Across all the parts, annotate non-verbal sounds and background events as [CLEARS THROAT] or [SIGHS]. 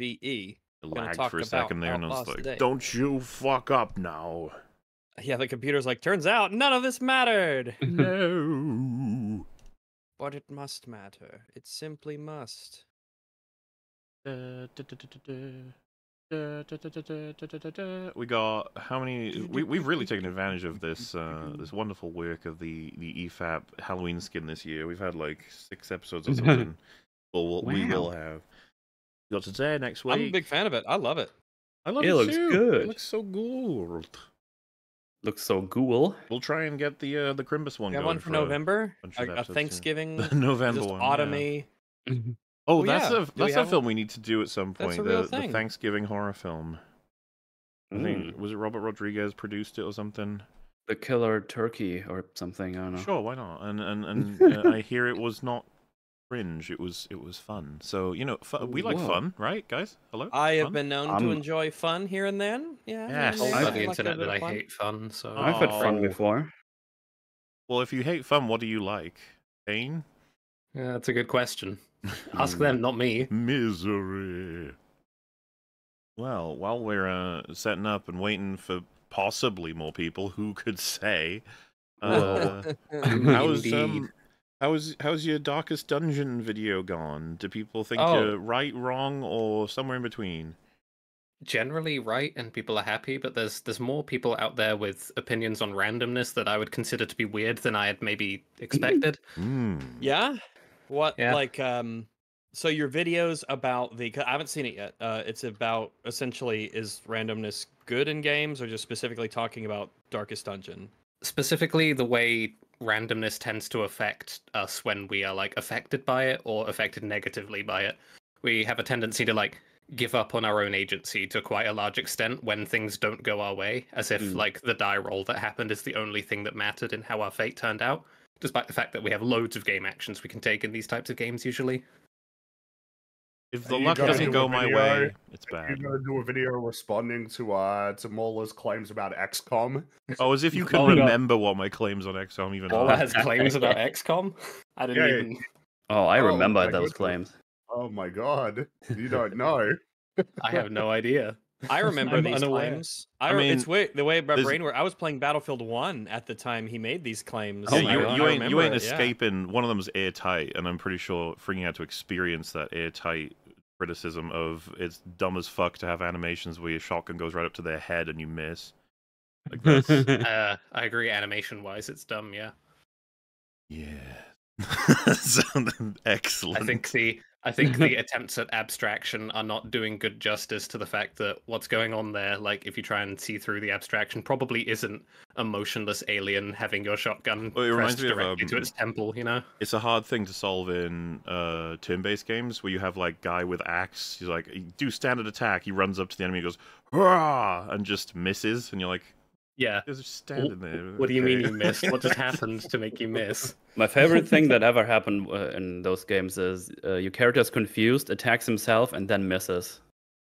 VE. Lagged for a second there, and I was like, today. "Don't you fuck up now." Yeah, the computer's like, "Turns out none of this mattered." [LAUGHS] no, but it must matter. It simply must. We got how many? We we've really taken advantage of this uh, this wonderful work of the the EFAP Halloween skin this year. We've had like six episodes or [LAUGHS] something. well, wow. we will have. We got today, next week. I'm a big fan of it. I love it. I love It it, looks too. good. It looks so good. Looks so cool. We'll try and get the uh, the Crimbus one. We got going one for a November. bunch A, a episodes, yeah. Thanksgiving. [LAUGHS] The November just one. yeah. autumny. [LAUGHS] Oh, Oh, that's yeah. a that's a have film we need to do at some That's point. a real the, the. Thanksgiving horror film. I think Mm. was it Robert Rodriguez produced it or something. The killer turkey or something. I don't know. Sure, why not? And and and [LAUGHS] uh, I hear it was not cringe. It was it was fun. So you know, fu- we like Whoa. fun, right, guys? Hello. I have Fun? been known I'm- to enjoy fun here and then. Yeah. Yes. and there. Told by I've- the internet bit that I fun. hate fun, so I've had fun Oh. before. Well, if you hate fun, what do you like? Pain, yeah, that's a good question. [LAUGHS] Ask them, not me. misery. Well, while we're uh, setting up and waiting for possibly more people, who could say? Uh, [LAUGHS] how's um, how's how's your darkest dungeon video gone? Do people think Oh. you're right, wrong, or somewhere in between? Generally right, and people are happy, but there's there's more people out there with opinions on randomness that I would consider to be weird than I had maybe expected. [LAUGHS] Mm. Yeah. What Yeah. like um so your videos about the 'cause I haven't seen it yet. Uh it's about essentially is randomness good in games or just specifically talking about Darkest Dungeon? Specifically, the way randomness tends to affect us when we are like affected by it or affected negatively by it. We have a tendency to like give up on our own agency to quite a large extent when things don't go our way, as if Mm. like the die roll that happened is the only thing that mattered in how our fate turned out. Despite the fact that we have loads of game actions we can take in these types of games usually. If the luck doesn't do go my way, it's bad. You're gonna do a video responding to uh to Mauler's claims about XCOM. Oh, as if [LAUGHS] you can Oh, no. remember what my claims on XCOM even All are. has claims about [LAUGHS] XCOM. I didn't Yeah, even. Oh, I Oh, remember my those goodness. claims. Oh my god, you don't know. [LAUGHS] I have no idea. I remember I'm these unaware. claims. I, I re- it's way, the way my there's- brain worked. I was playing Battlefield One at the time he made these claims. Oh yeah, my you, God. you ain't you ain't it, yeah. escaping. One of them them's airtight, and I'm pretty sure freaking out to experience that airtight criticism of it's dumb as fuck to have animations where your shotgun goes right up to their head and you miss. Like that's [LAUGHS] [LAUGHS] Uh, I agree. Animation wise, it's dumb. Yeah. yeah. [LAUGHS] excellent. I think the I think the [LAUGHS] attempts at abstraction are not doing good justice to the fact that what's going on there, like if you try and see through the abstraction, probably isn't a motionless alien having your shotgun Well, it pressed me of, directly to um, its temple. You know. it's a hard thing to solve in uh, turn-based games where you have like guy with axe. He's like, do standard attack. He runs up to the enemy, and goes, Hurrah! and just misses, and you're like, Yeah. there's just standing there. What do you mean you missed? What just [LAUGHS] happened to make you miss? My favorite thing that ever happened uh, in those games is uh, your character's confused, attacks himself, and then misses.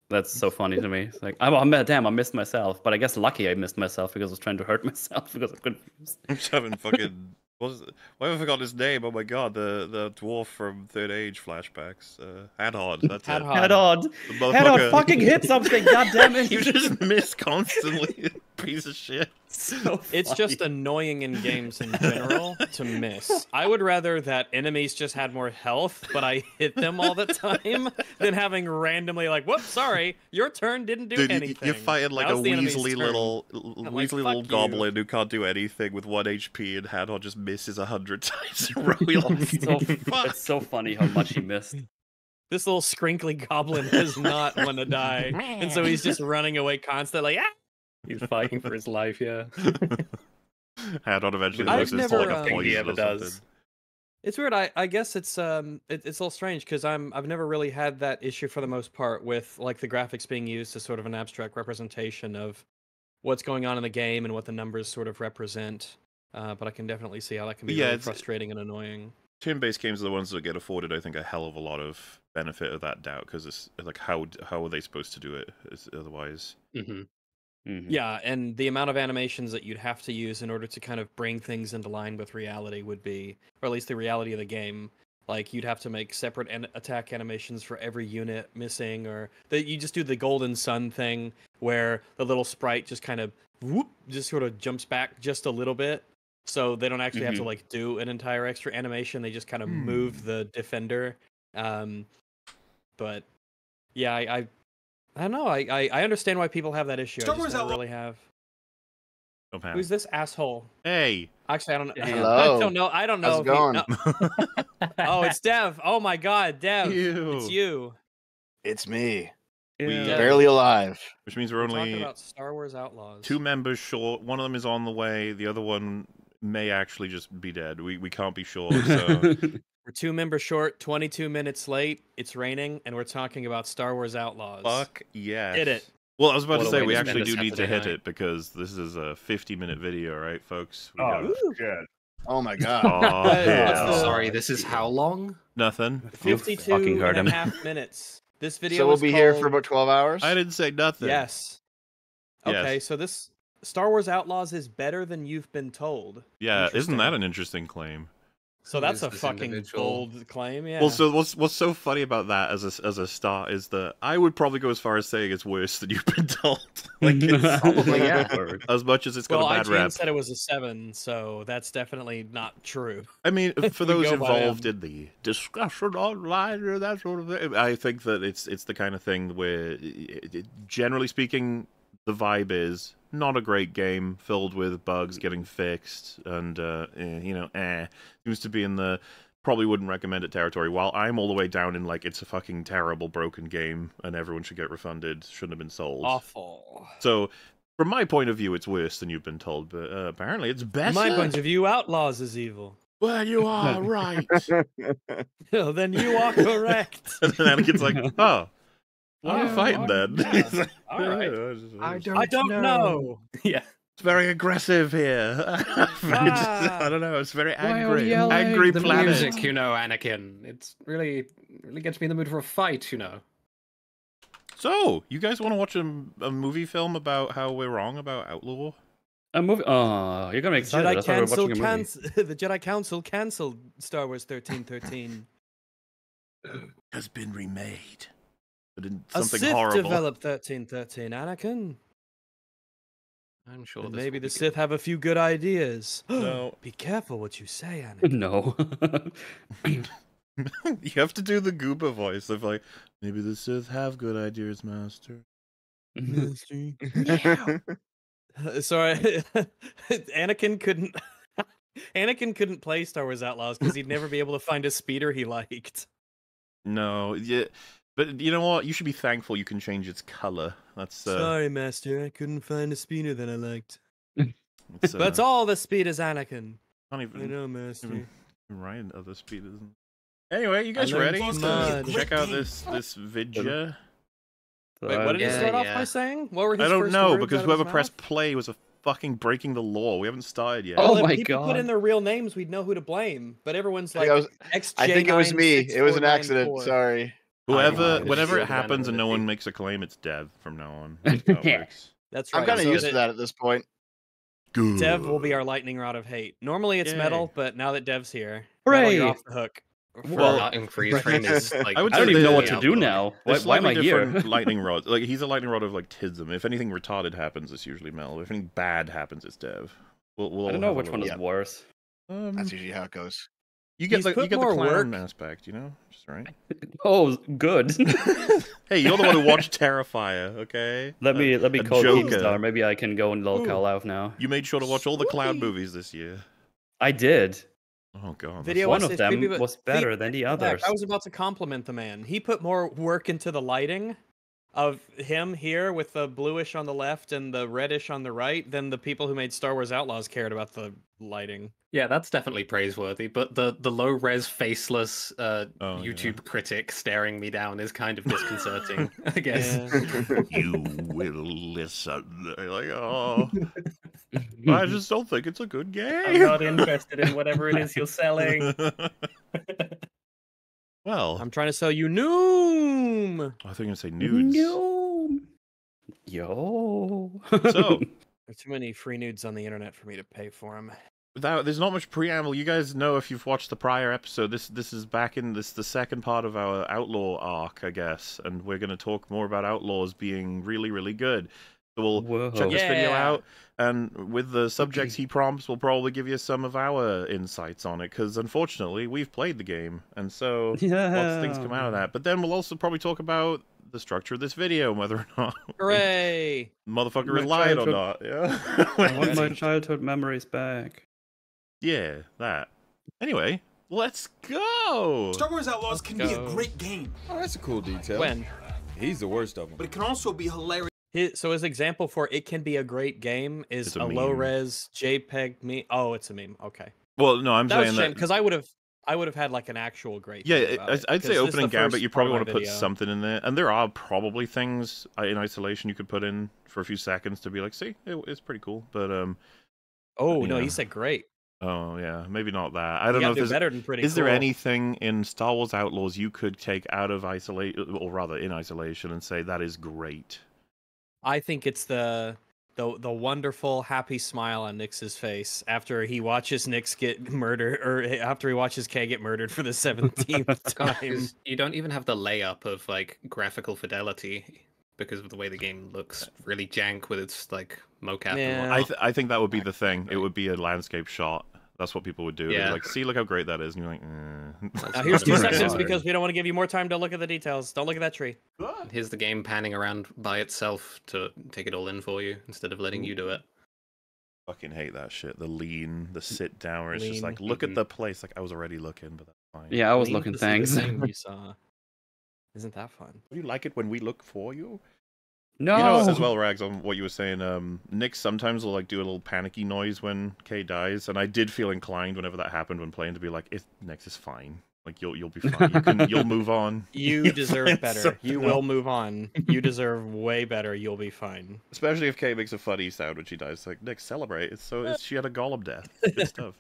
That's so funny to me. It's like, I'm, I'm damn, I missed myself. But I guess lucky I missed myself because I was trying to hurt [LAUGHS] myself because I'm confused. I'm just having fucking. What was it? Why have I forgot his name? Oh my god, the the dwarf from Third Age flashbacks. Uh, Hadhod. That's Hadhod. it. Head on, head on, fucking hit something! [LAUGHS] God damn it! you just miss constantly. [LAUGHS] Piece of shit. So It's just annoying in games in [LAUGHS] general to miss. I would rather that enemies just had more health, but I hit them all the time, [LAUGHS] than having randomly like, "Whoops, sorry, your turn didn't do Dude, anything." you're fighting like That a was the enemy's weaselly turn." little, like, weaselly little "Fuck you." goblin who can't do anything with one HP, and Hadhod just misses a hundred [LAUGHS] times in a row. It's, so, it's so funny how much he missed. This little scrinkly goblin does not want to die, and so he's just running away constantly. Ah! He's fighting for his life. Yeah. [LAUGHS] Hadhod eventually I've loses to never, like a um, Thing he ever or does. something. It's weird. I, I guess it's um it, it's a little strange because I'm I've never really had that issue for the most part with like the graphics being used as sort of an abstract representation of what's going on in the game and what the numbers sort of represent. Uh, but I can definitely see how that can be Yeah, really frustrating and annoying. turn-based games are the ones that get afforded, I think, a hell of a lot of benefit of that doubt because it's like how how are they supposed to do it? It's, otherwise, hmm Mhm. Yeah, and the amount of animations that you'd have to use in order to kind of bring things into line with reality would be, or at least the reality of the game, Like you'd have to make separate an- attack animations for every unit missing, or that you just do the golden sun thing where the little sprite just kind of whoop, just sort of jumps back just a little bit, so they don't actually have to Mhm. like do an entire extra animation. They just kind of move the defender. Um, but yeah, I, I, I don't know. I, I, I understand why people have that issue. Star I Wars just never Outlaw- really have. Oh, man. Who's this asshole? Hey. Actually, I don't know. [LAUGHS] Hello. I don't know. I don't know. How's it if he- going? no- [LAUGHS] Oh, it's Dev. Oh my God, Dev. Ew. It's you. It's me. We- Yeah. Uh, Barely alive. Which means we're We're talking only about Star Wars Outlaws. two members short. One of them is on the way. The other one may actually just be dead. We we can't be sure. So [LAUGHS] We're two members short, 22 minutes late. It's raining, and we're talking about Star Wars Outlaws. fuck yes. Hit it. Well, I was about What to say we to actually do need to hit night. it because this is a 50 minute video, right, folks? We Oh, gotta- shit. Oh my god. [LAUGHS] Oh, what's hell. the- Sorry, this is how long? Nothing. 52 fucking heard and a half minutes. This video so we'll is be here for about 12 hours? I didn't say nothing. Yes. Yes. Okay, so this Star Wars Outlaws is better than you've been told. Yeah, isn't that an interesting claim? So that's a fucking individual? bold claim, yeah. Well, so what's what's so funny about that as a as a start is that I would probably go as far as saying it's worse than you've been told. [LAUGHS] like it's [LAUGHS] Probably, yeah. [LAUGHS] as much as it's got well, a bad IGN rep. said it was a seven, so that's definitely not true. I mean, for those involved in the discussion online or that sort of thing, I think that it's it's the kind of thing where, it- it- generally speaking, the vibe is not a great game, filled with bugs getting fixed, and uh, eh, you know, eh, seems to be in the probably wouldn't recommend it territory. While I'm all the way down in like it's a fucking terrible broken game and everyone should get refunded, shouldn't have been sold. Awful. So. From my point of view, it's worse than you've been told, but uh, apparently it's better. My point of view, Outlaws is evil. Well, you are [LAUGHS] right. [LAUGHS] [LAUGHS] Well, then you are correct. And then Anakin's like, oh, what are you Oh, fighting then? yeah. All right. I [LAUGHS] don't, I don't know. [LAUGHS] Yeah. It's very aggressive here. [LAUGHS] Ah. I don't know. It's very Why are we angry. Angry the planet. music, you know, Anakin. It's really, really gets me in the mood for a fight, you know. So, you guys want to watch a, a movie film about how we're wrong about Outlaw? A movie. Oh, you're gonna make excited. I Jedi thought we were Council watching a movie. canc- the Jedi Council cancelled Star Wars thirteen thirteen. Has been remade. But in A Sith horrible. [LAUGHS] developed thirteen thirteen. Anakin. I'm sure this maybe the be Sith have a few good ideas. [GASPS] No. Be careful what you say, Anakin. [LAUGHS] No. [LAUGHS] you have to do the Gooba voice of like, maybe the Sith have good ideas, Master. Sorry, Anakin couldn't. Anakin couldn't play Star Wars Outlaws because he'd never be able to find a speeder he liked. No, yeah, but you know what? You should be thankful you can change its color. That's uh, Sorry, Master, I couldn't find a speeder that I liked. that's, uh, That's all the speeders, Anakin. Can't I even, know, Master. even write other speeders. Anyway, you guys ready? from to. Check out this this vidya. Wait, what did he Yeah, start off by saying? What were his I don't first know words because out of his whoever pressed mouth? play was a fucking breaking the law. We haven't started yet. Oh Well, if my people put in their real names, we'd know who to blame. But everyone's I like, think I was- I think it was me. It was an accident. Sorry. Whoever, I whenever it happens and no one [LAUGHS] makes a claim, it's Dev from now on. [LAUGHS] That's Yeah. That's right. I'm kind of so used to that at this point. Good. Dev will be our lightning rod of hate. Normally it's Yay. metal, but now that Dev's here, metal, you're off the hook. Well, Well, Martin freeze frame is like. I would I don't even know what to do now. Why, There's why am I here? [LAUGHS] lightning rods. Like he's a lightning rod of like Tism. If anything retarded happens, it's usually Mel. If anything bad happens, it's Dev. We'll, we'll I don't know which one is worse. Um, That's usually how it goes. You get He's the you get the more clown work- aspect, you know, just right. [LAUGHS] Oh, good. [LAUGHS] hey, you're the one who watched Terrifier, okay? let Uh, me let me a call Joker. Keemstar. Maybe I can go and lol Ooh. call out now. You made sure to watch all the clown movies this year. I did. Oh god. Video One of them creepy, was see, better than the Heck, others. I was about to compliment the man. He put more work into the lighting of him here with the bluish on the left and the reddish on the right than the people who made Star Wars Outlaws cared about the lighting. Yeah, that's definitely praiseworthy. But the the low res faceless uh, Oh, yeah. YouTube critic staring me down is kind of disconcerting. [LAUGHS] I guess. [LAUGHS] You will listen. Like, oh, [LAUGHS] I just don't think it's a good game. I got interested in whatever it is you're selling. Well, I'm trying to sell you Noom. I think I'm gonna say nudes. No. Yo. So- [LAUGHS] There's too many free nudes on the internet for me to pay for them. without there's not much preamble. You guys know if you've watched the prior episode. This this is back in this the second part of our outlaw arc, I guess, and we're going to talk more about outlaws being really really good. So we'll Whoa. check this video out, and with the subjects he prompts, we'll probably give you some of our insights on it. Because unfortunately, we've played the game, and so Yeah. lots of things come out of that. But then we'll also probably talk about the structure of this video, and whether or [LAUGHS] not Hooray! motherfucker My is lying or not. Yeah. [LAUGHS] I want my [LAUGHS] childhood memories back. Yeah, that. Anyway, let's go. Star Wars Outlaws can be a great game, Oh, that's a cool detail. When? He's the worst of them. but it can also be hilarious. His, so his example for it can be a great game is a a, low res JPEG meme. Oh, it's a meme. Okay, Well, no, I'm that saying shame that. because I would have, I would have had like an actual great. Yeah, about I'd, say opening the gambit. You probably want to my put video. something in there, and there are probably things uh, in isolation you could put in for a few seconds to be like, see, it, it's pretty cool. But um, Oh no, Yeah. he said great. oh yeah, maybe not that. I don't know gotta if better than pretty. Is there anything in Star Wars Outlaws you could take out of isolate, or rather in isolation, and say that is great? I think it's the the the wonderful happy smile on Nix's face after he watches Nix get [LAUGHS] murdered, or after he watches Kay get murdered for the seventeenth [LAUGHS] time. you don't even have the layup of like graphical fidelity because of the way the game looks really jank with its like mocap and Yeah. I th- I think that would be the thing. It would be a landscape shot. That's what people would do. Yeah. like, see, look how great that is, and you're like, eh. That's Now here's two not seconds because we don't want to give you more time to look at the details. Don't look at that tree. Here's the game panning around by itself to take it all in for you instead of letting you do it. fucking hate that shit. The lean, the sit down, where it's just like, look at Mhm. the place. Like I was already looking, but that's fine. Yeah, I was Lean looking. to see the Thanks. you [LAUGHS] saw. Isn't that fun? Do you like it when we look for you? No. You know, as well, Rags, on what you were saying. Um, Nix sometimes will like do a little panicky noise when Kay dies, and I did feel inclined whenever that happened when playing to be like, "It Nix is fine. Like you'll you'll be fine. You can you'll [LAUGHS] move on. You [LAUGHS] deserve better. You else." will move on. [LAUGHS] You deserve way better. You'll be fine. Especially if Kay makes a funny sound when she dies. Like Nix, celebrate. It's so it's, she had a Gollum death. Good stuff.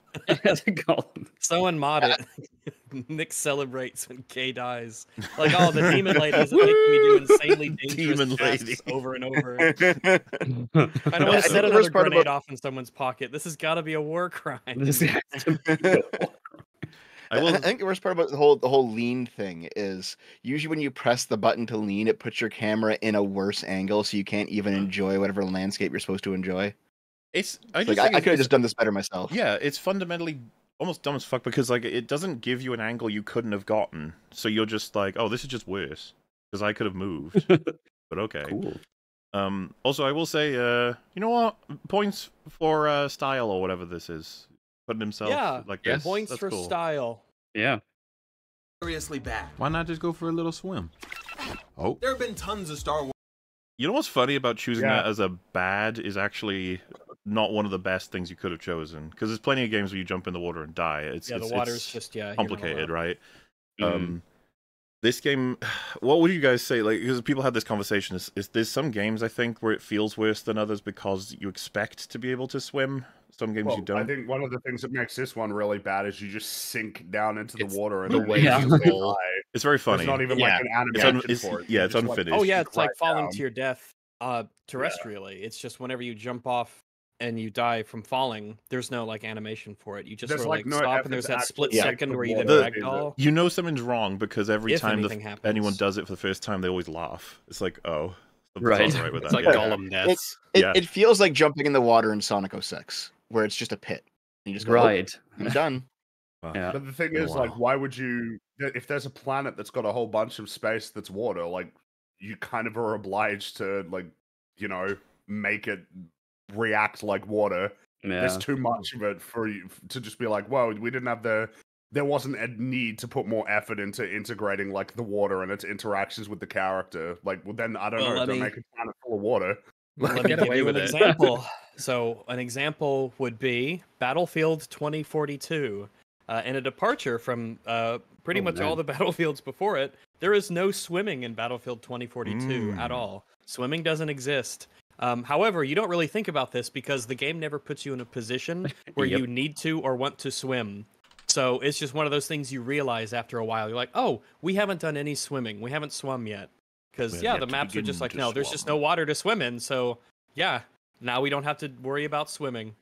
Someone mod it. [LAUGHS] Nix celebrates when Kay dies. Like, oh, the demon [LAUGHS] lady is making me do insanely dangerous Demon tasks over and over. [LAUGHS] I don't I want to set another worst grenade about- off in someone's pocket. This has got to be a war crime. This has to be- I I, will. I think the worst part about the whole the whole lean thing is usually when you press the button to lean, it puts your camera in a worse angle, so you can't even enjoy whatever landscape you're supposed to enjoy. It's. I Like I, I could have just done this better myself. Yeah, it's fundamentally almost dumb as fuck because like it doesn't give you an angle you couldn't have gotten. So you're just like, oh, this is just worse because I could have moved. [LAUGHS] but okay. cool. Um. Also, I will say, uh, you know what? Points for uh, style or whatever this is. Putting himself Yeah, like yeah. this. Points that's for cool. style. Yeah. Seriously bad. Why not just go for a little swim? Oh, There have been tons of Star Wars. You know what's funny about choosing Yeah. that as a bad is actually not one of the best things you could have chosen because there's plenty of games where you jump in the water and die. It's yeah, it's, the water's it's just yeah complicated, allowed. right? Mhm. Um, this game, [SIGHS] what would you guys say? Like, because people had this conversation. Is, is there's some games I think where it feels worse than others because you expect to be able to swim. Some games Well, you don't. I think one of the things that makes this one really bad is you just sink down into the It's water and the then way you you [LAUGHS] fall. It's very funny. It's not even Yeah. like an It's un- animation it's- for it. yeah, it's just, like, unfinished. Oh yeah, it's like falling down. to your death uh terrestrially. It's just whenever you jump off and you die from falling, there's no like animation for it. You just There's, sort of like, like no stop and there's that split Yeah. second where you then water, is ragdoll. you know something's wrong because every If time the, anything f- anyone does it for the first time, they always laugh. It's like, oh, Right. right with It's like yeah. Gollum deaths. It, Yeah. it feels like jumping in the water in Sonic 06, where it's just a pit. You just go, "Oh, Right. I'm done. [LAUGHS] Yeah. But the thing Oh, is, like, why would you? If there's a planet that's got a whole bunch of space that's water, like, you kind of are obliged to, like, you know, make it react like water. Yeah. There's too much of it for you to just be like, whoa, we didn't have the. There wasn't a need to put more effort into integrating like the water and its interactions with the character. Like, well, then I don't Well, know. let Don't me- make a planet full of water. Let [LAUGHS] me Get give away you an it. [LAUGHS] example. so, an example would be Battlefield 2042. Uh, and a departure from uh, pretty Oh, much all the [LAUGHS] battlefields before it. There is no swimming in Battlefield 2042 at Mm. all. Swimming doesn't exist. Um, however, you don't really think about this because the game never puts you in a position [LAUGHS] where Yep. you need to or want to swim. So it's just one of those things you realize after a while. You're like, oh, we haven't done any swimming. We haven't swum yet. Because yeah, the maps are just like, no, there's just no water to swim in. So yeah, now we don't have to worry about swimming.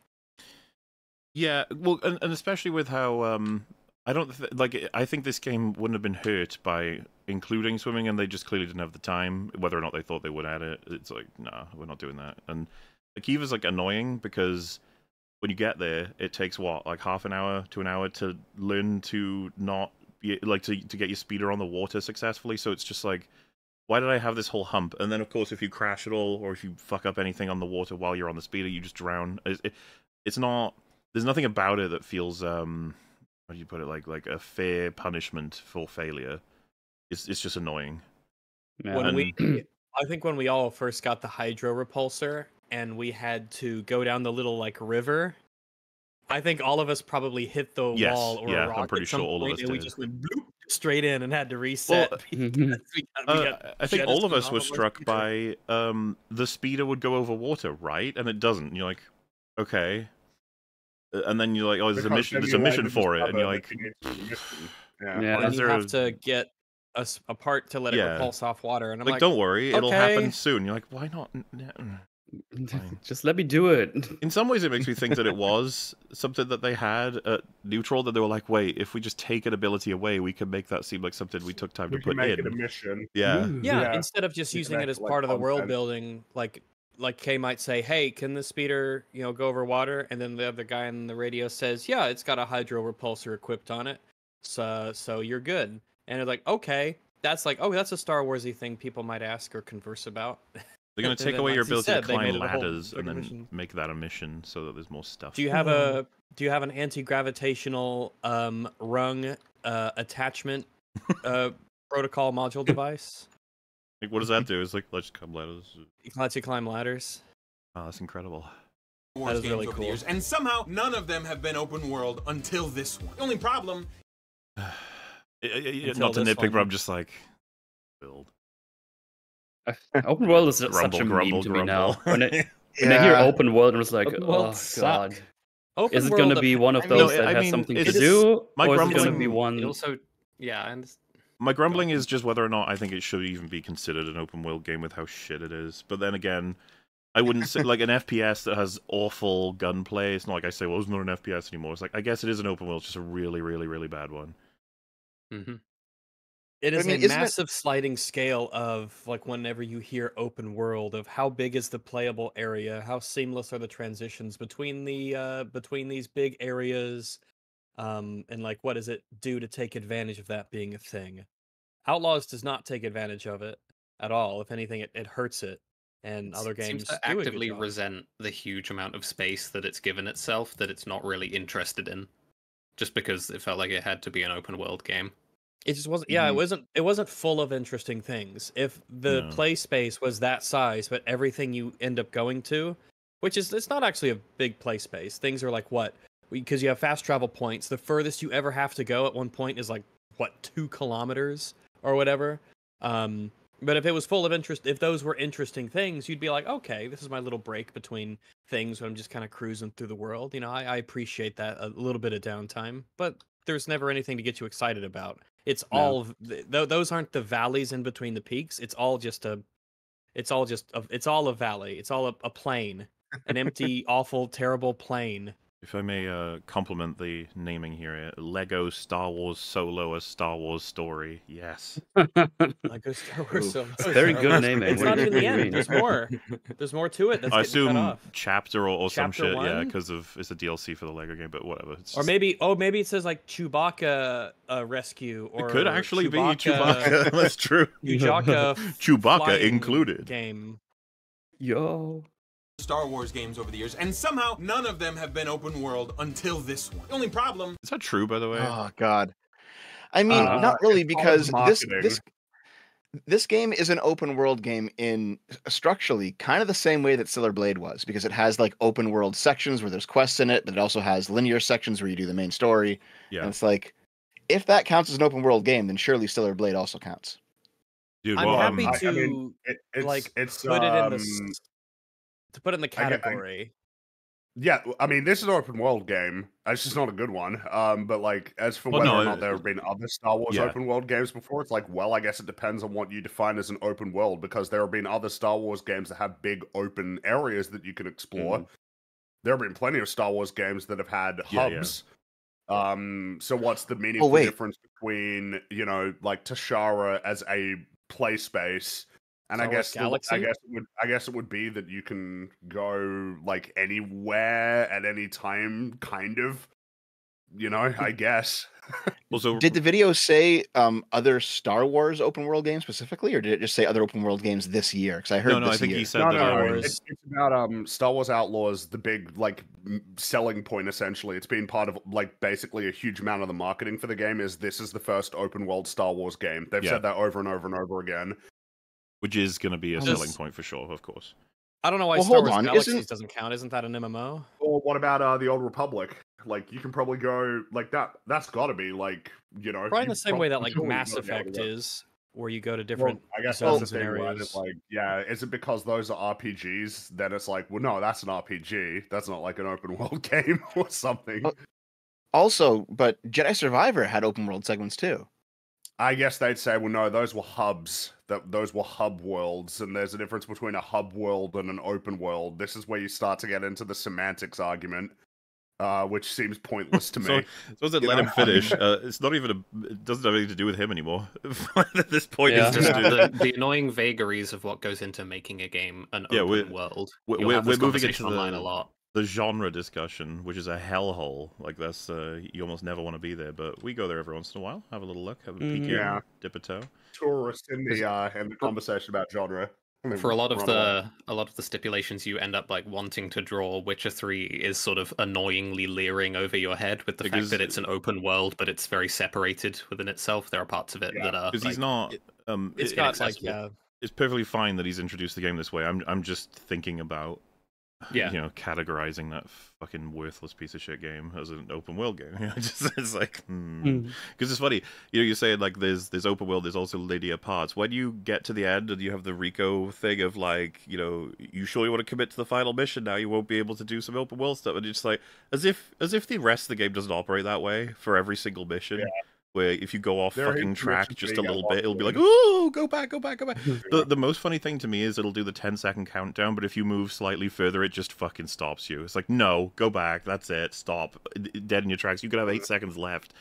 Yeah, well, and, and especially with how um, I don't th- like. I think this game wouldn't have been hurt by including swimming, and they just clearly didn't have the time. Whether or not they thought they would add it, it's like, nah, we're not doing that. And the Kiva's like annoying because when you get there, it takes what like half an hour to an hour to learn to not be like to to get your speeder on the water successfully. So it's just like. Why did I have this whole hump? And then, of course, if you crash at all, or if you fuck up anything on the water while you're on the speeder, you just drown. It, it, it's not there's nothing about it that feels um how do you put it like like a fair punishment for failure it's it's just annoying Yeah. when and- we [CLEARS THROAT] i think when we all first got the hydro repulsor and we had to go down the little like river i think all of us probably hit the Yes, wall or yeah, a I'm rock pretty at some sure all of us and we just went bloop straight in and had to reset [LAUGHS] because we got, we uh, i think all of us were struck speeder. by um the speeder would go over water right and it doesn't you're like okay Uh, and then you're like oh there's a mission there's a mission for it and you're like you need to do the mission. Yeah. Yeah. Or and is you there have a- to get a, s- a part to let it repulse off water and i'm like, like, don't worry it'll happen soon you're like why not N- n- mm, [LAUGHS] Fine. Just let me do it. [LAUGHS] In some ways, it makes me think that it was something that they had at neutral. That they were like, "Wait, if we just take an ability away, we can make that seem like something we took time We to put make it a mission. Yeah, yeah, Yeah. instead of just You using it as like part of the world building like like kay might say hey can the speeder you know go over water and then the other guy on the radio says yeah it's got a hydro repulsor equipped on it so so you're good and it's like okay that's like oh that's a star warsy thing people might ask or converse about they're going [LAUGHS] to take away your ability said, to climb made it a whole ladders and then mission. make that a mission so that there's more stuff. do you have a do you have an anti-gravitational um rung uh attachment uh [LAUGHS] protocol module device Like, what does that do? It's like let's climb ladders. it can let you climb ladders Oh, that's incredible. Wars is games really over the cool. years, and somehow none of them have been open world until this one. The only problem [SIGHS] [SIGHS] [SIGHS] Not to this nitpick, but. I'm just like build. [LAUGHS] Open world is such a grumble, meme to me now. grumble. [LAUGHS] When, it, [LAUGHS] when I hear open world, I'm just like, Open oh worlds god. Open Is it going to be one of I mean- those that I has mean, something to it's- do, my or is it going to grumbling- be one? Also, yeah, I understand. My grumbling is just whether or not I think it should even be considered an open world game with how shit it is. But then again, I wouldn't say like an FPS that has awful gunplay. It's not like I say, well, it's not an FPS anymore. It's like I guess it is an open world, it's just a really, really, really bad one. Hmm It I is mean, a isn't it- massive sliding scale of like whenever you hear open world of how big is the playable area, how seamless are the transitions between the uh between these big areas, um, and like what does it do to take advantage of that being a thing? Outlaws does not take advantage of it at all. If anything, it, it hurts it. And other seems games to do a good actively job. resent the huge amount of space that it's given itself that it's not really interested in, just because it felt like it had to be an open world game. It just wasn't. Yeah, it Mhm. wasn't. It wasn't full of interesting things. If the No. play space was that size, but everything you end up going to, which is it's not actually a big play space. Things are like what because you have fast travel points. The furthest you ever have to go at one point is like what two kilometers or whatever. Um, but if it was full of interest, if those were interesting things, you'd be like, okay, this is my little break between things when I'm just kind of cruising through the world. You know, I, I appreciate that a little bit of downtime, but there's never anything to get you excited about. It's No. all th- th- those aren't the valleys in between the peaks. It's all just a, it's all just a, it's all a valley. It's all a, a plain, an empty, [LAUGHS] awful, terrible plain. If I may uh, compliment the naming here, uh, Lego Star Wars Solo: A Star Wars Story. Yes. [LAUGHS] Like a Star Wars. so- It's very good [LAUGHS] naming. It's What not do even the what do you end. There's more. There's more to it. That's I assume chapter or, or some Chapter shit. Yeah, because of it's a DLC for the Lego game, but whatever. It's Or just- maybe, oh, maybe it says like Chewbacca uh, rescue, or it could actually be Chewbacca. [LAUGHS] That's true. Chewbacca, Chewbacca included. game. Yo. Star Wars games over the years, and somehow none of them have been open world until this one. The only problem Is that true, by the way? Oh God. I mean, Uh, not really because this this this game is an open world game in structurally kind of the same way that Stellar Blade was because it has like open world sections where there's quests in it, but it also has linear sections where you do the main story. yeah, And it's like if that counts as an open world game, then surely Stellar Blade also counts. dude. I'm well, happy um, to I mean, It, it's like it's put it in the um, s- to put in the I I- category. Yeah, I mean, this is an open world game. It's just not a good one. Um, but like, as for Well, whether no, or not there have been other Star Wars yeah. open world games before, it's like, well, I guess it depends on what you define as an open world, because there have been other Star Wars games that have big open areas that you can explore. Mm-hmm. there have been plenty of Star Wars games that have had Yeah, yeah. hubs. Um, so what's the meaningful wait. difference between you know like Toshara as a play space? And I Star Wars guess the- I guess it would I guess it would be that you can go like anywhere at any time, kind of. You know, I guess. [LAUGHS] Also, Did the video say um, other Star Wars open world games specifically, or did it just say other open world games this year? Because I heard no, no, this I think year. he said no, that. no. Wars. It's, it's about um Star Wars Outlaws, the big like selling point essentially. It's been part of like basically a huge amount of the marketing for the game is this is the first open world Star Wars game. They've Yeah. said that over and over and over again. Which is going to be a Just- selling point for sure, of course. I don't know why Well, Star hold Wars on, Galaxies isn't- doesn't count. Isn't that an MMO? Or what about uh the Old Republic? Like you can probably go like that. That's got to be like you know Probably in the same prob- way that like Mass gotta be able to Effect is, where you go to Well, different I guess that's the zones thing, right? areas. It's like, yeah, is it because those are RPGs? Then it's like, well, no, that's an RPG. That's not like an open [LAUGHS] world game or something. Oh, Also, but Jedi Survivor had open world segments too. I guess they'd say, well, no, those were hubs. That those were hub worlds, and there's a difference between a hub world and an open world. This is where you start to get into the semantics argument, uh, which seems pointless to [LAUGHS] me. So, suppose that You let know, him finish. [LAUGHS] Uh, it's not even a. It doesn't have anything to do with him anymore. [LAUGHS] At this point, Yeah. it's Just just the, the annoying vagaries of what goes into making a game an Yeah, open we're- world. we're- You'll we're- this we're moving into conversation online the- a lot. the genre discussion, which is a hellhole. Like that's uh, you almost never want to be there, but we go there every once in a while. Have a little look, have a peek Mhm. in, Yeah. dip a toe. Tourist in the uh, in the conversation about genre. I mean, For a lot of run away. the a lot of the stipulations you end up like wanting to draw Witcher 3 is sort of annoyingly leering over your head with the Because- fact that it's an open world but it's very separated within itself. There are parts of it Yeah, that are Because he's not. it- um, It's it- got like yeah, it's perfectly fine that he's introduced the game this way. I'm I'm just thinking about Yeah. you know categorizing that fucking worthless piece of shit game as an open world game. [LAUGHS] You know, just it's like Mm. because it's funny. You know, you say like there's there's open world, there's also linear parts. When you get to the end and you have the Rico thing of like you know you sure you want to commit to the final mission now, you won't be able to do some open world stuff, and it's just like as if as if the rest of the game doesn't operate that way for every single mission. Yeah. Where if you go off There fucking track just a little bit, it'll be like. "Ooh, go back, go back, go back." [LAUGHS] The the most funny thing to me is it'll do the 10 second countdown, but if you move slightly further, it just fucking stops you. It's like, no, go back. That's it. Stop. Dead in your tracks. You could have eight seconds left.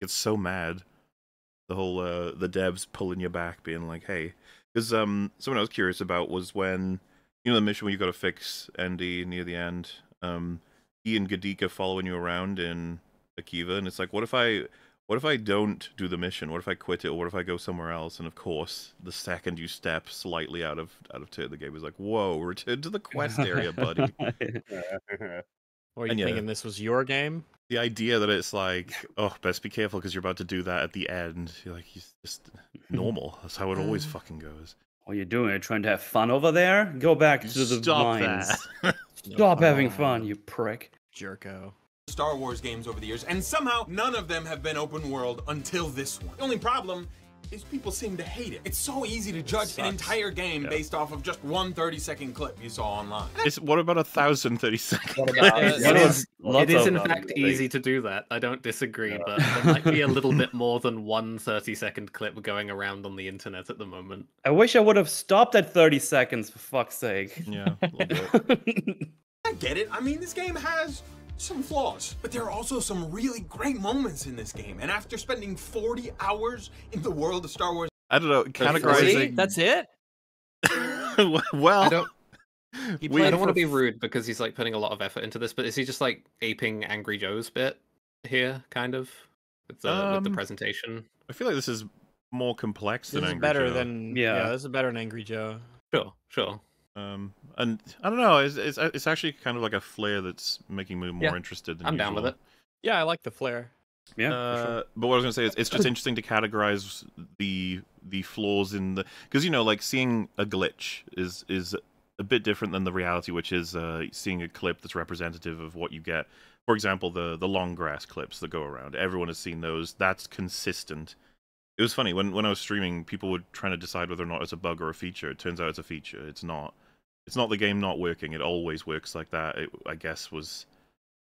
It's so mad. The whole uh, the devs pulling you back, being like, hey, because um, something I was curious about was when you know the mission where you got to fix Andy near the end. Um, he and Gadika following you around in Akiva, and it's like, what if I what if I don't do the mission? What if I quit it, or what if I go somewhere else? And of course, the second you step slightly out of out of turn, the game is like, "Whoa, return to the quest area, [LAUGHS] buddy." [LAUGHS] or you And yeah. thinking this was your game? the idea that it's like, [LAUGHS] "Oh, best be careful because you're about to do that at the end." You're like, he's just normal. That's how it always mm. fucking goes." What are you doing? Are you trying to have fun over there? Go back to the Stop mines. that. Stop having oh. fun, you prick. Jerko. Star Wars games over the years, and somehow none of them have been open world until this one. The only problem is people seem to hate it. It's so easy to judge an entire game Yeah. based off of just one 30 second clip you saw online. It's what about a thousand thirty seconds? What about- Yeah, What it is- is, lots it is in fact I easy to do that. I don't disagree, but there might be a little [LAUGHS] bit more than one 30 second clip going around on the internet at the moment. I wish I would have stopped at 30 seconds, for fuck's sake. yeah, a little bit. [LAUGHS] I get it. I mean, this game has some flaws, but there are also some really great moments in this game. And after spending 40 hours in the world of Star Wars, I don't know. Really? Categorizing. That's it. [LAUGHS] well, I don't [LAUGHS] We- I don't want to be rude because he's like putting a lot of effort into this, but is he just like aping Angry Joe's bit here, kind of? With the with the Um, presentation? I feel like this is more complex This than is Angry better Joe. than Yeah. yeah. This is better than Angry Joe. Sure, sure. Um, and I don't know. It's, it's it's actually kind of like a flair that's making me more Yeah, interested. Than I'm down with it. Yeah, I like the flair. Yeah, Uh, sure. But what I was gonna say is, it's just interesting to categorize the the flaws in the because you know, like seeing a glitch is is a bit different than the reality, which is uh, seeing a clip that's representative of what you get. For example, the the long grass clips that go around. Everyone has seen those. That's consistent. It was funny when when I was streaming, people were trying to decide whether or not it's a bug or a feature. It turns out it's a feature. It's not. It's not the game not working. It always works like that. It, I guess was.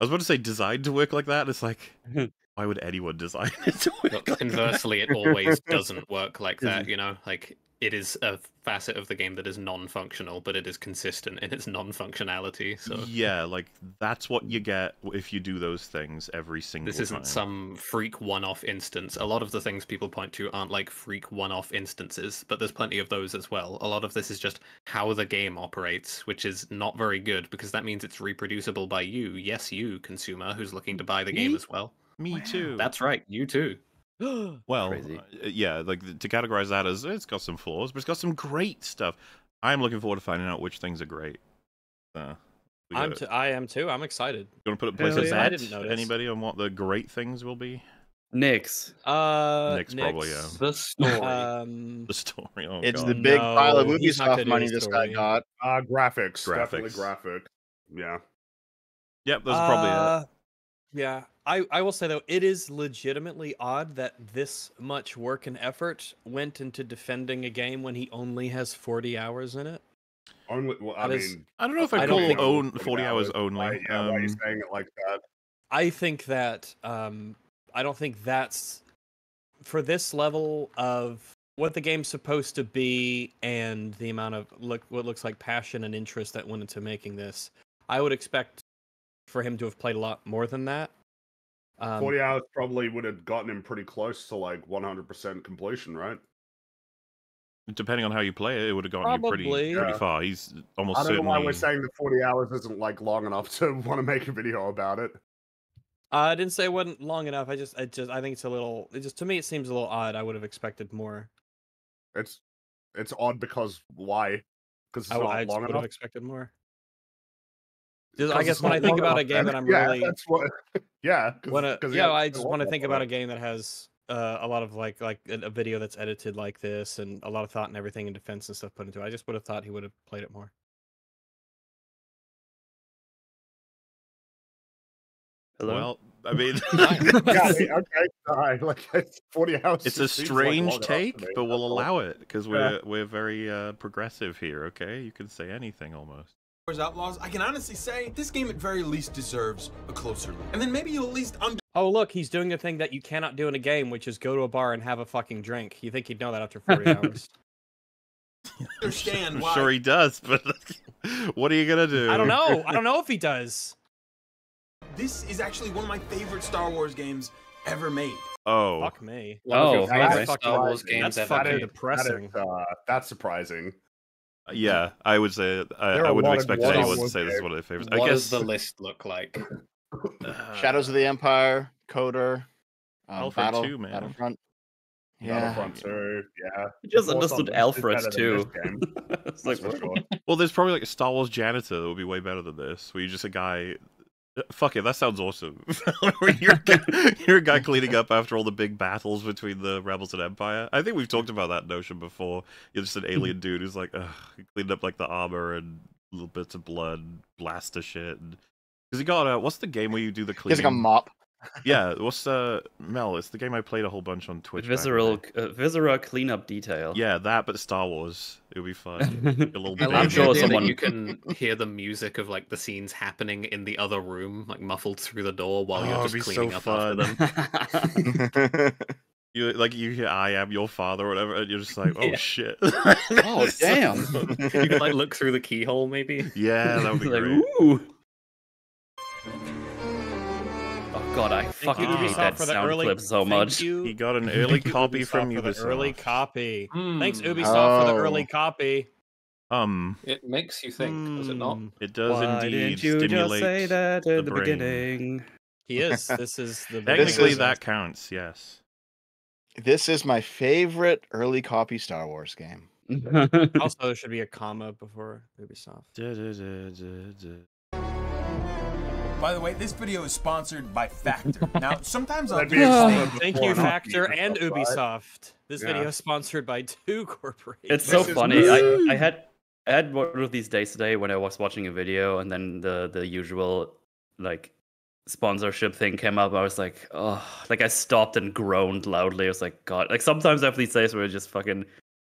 I was about to say designed to work like that. It's like, [LAUGHS] why would anyone design [LAUGHS] it to work like conversely, it always doesn't work like [LAUGHS] that. You know, like it is a facet of the game that is non-functional, but it is consistent in its non-functionality. So Yeah, like that's what you get if you do those things every single this isn't time. some freak one-off instance. A lot of the things people point to aren't like freak one-off instances, but there's plenty of those as well. A lot of this is just how the game operates, which is not very good because that means it's reproducible by you. Yes, you consumer who's looking to buy the game as well. Me too. That's right, you too. [GASPS] well, Crazy. uh, yeah, like to categorize that as it's got some flaws, but it's got some great stuff. I'm looking forward to finding out which things are great. Uh, I'm t- I am too. I'm excited. You want to put a place Hell yeah. I didn't notice. Anybody on what the great things will be? Nix. Uh, Nix probably, yeah. The story. Um, [LAUGHS] The story. Oh, It's God. the big pile of No, he's not Ubisoft gonna do money this guy got. Uh, graphics, definitely Graphics. graphic. Yeah. Yep, that's probably it. uh, Yeah, I, I will say though, it is legitimately odd that this much work and effort went into defending a game when he only has 40 hours in it. Only, well, I That is- mean, I don't know if I I'd don't call think- own 40 hours only. Why, yeah, why are you Um, saying it like that? I think that um, I don't think that's for this level of what the game's supposed to be and the amount of look what looks like passion and interest that went into making this. I would expect for him to have played a lot more than that. Um, 40 hours probably would have gotten him pretty close to like 100% completion, right? depending on how you play it, it would have gotten you pretty, pretty Yeah. far. He's almost I don't know why we're saying that 40 hours isn't like long enough to [LAUGHS] want to make a video about it. I didn't say it wasn't long enough. I just, I just, I think it's a little. It just to me, it seems a little odd. I would have expected more. It's it's odd because why? Because it's I, not I just long would have enough. expected more. Just, I 'Cause guess when I think about a game that I'm yeah, really that's what. [LAUGHS] Yeah, 'cause- when a, 'cause he yeah, I just want to think about a game that has uh, a lot of like like a a video that's edited like this and a lot of thought and everything and defense and stuff put into it. I just would have thought he would have played it more. Hello. Well, I [LAUGHS] mean, yeah, [LAUGHS] okay, alright, like it's 40 hours. it's a just seems like strange take, but we'll allow it because we're we're very uh, progressive here. Okay, you can say anything almost. Wars Outlaws, I can honestly say this game at very least deserves a closer look. And then maybe you'll at least Oh look, he's doing the thing that you cannot do in a game, which is go to a bar and have a fucking drink. You think he'd know that after 40 [LAUGHS] hours? understand I'm why sure he does, but [LAUGHS] what are you gonna do? I don't know. I don't [LAUGHS] know if he does. this is actually one of my favorite Star Wars games ever made. Oh, Fuck me. Oh, your favorite okay. Star Wars games That's ever fucking made. depressing. That is, uh, that's surprising. Uh, yeah. I would say uh, I, I wouldn't lot have expected Star anyone to Wars say this is one of their favorites. What I guess does the [LAUGHS] list look like? Uh, Shadows of the Empire, KOTOR, um, Alfred Battle, too, man. Battlefront. Yeah. Battlefront 2, yeah. I just Of understood it's Alfred better too. [LAUGHS] it's like, That's for what? sure. Well, there's probably like a Star Wars janitor that would be way better than this, where you're just a guy. Uh, Fuck it, that sounds awesome. [LAUGHS] You're, a guy- you're a guy cleaning up after all the big battles between the rebels and Empire. I think we've talked about that notion before. You're just an alien dude who's like, ugh, cleaned up like the armor and little bits of blood, blaster shit. Because you got a, what's the game where you do the He cleaning? has like a mop. yeah, what's uh Mel? It's the game I played a whole bunch on Twitch. back in the Visceral, uh, visceral cleanup detail. Yeah, that, but Star Wars. It would be fun. a [LAUGHS] little I I'm love baby. the sure that someone- you can hear the music of like the scenes happening in the other room, like muffled through the door while Oh, you're just be so cleaning up after fun. them. [LAUGHS] You like you hear "I am your father" or whatever, and you're just like, "Oh Yeah. shit!" Oh, [LAUGHS] damn. You can like look through the keyhole, maybe. yeah, that would be like, great. ooh. Oh god, I Thank fucking hate Ubisoft, that for sound early clip so thank much. You, He got an early thank you, copy from for Ubisoft. the early copy. Thanks Hmm. Ubisoft for the Oh. early copy. Um, It makes you think, does it not? Hmm. it does Why indeed didn't you stimulate. just say that the at the, beginning? [LAUGHS] He is. This is the Technically, is- that counts. Yes. this is my favorite early copy Star Wars game. Also, there should be a comma before Ubisoft. [LAUGHS] By the way, this video is sponsored by Factor. [LAUGHS] Now, sometimes I'll do a this thing- Thank you, Factor and Ubisoft. This Yeah. video is sponsored by [LAUGHS] two corporations. It's so This funny. I. I had I had one of these days today when I was watching a video and then the the usual like sponsorship thing came up. I was like, oh, like I stopped and groaned loudly. I was like, God, like sometimes I have these days where I just fucking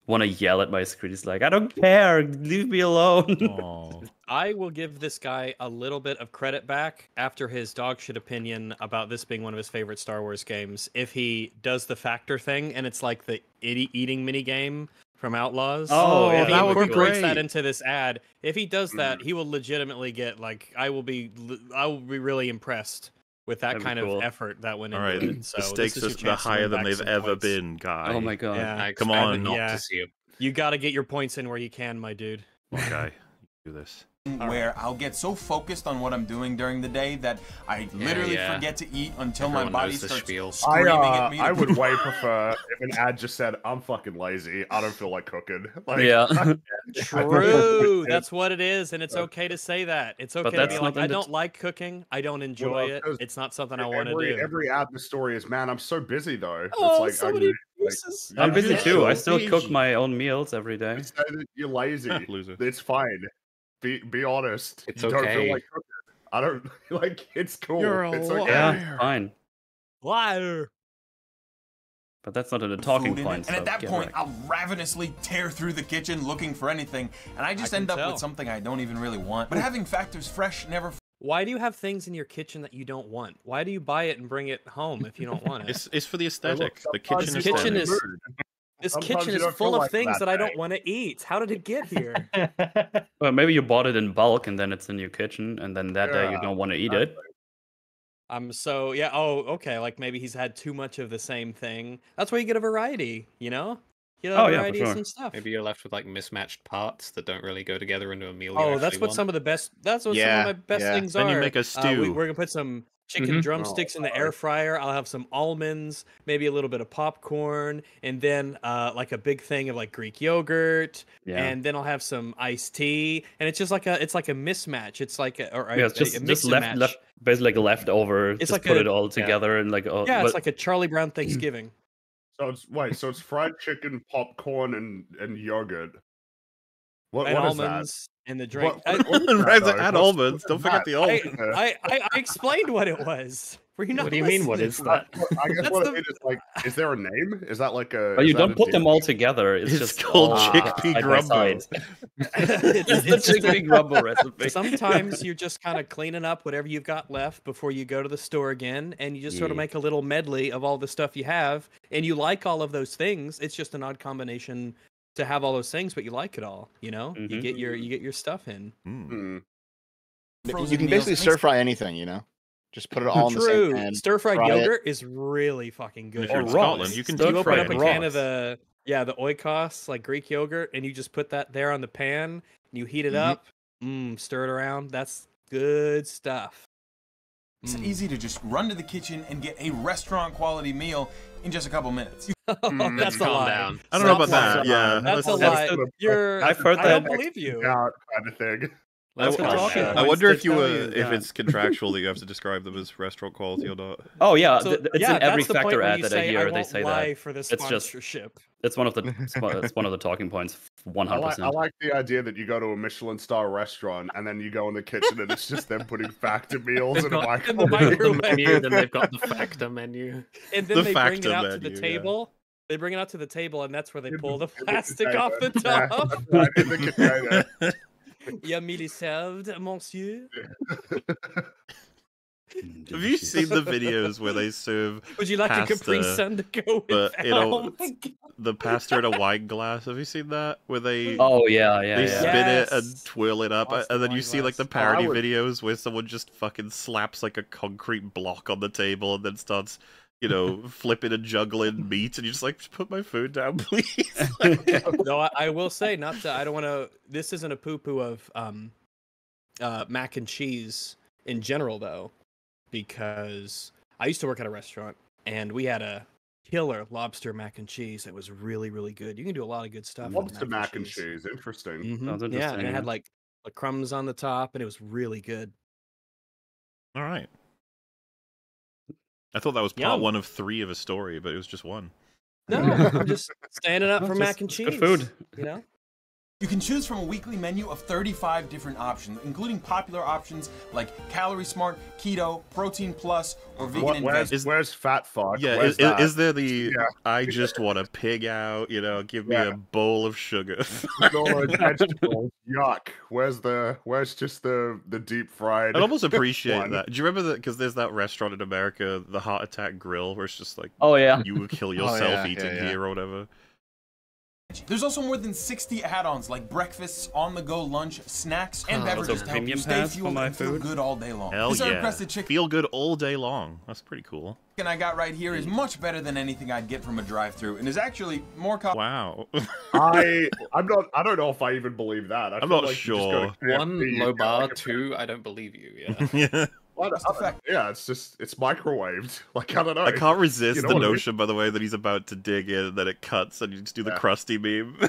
want to yell at my screen. He's like, I don't care, leave me alone. [LAUGHS] I will give this guy a little bit of credit back after his dog shit opinion about this being one of his favorite Star Wars games. If he does the factor thing and it's like the itty eating mini game from Outlaws. Oh, if he that would be incorporates that into this ad, if he does that, mm. he will legitimately get like I will be l- I will be really impressed with that That'd kind cool. of effort that went All into right, it. So the stakes are the chance to win higher than they've ever points. been, guy. Oh my god. Yeah. I Come on. not Yeah. to see it. You got to get your points in where you can, my dude. Okay, [LAUGHS] do this. Where I'll get so focused on what I'm doing during the day that I literally yeah. forget to eat until Everyone my body starts spiel. I, screaming uh, at me. I would put- way [LAUGHS] prefer if an ad just said, "I'm fucking lazy. I don't feel like cooking." [LAUGHS] Like, Yeah. True. That's what it is, and it's okay to say that. It's okay to be like, in I don't like cooking. I don't enjoy it. It's not something I want to do. every ad in the story is, "Man, I'm so busy though." oh, it's so like, many I, like, excuses. I'm busy too. I still cook my own meals every day. you say that you're lazy. [LAUGHS] Loser. It's fine. Be be honest. It's you don't okay. feel like. I don't [LAUGHS] like. It's cool. You're a it's liar. okay. Yeah, fine. Liar. But that's not in the food talking in it, points. And so at that get point, wrecked. I'll ravenously tear through the kitchen looking for anything, and I just can end up tell. with something I don't even really want. But having factors fresh never Why do you have things in your kitchen that you don't want? Why do you buy it and bring it home if you don't want it? It's it's for the Hey, look, aesthetic. The kitchen This kitchen is- mood. This Sometimes kitchen is full of like things that that I don't want to eat. How did it get here? [LAUGHS] Well, maybe you bought it in bulk and then it's in your kitchen, and then that day you don't want to eat it. Um. So yeah. Oh, okay. Like maybe he's had too much of the same thing. That's why you get a variety. You know. You get a Oh, yeah, for variety of sure. some stuff. Maybe you're left with like mismatched parts that don't really go together into a meal. you Oh, that's what want. some of the best. That's what Yeah, some of my best yeah. things Then are. you make a Uh, we, stew. we're gonna put some chicken Mhm. drumsticks in the Oh, air fryer. I'll have some almonds, maybe a little bit of popcorn, and then uh, like a big thing of like Greek yogurt, Yeah. and then I'll have some iced tea, and it's just like a it's like a mismatch. It's like a, or a, yeah, it's just a mix just left left basically like a leftover. It's just like put a- it all yeah. together and like oh, Yeah, well, it's like a Charlie Brown [CLEARS THROAT] Thanksgiving. So it's wait. So it's fried chicken, popcorn, and and yogurt. What and what is that? almonds and the drink. What- I- what- what is though? add almonds. Don't forget that? the I, almonds. I, I, I explained what it was. Were you not? What do you mean? What is listening? that? I guess That's what the- it means is like, is there a name? Is that like a? Oh, but you don't a put them all together. It's, It's just [LAUGHS] called chickpea side by grumbo. [LAUGHS] It's- it's the it's just a- chickpea grumble recipe. Sometimes you're just kind of cleaning up whatever you've got left before you go to the store again, and you just sort of make a little medley of all the stuff you have, and you like all of those things. It's just an odd combination to have all those things, but you like it all. You know, you Mhm. get your you get your stuff in. Mm. You can basically stir fry anything, you know. Just put it all in the same True, pan. stir fried yogurt is really fucking good. if you're in Or Scotland, raw. you can Stir you open fry fry up a it can of the yeah the oikos like Greek yogurt, and you just put that there on the pan, and you heat it Mhm. up, mm, stir it around. That's good stuff. It's Mm. easy to just run to the kitchen and get a restaurant quality meal in just a couple minutes. [LAUGHS] Mm, That's a lie. down. I don't know Stop about that. Yeah, That's a lie. the- You're. I've heard that. I don't believe you. Out kind of thing. That's I- I- talking I I wonder if you tell uh, if it's contractual that you have to [LAUGHS] describe them as restaurant quality or not. Oh yeah, So, th- th- it's yeah, in every that's the point factor ad that say, I hear. they say that. for the It's just- sponsorship. It's one of the [LAUGHS] it's one- of the talking points. I hundred like, I like the idea that you go to a Michelin star restaurant and then you go in the kitchen and it's just them putting factor [LAUGHS] meals They've in a got in the microwave. the menu, then they've got the factor menu. and then The they bring it factor out to the menu, yeah. table. They bring it out to the table, and that's where they pull the plastic off the top. [LAUGHS] that's right, in the container. Yummy served, monsieur. Mm, have you seen the videos where they [LAUGHS] serve Would you like a Capri Pasta, Sun to go with but that? it all- Oh my God. the pasta in a wine glass? Have you seen that? Where they Oh yeah, yeah, they yeah. spin it and twirl it up, Pasta and then you wine see like the glass. Oh, parody would- videos where someone just fucking slaps like a concrete block on the table and then starts, you know, flipping and juggling meat, and you're just like, just put my food down, [LAUGHS] please. [LAUGHS] no, I, I will say not to. I don't want to. This isn't a poo poo of um, uh, mac and cheese in general, though, because I used to work at a restaurant and we had a killer lobster mac and cheese that was really, really good. You can do a lot of good stuff. Lobster mac and cheese. Interesting. Mhm, Sounds Yeah, and it had like the crumbs on the top, and it was really good. All right. I thought that was part Yum. one of three of a story, but it was just one. No, I'm just [LAUGHS] standing up for it's mac and cheese. good food. You know. You can choose from a weekly menu of 35 different options, including popular options like Calorie Smart, Keto, Protein Plus, or Vegan What, where's, Veg. Is- where's fat fuck? Yeah, Where's is, that? is, is there the Yeah. I just want to pig out, you know, give me Yeah. a bowl of sugar? [LAUGHS] all those vegetables? Yuck. Where's the where's just the the deep fried? I'd almost appreciate one? that. Do you remember that? Because there's that restaurant in America, the Heart Attack Grill, where it's just like Oh yeah. you will kill [LAUGHS] Oh, yourself yeah, eating yeah, yeah. here or whatever. There's also more than 60 add-ons like breakfasts, on-the-go lunch, snacks, and Oh, beverages to help you stay pass for fueled my and feel food? good all day long. Hell this yeah. Feel good all day long. That's pretty cool. And I got right here is much better than anything I'd get from a drive-through, and is actually more co- Wow. [LAUGHS] I [LAUGHS] I'm not. I don't know if I even believe that. I I'm not like you just go to KFC, One you low bar, two I don't believe you. Yeah. [LAUGHS] yeah. What? Just the fact- yeah, it's just it's microwaved. [LAUGHS] Like I don't know. I can't resist You know the what I mean? notion, by the way, that he's about to dig in, and then it cuts, and you just do the Yeah. crusty meme. [LAUGHS]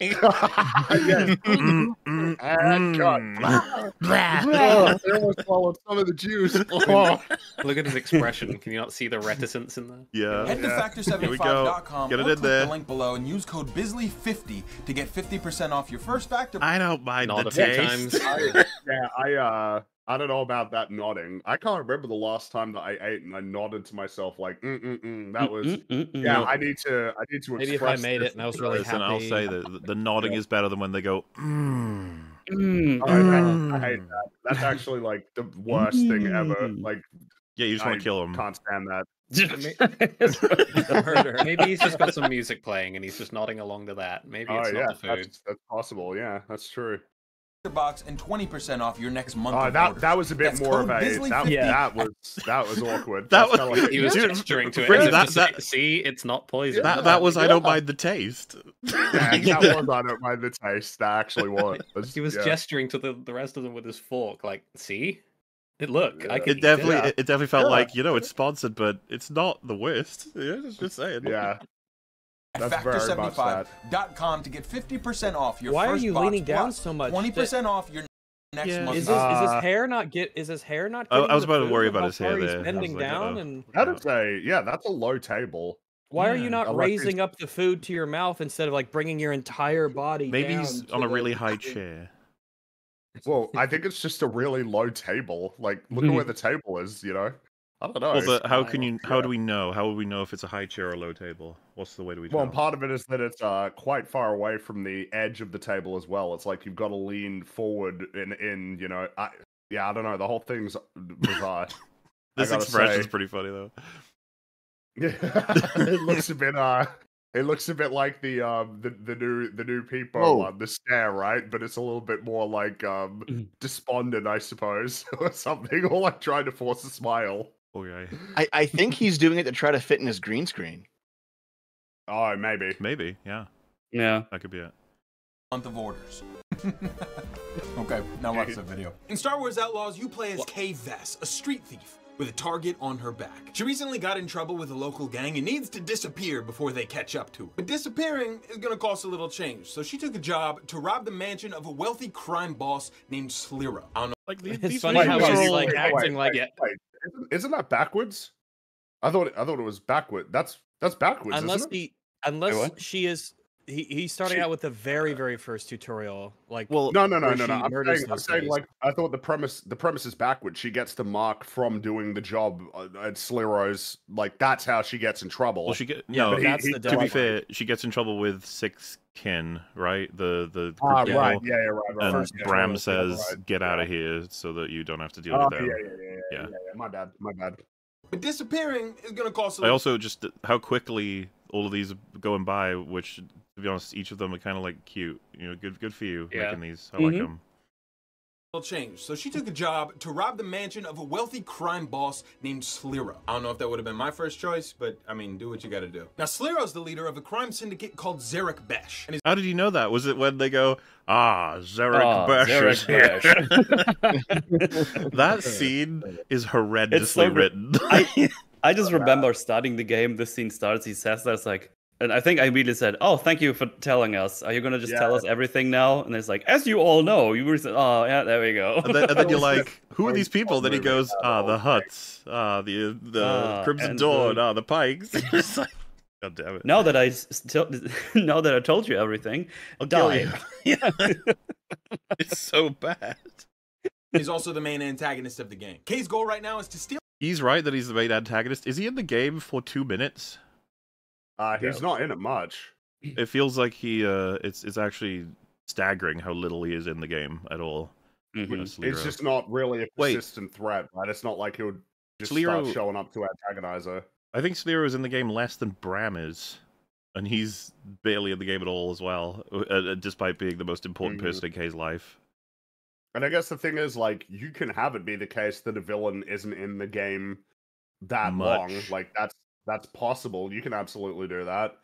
yeah. [LAUGHS] Mm, mm, And cut. mm. Oh, I almost swallowed some of the juice. Oh. Look at his expression. Can you not see the reticence in there? Yeah. Head to factor75.com Get it in click there. the link below and use code Bisley50 to get 50% off your first Factor. I don't mind Not the a taste. times. I, yeah, I uh I don't know about that nodding. I can't remember the last time that I ate and I nodded to myself Like, mm mm mm. That was Mm-mm-mm-mm. yeah. I need to. I need to. Maybe if I made it and I was really others. Listen, I'll say that the- [LAUGHS] the nodding is better than when they go, mm. Mm, Oh, I, mm. I hate that. That's actually like the [LAUGHS] worst thing ever. Mm. Like, Yeah, you just want to kill him. can't stand that. [LAUGHS] Murder. Maybe he's just got some music playing and he's just nodding along to that. Maybe Oh it's yeah, the food. that's, that's possible. Yeah, that's true. Box and 20% off your next month. Oh, of that orders. that was a bit That's more of a Bisley that, 50. that was that was awkward. [LAUGHS] That That's was- kinda like, He was gesturing to it. Fritz, as if that- to say, that- See, it's not poison. That that was I don't Yeah. mind the taste. [LAUGHS] yeah, that was I don't mind the taste. That actually was. [LAUGHS] He was yeah. gesturing to the, the rest of them with his fork, like, see? It look, I Yeah. can It definitely it, it definitely felt Yeah. like you know it's sponsored, but it's not the worst. Yeah, just, just saying. Yeah, at That's very much that. factor75.com to get 50% off your Why are first you box leaning down plus so much? 20% off your next Yeah. month. Is his, is Uh, his hair not get? Is his hair not? I- I was about to worry about his hair far he's there. I was bending like, down, uh-oh. and that is a yeah. That's a low table. why are you not Unless he's- raising up the food to your mouth instead of like bringing your entire body? Maybe down he's on a really [LAUGHS] high chair. Well, I think it's just a really low table. Like, look at where [LAUGHS] the table is. You know. I don't know. Well, the, how can you? How do we know? How would we know if it's a high chair or a low table? What's the way do we Well, tell? part of it is that it's uh, quite far away from the edge of the table as well. It's like you've got to lean forward in, in you know, I, yeah, I don't know. The whole thing's bizarre. [LAUGHS] this gotta expression's say- pretty funny though. yeah, [LAUGHS] it looks a bit uh, it looks a bit like the um the, the new the new Peepo Whoa. one, the stare, right? But it's a little bit more like um Mhm. despondent, I suppose, [LAUGHS] or something, or like trying to force a smile. Oh, okay, I, I think he's doing it to try to fit in his green screen. Oh, maybe. maybe yeah, yeah. that could be it. month of orders. [LAUGHS] okay, now watch the video. In Star Wars Outlaws, you play as Kay Vess, a street thief with a target on her back. She recently got in trouble with a local gang and needs to disappear before they catch up to her. But disappearing is gonna cost a little change, so she took a job to rob the mansion of a wealthy crime boss named Sliro. I don't know. Like these, It's these funny visuals how are he's like acting like yeah. Wait, isn't, isn't that backwards? I thought I thought it was backward. That's that's backwards. unless isn't it? he, unless what? she is. He, he's starting She- out with the very very first tutorial. Like well, No, no, no, no, no. I'm saying, I'm saying like I thought the premise the premise is backwards. She gets the mark from doing the job uh, at Sliro's. Like that's how she gets in trouble. well, she get Yeah, no. he- that's he- the to to be fair, she gets in trouble with six kin, right? The the group ah, of right, yeah, yeah, right, right. and right, yeah, Bram yeah, says, right, "Get out of here," so that you don't have to deal Oh, with them. yeah, yeah, yeah, yeah, Yeah. yeah, yeah. My bad, my bad. But disappearing is gonna cost a I little also just how quickly all of these going by, which to be honest, each of them are kind of like cute. You know, good good for you Yeah. making these. I like Mhm. them. change. So she took a job to rob the mansion of a wealthy crime boss named Sliro. I don't know if that would have been my first choice, but I mean, do what you gotta do. Now, Sliro's the leader of a crime syndicate called Zerek Besh, and his How did you know that? Was it when they go, ah, Zarek Ah, Bush is Zarek here? [LAUGHS] that scene is horrendously so written. I [LAUGHS] I just remember starting the game. This scene starts. He says that it's like, and I think I immediately said, "Oh, thank you for telling us. Are you gonna just tell us everything now?" And it's like, as you all know, you were. said, Oh, yeah, there we go. and then, and then you're [LAUGHS] like, who are these people? Then he goes, ah, the Hutts, ah, the the Ah, Crimson and Dawn, the- ah, the Pikes. [LAUGHS] It's like, God damn it! now that I still, [LAUGHS] now that I told you everything, I'll kill die. you. Yeah. it's so bad. He's also the main antagonist of the game. Kay's goal right now is to steal He's right that he's the main antagonist. Is he in the game for two minutes? Uh, he's not in it much. It feels like he. Uh, it's it's actually staggering how little he is in the game at all. Mhm. Yes, It's just not really a Wait. persistent threat, right? It's not like he would just Sliro- start showing up to antagonize her. I think Sliro is in the game less than Bram is. and he's barely in the game at all as well, uh, uh, despite being the most important Mhm. person in Kay's life. And I guess the thing is, like, you can have it be the case that a villain isn't in the game that long. Much. Like that's that's possible. You can absolutely do that.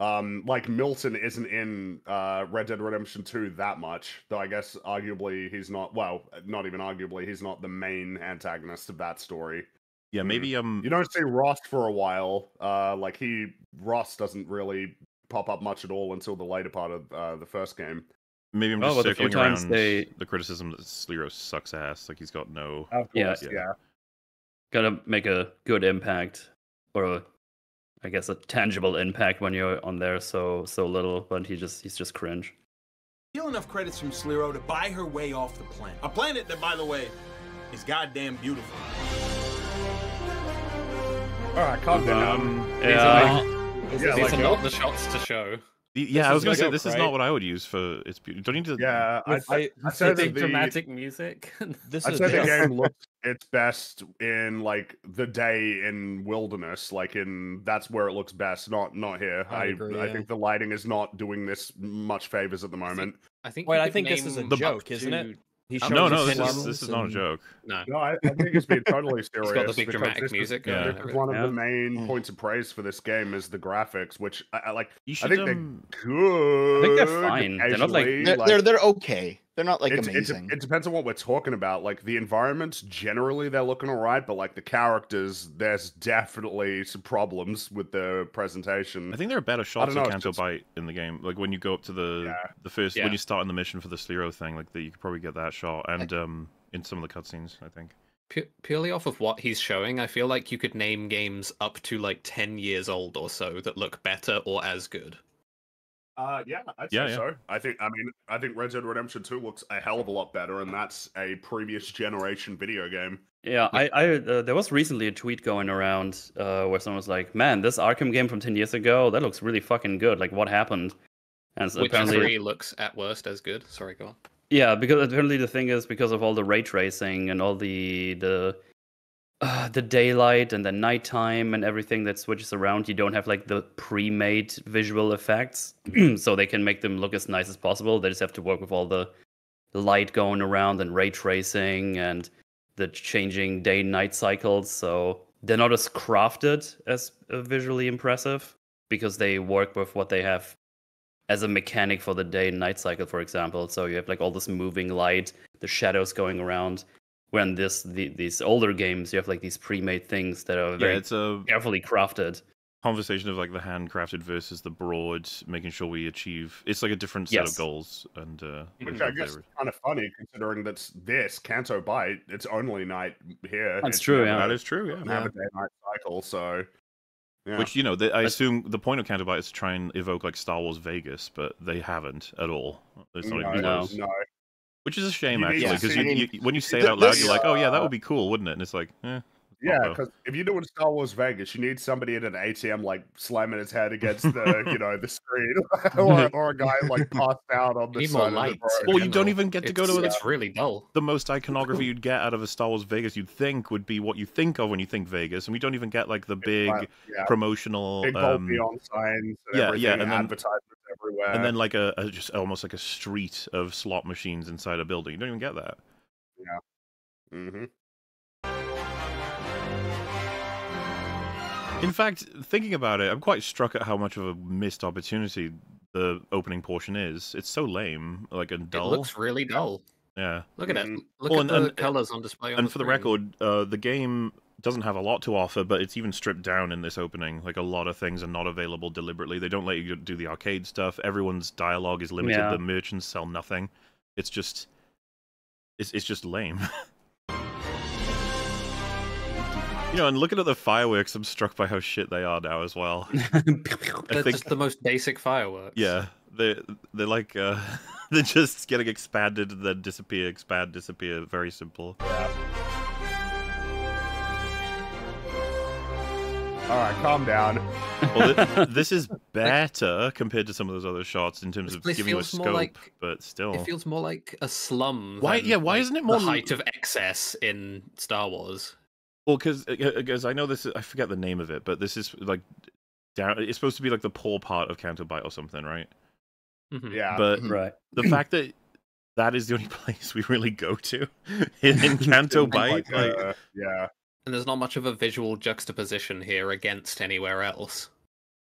Um, like Milton isn't in uh Red Dead Redemption 2 that much, though I guess arguably he's not well, not even arguably, he's not the main antagonist of that story. Yeah, Mm. maybe um, You don't see Ross for a while. Uh like he Ross doesn't really pop up much at all until the later part of uh, the first game. maybe I'm Oh, just but a few circling around they- the criticism that Sliro sucks ass. Like he's got no. Of Yeah. course, Yeah. yeah. Gotta make a good impact, or a, I guess a tangible impact when you're on there so so little. But he just he's just cringe. Steal enough credits from Sliro to buy her way off the planet. A planet that, by the way, is goddamn beautiful. All right, calm down. Um, These are not, Yeah, these like, are not the shots to show. Y- yeah, I was gonna say a this is not what I would use for its beauty. Don't you need to? yeah, I, I, I- I said that the, dramatic music. [LAUGHS] This I'd is say the game [LAUGHS] looks its best in like the day in wilderness, like in that's where it looks best, not not here. I'd I agree, I yeah. think the lighting is not doing this much favors at the I think- moment. I think. Wait, I think this is a name joke, isn't it? He shows No, his no, this is this is not a joke. No, No, I, I think it's being [LAUGHS] totally serious. got the big because dramatic this is- music and this is one of Yeah. the main Mm. points of praise for this game is the graphics, which I, I like. You I think um, they're good. think they're fine. They're not, like- They're, they're they're okay. They're not like it, it, amazing. it depends on what we're talking about. Like the environments, generally they're looking all right, but like the characters, there's definitely some problems with the presentation. I think there are better shots of it's Canto just- Bite in the game. Like when you go up to the Yeah. the first Yeah. when you start in the mission for the Sliro thing, like the, you could probably get that shot, and um in some of the cutscenes, I think. Pu- purely off of what he's showing, I feel like you could name games up to like ten years old or so that look better or as good. Uh, yeah, I'd Yeah, say yeah. so. I think, I mean, I think Red Dead Redemption 2 looks a hell of a lot better, and that's a previous generation video game. Yeah, I, I uh, there was recently a tweet going around uh, where someone was like, "Man, this Arkham game from ten years ago, that looks really fucking good. Like, what happened?" And so Witcher apparently, Three looks at worst as good. Sorry, go on. yeah, because apparently the thing is because of all the ray tracing and all the the uh, the daylight and the nighttime and everything that switches around, you don't have like the pre-made visual effects, [CLEARS THROAT] so they can make them look as nice as possible. They just have to work with all the light going around and ray tracing and the changing day night cycles. So they're not as crafted as uh, visually impressive because they work with what they have as a mechanic for the day and night cycle, for example. So you have like all this moving light, the shadows going around. When this the, these older games, you have like these pre-made things that are Yeah, very it's a carefully crafted. conversation of like the handcrafted versus the broad, making sure we achieve. It's like a different set Yes. of goals, and uh, Which I guess is kind of funny considering that's this Canto Bight. It's only night here. That's It's true, yeah. that is true. Yeah, doesn't have a day night cycle, so yeah. Which you know, they, I But- assume the point of Canto Bight is to try and evoke like Star Wars Vegas, but they haven't at all. It's not even no, no. Which is a shame, You actually, because you, when you say it out loud, you're like, "Oh yeah, that would be cool, wouldn't it?" And it's like, eh. Yeah, because if you're doing Star Wars Vegas, you need somebody at an ATM like slamming his head against the [LAUGHS] you know the screen, [LAUGHS] or, or a guy like passed out on the need side more of the lights. road. Well, you don't even get to go It's- to a- It's really dull. the most iconography [LAUGHS] you'd get out of a Star Wars Vegas, you'd think would be what you think of when you think Vegas, and we don't even get like the big Right, yeah, promotional, big um, bold neon signs, and yeah, everything, yeah, and then- advertisements everywhere. and then like a, a just almost like a street of slot machines inside a building. You don't even get that. Yeah. hmm In fact, thinking about it, I'm quite struck at how much of a missed opportunity the opening portion is. It's so lame, like and dull. It looks really dull. Yeah. Look at it. Mhm. Look Well, at and- the and- colors on display. On and the for the record, uh, the game doesn't have a lot to offer, but it's even stripped down in this opening. Like a lot of things are not available deliberately. They don't let you do the arcade stuff. Everyone's dialogue is limited. Yeah. The merchants sell nothing. It's just, it's it's just lame. [LAUGHS] you know, and looking at the fireworks, I'm struck by how shit they are now as well. [LAUGHS] I They're think, just the most basic fireworks. yeah, they they're like uh, [LAUGHS] they're just getting expanded and then disappear, expand, disappear. Very simple. Yeah. All right, calm down. Well, thi- [LAUGHS] this is better compared to some of those other shots in terms of place giving you a scope, like- but still. It feels more like a slum. Why- than, yeah, why like, isn't it more the height of excess in Star Wars? Well, because I know this, is, I forget the name of it, but this is like down. It's supposed to be like the poor part of Canto Bight or something, right? Mhm. Yeah. But Mhm. Right. the [CLEARS THROAT] fact that that is the only [LAUGHS] place we really go to [LAUGHS] in, in [LAUGHS] Canto Bight, like, like, uh, yeah. And there's not much of a visual juxtaposition here against anywhere else.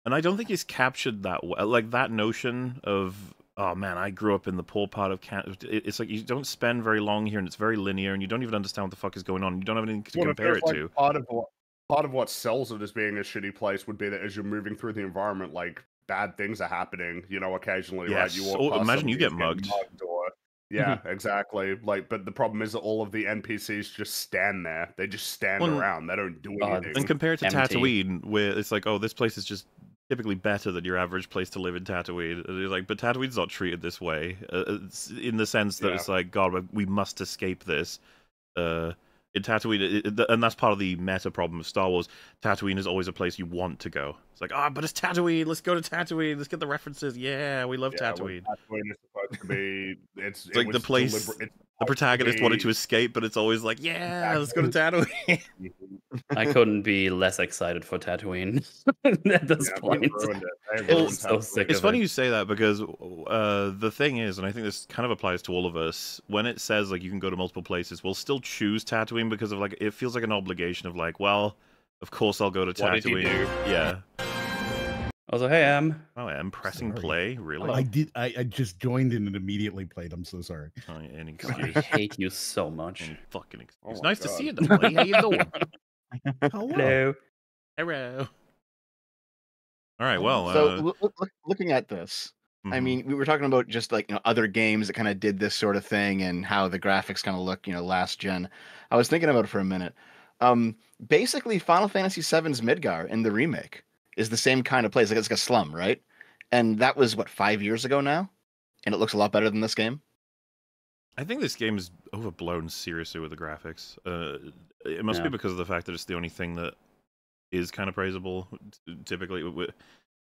and I don't think he's captured that well. Like that notion of oh man, I grew up in the poor part of Canada. It's like you don't spend very long here, and it's very linear, and you don't even understand what the fuck is going on. You don't have anything to Well, compare it like to. Part of what part of what sells it as being a shitty place would be that as you're moving through the environment, like bad things are happening. You know, occasionally, right? Yes. You walk Oh, past imagine you get who's mugged. or [LAUGHS] yeah, exactly. Like, but the problem is that all of the NPCs just stand there. They just stand Well, around. They don't do uh, anything. And compared to empty. Tatooine, where it's like, oh, this place is just typically better than your average place to live in Tatooine. And it's like, but Tatooine's not treated this way, uh, in the sense that Yeah. it's like, God, we- must escape this. Uh, in Tatooine, it, and that's part of the meta problem of Star Wars. Tatooine is always a place you want to go. It's like, ah, but it's Tatooine. Let's go to Tatooine. Let's get the references. Yeah, we love Yeah, well, Tatooine. Tatooine is supposed to be. It's, it like the place- deliberate- it's The protagonist wanted to escape, but it's always like, yeah, let's go to Tatooine. [LAUGHS] I couldn't be less excited for Tatooine [LAUGHS] at this Yeah, point. they've it. It's so sick It's funny it. you say that because uh, the thing is, and I think this kind of applies to all of us, when it says like you can go to multiple places, we'll still choose Tatooine because of like it feels like an obligation of like, well, of course I'll go to What did you Tatooine. do? Yeah. Also, hey, Em. Oh, I'm pressing Sorry. play. Really? I did. I, I just joined in and immediately played. I'm so sorry. Oh, any God, excuse. I hate you so much. Any fucking excuse. Oh my nice to see you, Dolly. How you doing? [LAUGHS] Hello. Hello. All right. Well, so uh, loo- loo- looking at this, I mhm. mean, we were talking about just like you know other games that kind of did this sort of thing and how the graphics kind of look, you know, last gen. I was thinking about it for a minute. Um, basically, Final Fantasy VII's Midgar in the remake is the same kind of place. Like it's like a slum, right? And that was what five years ago now, and it looks a lot better than this game. I think this game is overblown seriously with the graphics. Uh, it must be because of the fact that it's the only thing that is kind of praisable. t- Typically, w-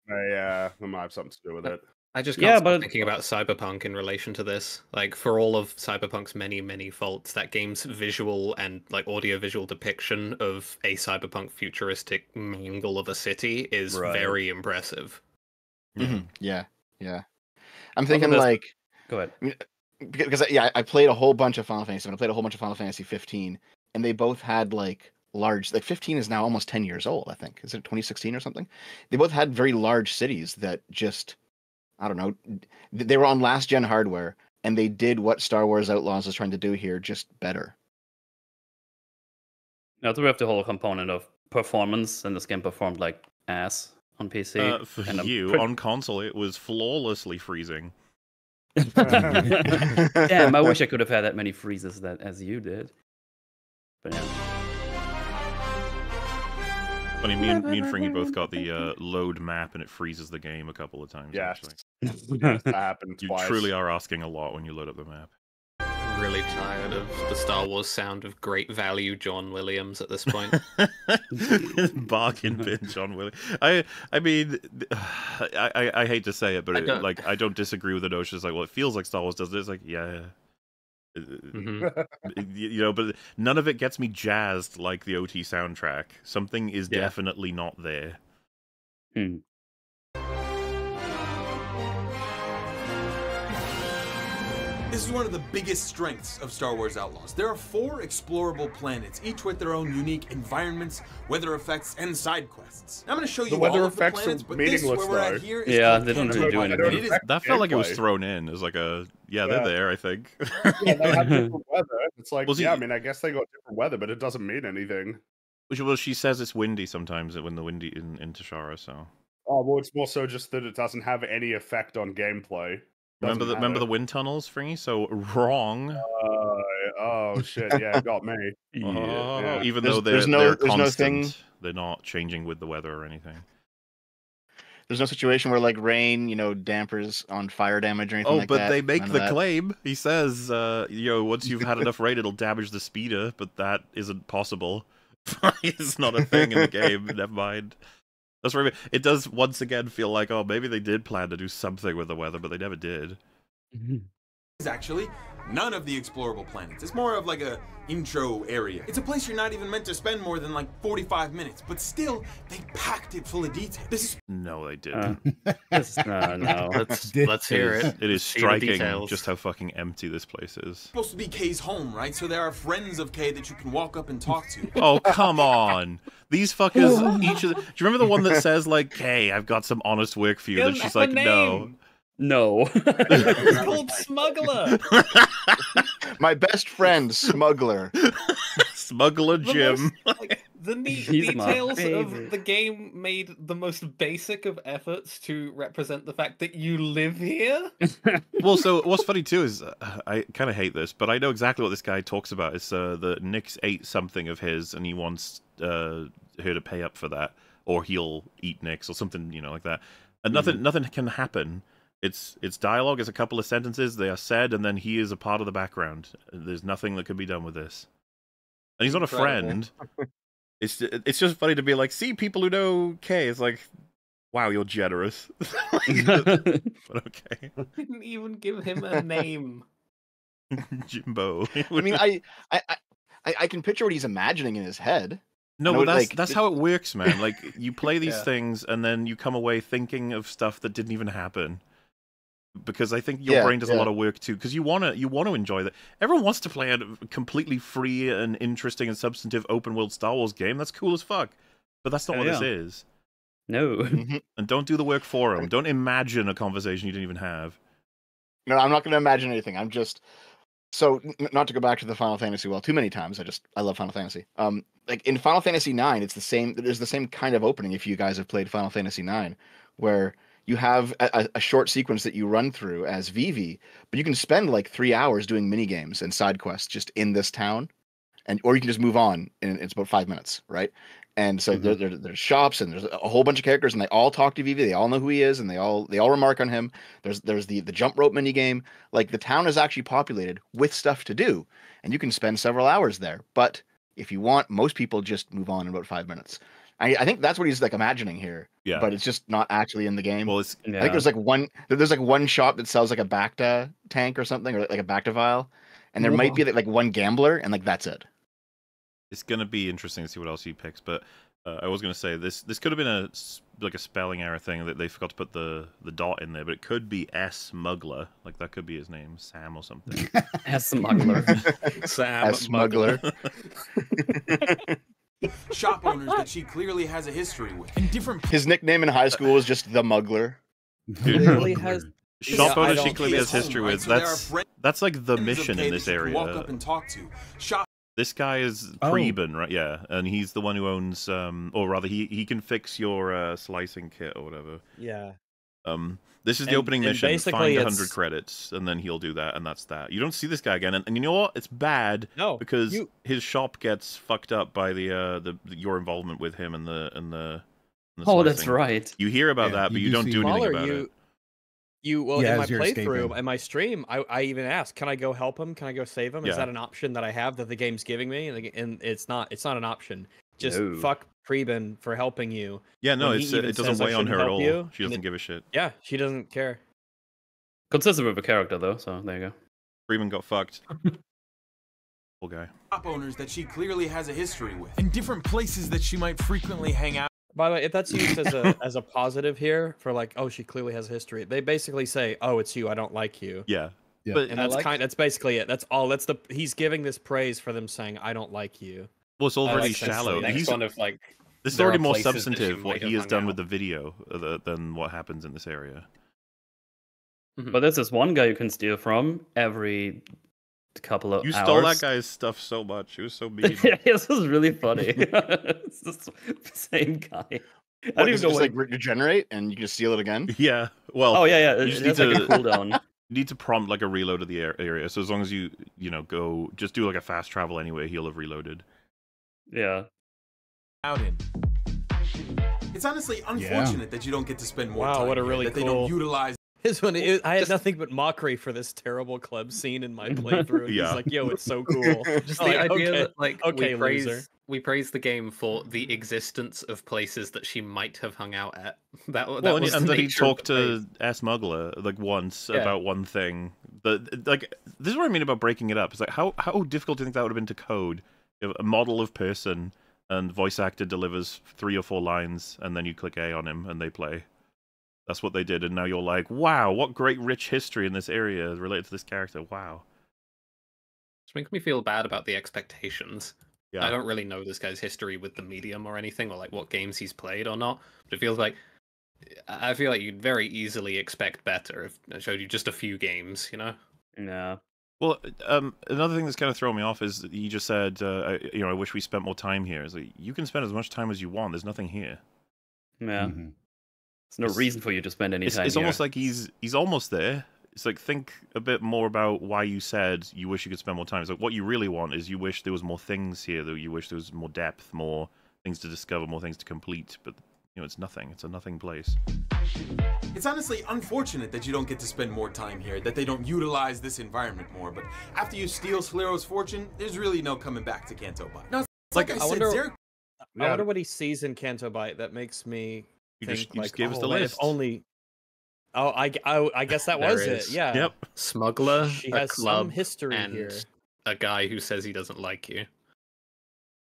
Uh, yeah, that might have something to do with it. I just Yeah, can't stop but- thinking about Cyberpunk in relation to this. Like, for all of Cyberpunk's many, many faults, that game's visual and like audio-visual depiction of a cyberpunk futuristic mangle of a city is Right. very impressive. Mhm. Yeah, yeah. I'm thinking there's- like Go ahead. because yeah, I played a whole bunch of Final Fantasy, and I played a whole bunch of Final Fantasy 15, and they both had like large. Like 15 is now almost 10 years old. I think is it 2016 or something. They both had very large cities that just, I don't know, they were on last gen hardware, and they did what Star Wars Outlaws is trying to do here, just better. Now, do we have the whole component of performance, and this game performed like ass on PC. uh, for and you pretty- on console, it was flawlessly freezing. [LAUGHS] [LAUGHS] Damn, I wish I could have had that many freezes that as you did. But yeah. Funny, me and me and Fringy both got the uh, [LAUGHS] load map, and it freezes the game a couple of times. Yes, Actually, [LAUGHS] that happened you twice. truly are asking a lot when you load up the map. Really tired of the Star Wars sound of great value John Williams at this point. [LAUGHS] Bargain bin, John Williams. I, I mean, [SIGHS] I, I, I hate to say it, but I it, like, I don't disagree with the notion. It's like, well, it feels like Star Wars does this. Like, yeah, [LAUGHS] You you know, but none of it gets me jazzed like the OT soundtrack. Something is Yeah. definitely not there. Hmm. This is one of the biggest strengths of Star Wars Outlaws. There are four explorable planets, each with their own unique environments, weather effects, and side quests. I'm going to show you The weather all of the effects planets, but this where we're at here is Yeah, they don't really do anything. and it is That felt like it was thrown in as like a, yeah, they're there. I think. [LAUGHS] yeah, they have different [LAUGHS] weather. It's like, Well, see- yeah, I mean, I guess they got different weather, but it doesn't mean anything. Which- well, she says it's windy sometimes when the windy in, in Toshara. So Oh well, it's more so just that it doesn't have any effect on gameplay. Remember Doesn't the remember the wind tunnels, Fringy? So wrong. Uh, oh shit! Yeah, it got me. [LAUGHS] Oh, Yeah. even There's- though they're, there's no- they're there's no constant, thing- they're not changing with the weather or anything. There's no situation where like rain, you know, dampers on fire damage or anything Oh, like but that. they make None the claim. He says, uh, you know, once you've had enough rain, it'll damage the speeder, but that isn't possible. [LAUGHS] it's not a thing in the [LAUGHS] game. Never mind. That's right. It does once again feel like, oh, maybe they did plan to do something with the weather, but they never did. [LAUGHS] actually none of the explorable planets. It's more of like a intro area. It's a place you're not even meant to spend more than like 45 minutes, but still, they packed it full of detail. This is No, they Uh, didn't. [LAUGHS] this- no, no. [LAUGHS] Let's Did- let's hear it is, it. it is striking just how fucking empty this place is. supposed to be Kay's home, right? So there are friends of Kay that you can walk up and talk to. [LAUGHS] Oh come on! These fuckers. Each of the, do you remember the one that says like, "Hey, I've got some honest work for you"? Then Doesn't she's like, a "No." name. No. It's [LAUGHS] called Smuggler. [LAUGHS] My best friend, Smuggler. Smuggler The Jim. most, like, [LAUGHS] the neat He's details of the game made the most basic of efforts to represent the fact that you live here. well, so what's funny too is uh, I kind of hate this, but I know exactly what this guy talks about. It's uh, that Nix ate something of his, and he wants uh, her to pay up for that, or he'll eat Nix, or something, you know, like that. And nothing, nothing can happen. It's it's dialogue. It's a couple of sentences. They are said, and then he is a part of the background. There's nothing that can be done with this. And he's not a friend. [LAUGHS] It's it's just funny to be like, see people who know Kay. It's like, wow, you're generous. [LAUGHS] [LAUGHS] but okay, Didn't even give him a name. Jimbo. I mean, I, I, I, I- I can picture what he's imagining in his head. No, but that's like, that's how it works, man. Like you play these Yeah. things and then you come away thinking of stuff that didn't even happen. Because I think your Yeah, brain does a lot of work too. Because you wanna you want to enjoy that. Everyone wants to play a completely free and interesting and substantive open world Star Wars game. That's cool as fuck. But that's not Hell what this is. no. Mhm. And don't do the work for them. Don't imagine a conversation you didn't even have. No, I'm not going to imagine anything. I'm just so n- not to go back to the Final Fantasy well too many times. I just I love Final Fantasy. Um, like in Final Fantasy Nine, it's the same. There's the same kind of opening if you guys have played Final Fantasy Nine, where you have a, a- short sequence that you run through as Vivi, but you can spend like three hours doing mini games and side quests just in this town, and or you can just move on and it's about five minutes, right? And so there, mm-hmm. there, there's shops and there's a whole bunch of characters and they all talk to Vivi. They all know who he is and they all they all remark on him. There's there's the the jump rope mini game. Like the town is actually populated with stuff to do, and you can spend several hours there. But if you want, most people just move on in about five minutes. I, I think that's what he's like imagining here, Yeah. but it's just not actually in the game. well, it's I think there's like one there's like one shop that sells like a Bacta tank or something or like a Bacta vial, and there might be like, like one gambler and like that's it. it's gonna be interesting to see what else he picks. But uh, I was gonna say this this could have been a like a spelling error thing that they forgot to put the the dot in there, but it could be S Smuggler. Like that could be his name, Sam or something. [LAUGHS] S smuggler. [LAUGHS] Sam A smuggler. [LAUGHS] Shop owners that she clearly has a history with. In different His nickname in high school was just the Muggler. Dude, really has- [LAUGHS] Shop Yeah, I owner she clearly has Kay's history home, right? with. So there That's that's like the mission in this you can Walk area. up and talk to. Shop This guy is Oh. Right? Yeah, and he's the one who owns, um, or rather, he he can fix your uh, slicing kit or whatever. Yeah. Um, this is the And- opening and mission. basically Find a it's- hundred credits, and then he'll do that, and that's that. You don't see this guy again, and, and you know what? It's bad No. because you- his shop gets fucked up by the uh the, the your involvement with him and the and the. And the oh, that's slicing. right. You hear about Yeah, that, but you you, do don't do anything MauLer, about you, it. you well Yeah, in my playthrough, escaping. in my stream, I, I even asked, can I go help him? Can I go save him? Yeah. Is that an option that I have that the game's giving me? And, the- and it's not. It's not an option. Just No. fuck Preben for helping you. Yeah, no, it's, uh, it doesn't says weigh on her at all. you, She doesn't it- give a shit. Yeah, she doesn't care. Consistent with the character though, so there you go. Freeman got fucked. [LAUGHS] Poor guy. owners that she clearly has a history with. In different places that she might frequently hang out. By the way, if that's used as a as a positive here for like, oh, she clearly has a history. They basically say, oh, it's you. I don't like you. Yeah. Yeah. But And that's like- kind. That's basically it. That's all. That's the. He's giving this praise for them saying, I don't like you. Well, it's I already like shallow. The next He's, one of like this is already more places that she substantive what he has hung done with the video uh, than what happens in this area. But there's this one guy you can steal from every couple of You hours. stole that guy's stuff so much. He was so [LAUGHS] mean. yeah, [LAUGHS] this is really funny. [LAUGHS] it's the same guy. I What, don't does even it know just what. like regenerate and you can just steal it again? yeah. Well, Oh yeah, yeah. you just it need like to- cooldown. you need to prompt like a reload of the area. So as long as you you know go just do like a fast travel anyway, he'll have reloaded. Yeah. out in. It's honestly unfortunate that you don't get to spend more Wow, time what a here, really that they don't utilize [LAUGHS] This one, it, I had Just- nothing but mockery for this terrible club scene in my [LAUGHS] playthrough. Yeah. He's like, "Yo, it's so [LAUGHS] cool." just I'm the like, idea okay, that like okay, we praise loser. we praised the game for the existence of places that she might have hung out at. That, that well, and, was and the then he talked to S Smuggler like once Yeah. about one thing. But like, this is what I mean about breaking it up. It's like how how difficult do you think that would have been to code? You have a model of person, and voice actor delivers three or four lines, and then you click A on him, and they play. That's what they did, and now you're like, wow, what great rich history in this area related to this character. Wow. It's makes me feel bad about the expectations. Yeah. I don't really know this guy's history with the medium or anything, or like what games he's played or not. But it feels like I I feel like you'd very easily expect better if I showed you just a few games. You know? Yeah. Well, um, another thing that's kind of throwing me off is that you just said, uh, I, you know, I wish we spent more time here. Is like, you can spend as much time as you want. There's nothing here. Yeah. Mhm. There's no It's- reason for you to spend any It's, time it's here. almost like he's he's almost there. It's like think a bit more about why you said you wish you could spend more time. It's like what you really want is you wish there was more things here. That you wish there was more depth, more things to discover, more things to complete. But you know, it's nothing. It's a nothing place. It's honestly unfortunate that you don't get to spend more time here, that they don't utilize this environment more. But after you steal Sliro's fortune, there's really no coming back to Canto Bight. No, it's like, I, I said, wonder- Zerg I wonder what he sees in Canto Bight that makes me You think just, you like, just gave us oh, the man, list. If only. Oh, I oh, I guess that was is. it. Yeah. Yep. Smuggler, She a has some club, history and here. a guy who says he doesn't like you.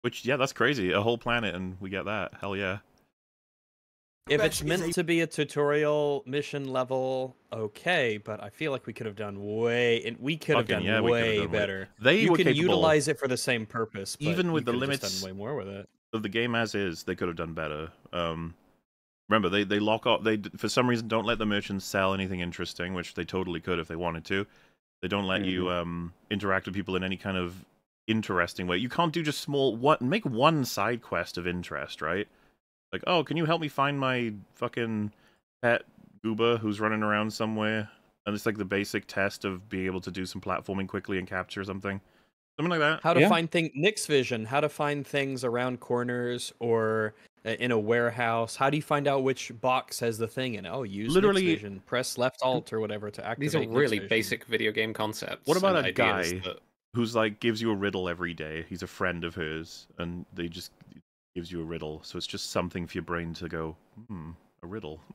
Which yeah, that's crazy. A whole planet, and we get that. Hell yeah. If it's meant a- to be a tutorial mission level, okay, but I feel like we could have done way, and we could have done yeah, we way done way- better. They you can capable utilize it for the same purpose, but Even with the could have limits- done way more with it. of the game as is, they could have done better. Um, remember, they they lock up. They for some reason don't let the merchants sell anything interesting, which they totally could if they wanted to. They don't let you um, interact with people in any kind of interesting way. You can't do just small. What make one side quest of interest, right? Like, oh, can you help me find my fucking pet goober who's running around somewhere? And it's like the basic test of being able to do some platforming quickly and capture something, something like that. How to Yeah. find things, Nix vision, how to find things around corners or uh, in a warehouse. How do you find out which box has the thing in it? Oh, use Literally- Nix vision. Press left alt or whatever to activate These are really vision. basic video game concepts. What about a guy that- who's like gives you a riddle every day. He's a friend of hers, and they just gives you a riddle. So it's just something for your brain to go, hmm, a riddle. [LAUGHS]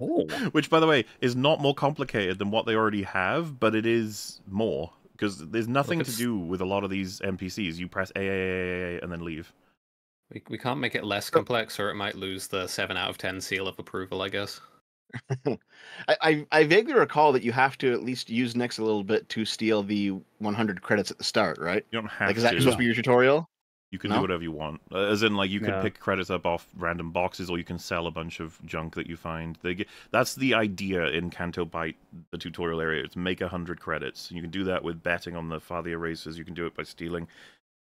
Oh. Which, by the way, is not more complicated than what they already have, but it is more because there's nothing to do with a lot of these NPCs. You press A, A, A, A, A, and then leave. We, we can't make it less complex, or it might lose the seven out of ten seal of approval. I guess. [LAUGHS] I, I I vaguely recall that you have to at least use Nix a little bit to steal the 100 credits at the start, right? You don't have Like, is that to. supposed to be your tutorial? You can No? do whatever you want. Uh, As in, like, you can Yeah. pick credits up off random boxes, or you can sell a bunch of junk that you find. They get, that's the idea in Canto Bight, the tutorial area. It's make a hundred credits. You can do that with betting on the fathier races. You can do it by stealing.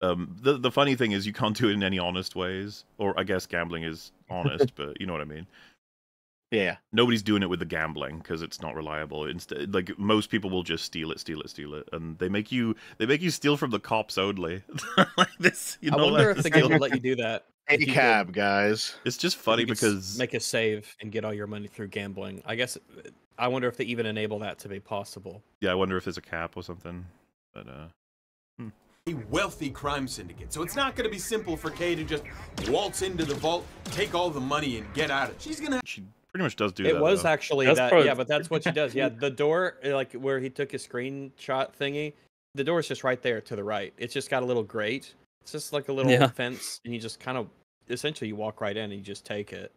Um, the the funny thing is, you can't do it in any honest ways. Or I guess gambling is [LAUGHS] honest, but you know what I mean. Yeah. Nobody's doing it with the gambling because it's not reliable. Instead, like most people will just steal it, steal it, steal it, and they make you they make you steal from the cops only. [LAUGHS] like this, you I know, wonder like, if the game would let you do that. A If could- cab, guys. It's just funny you could s- because make a save and get all your money through gambling. I guess I wonder if they even enable that to be possible. yeah, I wonder if there's a cap or something. But uh, a wealthy crime syndicate, so it's not going to be simple for Kay to just waltz into the vault, take all the money, and get out of it. She's going to she pretty much does do it that. It was though. actually That's that, probably- yeah, but that's what she does. Yeah, [LAUGHS] the door, like where he took his screenshot thingy, the door's just right there to the right. It's just got a little grate. It's just like a little Yeah. fence, and you just kind of, essentially, you walk right in and you just take it.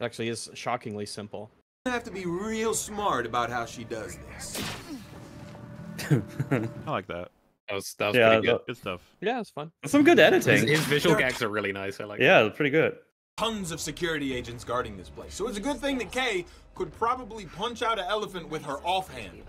It actually is shockingly simple. You have to be real smart about how she does this. I like that. That was that was Yeah, pretty good. Good stuff. Yeah, it's fun. Some good editing. his visual gags are really nice. I like. Yeah, that. Yeah, pretty good. Tons of security agents guarding this place, so it's a good thing that Kay could probably punch out an elephant with her offhand.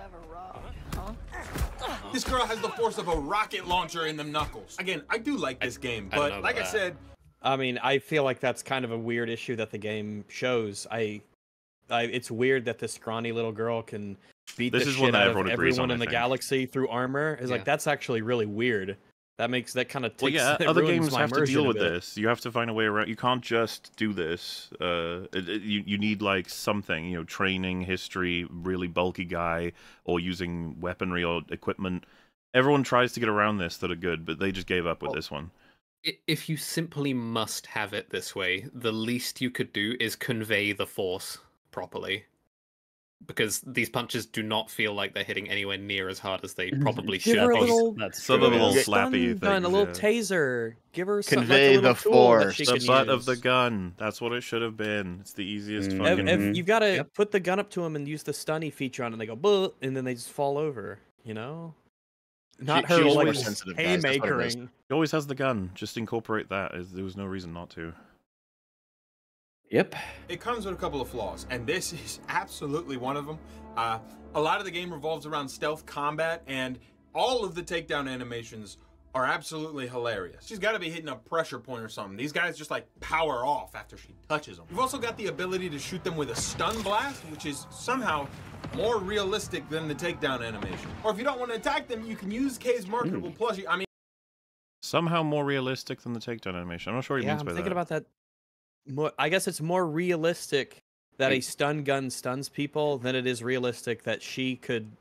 This girl has the force of a rocket launcher in them knuckles. Again, I do like this game, but know like I said, I mean, I feel like that's kind of a weird issue that the game shows. I, I it's weird that this scrawny little girl can beat This the is shit one that out of everyone agrees everyone on, I in the think. galaxy through armor. Is Yeah. like that's actually really weird. That makes that kind of Well, yeah, [LAUGHS] other games have to deal with this. You have to find a way around. You can't just do this. Uh, it, it- you you need like something, you know, training, history, really bulky guy, or using weaponry or equipment. Everyone tries to get around this that are good, but they just gave up with Well, this one. If you simply must have it this way, the least you could do is convey the force properly. Because these punches do not feel like they're hitting anywhere near as hard as they probably Give should. her a little That's Some of them little slappy gun, a little yeah. taser. Give her some, like, Convey a the tool that she The can butt of the gun. That's what it should have been. It's the easiest Mm. Ev- fucking. ev- Mhm. you've got to Yep. put the gun up to them and use the stunny feature on it, and they go, "Buh," and then they just fall over. You know, not She- her she's like more sensitive, guys, that's what it is. haymakering. He always has the gun. Just incorporate that. Is- There was no reason not to. Yep. It comes with a couple of flaws, and this [LAUGHS] is absolutely one of them. Uh, a lot of the game revolves around stealth combat, and all of the takedown animations are absolutely hilarious. She's got to be hitting a pressure point or something. These guys just like power off after she touches them. You've also got the ability to shoot them with a stun blast, which is somehow more realistic than the takedown animation. Or if you don't want to attack them, you can use Kay's marketable plushie. I mean, Somehow more realistic than the takedown animation. I'm not sure what he Yeah, means I'm by thinking about that. More, I guess it's more realistic that a stun gun stuns people than it is realistic that she could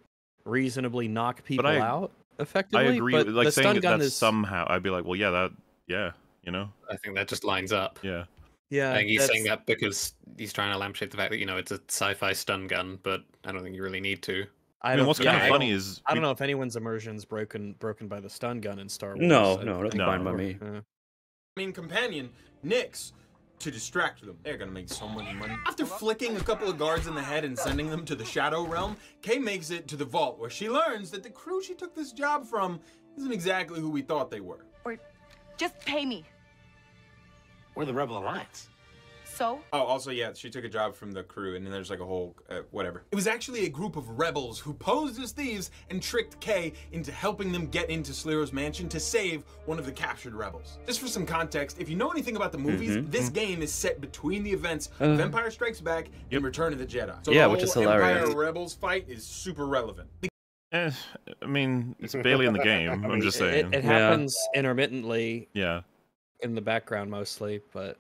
reasonably knock people I- out effectively. I agree. But Like the saying stun that gun that's is somehow, I'd be like, well, yeah, that, yeah, you know, I think that just lines up. yeah. yeah. I think he's saying that because he's trying to lampshade the fact that you know it's a sci-fi stun gun, but I don't think you really need to. I, I, mean, don't- what's yeah, kind of funny don't- is I don't know if anyone's immersion's broken broken by the stun gun in Star Wars. No, no, I that's think fine by me. yeah. I mean, companion, Nix, to distract them. They're gonna make so much money. After flicking a couple of guards in the head and sending them to the Shadow Realm, Kay makes it to the vault where she learns that the crew she took this job from isn't exactly who we thought they were. Or just pay me. We're the Rebel Alliance. So? Oh, also, yeah, she took a job from the crew, and then there's like a whole uh, whatever. It was actually a group of rebels who posed as thieves and tricked Kay into helping them get into Sliro's mansion to save one of the captured rebels. Just for some context, if you know anything about the movies, Mhm. this game is set between the events Uh. of Empire Strikes Back and Return of the Jedi. So Yeah, the which is whole hilarious. Empire Rebels fight is super relevant. Eh, I mean, it's barely in the game. I'm just saying. it Yeah. happens intermittently yeah. in the background mostly, but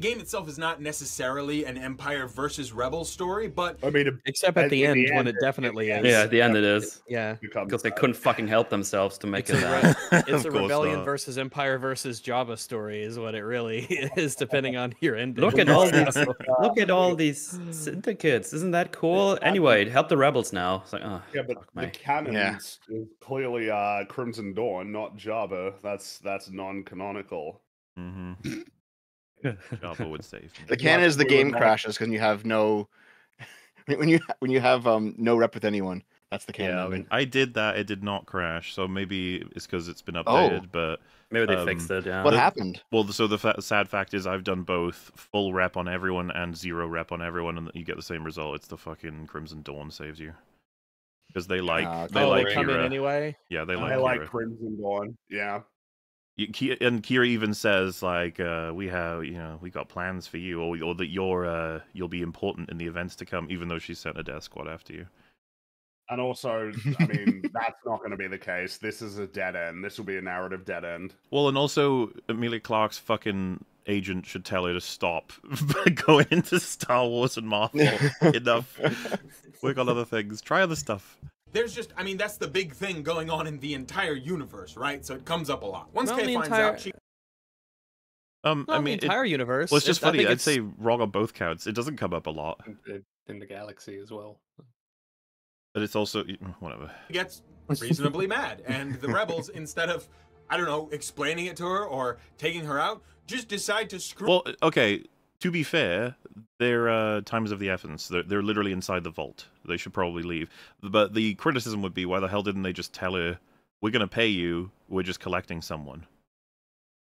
The game itself is not necessarily an Empire versus Rebel story, but I mean, except at the end when it definitely is. Yeah, at the end it is. Yeah. Because they couldn't fucking help themselves to make It's it a, that. re- [LAUGHS] it's a rebellion not. versus empire versus Jabba story, is what it really [LAUGHS] is, depending on your ending. Look at all [LAUGHS] these look at all these syndicates. Isn't that cool? Anyway, help the rebels now. It's like, oh, Yeah, but fuck the me. canon Yeah. is clearly uh, Crimson Dawn, not Jabba. That's that's non-canonical. Mm-hmm. Jabba would save me. The canon is the game crashes because you have no [LAUGHS] when you when you have um no rep with anyone. That's the canon. Yeah, I mean. I did that. It did not crash. So maybe it's because it's been Oh. updated. But Maybe they um, fixed it, yeah. What the- happened? Well, so the fa- sad fact is, I've done both full rep on everyone and zero rep on everyone, and you get the same result. It's the fucking Crimson Dawn saves you because they like okay. they oh, like they come in anyway. Yeah, they like I like Qi'ra. Crimson Dawn. Yeah. You- Ki- and Qi'ra even says like, uh, "We have, you know, we got plans for you, or, or that you're, uh, you'll be important in the events to come." Even though she sent a death squad after you. And also, I mean, [LAUGHS] that's not going to be the case. This is a dead end. This will be a narrative dead end. Well, and also Emilia Clarke's fucking agent should tell her to stop [LAUGHS] going into Star Wars and Marvel. [LAUGHS] Enough. Work on other things. Try other stuff. There's just, I mean, that's the big thing going on in the entire universe, right? So it comes up a lot. Once Well, Kay finds entire- out, she Um, Not I mean, the it- entire universe. well, it's just I funny. I'd it's- say wrong on both counts. It doesn't come up a lot, in- in the galaxy as well. but it's also whatever. gets reasonably mad. And the rebels, [LAUGHS] instead of, I don't know, explaining it to her or taking her out, just decide to screw Well, okay. To be fair, they're uh, times of the essence. They're, they're literally inside the vault. They should probably leave. But the criticism would be, why the hell didn't they just tell her, "We're going to pay you. We're just collecting someone."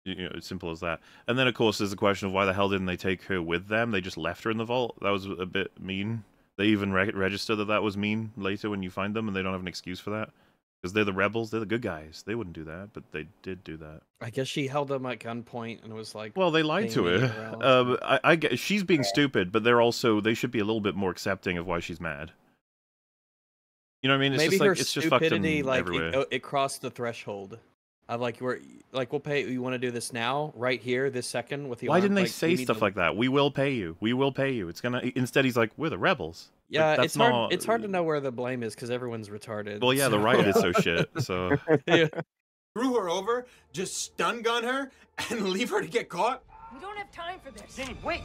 You know, simple as that. And then, of course, there's the question of why the hell didn't they take her with them? They just left her in the vault. That was a bit mean. They even re- register that that was mean later when you find them, and they don't have an excuse for that because they're the rebels. They're the good guys. They wouldn't do that, but they did do that. I guess she held them at gunpoint and was like, Well, they lied to her. [LAUGHS] Um, I, I she's being stupid, but they're also they should be a little bit more accepting of why she's mad. You know what I mean? It's maybe just her like it's just stupidity, fucking like it, it crossed the threshold. Of like we're like we'll pay. You want to do this now, right here, this second, with the. Why alarm? didn't they like, say stuff to- like that? We will pay you. We will pay you. It's gonna. Instead, he's like, "We're the rebels." Like, Yeah, that's it's hard. not- It's hard to know where the blame is because everyone's retarded. Well, yeah, the riot writer is so [LAUGHS] shit. So Yeah. screw her over, just stun gun her, and [LAUGHS] leave her to get caught? We don't have time for this. Jenny, wait.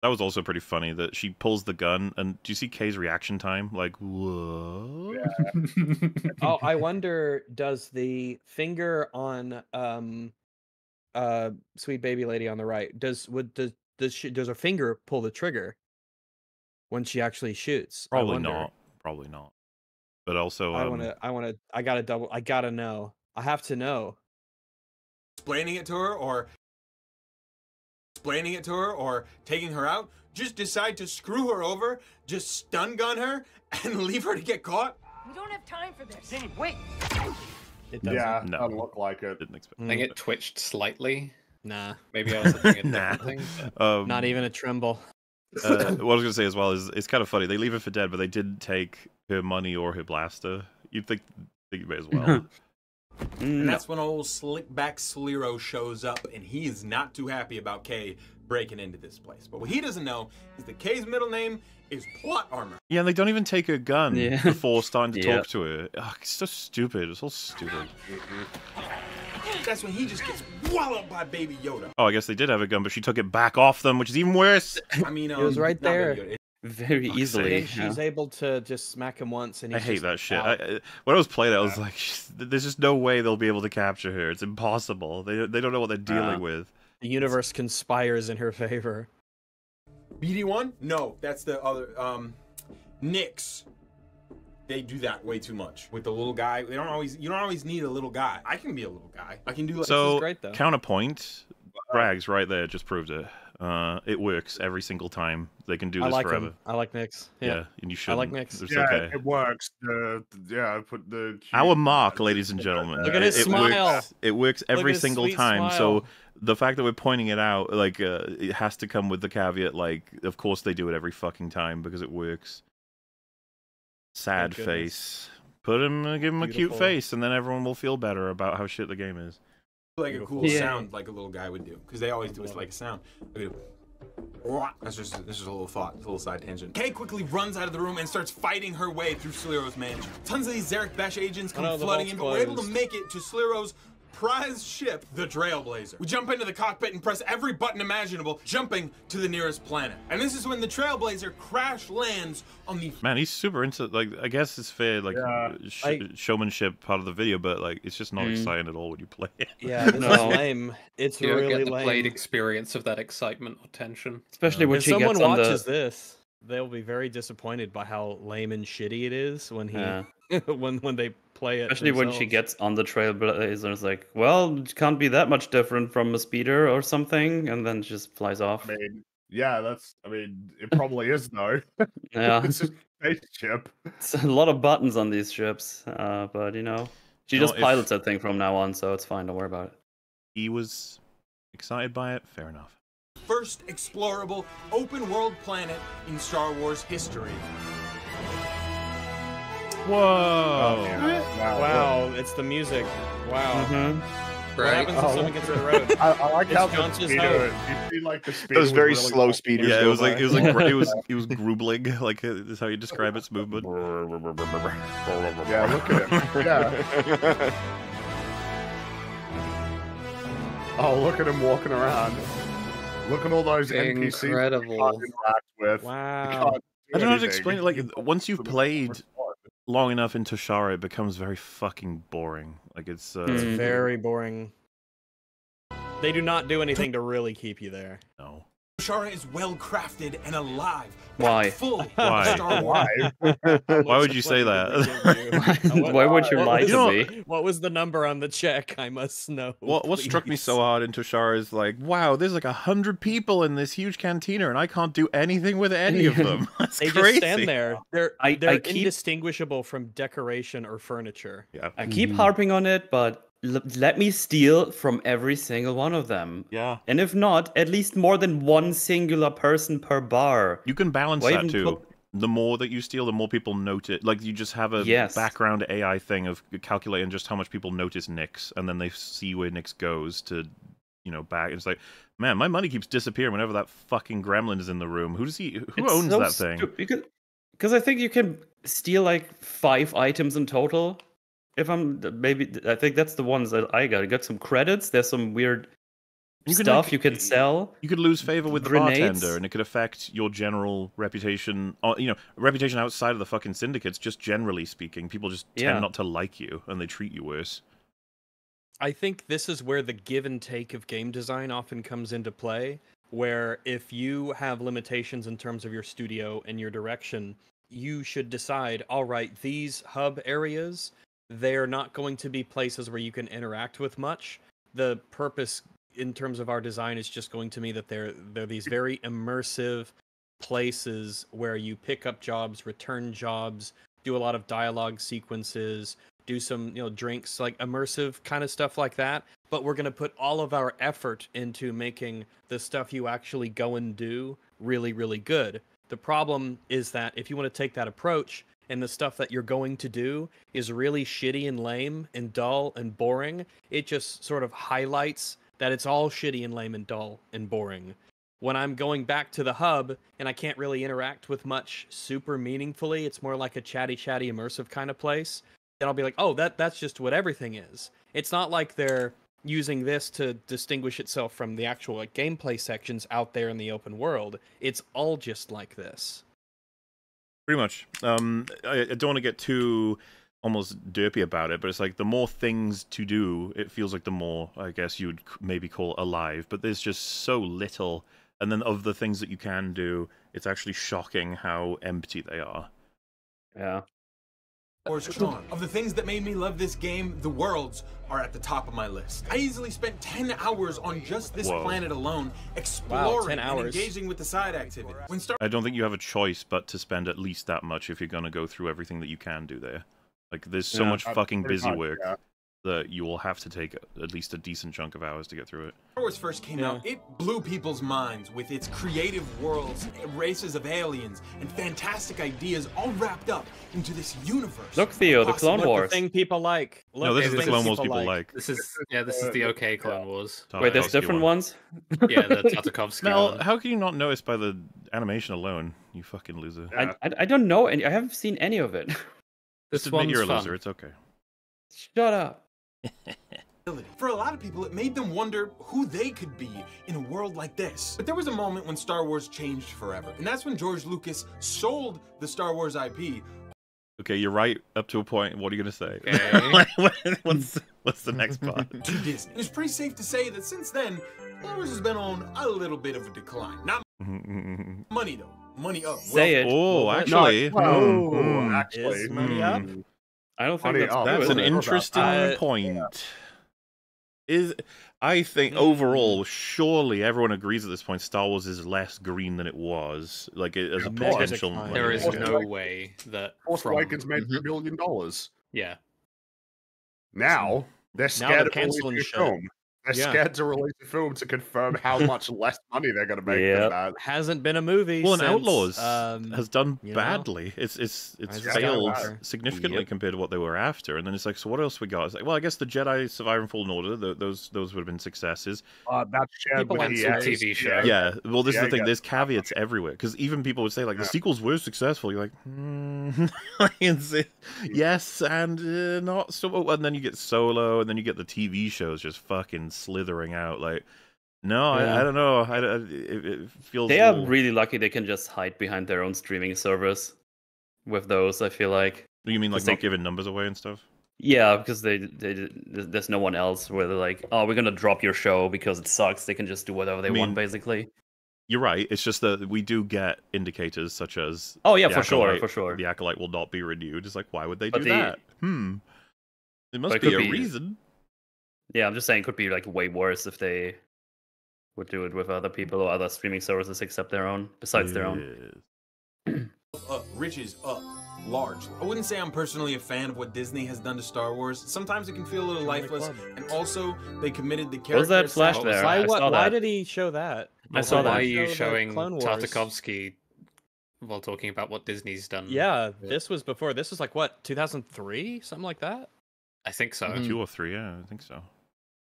That was also pretty funny that she pulls the gun and do you see Kay's reaction time? Like, what? [LAUGHS] oh, I [LAUGHS] wonder does the finger on um uh sweet baby lady on the right does would does does she does her finger pull the trigger when she actually shoots? Probably not. Probably not. But also, I um, want to I want to I got to double I got to know. I have to know. Explaining it to her or explaining it to her or taking her out, just decide to screw her over, just stun gun her, [LAUGHS] and leave her to get caught? We don't have time for this. Jenny, wait. It Yeah, No. doesn't look like it. didn't expect. I think it twitched slightly. Nah, Maybe I was thinking a [LAUGHS] Nah. thing. [LAUGHS] Um, not even a tremble. uh, what I was gonna say as well is it's kind of funny. They leave her for dead, but they didn't take her money or her blaster. You'd think, think you may as well. And that's when old slickback Sliro shows up, and he is not too happy about Kay breaking into this place. But what he doesn't know is that Kay's middle name is Plot Armor. yeah, and they don't even take her gun Yeah. [LAUGHS] before starting to Yeah. talk to her. Ugh, it's so stupid. It's all stupid. That's when he just gets walloped by Baby Yoda. Oh, I guess they did have a gun, but she took it back off them, which is even worse. I mean, um, It was right there. Yoda, it- Very Fuck's easily. And sake. yeah. she's able to just smack him once, and I hate just that shit. I, I- when I was playing it, I was like, [LAUGHS] "There's just no way they'll be able to capture her. It's impossible. They they don't know what they're dealing Uh. with." the universe conspires in her favor. BD1? No, that's the other. Um, Nix. They do that way too much with the little guy. They don't always. You don't always need a little guy. I can be a little guy. I can do like. So great, though. counterpoint, Brags right there just proved it. Uh, it works every single time. They can do I this like forever. him. I like Nix. Yeah. Yeah. and you should. I should. like Nix. It's yeah, okay. it works. The, yeah, I put the Our mark, ladies and gentlemen. Look at his it, it smile. Works, it works every single sweet time. So the fact that we're pointing it out, like, uh, it has to come with the caveat, like, of course they do it every fucking time because it works. Sad face. Put him, uh, give him a cute face, and then everyone will feel better about how shit the game is. Like a cool Yeah. sound like a little guy would do because they always do it like a sound. That's just this is a little thought, a little side tangent. Kay quickly runs out of the room and starts fighting her way through Sliro's mansion. Tons of these Zerek Besh agents come no, the flooding in, but we're able to make it to Sliro's prize ship, the Trailblazer. We jump into the cockpit and press every button imaginable, jumping to the nearest planet. And this is when the Trailblazer crash lands on the Man, he's super into like. I guess it's fair, like Yeah. sh- I- showmanship part of the video, but like it's just not Mm. exciting at all when you play it. Yeah, [LAUGHS] it's is No. lame. It's You don't really get the played experience of that excitement or tension. Especially when If someone gets watches the. this, they'll be very disappointed by how lame and shitty it is when he Yeah. [LAUGHS] when when they play it. Especially when she gets on the trailblazer, it's like, well, it can't be that much different from a speeder or something, and then just flies off. I mean, yeah, that's. I mean, it probably is though. [LAUGHS] Yeah, it's just a spaceship. it's a lot of buttons on these ships, uh, but you know, she You know, just pilots that thing from now on, so it's fine. Don't worry about it. He was excited by it. Fair enough. first explorable open world planet in Star Wars history. Whoa! Wow. Wow, it's the music. Wow. Mhm. What Right? happens if Oh. someone gets in the road? [LAUGHS] I, I like It's how the John's speeder. hope. You see, like the speeder. Those was very really slow fast. speeders. Yeah, it go was like it was like gr- it [LAUGHS] was it was groobling, [LAUGHS] like is how you describe its movement. Yeah, look at him. Yeah. Oh, look at him walking around. Look at all those NPCs Incredible. can't interact with. Wow. I don't know how to explain it. Like once you've played most part. Long enough in Toshara, it becomes very fucking boring. Like it's uh. It's very boring. They do not do anything to really keep you there. no. Shara is well crafted and alive. Why? Full Why? Star Wars. Why? [LAUGHS] [LAUGHS] Why would you say that? [LAUGHS] Why would you lie to know- me? What was the number on the check? I must know. What what struck me so hard in Toshara is like, wow, there's like a hundred people in this huge cantina, and I can't do anything with any of them. That's They crazy. just stand there. They're I- they're I keep- indistinguishable from decoration or furniture. Yeah, I keep harping on it, but l- let me steal from every single one of them. yeah. And if not, at least more than one singular person per bar. You can balance Why that too. put- The more that you steal, the more people note it. Like you just have a Yes. background AI thing of calculating just how much people notice Nix, and then they see where Nix goes to, you know, back. It's like, man, my money keeps disappearing whenever that fucking gremlin is in the room. Who does he? Who It's owns so that thing? Because I think you can steal like five items in total, if I'm maybe I think that's the ones that I got. I got some credits. There's some weird You stuff like, you can sell. You could lose favor with the Grenades? bartender, and it could affect your general reputation. Or, you know, reputation outside of the fucking syndicates. Just generally speaking, people just tend Yeah. not to like you, and they treat you worse. I think this is where the give and take of game design often comes into play. Where if you have limitations in terms of your studio and your direction, you should decide all right, these hub areas, they're not going to be places where you can interact with much. The purpose in terms of our design is just going to be that they're they're these very immersive places where you pick up jobs, return jobs, do a lot of dialogue sequences, do some you know drinks like immersive kind of stuff like that but we're going to put all of our effort into making the stuff you actually go and do really really good the problem is that if you want to take that approach and the stuff that you're going to do is really shitty and lame and dull and boring it just sort of highlights that it's all shitty and lame and dull and boring when I'm going back to the hub and I can't really interact with much super meaningfully, it's more like a chatty, chatty, immersive kind of place. Then I'll be like, oh, that that's just what everything is. It's not like they're using this to distinguish itself from the actual like, gameplay sections out there in the open world. It's all just like this. Pretty much. Um, I, I don't want to get too almost derpy about it, but it's like the more things to do, it feels like the more I guess you'd maybe call alive. But there's just so little, and then of the things that you can do, it's actually shocking how empty they are. Yeah. Wars charm. Of the things that made me love this game, the worlds are at the top of my list. I easily spent 10 hours on just this Whoa. planet alone, exploring 10 and engaging with the side activity. When Star I don't think you have a choice but to spend at least that much if you're gonna go through everything that you can do there. Like there's so Yeah, much uh, fucking busy much, work yeah. That you will have to take at least a decent chunk of hours to get through it. Star Wars first came Yeah. out, it blew people's minds with its creative worlds, races of aliens, and fantastic ideas all wrapped up into this universe. Look, Theo, the Possible- Clone Look, the Wars. thing people like. Look, no, this is the things Clone Wars people like. This is yeah, this is the [LAUGHS] okay Clone Wars. Wait, there's different one. ones. [LAUGHS] Yeah, the Tartakovsky Mel, one. how can you not notice by the animation alone? You fucking loser. I, I I don't know, and I haven't seen any of it. This Just admit one's you're a fun. loser. It's okay. Shut up. Ability. [LAUGHS] For a lot of people, it made them wonder who they could be in a world like this. But there was a moment when Star Wars changed forever, and that's when George Lucas sold the Star Wars IP. Okay, you're right up to a point. What are you gonna say? Okay. [LAUGHS] what's what's the next part? [LAUGHS] to Disney. It's pretty safe to say that since then, Star Wars has been on a little bit of a decline. Not money though. Money up. Say wealth- it. oh, Well, actually, No, hmm, hmm. actually, Is money hmm. up? I don't think Funny, that's oh, that's an interesting Uh, point. Is I think Hmm. overall, surely everyone agrees at this point, Star Wars is less green than it was, like it- as a Major potential. decline. money There is maker. no way that Force from Awakens made Mhm. a billion dollars. yeah. Now they're Now scared they're of canceling releasing a shit. film. They're Yeah. scared to release a film to confirm how [LAUGHS] much less money they're going to make Yep. than that. Hasn't been a movie. Well, and Outlaws um, has done you know, badly. It's it's it's I just got failed significantly Yep. compared to what they were after. And then it's like, so what else we got? It's like, well, I guess the Jedi Survivor and Fallen Order, th- those those would have been successes. Uh, that's shared People with went EA. TV show. Yeah, well, this Yeah, is the thing. yeah. There's caveats everywhere because even people would say like the sequels were successful. You're like, hmm. [LAUGHS] It's- it- yes, and uh, not so. And then you get Solo, and then you get the TV shows just fucking slithering out. Like, no, I, Yeah. I don't know. I, I- it, it feels. They a are really lucky they can just hide behind their own streaming service with those, I feel like. You mean like not they- giving numbers away and stuff? Yeah, because they, they there's no one else where they're like, oh, we're gonna drop your show because it sucks. They can just do whatever they I mean, want, basically. You're right. It's just that we do get indicators such as Oh yeah, for sure, for sure. the acolyte will not be renewed. It's like, why would they But do the- that? Hmm. There must be a be- reason. Yeah, I'm just saying, it could be like way worse if they would do it with other people or other streaming services except their own, besides their own. Yes. [CLEARS THROAT] up, riches up, large. I wouldn't say I'm personally a fan of what Disney has done to Star Wars. Sometimes it can feel a little lifeless, and also they committed the character. was that flash there? Why, I what, saw why that. did he show that? I Also, saw why that. are you Show showing Clone Wars. Tartakovsky while talking about what Disney's done? Yeah, this was before. This was like what 2003, something like that. I think so. Mhm. Two or three, yeah, I think so.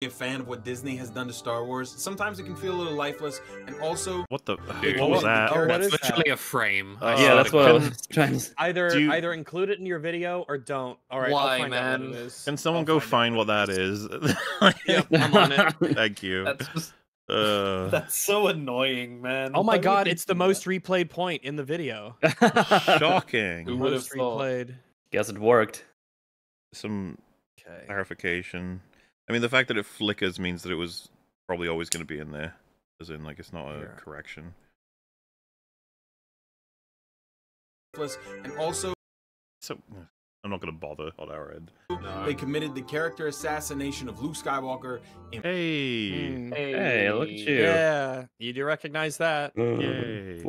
A fan of what Disney has done to Star Wars. Sometimes it can feel a little lifeless, and also What the? Dude, what was that? character- what That's literally that? a frame. Uh, yeah, that's what I was trying to. Either you- either include it in your video or don't. All right, Why, I'll find out what man? it is. Can someone I'll go find find what that is? [LAUGHS] Yep, I'm on it. [LAUGHS] Thank you. That's just Uh, [LAUGHS] that's so annoying, man. Oh my Why god, it's the do most that? replayed point in the video. shocking. Who would have Most replayed. Guess it worked. Some Okay. clarification. I mean, the fact that it flickers means that it was probably always going to be in there, as in like it's not a Here. correction. and also So I'm not going to bother on our end. they committed the character assassination of Luke Skywalker in Hey, Mm. Hey, look at you. Yeah, you do recognize that. yay!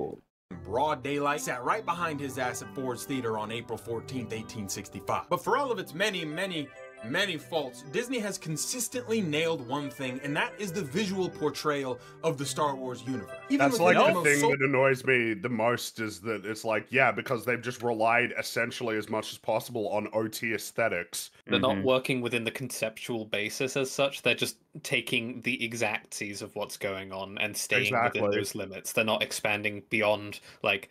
broad daylight, sat right behind his ass at Ford's Theater on April 14th, 1865. But for all of its many, many, many faults, Disney has consistently nailed one thing, and that is the visual portrayal of the Star Wars universe. Even That's like the the thing so- that annoys me the most is that it's like, yeah, because they've just relied essentially as much as possible on OT aesthetics. They're not Mhm. working within the conceptual basis as such. They're just taking the exactsies of what's going on and staying Exactly. within those limits. They're not expanding beyond like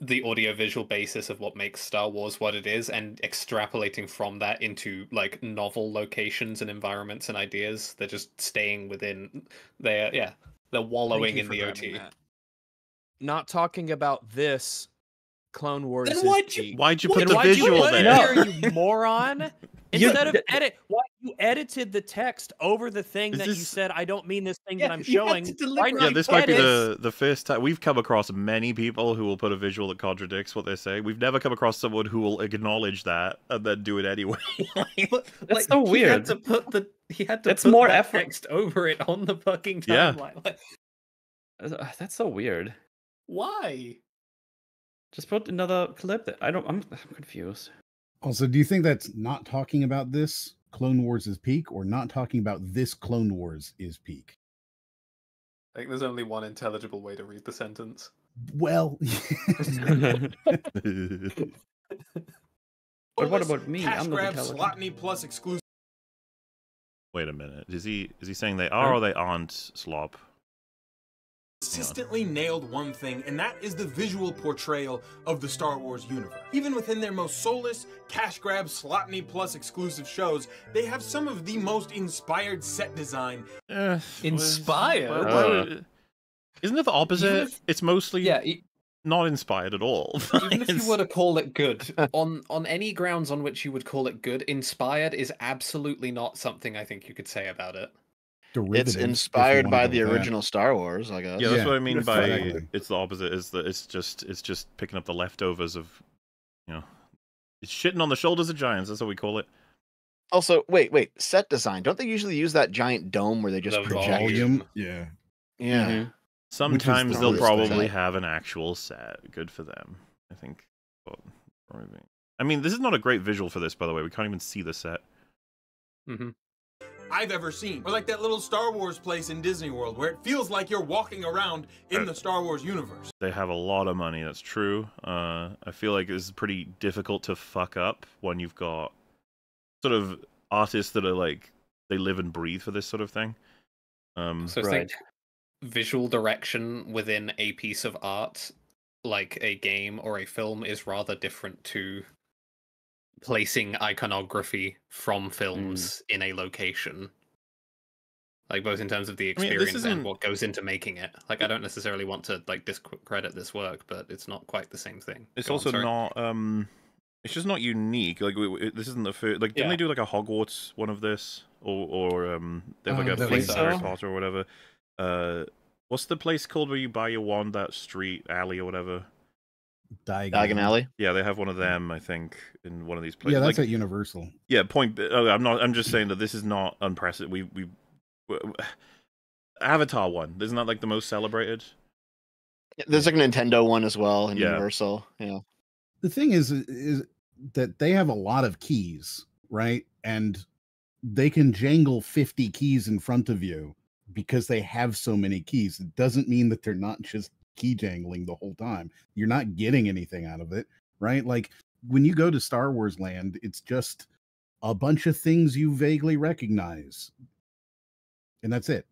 the audiovisual basis of what makes Star Wars what it is and extrapolating from that into like novel locations and environments and ideas. They're just staying within they're yeah, they're wallowing in the OT. that. Not talking about this Clone Wars. Then why'd you- Why'd you Then put the why'd you visual put it there? here, you moron? [LAUGHS] You- Instead of edit, why you edited the text over the thing Is that you said I don't mean this thing Yeah, that I'm showing. to Yeah, this might be the the first time we've come across many people who will put a visual that contradicts what they say. We've never come across someone who will acknowledge that and then do it anyway. [LAUGHS] But, That's so He had weird. to put the he had to That's put more effort. text over it on the fucking Yeah. timeline. Like, Uh, That's so weird. why? Just put another clip. That I don't. I'm, I'm confused. Also, do you think that's not talking about this Clone Wars is peak, or not talking about this Clone Wars is peak? I think there's only one intelligible way to read the sentence. Well, [LAUGHS] But what about me? Cash I'm not grab, intelligent. Slopney plus exclusive. Wait a minute. Is he is he saying they are or they aren't slop? Consistently nailed one thing, and that is the visual portrayal of the Star Wars universe. Even within their most soulless, cash grab, Slopney plus exclusive shows, they have some of the most inspired set design. Eh, Inspired? why- why Uh. Isn't it the opposite? if- it's mostly Yeah, e- not inspired at all. [LAUGHS] even if you were to call it good, [LAUGHS] on on any grounds on which you would call it good, inspired is absolutely not something I think you could say about it. Derivative, It's inspired by the with that. original Star Wars, I guess. Yeah, that's Yeah, what I mean by exactly. it's the opposite. Is that it's just it's just picking up the leftovers of, you know, it's shitting on the shoulders of giants. That's what we call it. Also, wait, wait, set design. Don't they usually use that giant dome where they just The project? Volume, yeah. Yeah. Mhm. Sometimes the they'll probably set. have an actual set. Good for them. I think. Well, I mean, this is not a great visual for this, by the way. We can't even see the set. hmm I've ever seen. Or like that little Star Wars place in Disney World where it feels like you're walking around in the Star Wars universe. They have a lot of money. That's true. Uh, I feel like it's pretty difficult to fuck up when you've got sort of artists that are like they live and breathe for this sort of thing. Um, So I think visual direction within a piece of art, like a game or a film, is rather different to placing iconography from films in a location. Like both in terms of the I mean, experience and what goes into making it. Like I don't necessarily want to like discredit this work, but it's not quite the same thing. It's Go also sorry. not. Um, it's just not unique. Like we, we- this isn't the first. Like, didn't Yeah. they do like a Hogwarts one of this, or or um, they have like Uh, a I fleet think of Harry. Potter or whatever. Uh, what's the place called where you buy your wand? That street alley or whatever. Diagon, Diagon Alley. Yeah, they have one of them. I think in one of these places. Yeah, that's like, at Universal. yeah. Point. oh, I'm not. I'm just saying that this is not unprecedented. We we. w- Avatar one isn't that like the most celebrated? There's like a Nintendo one as well, and Yeah. Universal. Yeah. The thing is, is that they have a lot of keys, right? And they can jangle 50 keys in front of you because they have so many keys. It doesn't mean that they're not just key jangling the whole time. You're not getting anything out of it, right? Like when you go to Star Wars land, it's just a bunch of things you vaguely recognize. and that's it.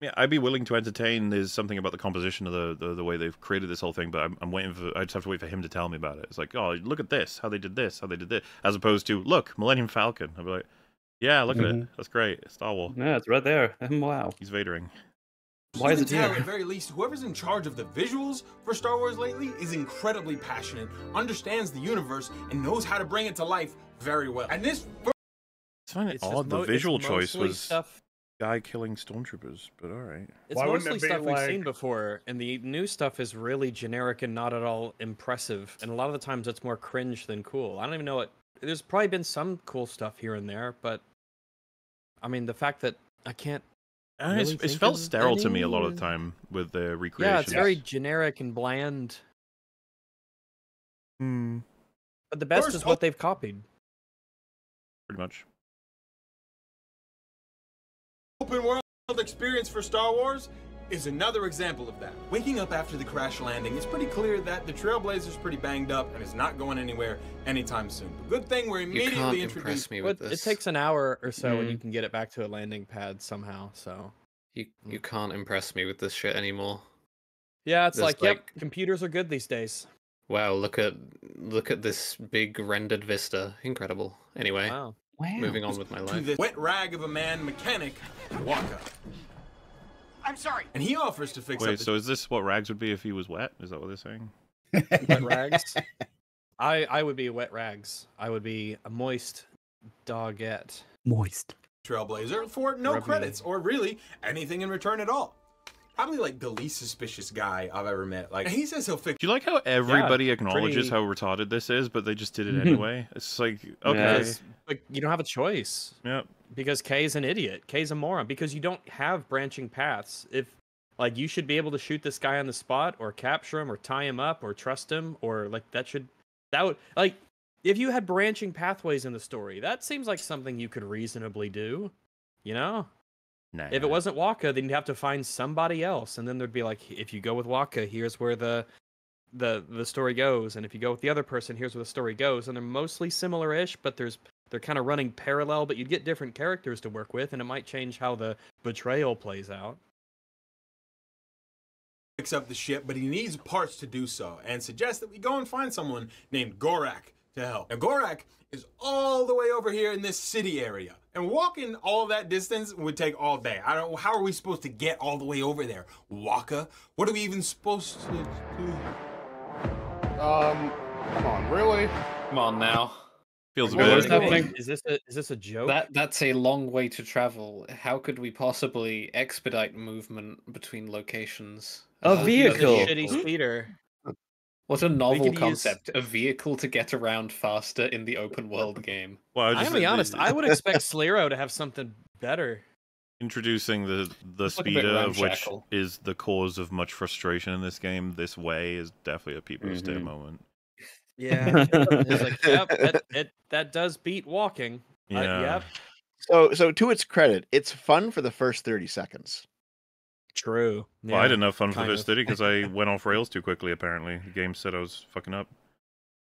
Yeah, I'd be willing to entertain. There's something about the composition of the, the, the way they've created this whole thing, but I'm, I'm waiting for. I just have to wait for him to tell me about it. It's like, oh, look at this, how they did this, how they did this, as opposed to look, Millennium Falcon. I'd be like, yeah, look at it, Mhm. that's great, Star Wars. Yeah, it's right there. [LAUGHS] wow. He's vadering. Why you is it tell, here? At very least, whoever's in charge of the visuals for Star Wars lately is incredibly passionate, understands the universe, and knows how to bring it to life very well. And this It's kind of It's just odd. The mo- it's visual choice was stuff. guy killing stormtroopers, but all right. It's Why wouldn't mostly it be stuff we've seen before, and the new stuff is really generic and not at all impressive. And a lot of the times, it's more cringe than cool. I don't even know what. There's probably been some cool stuff here and there, but I mean, the fact that I can't. Uh, it's, really it's think felt of sterile to me a lot of the time with the recreation. Yeah, it's very generic and bland. Hmm. But the best First is what they've copied. pretty much. open world experience for Star Wars is another example of that. Waking up after the crash landing, it's pretty clear that the Trailblazer's pretty banged up and is not going anywhere anytime soon. But good thing we're You immediately can't introduced. impress me But with it takes an hour or so, and Mm. you can get it back to a landing pad somehow. So You you can't impress me with this shit anymore. yeah, it's There's, like, yep, computers are good these days. Wow, look at look at this big rendered vista. Incredible. Anyway, Wow. moving on with my to life. the wet rag of a man mechanic, Waka. I'm sorry. And he offers to fix Wait, up the so is this what Rags would be if he was wet? Is that what they're saying? wet rags. [LAUGHS] I I would be wet rags. I would be a moist dogette. Moist. Trailblazer for no Rub credits or really anything in return at all. Probably like the least suspicious guy I've ever met. Like he says he'll fix Do you like how everybody acknowledges pretty- how retarded this is, but they just did it [LAUGHS] anyway? It's like okay, Because like, you don't have a choice. yeah. Because Kay's an idiot. Kay's a moron. Because you don't have branching paths. If like you should be able to shoot this guy on the spot, or capture him, or tie him up, or trust him, or like that should that would like if you had branching pathways in the story, that seems like something you could reasonably do. You know? Nah. If it wasn't Waka, then you'd have to find somebody else, and then there'd be like, if you go with Waka, here's where the the the story goes, and if you go with the other person, here's where the story goes, and they're mostly similar-ish, but there's they're kind of running parallel, but you'd get different characters to work with, and it might change how the betrayal plays out. Picks up the ship, but he needs parts to do so, and suggests that we go and find someone named Gorak to help. Now, Gorak is all the way over here in this city area, and walking all that distance would take all day. I don't. How are we supposed to get all the way over there? Waka? What are we even supposed to do? Um, come on, really? Come on now. Feels a Well, bit. there's Is this a is this a joke? That that's a long way to travel. How could we possibly expedite movement between locations? A Uh, vehicle. a shitty speeder. What a novel could use- concept! A vehicle to get around faster in the open world game. Well, I I'm gonna be honest. I would expect Sliro to have something better. introducing the the It's like speeder, of which is the cause of much frustration in this game. This way is definitely a people stay Mhm. moment. Yeah. [LAUGHS] it's like, yep, that, it, that does beat walking. I- Yeah. yep. So, so to its credit, it's fun for the first thirty seconds. True. Well, I didn't have fun for the first thirty because I [LAUGHS] went off rails too quickly. Apparently, the game said I was fucking up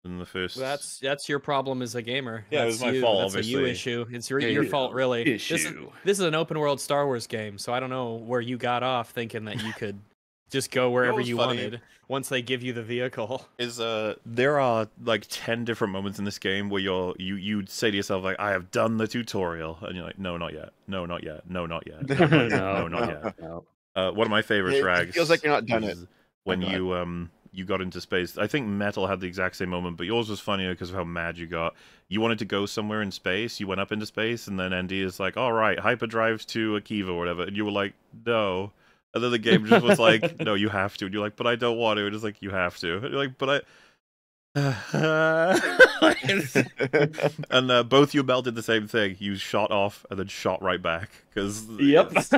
in the first. That's that's your problem as a gamer. Yeah, it That's was my you. fault, That's a you issue. It's your, Yeah, your fault, really. This is, issue. this is an open world Star Wars game, so I don't know where you got off thinking that you could just go wherever what's you funny? wanted once they give you the vehicle. [LAUGHS] is uh there are like 10 different moments in this game where you're you you'd say to yourself like i have done the tutorial and you're like no not yet. No not yet. No not yet. No, not yet. no, not yet. [LAUGHS] No. uh one of my favorites It- it rags feels like you're not done it. when go you um you got into space. I think metal had the exact same moment but yours was funnier because of how mad you got. You wanted to go somewhere in space. You went up into space and then nd is like all right hyperdrive to akiva or whatever and you were like no and then the game just was like, "No, you have to." And you're like, "But I don't want to." And it's like, "You have to." And you're like, "But I." [LAUGHS] and uh, both you Mel did the same thing. You shot off and then shot right back because Yep. because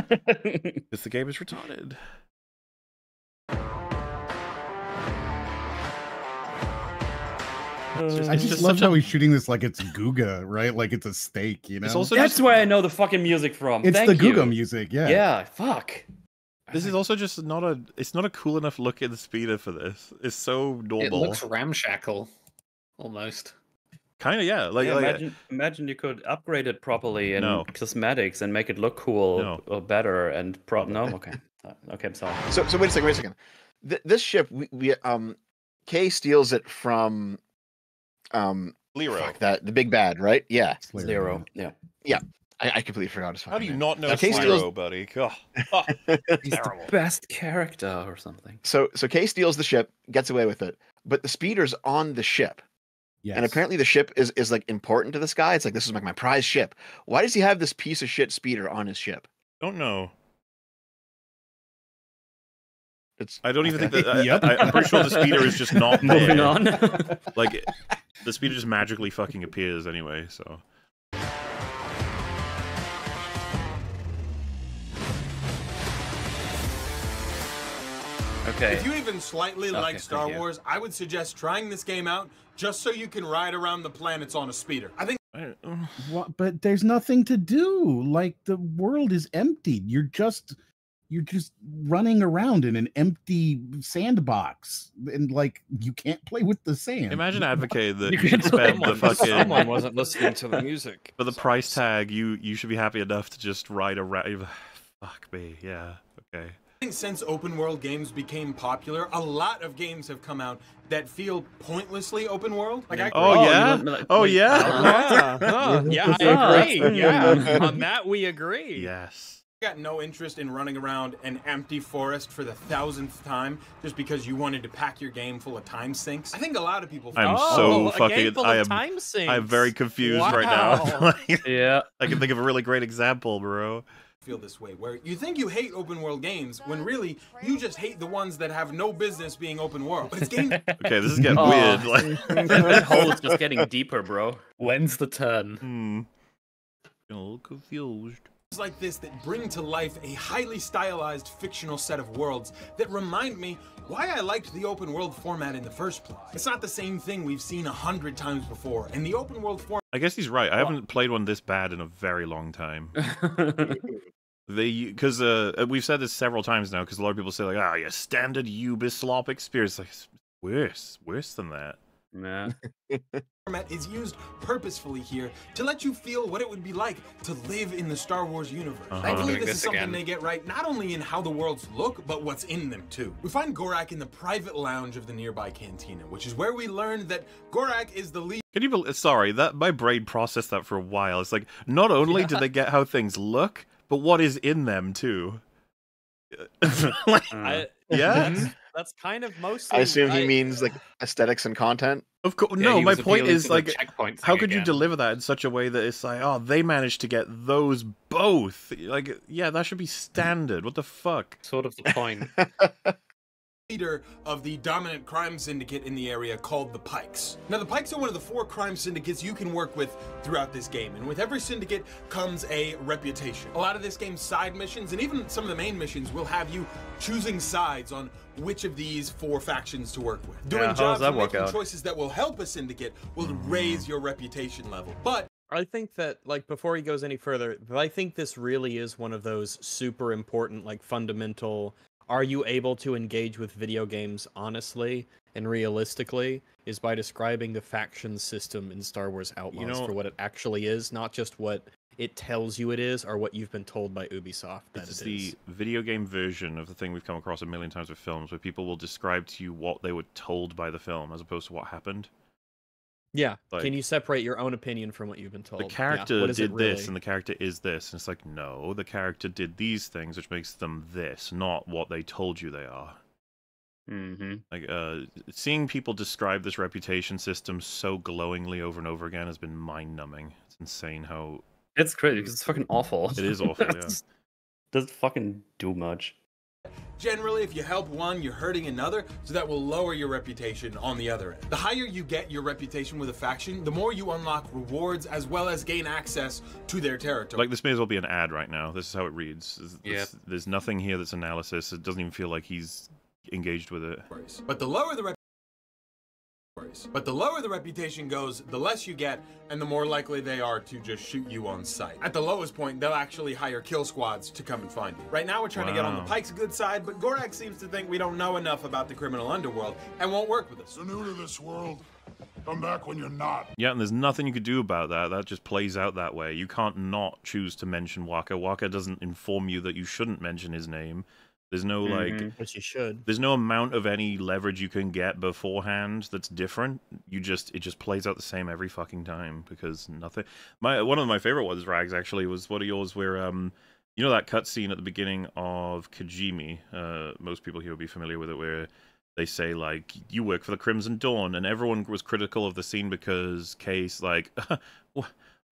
the game is retarded. I just, just love such a- how he's shooting this like it's Guga, right? Like it's a steak, you know. It's also That's just, where I know the fucking music from. It's Thank the Guga you. music, yeah. Yeah, fuck. This is also just not a. It's not a cool enough look at the speeder for this. It's so normal. It looks ramshackle, almost. Kind of, yeah. Like, Yeah, like imagine, imagine you could upgrade it properly in No. cosmetics and make it look cool No. or better and pro. No, okay, Uh, okay, I'm sorry. So so wait a second, wait a second. Th- this ship we, we um Kay steals it from um Lero. fuck that the big bad, right? Yeah. Zero. Yeah. Yeah. I, I completely forgot his How do you fucking not know Now, Kay steals- Lero, buddy? God. Ah, [LAUGHS] He's terrible. the best character or something. So so Kay steals the ship, gets away with it, but the speeder's on the ship. Yes. And apparently the ship is is like important to this guy. It's like this is like my prize ship. Why does he have this piece of shit speeder on his ship? Don't know. It's I don't even think [LAUGHS] that. I, Yep. I, I'm pretty sure the speeder is just not [LAUGHS] there. Moving on. Like, the speeder just magically fucking appears anyway. So okay. If you even slightly like Star. Wars, I would suggest trying this game out just so you can ride around the planets on a speeder. I think uh, What, but there's nothing to do. Like the world is emptied. You're just you're just running around in an empty sandbox, and like you can't play with the sand. imagine [LAUGHS] advocate that You you can can spend the Someone, fucking someone wasn't listening to the music. [LAUGHS] for the price tag. You you should be happy enough to just ride around. [SIGHS] Fuck me, yeah. Okay. I think since open world games became popular, a lot of games have come out that feel pointlessly open world. Like I Oh, Oh, you yeah. want me like- oh like yeah. [LAUGHS] yeah, yeah, I agree. Yeah, [LAUGHS] on that we agree. yes. I got no interest in running around an empty forest for the thousandth time just because you wanted to pack your game full of time sinks. I think a lot of people. I'm oh, so a fucking. game full I of am. time sinks. I'm very confused right now. [LAUGHS] Yeah. I can think of a really great example, bro. Feel this way where you think you hate open world games when really you just hate the ones that have no business being open world but it's games [LAUGHS] Okay, this is getting Oh. weird. Like, [LAUGHS] [LAUGHS] That hole is just getting deeper, bro. When's the turn? hmm. Getting a little confused. like this that bring to life a highly stylized fictional set of worlds that remind me why I liked the open world format in the first place. It's not the same thing we've seen a hundred times before, and the open world format I guess he's right. I haven't played one this bad in a very long time. They because uh, we've said this several times now because a lot of people say like ah yeah standard Ubisoft experience like it's worse worse than that. yeah. [LAUGHS] format is used purposefully here to let you feel what it would be like to live in the Star Wars universe. Uh-huh. Thankfully, Doing this is something again. they get right not only in how the worlds look, but what's in them too. We find Gorak in the private lounge of the nearby cantina, which is where we learn that Gorak is the lead. Can you believe? Sorry, that my brain processed that for a while. It's like not only do they get how things look, but what is in them too. [LAUGHS] Like, Uh, I, yeah, that's, that's kind of mostly. I assume he I- means like aesthetics and content. of course. Yeah, no, my point is to the like, how thing could you deliver that in such a way that it's like, oh, they managed to get those both? Like, yeah, that should be standard. What the fuck? Sort of the point. [LAUGHS] leader of the dominant crime syndicate in the area called the Pykes. Now, the Pykes are one of the four crime syndicates you can work with throughout this game, and with every syndicate comes a reputation. A lot of this game's side missions, and even some of the main missions, will have you choosing sides on which of these four factions to work with. Doing how does jobs and making out? choices that will help a syndicate will raise your reputation level. But I think that like before he goes any further, but I think this really is one of those super important, like fundamental. Are you able to engage with video games honestly and realistically? Is by describing the faction system in Star Wars Outlaws know- for what it actually is, not just what it tells you it is or what you've been told by Ubisoft that It's it the video game version of the thing we've come across a million times with films, where people will describe to you what they were told by the film as opposed to what happened. Yeah. like- Can you separate your own opinion from what you've been told? The character what is it did this, and the character is this. And it's like, no, the character did these things, which makes them this, not what they told you they are. Mm-hmm. Like, uh, seeing people describe this reputation system so glowingly over and over again has been mind-numbing. It's insane how It's crazy because it's fucking awful. it is awful. [LAUGHS] Yeah. Doesn't fucking do much. Generally, if you help one, you're hurting another, so that will lower your reputation on the other end. The higher you get your reputation with a faction, the more you unlock rewards as well as gain access to their territory. Like this may as well be an ad right now. This is how it reads. This- Yeah. this- There's nothing here that's analysis. It doesn't even feel like he's engaged with it. But the lower the rep- but the lower the reputation goes, the less you get, and the more likely they are to just shoot you on sight. At the lowest point, they'll actually hire kill squads to come and find you. Right now, we're trying to get on the Pyke's good side, but Gorak seems to think we don't know enough about the criminal underworld and won't work with us. So new to this world. Come back when you're not. Yeah, and there's nothing you could do about that. That just plays out that way. You can't not choose to mention Waka. Waka doesn't inform you that you shouldn't mention his name. There's no like Mhm. Which you should. there's no amount of any leverage you can get beforehand that's different. You just it just plays out the same every fucking time because nothing. My one of my favorite ones, Rags, actually was one of yours where um you know that cutscene at the beginning of Kijimi. Uh, most people here will be familiar with it, where they say like you work for the Crimson Dawn, and everyone was critical of the scene because Case like. [LAUGHS]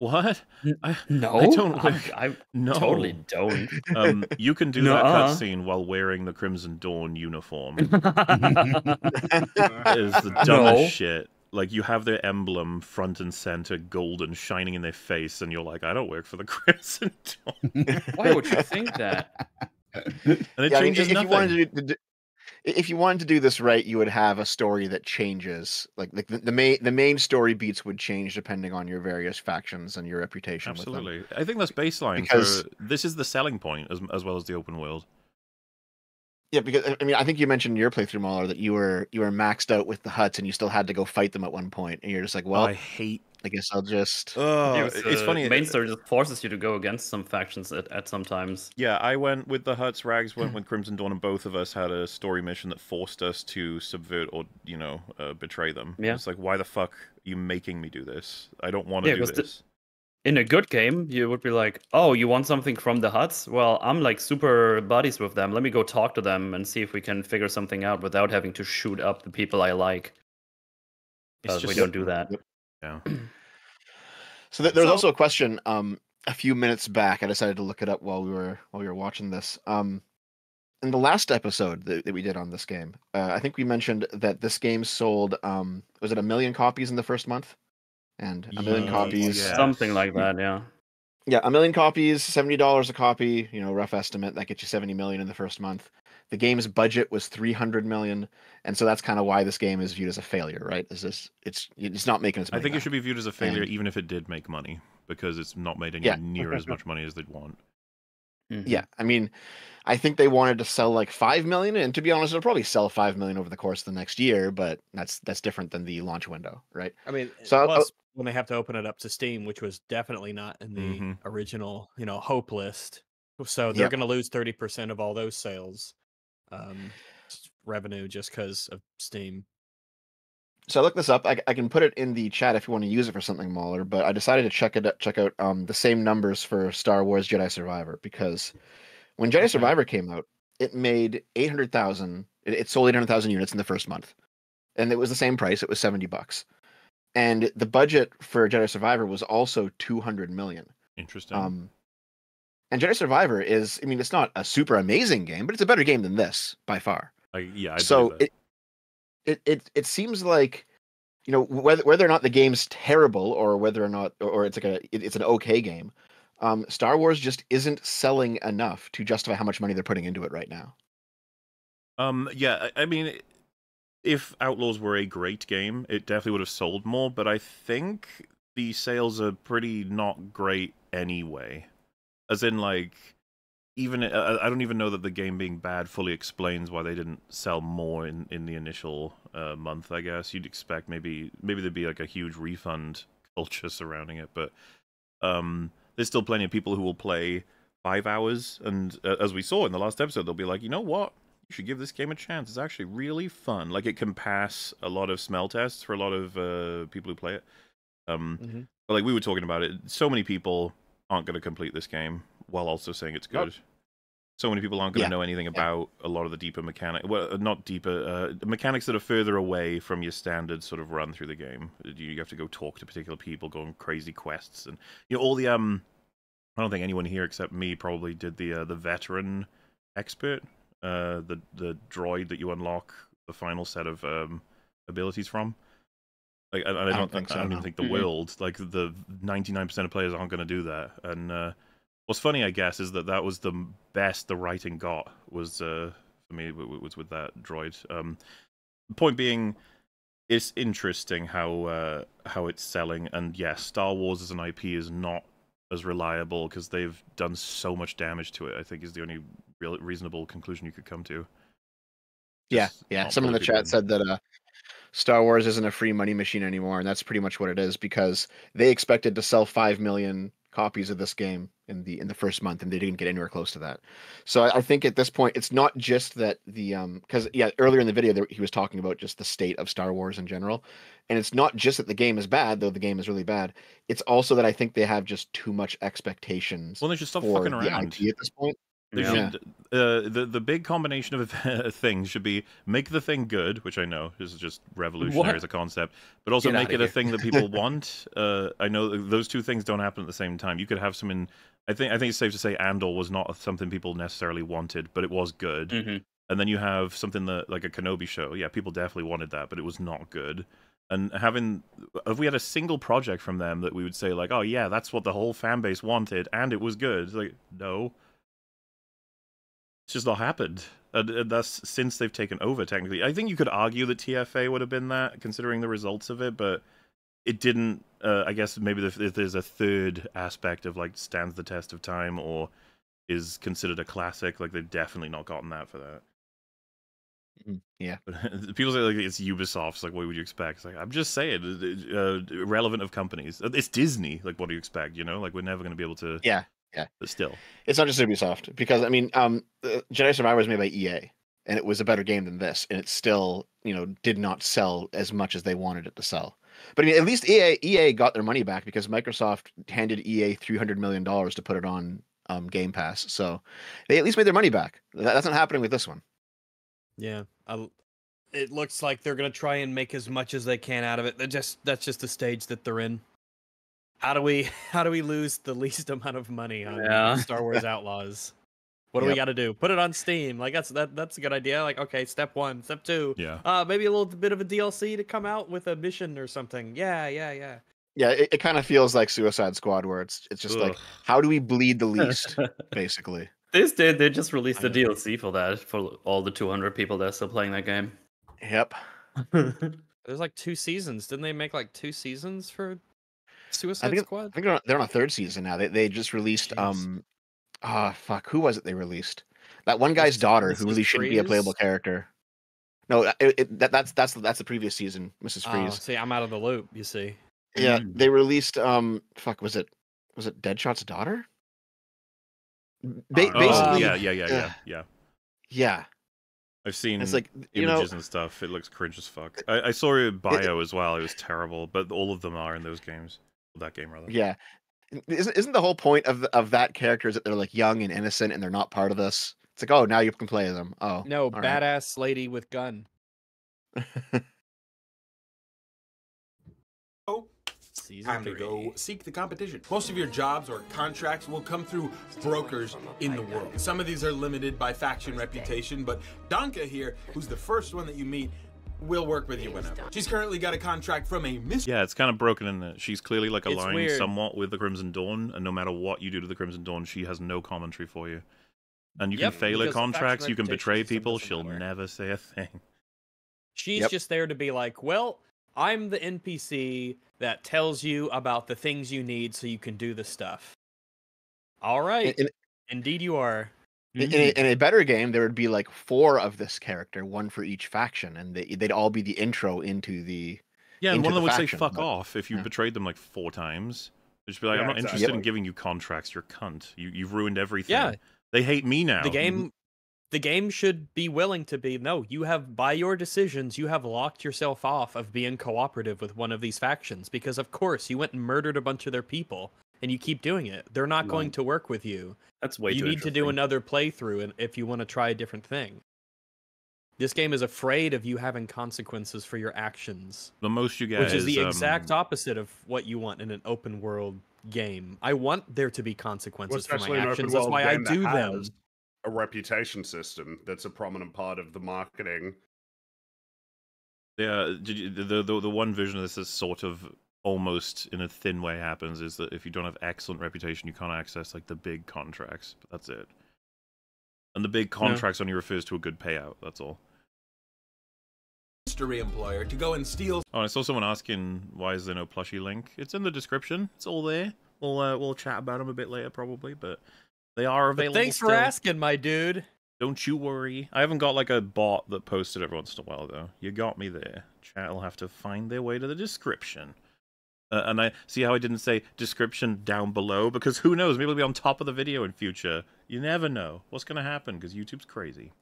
"Wha- What? I, No, I don't. I, I no, totally don't. Um, you can [LAUGHS] do that Nuh-uh. cutscene while wearing the Crimson Dawn uniform. [LAUGHS] no, It is the dumbest shit. Like you have their emblem front and center, golden, shining in their face, and you're like, I don't work for the [LAUGHS] Crimson Dawn. Why would you think that? And it Yeah, I mean, changes if nothing. you wanted to do, to do- if you wanted to do this right, you would have a story that changes. Like, like the, the main the main story beats would change depending on your various factions and your reputation. with them. Absolutely, I think that's baseline. Because- for, this is the selling point as as well as the open world. Yeah, because I mean, I think you mentioned in your playthrough, MauLer, that you were you were maxed out with the Hutts and you still had to go fight them at one point, and you're just like, well, I hate. I guess I'll just. Oh, It was, it's uh, funny. Main story just forces you to go against some factions at, at some times. Yeah, I went with the Hutts. Rags went [CLEARS THROAT] with Crimson Dawn, and both of us had a story mission that forced us to subvert or, you know, uh, betray them. Yeah. It's like, why the fuck are you making me do this? I don't want to Yeah, do 'cause the- this. In a good game, you would be like, "Oh, you want something from the Hutts? Well, I'm like super buddies with them. Let me go talk to them and see if we can figure something out without having to shoot up the people I like." It's Because we don't do that. Yeah. So th- there was So- also a question um, a few minutes back. I decided to look it up while we were while we were watching this. Um, in the last episode that, that we did on this game, uh, I think we mentioned that this game sold um, was it a million copies in the first month, and a million Yes. copies. Yeah. Something like that, yeah. Yeah, a million copies, seventy dollars a copy. You know, rough estimate that gets you seventy million in the first month. The game's budget was three hundred million, and so that's kind of why this game is viewed as a failure, right? Is this it's it's not making its I money. think it should be viewed as a failure, And- even if it did make money, because it's not made any Yeah. near as [LAUGHS] much money as they'd want. Mhm. Yeah, I mean, I think they wanted to sell like five million, and to be honest, they'll probably sell five million over the course of the next year. But that's that's different than the launch window, right? I mean, So I'll- plus when they have to open it up to Steam, which was definitely not in the Mhm. original, you know, hope list. So they're Yep. going to lose thirty percent of all those sales um, revenue just because of Steam. So I looked this up. I, I can put it in the chat if you want to use it for something, MauLer. But I decided to check it check out um the same numbers for Star Wars Jedi Survivor because when Jedi Survivor came out, it made eight hundred thousand. It, it sold eight hundred thousand units in the first month, and it was the same price. It was seventy bucks, and the budget for Jedi Survivor was also two hundred million. Interesting. Um, and Jedi Survivor is, I mean, it's not a super amazing game, but it's a better game than this by far. I, yeah, I so it, it it it seems like, you know, whether whether or not the game's terrible or whether or not or, it's like a it- it's an okay game, um, Star Wars just isn't selling enough to justify how much money they're putting into it right now. Um, yeah, I, I mean, if Outlaws were a great game, it definitely would have sold more. But I think the sales are pretty not great anyway. As in, like, even I, don't even know that the game being bad fully explains why they didn't sell more in in the initial uh, month. I guess you'd expect maybe maybe there'd be like a huge refund culture surrounding it, but um, there's still plenty of people who will play five hours, and uh, as we saw in the last episode, they'll be like, you know what, you should give this game a chance. It's actually really fun. Like it can pass a lot of smell tests for a lot of uh, people who play it. Um, Mhm. but like we were talking about it, so many people aren't going to complete this game while also saying it's Nope. good. So many people aren't going to Yeah. know anything about a lot of the deeper mechanic. Well, uh, not deeper uh, mechanics that are further away from your standard sort of run through the game. You have to go talk to particular people, go on crazy quests, and you know all the um. I don't think anyone here except me probably did the uh, the veteran expert, uh, the the droid that you unlock the final set of um abilities from. Like, and I, don't, think so. I don't no. even think the Mhm. world, like the ninety nine percent of players aren't going to do that. And uh, what's funny, I guess, is that that was the best the writing got was uh, for me w- w- was with that droid. Um, the point being, it's interesting how uh, how it's selling, and yes, Star Wars as an IP is not as reliable because they've done so much damage to it. I think is the only real reasonable conclusion you could come to. Yeah, Just yeah. not Someone in the pulling people chat said that uh, Star Wars isn't a free money machine anymore, and that's pretty much what it is because they expected to sell five million copies of this game in the in the first month, and they didn't get anywhere close to that. So I, I think at this point, it's not just that the um because yeah, earlier in the video there, he was talking about just the state of Star Wars in general, and it's not just that the game is bad, though the game is really bad. It's also that I think they have just too much expectations. Well, they should stop fucking the around. At this point. They Yeah. should, uh, the the big combination of [LAUGHS] things should be make the thing good, which I know is just revolutionary What? as a concept, but also Get make it a thing that people [LAUGHS] want. Uh, I know those two things don't happen at the same time. You could have some in. I think I think it's safe to say Andor was not something people necessarily wanted, but it was good. hmm And then you have something that like a Kenobi show. Yeah, people definitely wanted that, but it was not good. And having if we had a single project from them that we would say like, oh yeah, that's what the whole fan base wanted, and it was good. It's like no, it's just not happened. And, and that's since they've taken over. Technically, I think you could argue that TFA would have been that, considering the results of it, but it didn't. Uh, I guess maybe if if there's a third aspect of like stands the test of time or is considered a classic, like they've definitely not gotten that for that. Mhm. Yeah. But [LAUGHS] people say like it's Ubisoft. It's like, what would you expect? It's like I'm just saying, uh, uh, irrelevant of companies. Uh, It's Disney. Like, what do you expect? You know, like we're never going to be able to. Yeah, yeah. But still, It's not just Ubisoft because I mean, um, uh, Jedi Survivor was made by EA, and it was a better game than this, and it still, you know, did not sell as much as they wanted it to sell. But I mean, at least EA EA got their money back because Microsoft handed EA three hundred million dollars to put it on um, Game Pass, so they at least made their money back. That, that's not happening with this one. Yeah, I it looks like they're gonna try and make as much as they can out of it. They're just that's just the stage that they're in. How do we [LAUGHS] how do we lose the least amount of money on Yeah. Star Wars [LAUGHS] Outlaws? What do we got to do? Put it on Steam. Like that's that that's a good idea. Like okay, step one, step two. yeah. Uh, maybe a little bit of a DLC to come out with a mission or something. Yeah, yeah, yeah. Yeah, it, it kind of feels like Suicide Squad, where it's it's just like, how do we bleed the least, [LAUGHS] basically. This did. They just released I the. DLC for that for all the 200 people that are still playing that game. Yep. There's like two seasons. Didn't they make like two seasons for Suicide think- Squad? I think they're on, they're on a third season now. They they just released Jeez. um ah fuck who was it they released? That one guy's Mrs. daughter who really shouldn't be a playable character. No, it, it, that, that's that's that's the previous season, Mrs. Oh, Freeze. see, I'm out of the loop. You see. yeah, Mm. they released um fuck was it was it Deadshot's daughter? Ba- Oh, basically, yeah, yeah, yeah, yeah, uh, yeah. yeah. I've seen It's like you know, images and stuff. It looks cringe as fuck. I, I saw a bio as well. It was terrible, but all of them are in those games. That game rather. yeah. Isn't isn't the whole point of of that character is that they're like young and innocent and they're not part of this? It's like oh now you can play them. Oh No, all right. badass lady with gun. [LAUGHS] Oh, Season time to go seek the competition. Most of your jobs or contracts will come through brokers in the world. Some of these are limited by faction reputation, but Donka here, who's the first one that you meet, will work with you whenever. She's currently got a contract from a Miss Yeah, it's kind of broken in that she's clearly like aligned weird. somewhat with the Crimson Dawn, and no matter what you do to the Crimson Dawn, she has no commentary for you. And you Yep, can fail her contracts, you can betray people, she'll matter. never say a thing. She's Yep. just there to be like, well, I'm the NPC that tells you about the things you need so you can do the stuff. All right. in- Indeed, you are. In, in, a, mm-hmm. in a better game, there would be like four of this character, one for each faction, and they, they'd all be the intro into the. Yeah, and one of them the would say fuck but- off if you yeah. betrayed them like four times. They'd just be like, I'm not exactly. interested in giving you contracts, you're cunt. You, you've ruined everything. Yeah. They hate me now. The game the game should be willing to be no, you have by your decisions, you have locked yourself off of being cooperative with one of these factions because of course you went and murdered a bunch of their people and you keep doing it. They're not going to work with you. That's way you too need to do another playthrough and if you want to try a different thing. This game is afraid of you having consequences for your actions, The most you get which is the exact um, opposite of what you want in an open world game. I want there to be consequences for my actions. That's why I do them. A reputation system that's a prominent part of the marketing. Yeah, did you, the, the the one version of this is sort of almost in a thin way happens is that if you don't have excellent reputation, you can't access like the big contracts. But that's it. And the big contracts only refers to a good payout. That's all. mystery employer to go and steal Oh, and I saw someone asking why is there no plushie link. It's in the description. It's all there. We'll uh, we'll chat about them a bit later probably, but they are But available. thanks for asking, my dude. Don't you worry. I haven't got like a bot that posted every once in a while though. You got me there. chat will have to find their way to the description. Uh, and I see how I didn't say description down below because who knows? Maybe it'll be on top of the video in future. You never know what's going to happen because YouTube's crazy.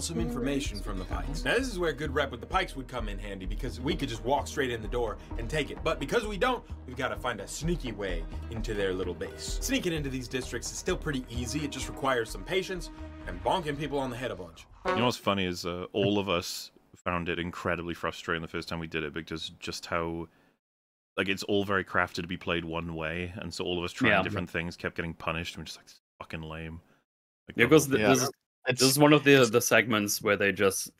some information from the Pykes. Now, this is where good rep with the Pykes would come in handy because we could just walk straight in the door and take it. But because we don't, we've got to find a sneaky way into their little base. Sneaking into these districts is still pretty easy. It just requires some patience and bonking people on the head a bunch. You know what's funny is uh, all of us found it incredibly frustrating the first time we did it because just how like it's all very crafted to be played one way, and so all of us trying Yeah. different things kept getting punished. and We're just like fucking lame. Like, Yeah, because whole- th- this, is, this is one of the the segments where they just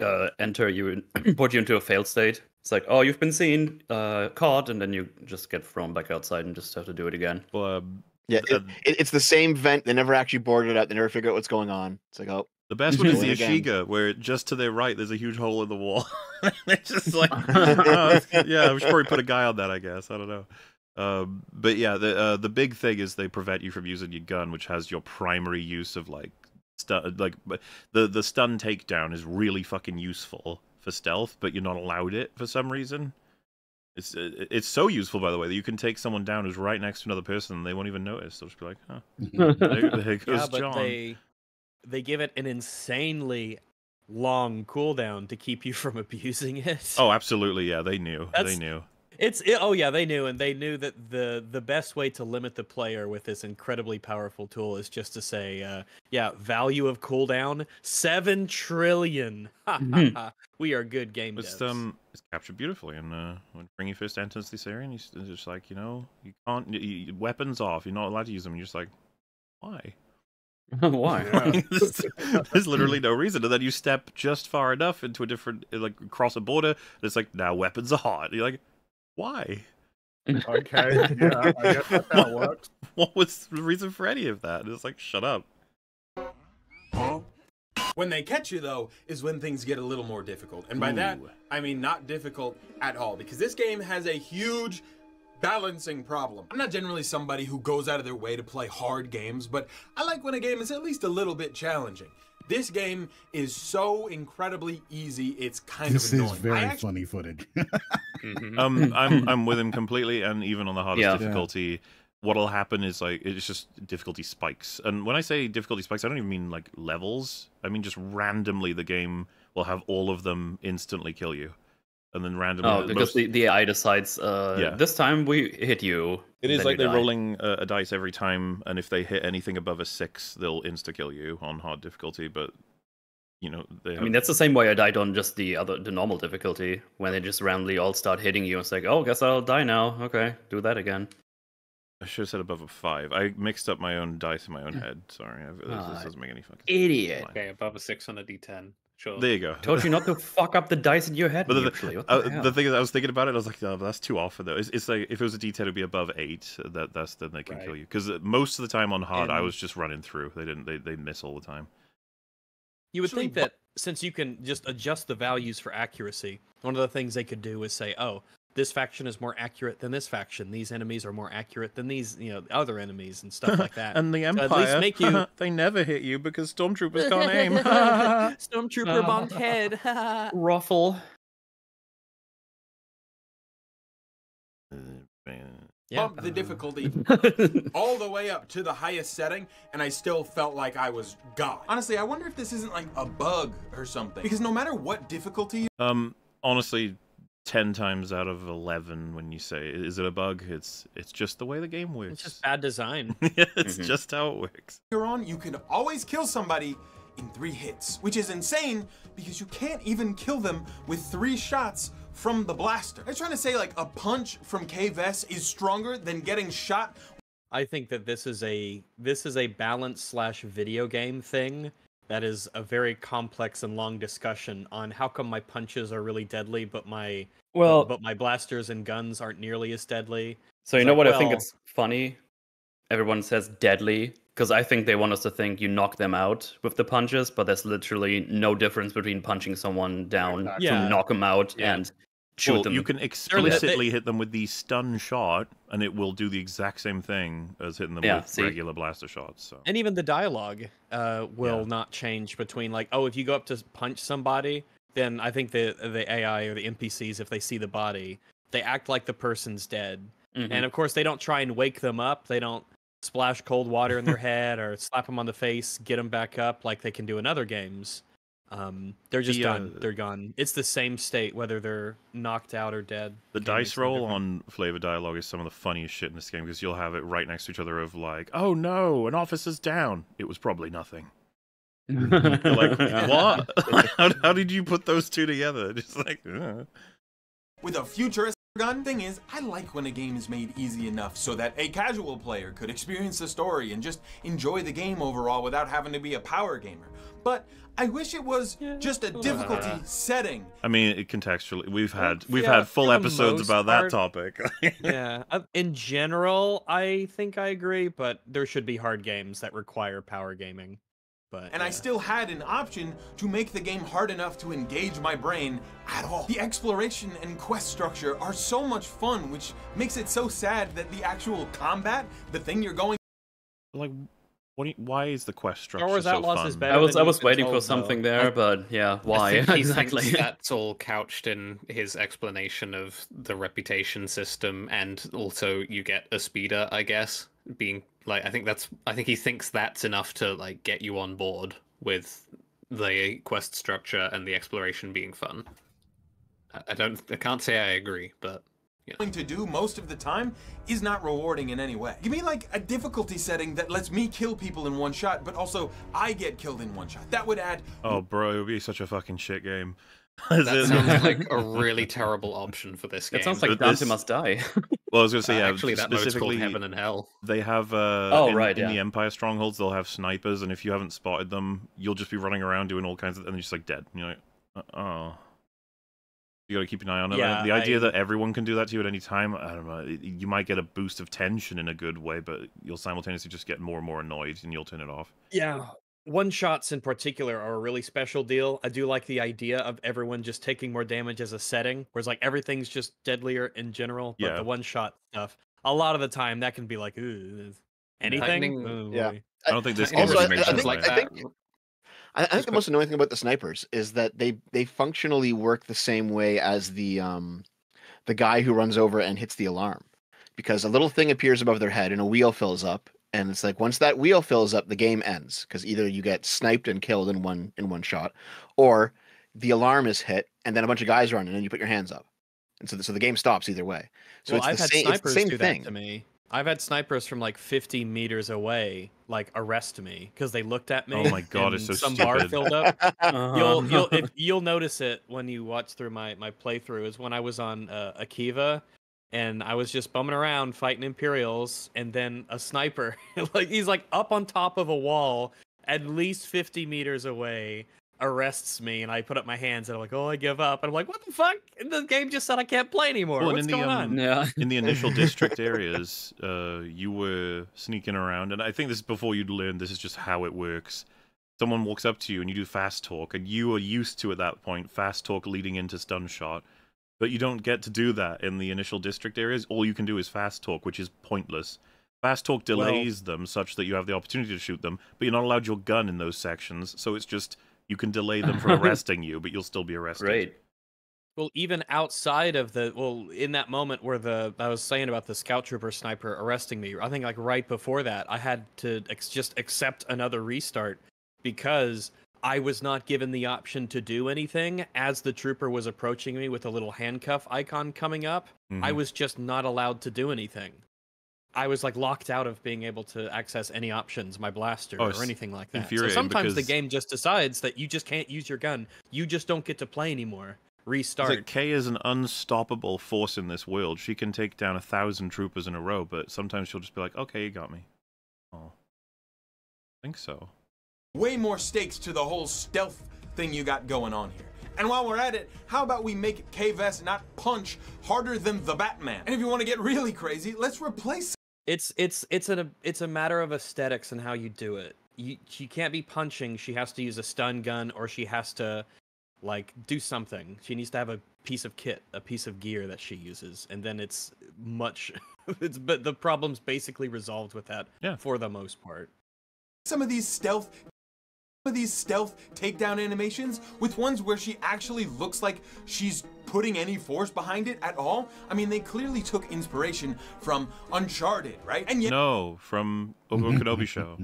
uh, enter you and [CLEARS THROAT] put you into a failed state. It's like, oh, you've been seen, uh, caught, and then you just get thrown back outside and just have to do it again. Well, um, Yeah, uh, it, it, it's the same vent. They never actually boarded it up. They never figure out what's going on. It's like, oh, The best one is Doing the. Ashiga, where just to their right there's a huge hole in the wall. [LAUGHS] it's just [LAUGHS] like, oh, yeah, we should probably put a guy on that, I guess. I don't know. Um, but yeah, the uh, the big thing is they prevent you from using your gun, which has your primary use of like stun. Like but the the stun takedown is really fucking useful for stealth, but you're not allowed it for some reason. It's uh, it's so useful, by the way, that you can take someone down who's right next to another person, and they won't even notice. They'll just be like, "Huh, [LAUGHS] there, there goes yeah, but John." they they give it an insanely long cooldown to keep you [LAUGHS] from abusing it. Oh, absolutely. Yeah, they knew. They knew. It's it, oh yeah, they knew, and they knew that the the best way to limit the player with this incredibly powerful tool is just to say, uh, yeah, value of cooldown seven trillion. Ha, ha, Mhm. we are good game It's devs. um, it's captured beautifully. And uh, when Fringy first enters this area, and he's just like, you know, you can't. You, you- weapons off. You're not allowed to use them. You're just like, why? [LAUGHS] Why? [LAUGHS] there's, there's literally no [LAUGHS] reason. And then you step just far enough into a different, like, cross a border. And it's like, now weapons are hot. You're like, why? Okay, yeah, I guess that, how it works. What was the reason for any of that? And it's like, shut up. When they catch you, though, is when things get a little more difficult. And by that, I mean not difficult at all, because this game has a huge balancing problem. I'm not generally somebody who goes out of their way to play hard games, but I like when a game is at least a little bit challenging. This game is so incredibly easy, it's kind This of is annoying. very I actually, funny footage. [LAUGHS] Mhm. um, I'm I'm with him completely, and even on the hardest Yeah. Yeah. difficulty, what'll happen is like it's just difficulty spikes. And when I say difficulty spikes, I don't even mean like levels. I mean just randomly the game will have all of them instantly kill you, and then randomly. Oh, because most- the, the AI decides, uh, Yeah. this time we hit you. it and is then like they're die. rolling a, a dice every time, and if they hit anything above a six, they'll insta kill you on hard difficulty. But you know, they I mean, that's the same way I died on just the other, the normal difficulty, when they just randomly all start hitting you. It's like, oh, guess I'll die now. Okay, do that again. I should have said above a five. I mixed up my own dice in my own head. Sorry, I, this, this Ah, doesn't make any fucking Idiot. sense. Okay, above a six on a d10. Sure. There you go. Told you not to [LAUGHS] fuck up the dice in your head. But the, mutually. What uh, the, hell? the thing is, I was thinking about it. I was like, no, that's too often though. It's, it's like if it was a D10, it'd be above eight. That that's then they can kill you. Because most of the time on hard, I was just running through. They didn't. They they miss all the time. You would Actually, think bu- that since you can just adjust the values for accuracy, one of the things they could do is say, "Oh, this faction is more accurate than this faction. These enemies are more accurate than these, you know, other enemies and stuff like that." [LAUGHS] and the So Empire, at least make you [LAUGHS] they never hit you because stormtroopers can't aim. [LAUGHS] Stormtrooper bonked head. Ruffle. yeah. bumped the difficulty all the way up to the highest setting, and I still felt like I was God. Honestly, I wonder if this isn't like a bug or something. Because no matter what difficulty um, honestly, ten times out of eleven, when you say, "Is it a bug?" It's it's just the way the game works. It's just bad design. [LAUGHS] it's Mhm. just how it works. you're on, you can always kill somebody in three hits, which is insane because you can't even kill them with three shots from the blaster. I'm trying to say like a punch from Kay Vess is stronger than getting shot I think that this is a this is a balance slash video game thing that is a very complex and long discussion on how come my punches are really deadly, but my well, but my blasters and guns aren't nearly as deadly. so you it's know like, what I think it's funny? Everyone says deadly because I think they want us to think you knock them out with the punches, but there's literally no difference between punching someone down Exactly. Yeah. to knock them out Yeah. and shoot well, them. you can they- explicitly hit them with the stun shot, and it will do the exact same thing as hitting them Yeah, with see? regular blaster shots. So And even the dialogue uh, will Yeah. not change between like, oh, if you go up to punch somebody, then I think the the AI or the NPCs, if they see the body, they act like the person's dead. Mhm. And of course, they don't try and wake them up. They don't splash cold water in their [LAUGHS] head or slap them on the face, get them back up like they can do in other games. Um, they're just The, done. uh, They're gone. It's the same state whether they're knocked out or dead. The dice roll on flavor dialogue is some of the funniest shit in this game because you'll have it right next to each other of like, oh no, an officer's down. It was probably nothing. You're like, [LAUGHS] what? [LAUGHS] how, how did you put those two together? [LAUGHS] Just like, uh. With a futurist gun, thing is, I like when a game is made easy enough so that a casual player could experience the story and just enjoy the game overall without having to be a power gamer. But I wish it was just a difficulty Uh. setting. I mean, it contextually, we've had we've yeah, had full episodes most about that part- topic. yeah. uh, In general, I think I agree, but there should be hard games that require power gaming. But And I uh, still had an option to make the game hard enough to engage my brain at all. The exploration and quest structure are so much fun, which makes it so sad that the actual combat, the thing you're going like, what? You, why is the quest structure Wars so Outlaws fun? is better I was I was you've waiting for told, though. something there, but yeah, why I think [LAUGHS] exactly? that's all couched in his explanation of the reputation system, and also you get a speeder, I guess. Being like, I think that's, I think he thinks that's enough to like get you on board with the quest structure and the exploration being fun. I- I don't, I can't say I agree, but going to do most of the time is not rewarding in any way. Give me like a difficulty setting that lets me kill people in one shot, but also I get killed in one shot. That would add Oh, bro, it would be such a fucking shit game. That [LAUGHS] sounds like a [LAUGHS] really terrible option for this game. It sounds like Dante this- must die. [LAUGHS] Well, I was gonna say, Uh, yeah. actually, that mode's called specifically, Heaven and Hell. They have, uh, Oh, in, right, in yeah. the Empire strongholds, they'll have snipers, and if you haven't spotted them, you'll just be running around doing all kinds of, and you're just like dead. And you're like, uh, oh. You gotta keep an eye on it. Yeah, the idea I- that everyone can do that to you at any time, I don't know. You might get a boost of tension in a good way, but you'll simultaneously just get more and more annoyed, and you'll turn it off. Yeah. One shots in particular are a really special deal. I do like the idea of everyone just taking more damage as a setting, whereas like everything's just deadlier in general. But Yeah. the one shot stuff, a lot of the time that can be like, ooh, anything. Lightning- Oh, Yeah. I don't think this game Also, really I- makes I sense. think- like I that. think- I, I think the most annoying thing about the snipers is that they they functionally work the same way as the um the guy who runs over and hits the alarm because a little thing appears above their head and a wheel fills up and it's like once that wheel fills up the game ends because either you get sniped and killed in one in one shot or the alarm is hit and then a bunch of guys run in and you put your hands up and so the, so the game stops either way so well, it's I've the had same it's the same do thing that to me. I've had snipers from like 50 meters away like arrest me because they looked at me. Oh my God, it's and so some bar filled up. Uh-huh. [LAUGHS] you'll you'll if, you'll notice it when you watch through my my playthrough is when I was on uh, Akiva and I was just bumming around fighting Imperials and then a sniper. [LAUGHS] Like he's like up on top of a wall at least 50 meters away arrests me and I put up my hands and I'm like oh I give up. And I'm like what the fuck? And the game just said I can't play anymore. Well, what's in the, going um, on? Yeah. in the initial [LAUGHS] district areas, uh, you were sneaking around, and I think this is before you'd learn this is just how it works. Someone walks up to you and you do fast talk, and you are used to at that point fast talk leading into stun shot, but you don't get to do that in the initial district areas. All you can do is fast talk, which is pointless. Fast talk Well- delays them such that you have the opportunity to shoot them, but you're not allowed your gun in those sections, so it's just you can delay them from [LAUGHS] arresting you, but you'll still be arrested. Great. Well, even outside of the well, in that moment where the I was saying about the scout trooper sniper arresting me, I think like right before that, I had to ex- just accept another restart because I was not given the option to do anything as the trooper was approaching me with a little handcuff icon coming up. I Mhm. was just not allowed to do anything. I was like locked out of being able to access any options, my blaster Oh, or anything like that. So sometimes the game just decides that you just can't use your gun. You just don't get to play anymore. Restart. like Kay is an unstoppable force in this world. She can take down a thousand troopers in a row, but sometimes she'll just be like, "Okay, you got me." Oh, I think so. Way more stakes to the whole stealth thing you got going on here. And while we're at it, how about we make Kay Vess not punch harder than the Batman? And if you want to get really crazy, let's replace It's it's it's a it's a matter of aesthetics and how you do it. You, she can't be punching. She has to use a stun gun, or she has to like do something. She needs to have a piece of kit, a piece of gear that she uses, and then it's much. [LAUGHS] it's but the problem's basically resolved with that Yeah. for the most part. some of these stealth of these stealth takedown animations with ones where she actually looks like she's putting any force behind it at all. I mean, they clearly took inspiration from Uncharted, right? And yet, No, from Obi Wan [LAUGHS] Kenobi show.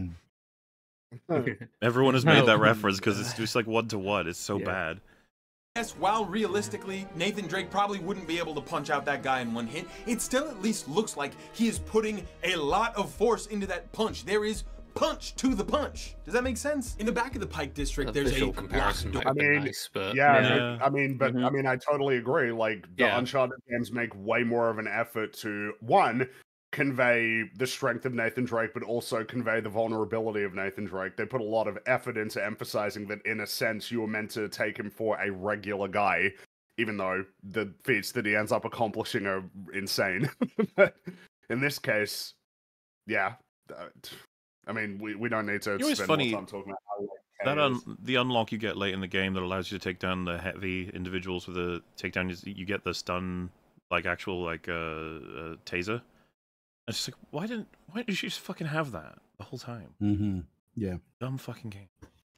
[LAUGHS] Everyone has made that reference because it's just like one to one. It's so bad. yes, while realistically Nathan Drake probably wouldn't be able to punch out that guy in one hit, it still at least looks like he is putting a lot of force into that punch. There is punch to the punch. Does that make sense? In the back of the Pyke District, The there's visual a comparison door. I mean, nice, but Yeah, Yeah. I mean, but I mm-hmm. mean, I totally agree. Like the Yeah. Uncharted games make way more of an effort to one convey the strength of Nathan Drake, but also convey the vulnerability of Nathan Drake. They put a lot of effort into emphasizing that, in a sense, you were meant to take him for a regular guy, even though the feats that he ends up accomplishing are insane. [LAUGHS] in this case, yeah. Uh, I mean, we, we don't need to You know, it's spend funny, more time talking about how like, That un- the unlock you get late in the game that allows you to take down the heavy individuals with a takedown is you get the stun like actual like uh, uh taser. It's just like why didn't why did you just fucking have that the whole time? Mm-hmm. Yeah. Dumb fucking game.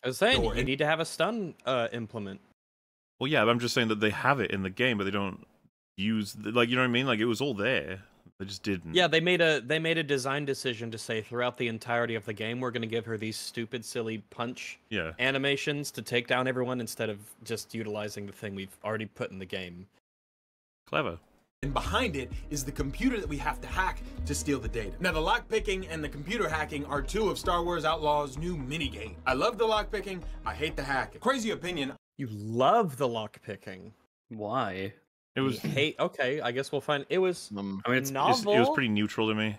I was saying Door. you need to have a stun uh, implement. Well, yeah, but I'm just saying that they have it in the game, but they don't use the, like you know what I mean. Like it was all there, they just didn't. Yeah, they made a they made a design decision to say throughout the entirety of the game we're going to give her these stupid, silly punch yeah. animations to take down everyone instead of just utilizing the thing we've already put in the game. Clever. And behind it is the computer that we have to hack to steal the data. Now, the lockpicking and the computer hacking are two of Star Wars Outlaws' new mini game. I love the lockpicking, I hate the hacking. Crazy opinion, You love the lock picking. Why? It was hate. Okay, I guess we'll find. It was Um, I mean, it's, it novel. was, it was pretty neutral to me.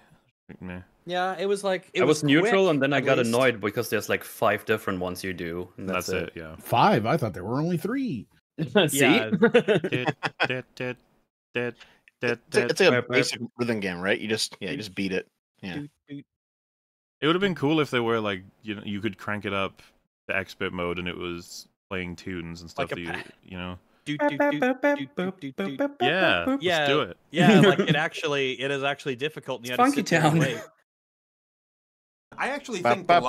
Meh. Yeah, it was like it I was, neutral, quick, and then I got least. annoyed because there's like five different ones you do. And That's, that's, it. Yeah. Five. I thought there were only three. [LAUGHS] See? It's, a, dead. it's like a Right, right. basic rhythm game, right? You just yeah, you just beat it. Yeah. Doot, doot. It would have been cool if there were like you know you could crank it up to expert mode and it was playing tunes and stuff Like that you you know. Doot, doot, doot. Yeah, let's Yeah, do it. [LAUGHS] Yeah, like it [LAUGHS] actually it is actually difficult. And you It's Funky sit there and Town. wait. I actually think That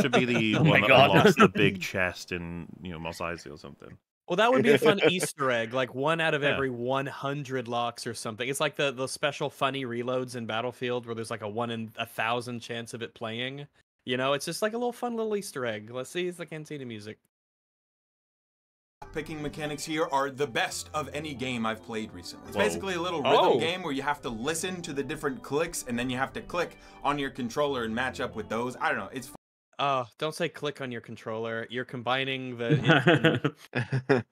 should be the [LAUGHS] Oh one that God. unlocks the big chest in you know Mos Eisley or something. Well, that would be a fun Easter egg, like one out of Yeah. every 100 locks or something. It's like the the special funny reloads in Battlefield where there's like a one in a thousand chance of it playing. You know, it's just like a little fun little Easter egg. Let's see, it's the Cantina music. Picking mechanics here are the best of any game I've played recently. It's Whoa. basically a little rhythm Oh. game where you have to listen to the different clicks and then you have to click on your controller and match up with those. I don't know. It's Uh, don't say click on your controller. You're combining the.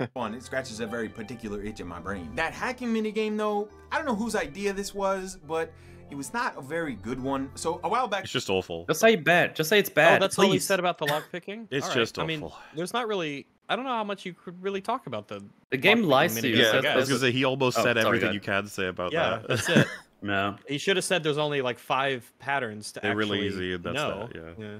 [LAUGHS] [LAUGHS] fun. It scratches a very particular itch in my brain. That hacking minigame, though, I don't know whose idea this was, but it was not a very good one. So a while back, It's just awful. Just say bad. Just say it's oh, bad. that's all you said about the lock picking. [LAUGHS] It's All just I mean, there's not really. I don't know how much you could really talk about the. The game lock lies to you. minigames, Yeah, I I was gonna say he almost Oh, said sorry, everything go you can say about Yeah, that. that's it. [LAUGHS] No. He should have said there's only like five patterns to They're really easy, that's know. that, yeah.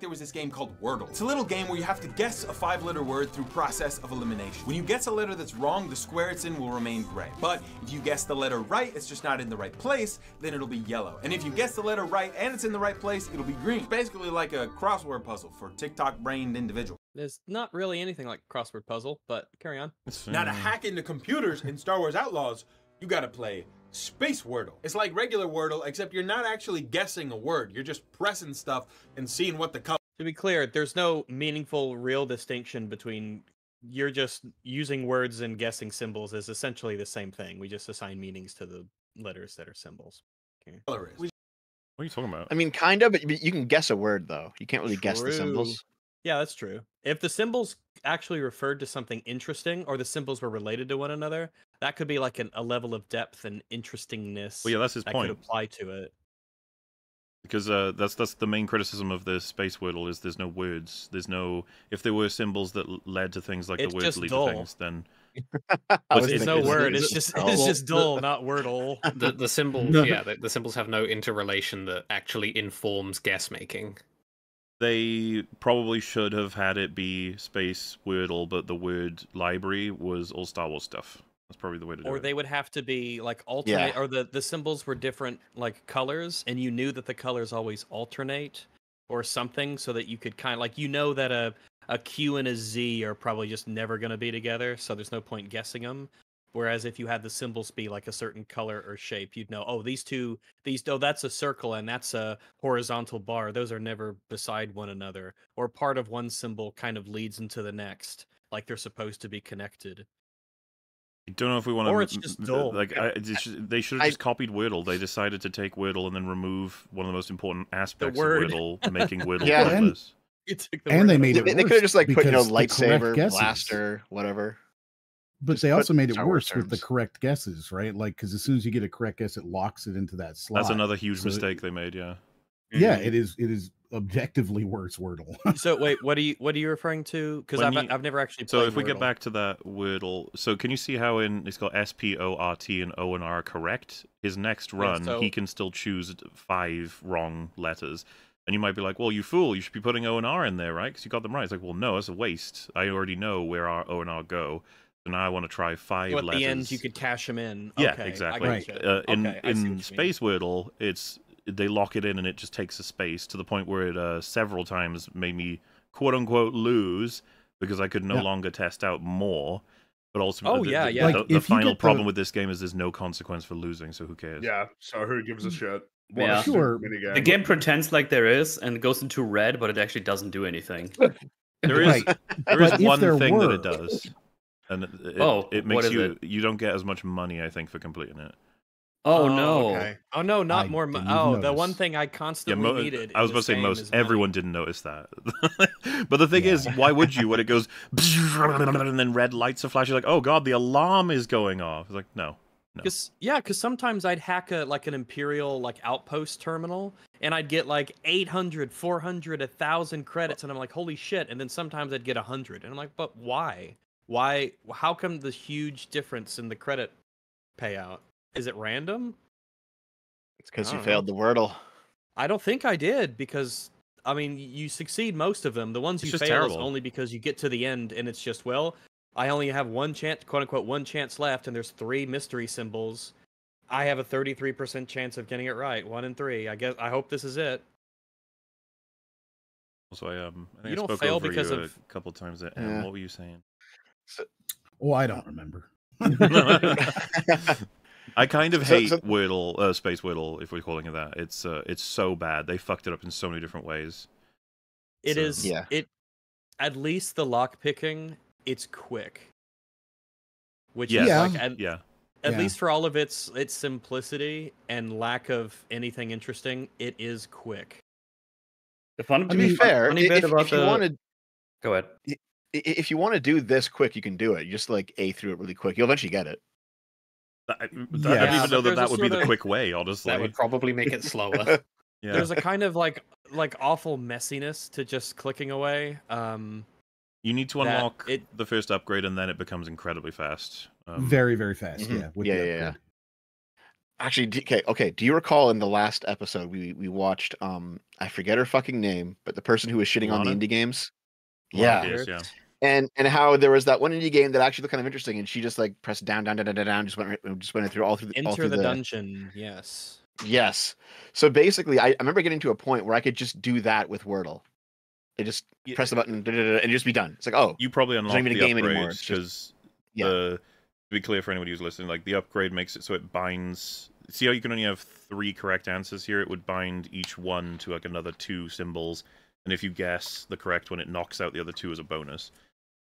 There was this game called Wordle. It's a little game where you have to guess a five-letter word through process of elimination. When you guess a letter that's wrong, the square it's in will remain gray. But if you guess the letter right, it's just not in the right place, then it'll be yellow. And if you guess the letter right and it's in the right place, it'll be green. It's Basically like a crossword puzzle for TikTok-brained individuals. There's not really anything like crossword puzzle, but carry on. It's, Now to hack into computers in Star Wars Outlaws, you gotta play Space Wordle. It's like regular Wordle, except you're not actually guessing a word. You're just pressing stuff and seeing what the color To be clear, there's no meaningful, real distinction between you're just using words and guessing symbols is essentially the same thing. We just assign meanings to the letters that are symbols. Okay. color is. What are you talking about? I mean, kind of, but you- you can guess a word though. You can't really guess the symbols. Yeah, that's true. If the symbols actually referred to something interesting or the symbols were related to one another, that could be like an, a level of depth and interestingness Well, yeah, that's his that point. could apply to it. because uh, that's that's the main criticism of the space wordle is there's no words. There's no if there were symbols that led to things like It's the words just lead dull. to things, then [LAUGHS] I It's is no it- thinking- is it- word. is It's just dull? it's just The- dull, not wordle. the the [LAUGHS] symbols, No. yeah, the, the symbols have no interrelation that actually informs guess making. They probably should have had it be space wordle, but the word library was all Star Wars stuff. That's probably the way to do or it. Or they would have to be like alternate or the the symbols were different like colors and you knew that the colors always alternate or something so that you could kind of like you know that a a Q and a Z are probably just never going to be together, so there's no point guessing them. Whereas if you had the symbols be like a certain color or shape, you'd know, oh, these two, these, oh, that's a circle and that's a horizontal bar. Those are never beside one another. Or part of one symbol kind of leads into the next, like they're supposed to be connected. I don't know if we want to. Or it's just dull. Like I, it's just- they should have I- just copied Wordle. They decided to take Wordle and then remove one of the most important aspects of word. Wordle, making [LAUGHS] Wordle Yeah. And- pointless. You took the And they made They, it they could have just like put you know because the lightsaber, blaster, whatever. But they put also made it Star Wars worse with the correct guesses, right? Like because as soon as you get a correct guess, it locks it into that slot. That's another huge So- mistake they made. Yeah. Yeah, mm-hmm. it is. It is objectively worse Wordle. So wait, [LAUGHS] what are you what are you referring to? Because I've I've never actually. So played if we get back to that Wordle, so can you see how in it's got S P O R T and O and R correct? His next Yeah, run, so- he can still choose five wrong letters, and you might be like, "Well, you fool! You should be putting O and R in there, right? Because you got them right." It's like, "Well, no, it's a waste. I already know where our O and R go, so now I want to try five So at letters." the end, you could cash them in. Yeah, Okay, I exactly. gotcha. Uh, in Okay, I see what in mean. Space Wordle, it's they lock it in and it just takes a space to the point where it uh, several times made me quote unquote lose because I could no Yeah. longer test out more. But also, Oh, the, yeah, yeah. the, Like, the if final problem the- with this game is there's no consequence for losing, so who cares? Yeah, so who gives a shit? Yeah. a Sure. minigame. The game pretends like there is and goes into red, but it actually doesn't do anything. There is Right. there is one there thing that it does, and it, it, Oh, it makes you it? you don't get as much money, I think, for completing it. Oh, oh no. Okay. Oh no, not I more. Mo- didn't even oh, the one thing I Yeah, constantly mo- needed. I was about to say most is money. everyone didn't notice that. [LAUGHS] but the thing is, why would you? When it goes [LAUGHS] and then red lights are flashing, like, oh god, the alarm is going off. It's like, no, no. Cause yeah, because sometimes I'd hack a like an imperial like outpost terminal, and I'd get like 800, 400, 1000 credits, and I'm like, holy shit! And then sometimes I'd get 100, and I'm like, but why? Why? How come the huge difference in the credit payout? Is it random? It's because you know. failed the Wordle. I don't think I did because I mean you succeed most of them. The ones It's you just fail is only because you get to the end and it's just well, I only have one chance, quote unquote, one chance left, and there's three mystery symbols. I have a 33% chance of getting it right, one in three. I guess I hope this is it. So I um, I think You I don't spoke fail over because you of- a couple times. At, Yeah. What were you saying? Oh, I don't remember. [LAUGHS] I kind of hate so- Wordle, uh, Space Wordle, if we're calling it that. It's uh, it's so bad. They fucked it up in so many different ways. It So- is Yeah. it at least the lock picking, it's quick. Which Yeah. is Yeah. like at, Yeah, at Yeah. least for all of its its simplicity and lack of anything interesting, it is quick. The fun, I To mean, be fair, funny i- bit if, about if you the- want to Go ahead. If you want to do this quick, you can do it. You just like a through it really quick. You'll eventually get it. That- I, I Yeah, don't even know that that would be the of- quick way. Honestly, That would probably make it slower. [LAUGHS] yeah. There's a kind of like like awful messiness to just clicking away. Um, You need to unlock it- the first upgrade, and then it becomes incredibly fast. Um, very, very fast. Mhm. Yeah. Yeah, yeah, yeah. Actually, okay, okay. Do you recall in the last episode we we watched? Um, I forget her fucking name, but the person who was shitting on the indie games. Lana Yeah, Pierce, yeah. And and how there was that one indie game that actually looked kind of interesting, and she just like pressed down, down, down, down, down, down just went uh, just went through all through the, all enter through the, dungeon. Yes. Yes. So basically, I, I remember getting to a point where I could just do that with Wordle. I just Yeah. press the button da, da, da, da, and just be done. It's like, oh, You probably It's unlock the game anymore, upgrades just- because Yeah. the to be clear for anybody who's listening, like the upgrade makes it so it binds. See how you can only have three correct answers here? It would bind each one to like another two symbols, and if you guess the correct one, it knocks out the other two as a bonus.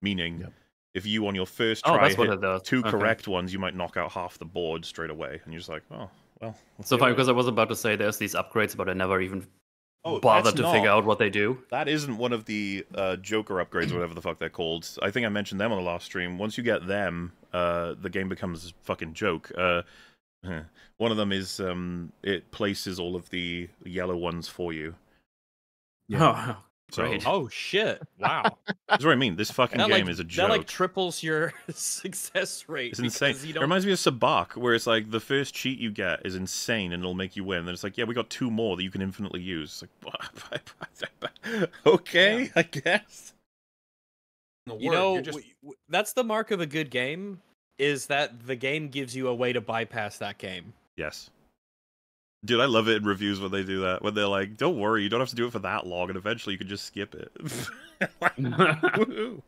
Meaning, Yep. if you on your first Oh, try that's what hit it does. two Okay. correct ones, you might knock out half the board straight away, and you're just like, oh well. So do funny because I was about to say there's these upgrades, but I never even Oh, bothered that's to figure out what they do. That isn't one of the uh, Joker upgrades, or whatever the fuck they're called. I think I mentioned them on the last stream. Once you get them, uh, the game becomes fucking joke. Uh, [LAUGHS] one of them is um, it places all of the yellow ones for you. Yeah. Oh, So great. [LAUGHS] Oh shit! Wow. that's what I mean. This fucking that game like is a joke. that like triples your [LAUGHS] success rate. it's insane. It reminds me of Sabacc, where it's like the first cheat you get is insane and it'll make you win. Then it's like, yeah, we got two more that you can infinitely use. It's like, [LAUGHS] okay, I guess. you know, w- w- that's the mark of a good game is that the game gives you a way to bypass that game. Yes. Dude, I love it in reviews when they do that. When they're like, "Don't worry, you don't have to do it for that long, and eventually you can just skip it." [LAUGHS] Woohoo.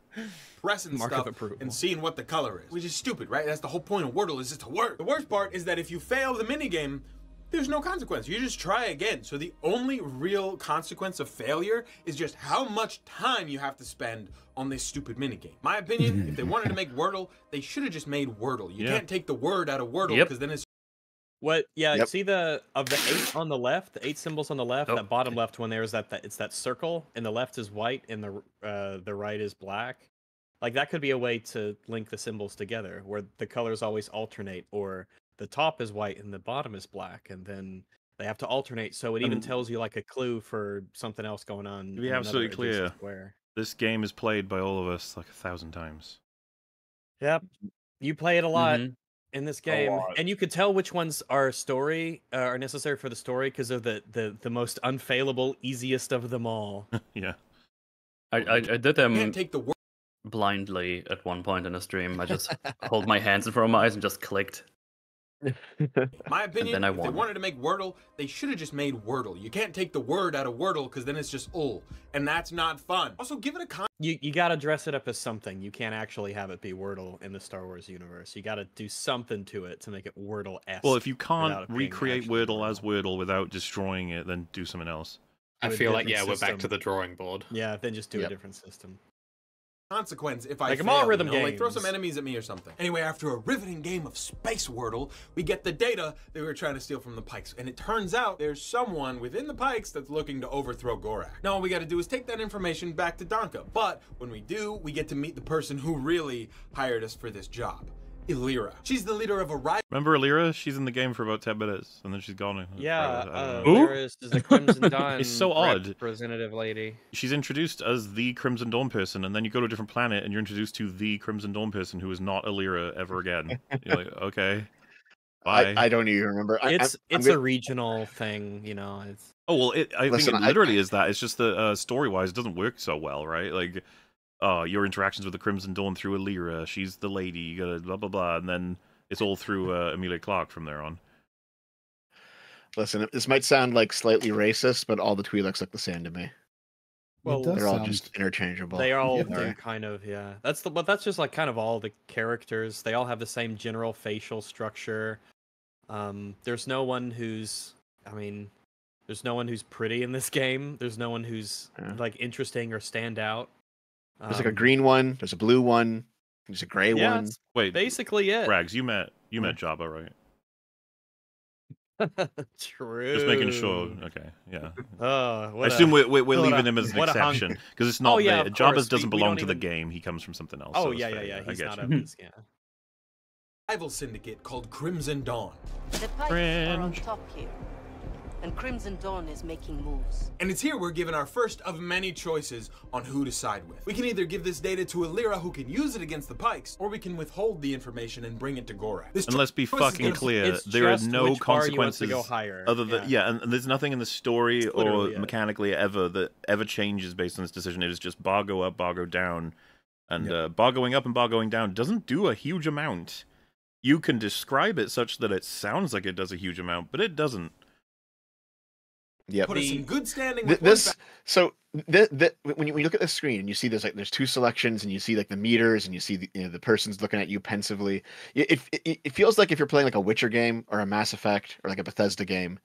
pressing Mark stuff of and seeing what the color is, which is stupid, right? That's the whole point of Wordle is just to work. The worst part is that if you fail the minigame, there's no consequence. You just try again. So the only real consequence of failure is just how much time you have to spend on this stupid minigame. My opinion, if they wanted to make [LAUGHS] Wordle, they should have just made Wordle. You Yeah. can't take the word out of Wordle Yep. because then it's What? Yeah. Yep. See the of the eight on the left, the eight symbols on the left. Oh, that bottom left one there is that, that it's that circle, and the left is white, and the uh, the right is black. Like that could be a way to link the symbols together, where the colors always alternate, or the top is white and the bottom is black, and then they have to alternate. So it even Um, tells you like a clue for something else going on. To be absolutely clear, where this game is played by all of us like a thousand times. Yep. You play it a lot Mhm. In this game, and you could tell which ones are story uh, are necessary for the story because of the, the the most unfailable, easiest of them all. [LAUGHS] yeah. I, I, I did them take the word. blindly at one point in a stream. I just [LAUGHS] hold my hands in front of my eyes and just clicked. My [LAUGHS] opinion, then I if they wanted to make Wordle, they should have just made Wordle. You can't take the word out of Wordle because then it's just ul, and that's not fun. Also, give it a con. You you got to dress it up as something. You can't actually have it be Wordle in the Star Wars universe. You got to do something to it to make it Wordle esque. Well, if you can't recreate Wordle as Wordle without destroying it, then do something else. I feel like yeah, different we're back to the drawing board. yeah, then just do Yep. a different system. Consequence if I Like 'em fail, all you rhythm know? Like throw some enemies at me or something. Anyway, after a riveting game of Space Wordle, we get the data that we were trying to steal from the Pykes, and it turns out there's someone within the Pykes that's looking to overthrow Gorak. Now all we got to do is take that information back to Donka, but when we do, we get to meet the person who really hired us for this job, Illyra. She's the leader of a rival. Remember Alira? She's in the game for about ten minutes, and then she's gone. Yeah, forever. I uh, don't know. Who? there is, is the Crimson [LAUGHS] Dawn. It's so odd. Representative lady. She's introduced as the Crimson Dawn person, and then you go to a different planet, and you're introduced to the Crimson Dawn person who is not Alira ever again. You're like, [LAUGHS] okay, bye. I, I don't even remember. I, It's I'm, it's I'm a gonna- regional thing, you know. It's Oh well, it, I Listen, think it literally is that. It's just the uh, story-wise, it doesn't work so well, right? Like, uh, your interactions with the Crimson Dawn through Alira, she's the lady. You gotta blah blah blah, and then it's all through uh, Emilia Clarke from there on. Listen, this might sound like slightly racist, but all the Twi'leks look the same to me. well, They're all sound, just interchangeable. they all Yeah. do Sorry. kind of yeah. That's the but that's just like kind of all the characters. They all have the same general facial structure. Um, there's no one who's, I mean, there's no one who's pretty in this [LAUGHS] game. There's no one who's Yeah. like interesting or stand out. There's like a Um, green one. There's a blue one. There's a gray Yeah, one. it's Wait, basically it. Rags, you met you met Jabba, right? True. [LAUGHS] Just making sure. Okay, yeah. [LAUGHS] Oh, I assume a- we're, we're, we're what a- leaving him as an what a hunk. exception because it's not Oh, yeah, there. of course. doesn't We- we belong don't to the even- game. He comes from something else. Oh so it's yeah, yeah, yeah. I He's get not you. of this. Yeah. rival syndicate called Crimson Dawn. The Pykes are on top here, and Crimson Dawn is making moves. And it's here we're given our first of many choices on who to side with. We can either give this data to Illyra who can use it against the Pykes, or we can withhold the information and bring it to Gorak. This And let's be fucking clear: it's there are no which bar you want to consequences go higher, other than yeah. yeah, and, and there's nothing in the story or it. mechanically ever that ever changes based on this decision. It is just bar go up, bar go down, and Yeah. uh, bar going up and bar going down doesn't do a huge amount. You can describe it such that it sounds like it does a huge amount, but it doesn't. Yep. Put us The- in good standing Th- with this so th- th- when you when you look at the screen and you see there's like there's two selections and you see like the meters and you see the, you know the person's looking at you pensively it, it it- it feels like if you're playing like a Witcher game or a Mass Effect or like a Bethesda game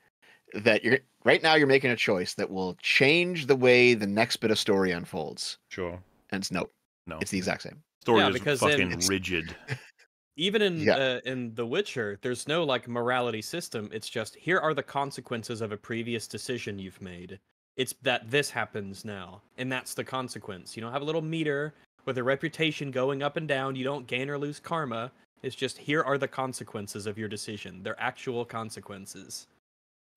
that you're right now you're making a choice that will change the way the next bit of story unfolds Sure. and it's no No. it's the exact same Story Yeah, is because then fucking it's- rigid. [LAUGHS] Even in Yeah. uh, in The Witcher, there's no like morality system. It's just here are the consequences of a previous decision you've made. It's that this happens now, and that's the consequence. You don't have a little meter with a reputation going up and down. You don't gain or lose karma. It's just here are the consequences of your decision. They're actual consequences.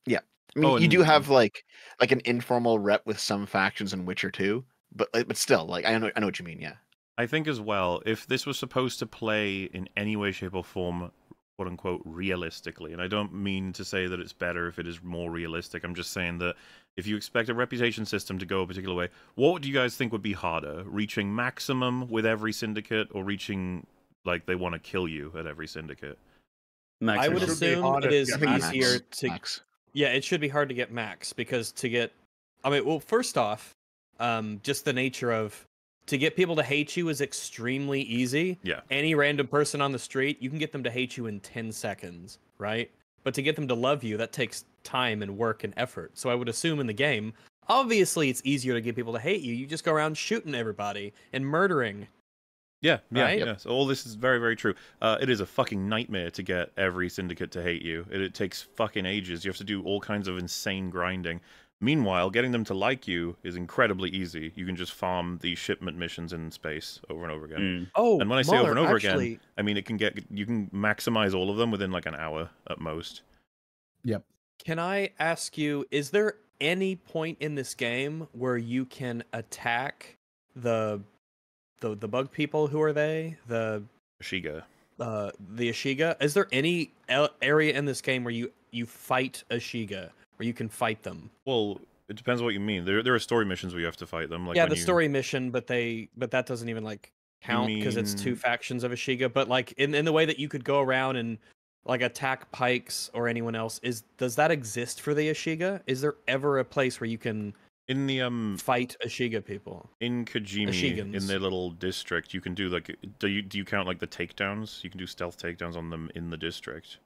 Yeah. I mean Oh, you do have like like an informal rep with some factions in Witcher 2 but but still like I know I know what you mean yeah I think as well, if this was supposed to play in any way, shape, or form, quote unquote, realistically, and I don't mean to say that it's better if it is more realistic, I'm just saying that if you expect a reputation system to go a particular way, what do you guys think would be harder? Reaching maximum with every syndicate or reaching like they want to kill you at every syndicate? Max I would Maximum. Should be assume it is to I think Max. easier Max, to Max. Yeah, it should be hard to get max because to get, I mean, well, first off, um, just the nature of to get people to hate you is extremely easy. Yeah. Any random person on the street, you can get them to hate you in 10 seconds, right? But to get them to love you, that takes time and work and effort. So I would assume in the game, obviously it's easier to get people to hate you. You just go around shooting everybody and murdering. Yeah, yeah, Right? yeah. So all this is very, very true. Uh, it is a fucking nightmare to get every syndicate to hate you. It, it takes fucking ages. You have to do all kinds of insane grinding. Meanwhile, getting them to like you is incredibly easy. You can just farm the shipment missions in space over and over again. Mm. Oh, and when I say over and over actually- again, I mean it can get you can maximize all of them within like an hour at most. Yep. Can I ask you, is there any point in this game where you can attack the the the bug people? Who are they? The Shiga. uh the Ashiga. Is there any area in this game where you you fight Ashiga, where you can fight them? Well, it depends what you mean. There there are story missions where you have to fight them. Like yeah, the you- story mission, but they but that doesn't even like count because it's two factions of Ashiga. But like in in the way that you could go around and like attack Pykes or anyone else, is does that exist for the Ashiga? Is there ever a place where you can in the um fight Ashiga people? in Kijimi in Ashigans. their little district, you can do like do you do you count like the takedowns? You can do stealth takedowns on them in the district.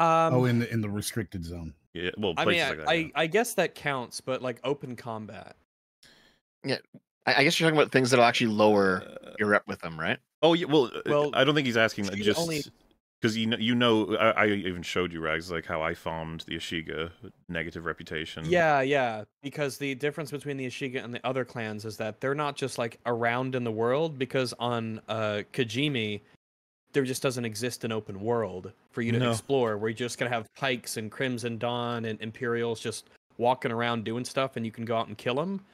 Um, oh, in the in the restricted zone. Yeah, well, I mean, I, like that. I, yeah. I guess that counts, but like open combat. Yeah, I, I guess you're talking about things that'll actually lower Uh, your rep with them, right? Oh yeah, well, uh, Well, I don't think he's asking that she just only- because you know, you know, I, I even showed you Rags like how I farmed the Ashiga negative reputation. Yeah, yeah. Because the difference between the Ashiga and the other clans is that they're not just like around in the world. Because on uh, Kijimi, there just doesn't exist an open world for you to No. explore, where you're just gonna have Pykes and Crimson Dawn and Imperials just walking around doing stuff, and you can go out and kill them.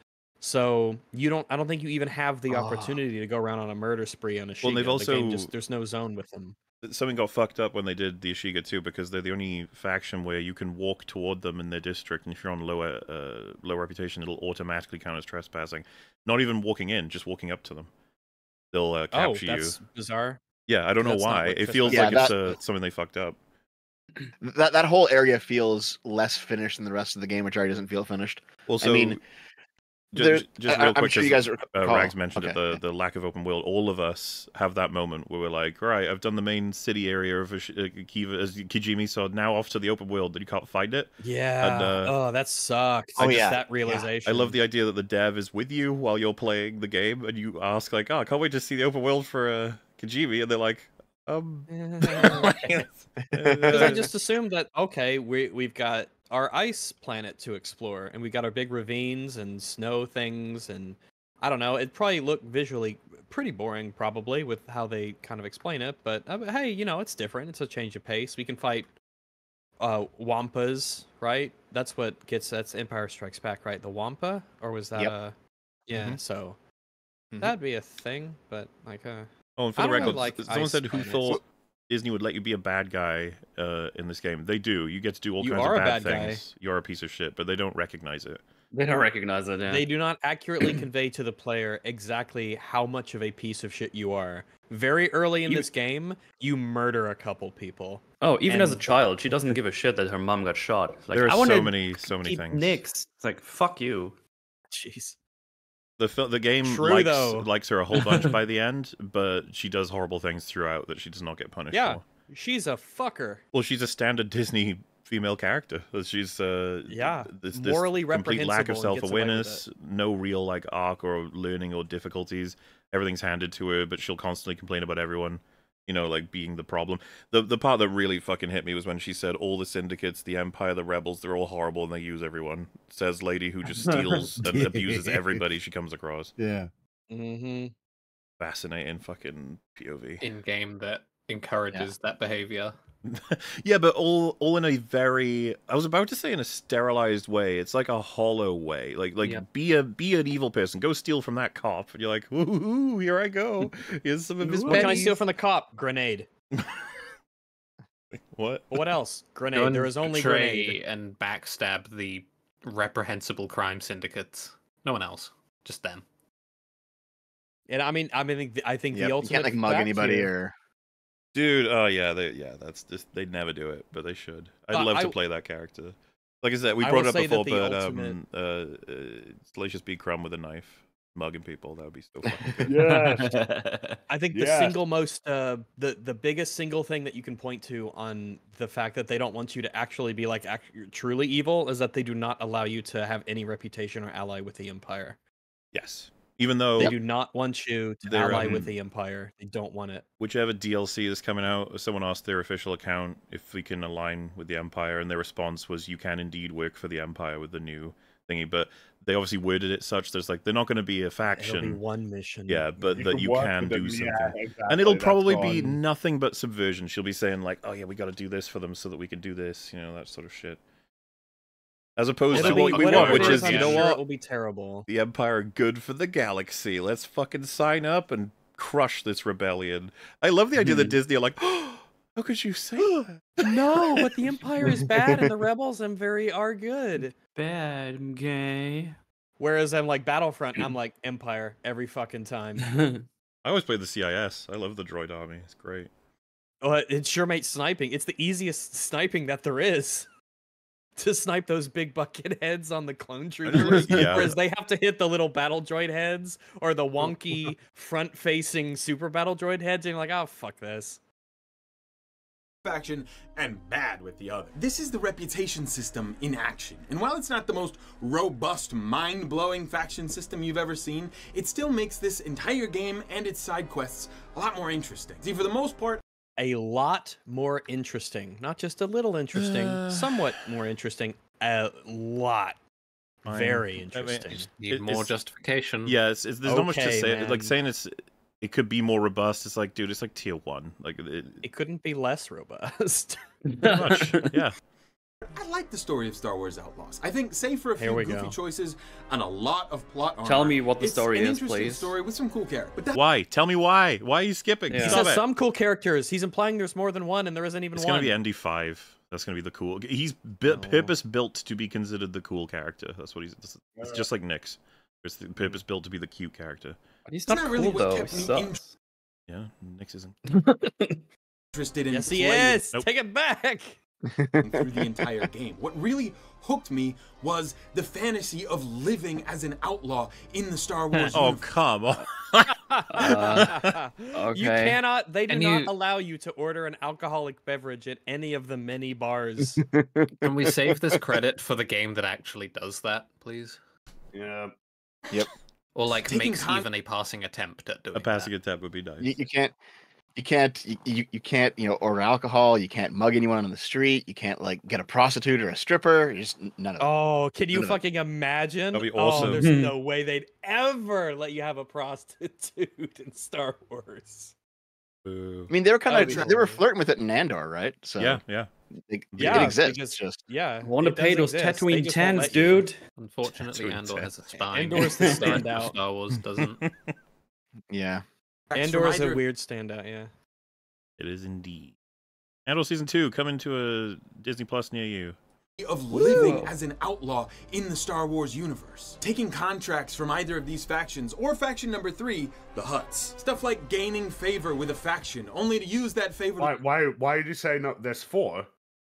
So you don't. I don't think you even have the Ah. opportunity to go around on a murder spree on a. Well, they've The game also- just there's no zone with them. something got fucked up when they did the Ashiga too because they're the only faction where you can walk toward them in their district, and if you're on lower uh, low reputation, it'll automatically count as trespassing. Not even walking in, just walking up to them, they'll uh, Oh, capture that's you. bizarre. Yeah, I don't know why. It feels trespassing like is. it's uh, something they fucked up. [CLEARS THROAT] That that whole area feels less finished than the rest of the game, which already doesn't feel finished. Also, I mean, ju- there's- ju- just I- real I'm quick, sure you 'cause, guys uh, Rags mentioned it, okay. the the lack of open world. All of us have that moment where we're like, right, I've done the main city area of Ash- uh, Kiva as Kijimi, so now off to the open world that you can't find it. Yeah. And, uh, oh, that sucks. Oh, Just yeah, That yeah. realization. I love the idea that the dev is with you while you're playing the game, and you ask like, "Oh, I can't wait to see the open world for Kijimi," and they're like, "Um." [LAUGHS] Because I just [LAUGHS] assumed that okay, we we've got our ice planet to explore, and we got our big ravines and snow things, and I don't know. It probably looked visually pretty boring, probably with how they kind of explain it. But uh, hey, you know, it's different. It's a change of pace. We can fight uh wampas, right? That's what gets that's Empire Strikes Back, right? The wampa, or was that Yep. uh yeah? Mhm. So Mhm. that'd be a thing, but like uh. Oh, and for I the don't know, record, like, someone ice said who planets. thought Disney would let you be a bad guy uh, in this game. They do. You get to do all You kinds are of a bad, bad guy. things. You're a piece of shit, but they don't recognize it. They don't recognize it. Yeah. They do not accurately [CLEARS THROAT] convey to the player exactly how much of a piece of shit you are. Very early in You- this game, you murder a couple people. Oh, even as a child, she doesn't give a shit that her mom got shot. Like, there are I so many, so many things. Nix. It's like fuck you. Jeez. The fil- the game True, likes though. likes her a whole bunch by the [LAUGHS] end, but she does horrible things throughout that she does not get punished Yeah. for. She's a fucker. Well, she's a standard Disney female character. She's uh Yeah, this, this morally complete lack of reprehensible and self gets away with awareness, no real like arc or learning or difficulties. Everything's handed to her, but she'll constantly complain about everyone. You know, like being the problem. The the part that really fucking hit me was when she said all the syndicates, the Empire, the rebels, they're all horrible and they use everyone. Says lady who just [LAUGHS] steals and abuses everybody she comes across. Yeah. Mm-hmm. Fascinating fucking POV. in game that encourages that behavior. [LAUGHS] yeah, but all all in a very I was about to say in a sterilized way. It's like a hollow way. Like like Yeah. be a be an evil person. Go steal from that cop. And you're like, ooh, here I go. Here's some of his What can I steal from the cop? Grenade. [LAUGHS] What? What else? Grenade. Go and There is only grenade. and backstab the reprehensible crime syndicates. No one else, just them. And I mean, I mean, I think Yep, the you ultimate. can't like mug anybody here- or Dude, oh yeah, they, yeah, that's just they'd never do it, but they should. I'd Uh, love to play that character. Like I said, we I brought it up before, but ultimate- um, uh, uh, Salacious B. Crumb with a knife, mugging people. That would be so fucking good. [LAUGHS] [LAUGHS] I think the Yes. single most uh the the biggest single thing that you can point to on the fact that they don't want you to actually be like act- truly evil is that they do not allow you to have any reputation or ally with the empire. Yes, even though They do not want you to They're, ally um, with the empire. They don't want it. whichever DLC is coming out, someone asked their official account if we can align with the Empire, and their response was, "You can indeed work for the Empire with the new thingy." But they obviously worded it such there's like they're not going to be a It'll be faction. one mission. Yeah, but You that can you can do them, something. yeah, and it'll that's probably be nothing but subversion. She'll be saying like, "Oh yeah, we got to do this for them so that we can do this," you know, that sort of shit. As opposed It'll to be, what we whatever want, which it is, I'm you know sure what, It will be terrible. the Empire are good for the galaxy. Let's fucking sign up and crush this rebellion. I love the idea that Disney are like, oh, [GASPS] how could you say [GASPS] that? no, but the empire is bad and the [LAUGHS] rebels I'm very are good. Bad, I'm gay. Whereas I'm like Battlefront, I'm like Empire every fucking time. [LAUGHS] I always play the CIS. I love the droid army. It's great. Uh, it sure makes sniping. It's the easiest sniping that there is. To snipe those big bucket [LAUGHS] heads on the clone troopers, Yeah. whereas they have to hit the little battle droid heads or the wonky front-facing super battle droid heads, and you're like, oh fuck this. faction and bad with the other. This is the reputation system in action. And while it's not the most robust, mind blowing faction system you've ever seen, it still makes this entire game and its side quests a lot more interesting. See, for the most part, A lot more interesting, not just a little interesting, Uh. [SIGHS] somewhat more interesting, a lot. Fine. Very I mean, interesting. Need it- more it's- justification. Yeah, it's, it's, there's not much to Okay, say. Like saying it's it could be more robust. It's like, dude, it's like tier one. Like it, It couldn't be less robust. pretty much. Yeah. [LAUGHS] I like the story of Star Wars Outlaws. I think, save for a few goofy go. choices and a lot of plot Tell me what the it's story an is, interesting please. story with some cool characters. But that Why? Tell me why. Why are you skipping? Yeah. He Stop says it. some cool characters. He's implying there's more than one, and there isn't even It's one. It's gonna be ND five. That's gonna be the cool. He's bu- No. purpose built to be considered the cool character. That's what he's. It's, it's just like Nix. It's the purpose built to be the cute character. He's not, not really cool what though. kept He me sucks. Yeah, Nix isn't. [LAUGHS] interested in yes, he playing is. Take it back. Through the entire game. What really hooked me was the fantasy of living as an outlaw in the Star [LAUGHS] Wars Oh universe. come on. Uh, [LAUGHS] You cannot. They do And not you- allow you to order an alcoholic beverage at any of the many bars. [LAUGHS] Can we save this credit for the game that actually does that, please? Yeah. Yep. Or like Taking makes con- even a passing attempt at doing A passing that. attempt would be nice. You, you can't, you can't, you- you, you can't, you know, order alcohol. You can't mug anyone on the street. You can't like get a prostitute or a stripper. You just none of that. oh, can you fucking imagine? That'd be Oh, awesome. there's Hmm. no way they'd ever let you have a [LAUGHS] prostitute in Star Wars. Boo. I mean, they were kind of they were flirting with it in Andor, right? So yeah, yeah. it, Yeah, it exists. because- Just Yeah. Want to pay those exist, they Tatooine tens, dude. Unfortunately, Tatooine Andor has a test. spine. Andor's the [LAUGHS] standout. Star Wars doesn't. [LAUGHS] yeah. Tracks from Andor is a weird standout. Yeah. It is indeed. Andor season two coming to a Disney Plus near you. of living Woo. as an outlaw in the Star Wars universe. Taking contracts from either of these factions or faction number three, the Hutts. Stuff like gaining favor with a faction, only to use that favor Why? to Why? Why did you say no? There's four.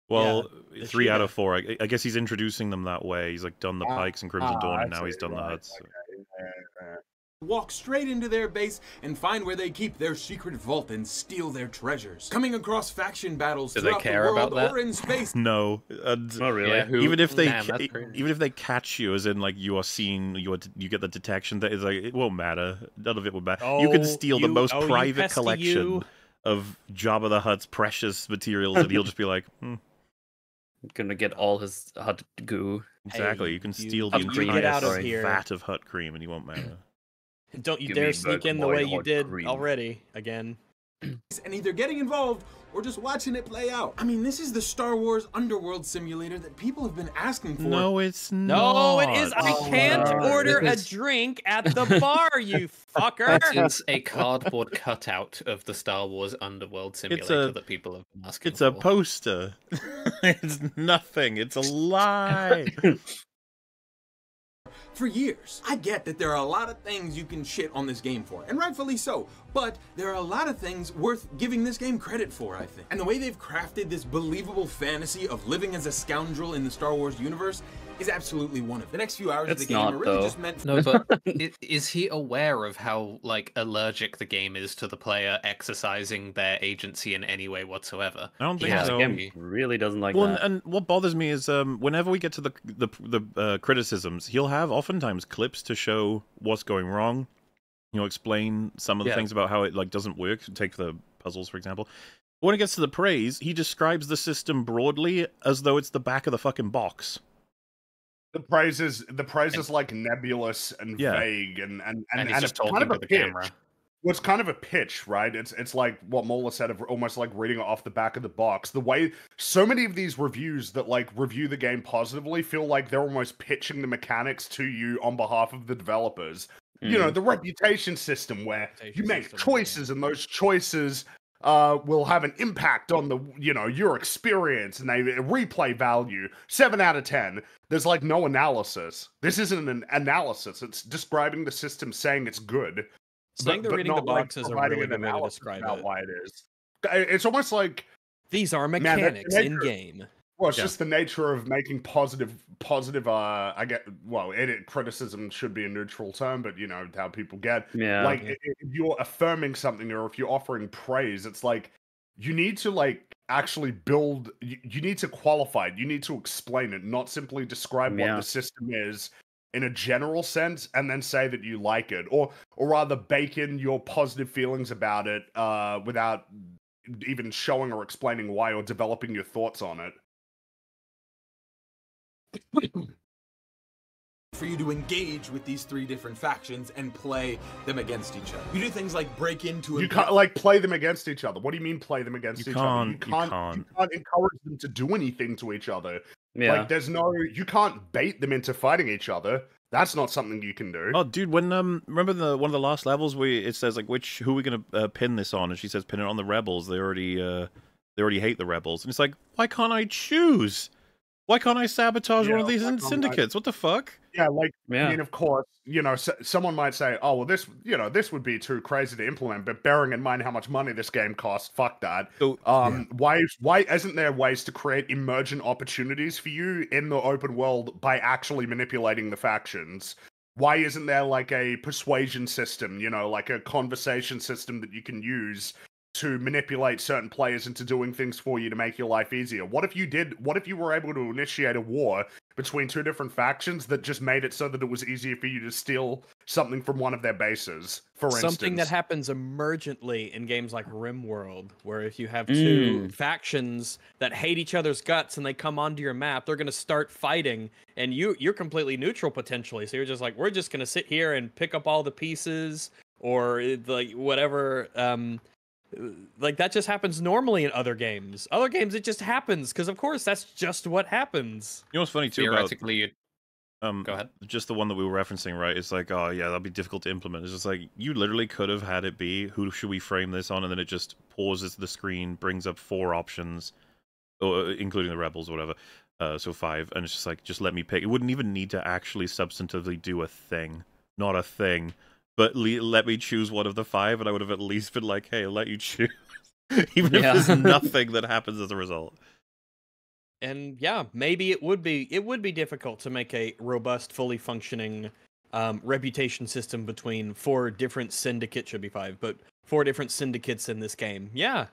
Well, the three out of four. I, I guess he's introducing them that way. He's like done the Ah, Pykes and Crimson ah, Dawn, and now he's see, done the Hutts. okay, yeah, yeah. Walk straight into their base and find where they keep their secret vault and steal their treasures. Coming across faction battles Do they throughout care the about world that? or in space. [LAUGHS] No, and Not really. Yeah, who- even if they Damn, ca- that's crazy. even if they catch you, as in like you are seen, you are you get the detection. That is like it won't matter. None of it will matter. you can Oh, steal the most oh, private pesty collection you. of Jabba the Hutt's precious materials, and he'll just be like, hmm, [LAUGHS] Gonna get all his hot goo. exactly. Hey, you can steal the you get entire out of sorry, vat of Hutt cream, and you won't matter. Don't you Give dare sneak in the way you did cream. already again. [CLEARS THROAT] and either getting involved or just watching it play out. I mean, this is the Star Wars Underworld simulator that people have been asking for. no, it's No, not. it is. I Oh, can't no. order a drink at [LAUGHS] the bar, you fucker. It is a cardboard cutout of the Star Wars Underworld simulator a- that people have been asking It's a poster. [LAUGHS] it's nothing. It's a lie. [LAUGHS] for years. I get that there are a lot of things you can shit on this game for, and rightfully so, but there are a lot of things worth giving this game credit for, I think. And the way they've crafted this believable fantasy of living as a scoundrel in the Star Wars universe is absolutely one of. The next few hours It's of the game not, are really though. just meant No, but [LAUGHS] i- is he aware of how like allergic the game is to the player exercising their agency in any way whatsoever? I don't think has so. to Game really doesn't like well, that. and what bothers me is um, whenever we get to the the the uh, criticisms, he'll have oftentimes clips to show what's going wrong. You know, explain some of the Yeah. things about how it like doesn't work. Take the puzzles for example. When it gets to the praise, he describes the system broadly as though it's the back of the fucking box. The praise is the praise is like nebulous and Yeah. vague and and and, And and it's kind of a the pitch. camera. Well, it's kind of a pitch, right? It's it's like what MauLer said of almost like reading it off the back of the box. The way so many of these reviews that like review the game positively feel like they're almost pitching the mechanics to you on behalf of the developers. You know, Mhm. the reputation system where you make system, choices and those choices uh, will have an impact on the you know your experience and they replay value. Seven out of ten. There's like no analysis. This isn't an analysis. It's describing the system saying it's good Saying they're reading the like, box is a really an way to describe about it. why it is. It's almost like These are mechanics that- in game. Well, it's Yeah. just the nature of making positive, positive. Uh, I get well, edit criticism should be a neutral term, but you know how people get. Yeah. like i- i- if you're affirming something or if you're offering praise, it's like you need to like actually build. You, you need to qualify it. You need to explain it, not simply describe what Yeah. the system is in a general sense and then say that you like it, or or rather bake in your positive feelings about it uh, without even showing or explaining why or developing your thoughts on it. For you to engage with these three different factions and play them against each other. You do things like break into a You can't like play them against each other. What do you mean play them against You each other? You can't- you can't. can't. You can't encourage them to do anything to each other. yeah. Like there's no. You can't bait them into fighting each other. That's not something you can do. Oh, dude, when um, remember the one of the last levels where it says like which who are we gonna uh, pin this on, and she says pin it on the rebels. They already uh, they already hate the rebels, and it's like why can't I choose? Why can't I sabotage one Yeah, of these why can't I- syndicates? What the fuck? Yeah, like I mean, of course, you know, s someone might say, "Oh, well, this, you know, this would be too crazy to implement." But bearing in mind how much money this game costs, fuck that. So, Um, why, why isn't there ways to create emergent opportunities for you in the open world by actually manipulating the factions? Why isn't there like a persuasion system, you know, like a conversation system that you can use to manipulate certain players into doing things for you to make your life easier? What if you did? What if you were able to initiate a war between two different factions that just made it so that it was easier for you to steal something from one of their bases? For instance, Something that happens emergently in games like RimWorld, where if you have two Mm. factions that hate each other's guts and they come onto your map, they're going to start fighting, and you you're completely neutral potentially. So you're just like, we're just going to sit here and pick up all the pieces, or uh, like whatever. Um, like that just happens normally in other games. Other games, it just happens because, of course, that's just what happens. You know what's funny too about Theoretically, you'd um, Go ahead. just the one that we were referencing, right? It's like, oh yeah, that'd be difficult to implement. It's just like you literally could have had it be who should we frame this on, and then it just pauses the screen, brings up four options, or uh, including the rebels or whatever. Uh, so five, and it's just like, just let me pick. It wouldn't even need to actually substantively do a thing, not a thing, but le- let me choose one of the five, and I would have at least been like, hey, let you choose, [LAUGHS] even Yeah. if there's [LAUGHS] nothing that happens as a result. and yeah, maybe it would be it would be difficult to make a robust, fully functioning um, reputation system between four different syndicates. Should be five, but four different syndicates in this game. Yeah,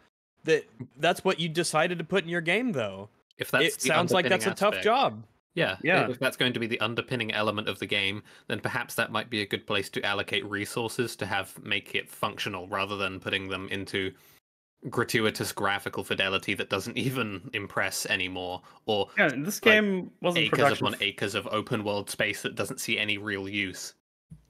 that that's what you decided to put in your game, though. if that's it sounds like that's a tough job. Yeah, Yeah. If that's going to be the underpinning element of the game, then perhaps that might be a good place to allocate resources to have make it functional rather than putting them into gratuitous graphical fidelity that doesn't [LAUGHS] even impress anymore, or Yeah, this like, game wasn't acres production. upon acres of open world space that doesn't see any real use.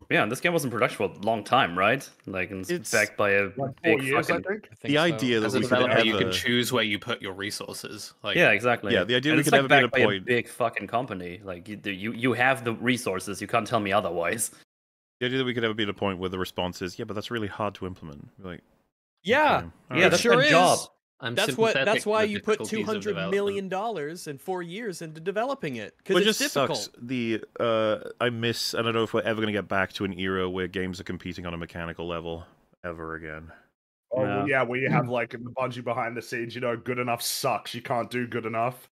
Yeah, this game was in production for a long time, right? Like, and it's, It's backed by a like big years, I fucking. think. I think The so. idea that As we could developer, you can choose where you put your resources. Like, Yeah, exactly. Yeah, the idea and we could like ever be at a backed by a big fucking company. Like you, you, you have the resources. You can't tell me otherwise. The idea that we could ever be at a point where the response is, yeah, but that's really hard to implement. Like, Yeah, okay, yeah, alright. that's sure my is. job. I'm That's what. That's why you put difficulties two of hundred development. million dollars in four years into developing it because it it's just difficult. sucks. The uh, I miss. I don't know if we're ever going to get back to an era where games are competing on a mechanical level ever again. Oh Yeah. well, yeah, where you have like the Bungie behind the scenes, you know, good enough sucks. You can't do good enough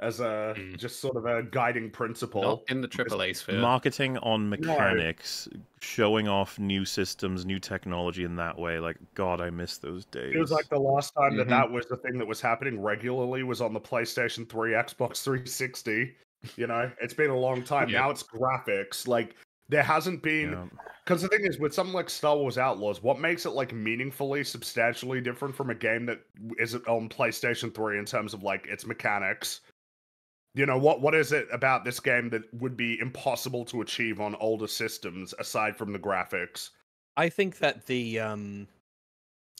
as a Mm. just sort of a guiding principle. Not in the AAA sphere. Marketing on mechanics, showing off new systems, new technology in that way. Like God, I miss those days. It was like the last time Mhm. that that was the thing that was happening regularly was on the PlayStation 3, Xbox 360. You know, it's been a long time. Yeah. Now it's graphics. Like there hasn't been Yeah. because the thing is with something like Star Wars Outlaws, what makes it like meaningfully, substantially different from a game that isn't on PlayStation 3 in terms of like its mechanics? You know, what what is it about this game that would be impossible to achieve on older systems aside from the graphics? I think that the um,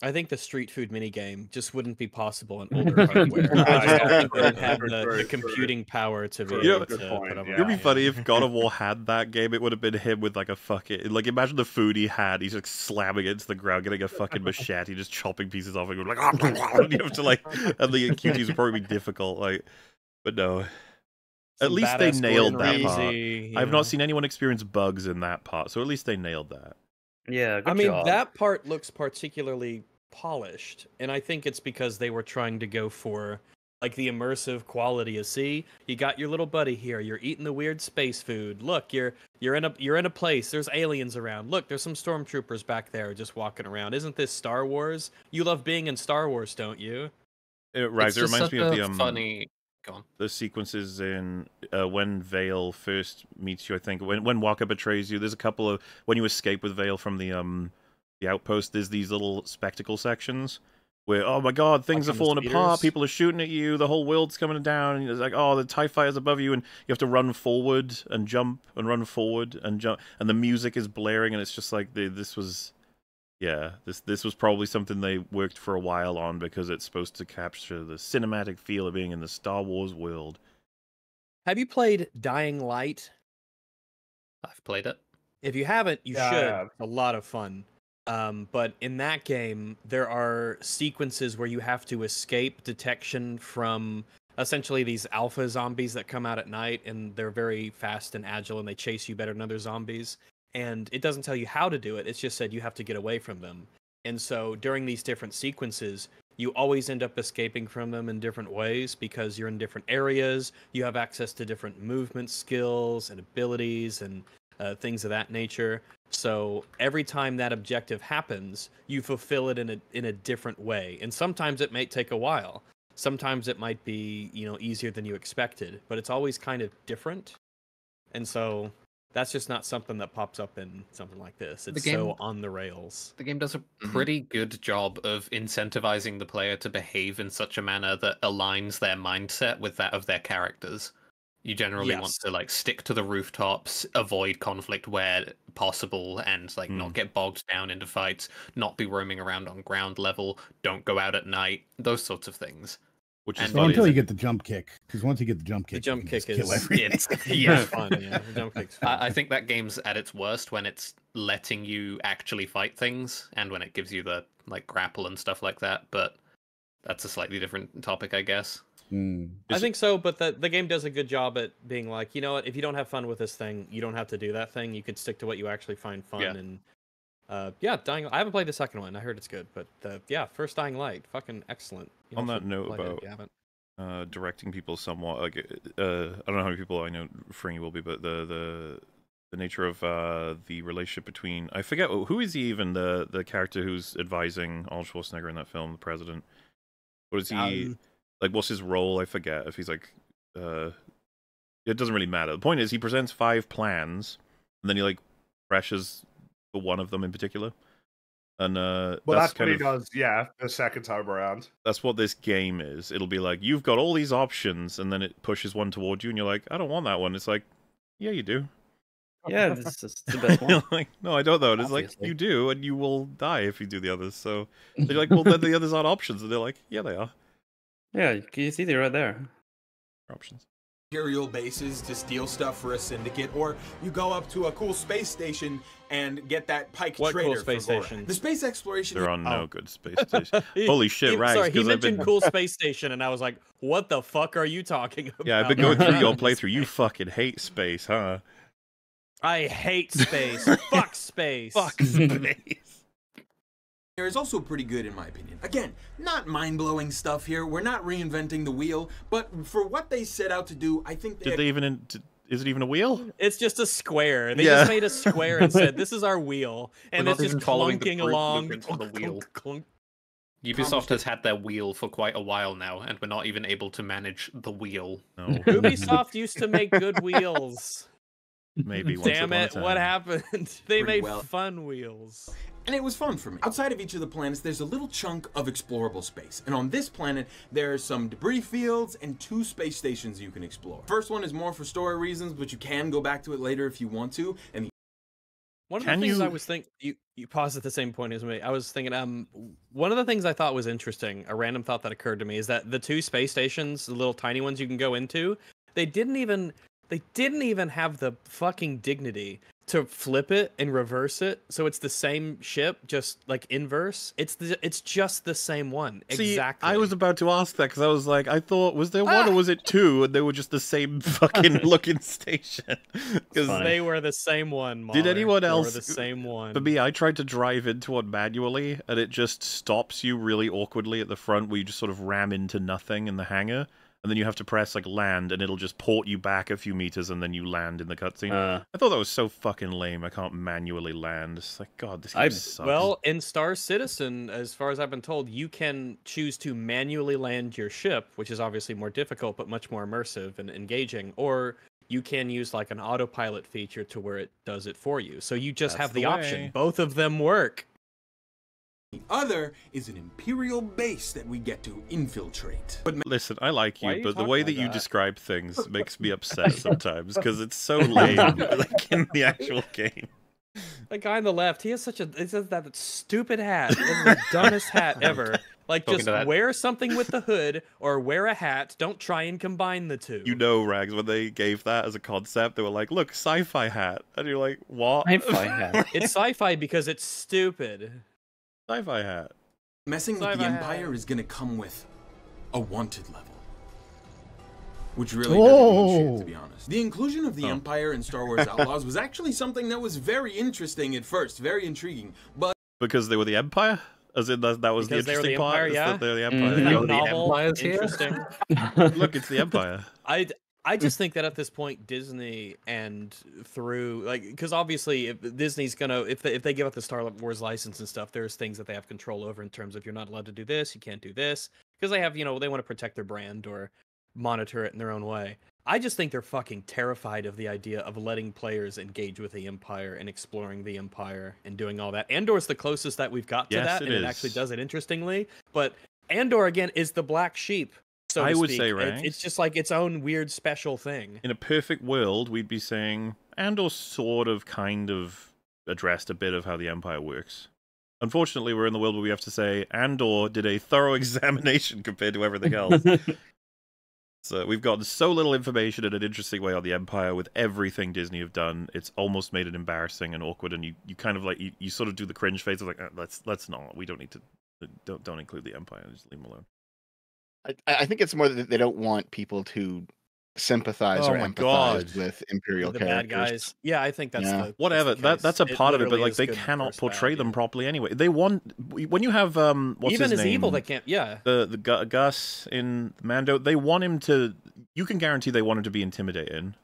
I think the street food minigame just wouldn't be possible in older [LAUGHS] hardware. I just don't think they would have the, true, the true. computing power to be True, You know, able good to point, put up yeah. It'd be funny if God of War had that game. It would have been him with like a fucking like. Imagine the food he had. He's like slamming it into the ground, getting a fucking machete, just chopping pieces off. And going like, [LAUGHS] and you have to like, and the QTs would probably be difficult. Like, but no. At least they nailed Gordon that part. Ramsay, you I've not seen anyone experience bugs in that part, so at least they nailed that. Yeah, good I mean, job. that part looks particularly polished, and I think it's because they were trying to go for like the immersive quality of see, you got your little buddy here, you're eating the weird space food. Look, you're you're in a you're in a place, there's aliens around. Look, there's some stormtroopers back there just walking around. Isn't this Star Wars? You love being in Star Wars, don't you? It, right, It's it just reminds such me of a the um, funny. Go on. the sequences in uh, when Vale first meets you. I think when when Walker betrays you, there's a couple of when you escape with Vale from the um the outpost. There's these little spectacle sections where oh my god, things are falling apart. People are shooting at you. The whole world's coming down. And it's like oh, the Tie Fighter's above you, and you have to run forward and jump and run forward and jump. And the music is blaring, and it's just like the, this was. Yeah, this this was probably something they worked for a while on because it's supposed to capture the cinematic feel of being in the Star Wars world. Have you played Dying Light? I've played it. If you haven't, you Yeah, should. have. It's a lot of fun. Um, but in that game, there are sequences where you have to escape detection from essentially these alpha zombies that come out at night, and they're very fast and agile, and they chase you better than other zombies. And it doesn't tell you how to do it; it's just said you have to get away from them. And so during these different sequences, you always end up escaping from them in different ways because you're in different areas. You have access to different movement skills and abilities and uh, things of that nature. So every time that objective happens, you fulfill it in a in a different way. And sometimes it may take a while. Sometimes it might be, you know, easier than you expected, but it's always kind of different. And so that's just not something that pops up in something like this. It's game- so on the rails. The game does a Mm-hmm. pretty good job of incentivizing the player to behave in such a manner that aligns their mindset with that of their characters. You generally want to like stick to the rooftops, avoid conflict where possible, and like not get bogged down into fights, not be roaming around on ground level, don't go out at night, those sorts of things. Which And Well, until is- you get the jump kick, because once you get the jump kick, The jump you can just kick kill is everything. it's [LAUGHS] yeah, yeah. fun. Yeah, the jump kick's fun. I, I think that game's at its worst when it's letting you actually fight things and when it gives you the like grapple and stuff like that. But that's a slightly different topic, I guess. Mm. I think so, but the the game does a good job at being like, you know what, if you don't have fun with this thing, you don't have to do that thing. You could stick to what you actually find fun Yeah. and uh yeah, Dying I haven't played the second one. I heard it's good, but uh, yeah, first Dying Light, fucking excellent. You On that note play it about- uh, directing people somewhat. Like, uh, I don't know how many people I know Fringy will be, but the the the nature of uh, the relationship between I forget who is he even the the character who's advising Arnold Schwarzenegger in that film, the president. What is he Um, like? What's his role? I forget. If he's like, uh, it doesn't really matter. The point is, he presents five plans, and then he like pressures for one of them in particular. And uh, Well, that's, that's, kind what he of does. Yeah, the second time around. that's what this game is. It'll be like you've got all these options, and then it pushes one towards you, and you're like, I don't want that one. It's like, yeah, you do. Yeah, [LAUGHS] this is the best one. [LAUGHS] Like, no, I don't though. And it's like you do, and you will die if you do the others. So [LAUGHS] they're like, well, then the others aren't options, and they're like, yeah, they are Yeah, you can you see it right there. options. Imperial bases to steal stuff for a syndicate, or you go up to a cool space station and get that Pyke What cool trader space for Gora. station? The space exploration. They're on Oh, no good space station. [LAUGHS] Holy shit, He- Rags! Sorry, he 'cause I've mentioned been- cool [LAUGHS] space station, and I was like, "What the fuck are you talking about?" Yeah, I've been going through your [LAUGHS] playthrough. You fucking hate space, huh? I hate space. Fuck space. Fuck space. There is also pretty good in my opinion. Again, not mind-blowing stuff here. We're not reinventing the wheel, but for what they set out to do, I think Did they even? In, did- is it even a wheel? It's just a square. They Yeah. just made a square and said, [LAUGHS] "This is our wheel," and We're it's just even following the clunking along. blueprints the wheel. clunk, clunk. Ubisoft has had their wheel for quite a while now, and we're not even able to manage the wheel. No. [LAUGHS] Ubisoft used to make good wheels. Maybe. Once Damn it! What happened? [LAUGHS] They Pretty made well. fun wheels. And it was fun for me. Outside of each of the planets, there's a little chunk of explorable space. And on this planet, there are some debris fields and two space stations you can explore. First one is more for story reasons, but you can go back to it later if you want to. And the One of Can the things I was thinking, you you paused at the same point as me. I was thinking, um, one of the things I thought was interesting, a random thought that occurred to me, is that the two space stations, the little tiny ones you can go into, they didn't even, they didn't even have the fucking dignity to flip it and reverse it, so it's the same ship, just like inverse. It's the, it's just the same one, See, exactly. I was about to ask that because I was like, I thought, was there one Ah! or was it two? And they were just the same [LAUGHS] fucking looking station. [LAUGHS] Because They were the same one. Did MauLer. anyone They else- Were the same one. For me, I tried to drive into one manually, and it just stops you really awkwardly at the front, where you just sort of ram into nothing in the hangar, and then you have to press like land, and it'll just port you back a few meters, and then you land in the cutscene. Uh, I thought that was so fucking lame. I can't manually land. It's like God, this game I- sucks. Well, in Star Citizen, as far as I've been told, you can choose to manually land your ship, which is obviously more difficult but much more immersive and engaging, or you can use like an autopilot feature to where it does it for you. So you just That's have the, the option. Both of them work. The other is an Imperial base that we get to infiltrate. But Listen, I like you, you but the way like that you describe things [LAUGHS] makes me upset sometimes because it's so [LAUGHS] lame, like in the actual game. The guy on the left, he has such a he says that stupid hat. [LAUGHS] The dumbest hat ever. Like Talking just wear something with the hood or wear a hat. Don't try and combine the two. You know, Rags, when they gave that as a concept, they were like, "Look, sci-fi hat," and you're like, "What?" Sci-fi hat. it's sci-fi because it's stupid. Sci-fi hat. messing with the Cyber Empire hat. is going to come with a wanted level. Which really doesn't mean shit, to be honest. The inclusion of the Oh. Empire in Star Wars [LAUGHS] Outlaws was actually something that was very interesting at first, very intriguing. But Because they were the Empire, as in that, that was Because the they were the interesting part. Empire, yeah. that they're the. Empire. Isn't that You're the novel? Empires here? Interesting. [LAUGHS] [LAUGHS] Look, it's the Empire. I I just think that at this point Disney and through like because obviously if Disney's gonna if they, if they give up the Star Wars license and stuff, there's things that they have control over in terms of you're not allowed to do this, you can't do this because they have you know they want to protect their brand or monitor it in their own way. I just think they're fucking terrified of the idea of letting players engage with the Empire and exploring the Empire and doing all that. Andor's the closest that we've got to Yes, that, it and it actually does it interestingly. But Andor again is the black sheep. So I to would speak. say, It- it's just like its own weird special thing. In a perfect world, we'd be saying Andor sort of, kind of addressed a bit of how the Empire works. Unfortunately, we're in the world where we have to say Andor did a thorough [LAUGHS] examination compared to everything [LAUGHS] else. So we've gotten so little information in an interesting way on the Empire with everything Disney have done. It's almost made it embarrassing and awkward, and you, you kind of like you, you sort of do the cringe face of like "Uh, let's let's not. We don't need to don't don't include the Empire. Just leave them alone. I, I think it's more that they don't want people to sympathize Oh or empathize God. with imperial the characters. bad guys. Yeah, I think that's Yeah. the that's Whatever. the that that's a It part of it, but like they cannot versus portray bad, them yeah. properly anyway. They want when you have um what's Even his as name? evil, they can't. Yeah, the the Gu- Gus in Mando, they want him to. You can guarantee they want him to be intimidating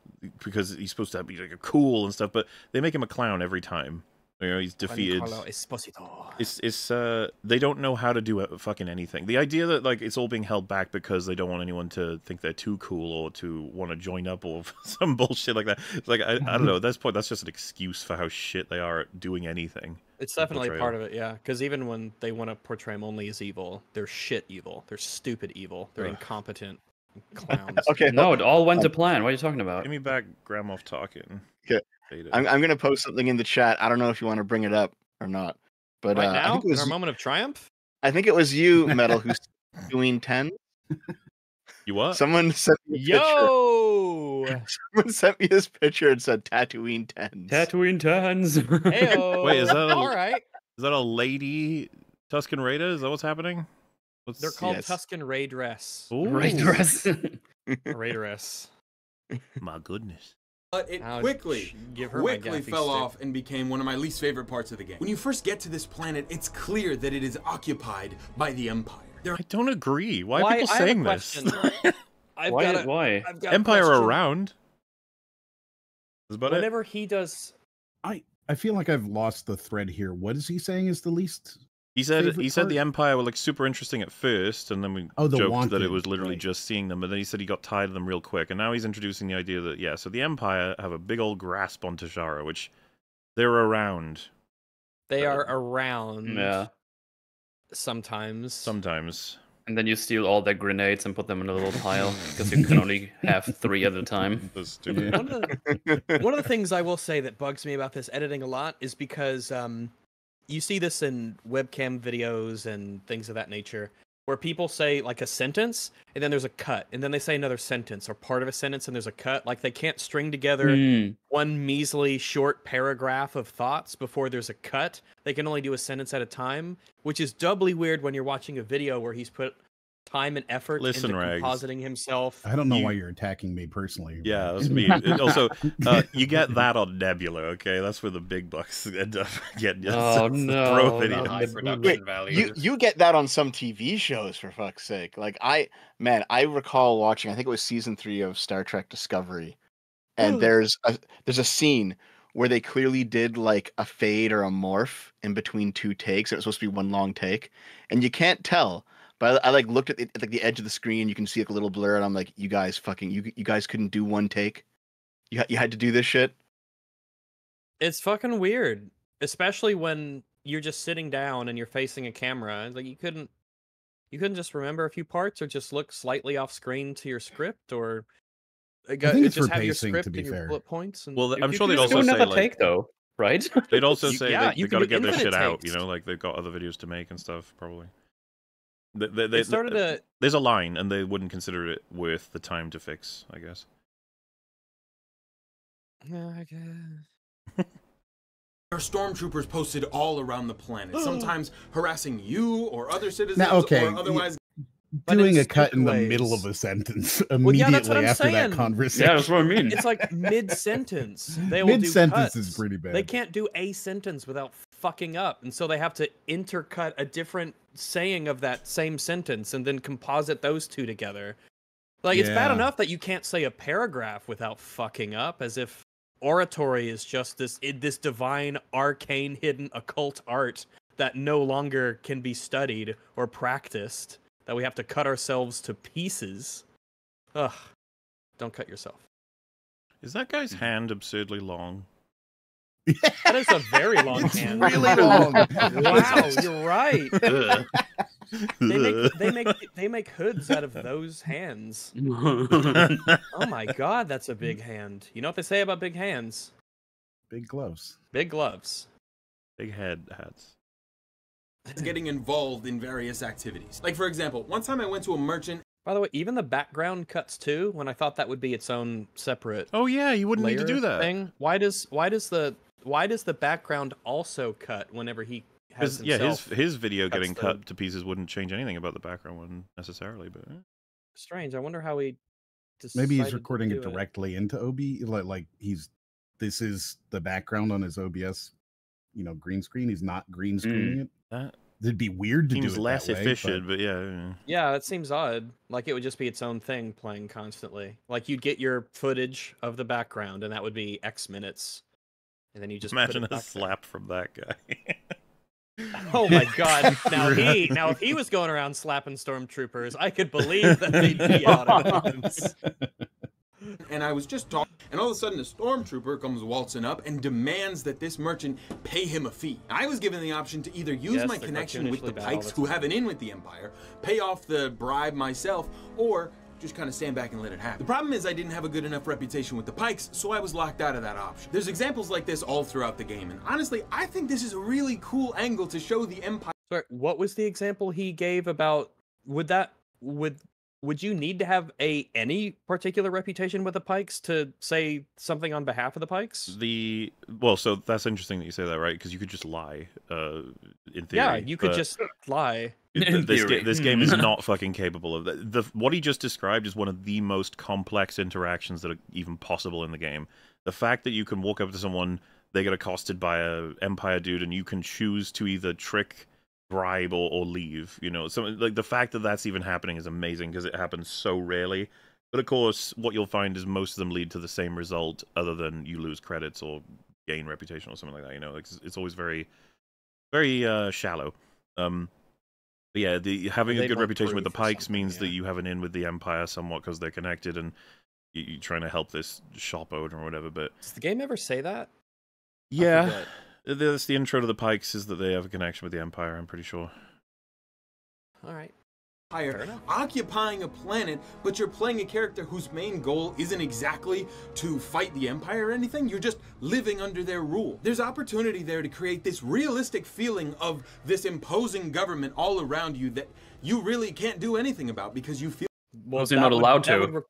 because he's supposed to be like cool and stuff. But they make him a clown every time. You know, he's defeated. Esposito. It's it's uh they don't know how to do uh, fucking anything. The idea that like it's all being held back because they don't want anyone to think they're too cool or to want to join up or [LAUGHS] some bullshit like that. It's like I, I don't know. [LAUGHS] At this point, that's just an excuse for how shit they are at doing anything. It's definitely portrayal. part of it, yeah. Because even when they want to portray him only as evil, they're shit evil. They're stupid evil. They're Ugh. incompetent [LAUGHS] clowns. Okay, no, it all went to plan. What are you talking about? Give me back Grandma talking. Okay. Beta. I'm, I'm gonna post something in the chat. I don't know if you want to bring it up or not, but right uh, I now, think it was our moment of triumph. I think it was you, Metal, who's [LAUGHS] doing ten. You what? Someone sent me a picture. Yo, [LAUGHS] Someone sent me this picture and said Tatooine tens. Tatooine tens. Heyo. [LAUGHS] Wait, is that a- all right? Is that a lady Tusken Raider? Is that what's happening? What's... They're called Yes. Tuscan Ray Dress. Right Ooh, dress. Ray Dress. My goodness. But it I'll quickly, give her quickly fell stick. off and became one of my least favorite parts of the game. When you first get to this planet, it's clear that it is occupied by the Empire. There I don't agree. Why are people I saying this? [LAUGHS] I've why? got a, why? I've got Empire question. around. That's about it. Whenever he does, I I feel like I've lost the thread here. What is he saying is the least? He said favorite he said the? Empire were like super interesting at first, and then we Oh, the joked that it was literally right. just seeing them. But then he said he got tired of them real quick, and now he's introducing the idea that yeah, so the Empire have a big old grasp on Toshara, which they're around they are around. Yeah. Sometimes. sometimes. And then you steal all their grenades and put them in a little pile [LAUGHS] because you can only have three at a time. [LAUGHS] That's stupid. one of the one of the things I will say that bugs me about this editing a lot is because um, you see this in webcam videos and things of that nature, where people say like a sentence and then there's a cut, and then they say another sentence or part of a sentence and there's a cut. Like they can't string together Hmm. one measly short paragraph of thoughts before there's a cut. They can only do a sentence at a time, which is doubly weird when you're watching a video where he's put time and effort Listen, into Rags. compositing himself. I don't know You- why you're attacking me personally. Yeah, but- that's me. It [LAUGHS] also, uh, you get [LAUGHS] that on Nebula, okay? That's where the big bucks [LAUGHS] end up getting. Oh, no, Bro no. high production Wait, value. You you get that on some TV shows for fuck's sake. Like I man, I recall watching. I think it was season three of Star Trek Discovery, and there's a there's a scene where they clearly did like a fade or a morph in between two takes. It was supposed to be one long take, and you can't tell. But I, I like looked at, the, at like the edge of the screen. You can see like a little blur, and I'm like, you guys fucking you you guys couldn't do one take. You ha- you had to do this shit. It's fucking weird, especially when you're just sitting down and you're facing a camera. Like you couldn't, you couldn't just remember a few parts or just look slightly off screen to your script or. I think it's just for have your pacing, script to be and your fair. bullet points. And Well, You- I'm you sure can they'd also say another like take though, right? they'd also You- say yeah, they, you they got to get their shit infinite out. You know, like they've got other videos to make and stuff. Probably. They, they, they they- started to. There's a line, and they wouldn't consider it worth the time to fix. I guess. Yeah, I guess. are stormtroopers posted all around the planet, oh. sometimes harassing you or other citizens, okay, or otherwise but Doing a cut in the stupid middle of a sentence immediately that's what I'm after saying. that conversation. yeah, that's what I mean. It's like mid sentence. They will Mid sentence is pretty bad. They can't do a sentence without fucking up, and so they have to intercut a different saying of that same sentence and then composite those two together. Like it's bad enough that you can't say a paragraph without fucking up, as if oratory is just this this divine, arcane, hidden, occult art that no longer can be studied or practiced. That we have to cut ourselves to pieces. Ugh! Don't cut yourself. Is that guy's mm-hmm. hand absurdly long? [LAUGHS] That is a very long It's hand. really long. Wow, [LAUGHS] you're right. [LAUGHS] They make they make they make hoods out of those hands. Oh my god, that's a big hand. You know what they say about big hands? Big gloves. Big gloves. Big head hats. getting involved in various activities. Like for example, one time I went to a merchant By the way, even the background cuts too. When I thought that would be its own separate Oh yeah, you wouldn't need to do that. thing. Why does why does the why does the background also cut whenever he has His, yeah, his his video cuts getting the- cut to pieces wouldn't change anything about the background one necessarily, but eh. Strange. I wonder how he. Maybe he's recording it do directly into OB. Like, like he's this is the background on his OBS, you know, green screen. He's not green screening it. that It'd be weird to seems do it less that way, efficient. But, yeah, yeah. Yeah, that seems odd. Like it would just be its own thing playing constantly. Like you'd get your footage of the background, and that would be X minutes, and then you just imagine it a back there. slap from that guy. [LAUGHS] Oh my god! [LAUGHS] Now he, now if he was going around slapping stormtroopers, I could believe that they'd be [LAUGHS] out of bounds. and I was just talking, and all of a sudden a stormtrooper comes waltzing up and demands that this merchant pay him a fee. I was given the option to either use Yes, my connection with the cartoonishly bad all Pykes, who have an in with the Empire, pay off the bribe myself, or just kind of stand back and let it happen. The problem is I didn't have a good enough reputation with the Pykes, so I was locked out of that option. There's examples like this all throughout the game, and honestly, I think this is a really cool angle to show the Empire. Sorry, what was the example he gave about? Would that would would you need to have a any particular reputation with the Pykes to say something on behalf of the Pykes? The well, so that's interesting that you say that, right? Because you could just lie, uh, in theory. yeah, you could just lie. [LAUGHS] th- this, ga- this game is [LAUGHS] not fucking capable of that. The what he just described is one of the most complex interactions that are even possible in the game. The fact that you can walk up to someone, they get accosted by a Empire dude, and you can choose to either trick, bribe, or, or leave. You know, so like the fact that that's even happening is amazing because it happens so rarely. But of course, what you'll find is most of them lead to the same result, other than you lose credits or gain reputation or something like that. You know, it's, it's always very, very uh, shallow. Um, but yeah, the having a good reputation with the Pykes means that you have an in with the Empire somewhat because they're connected and you, you're trying to help this shop owner or whatever. But Does the game ever say that? yeah. That's the intro to the Pykes is that they have a connection with the Empire. I'm pretty sure. All right. Empire, occupying a planet, but you're playing a character whose main goal isn't exactly to fight the Empire or anything. You're just living under their rule. There's opportunity there to create this realistic feeling of this imposing government all around you that you really can't do anything about because you feel. Well, Because you're that not would- allowed that to. Would re-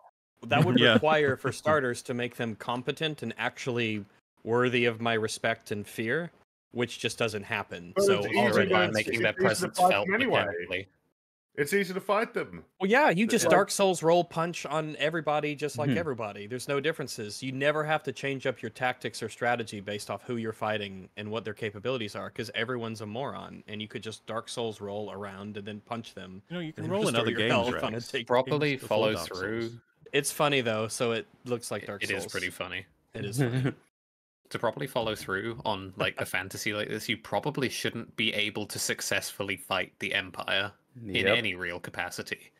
that would [LAUGHS] Yeah. require, for starters, to make them competent and actually worthy of my respect and fear, which just doesn't happen. But so it's easy already, to- by making it's their easy to presence fight felt them anyway. mechanically. It's easy to fight them. well, yeah, you just Like- Dark Souls roll punch on everybody, just like Mhm. everybody. There's no differences. You never have to change up your tactics or strategy based off who you're fighting and what their capabilities are, because everyone's a moron, and you could just Dark Souls roll around and then punch them. You know, you can and roll in restore other games, right? take- Properly before follow through. It's funny though, so it looks like Dark It Souls. is pretty funny. It is funny. [LAUGHS] to properly follow through on like a fantasy like this, you probably shouldn't be able to successfully fight the Empire in any real capacity.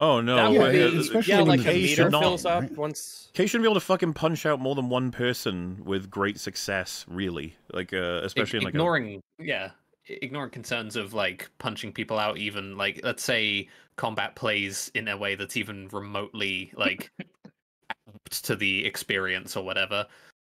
Oh no! Yeah, would yeah, especially yeah, when like the a meter should not, up right? once. Kay shouldn't be able to fucking punch out more than one person with great success, really. Like, uh, especially in like a ignoring, yeah, ignoring concerns of like punching people out. Even like, let's say combat plays in a way that's even remotely like [LAUGHS] apt to the experience or whatever.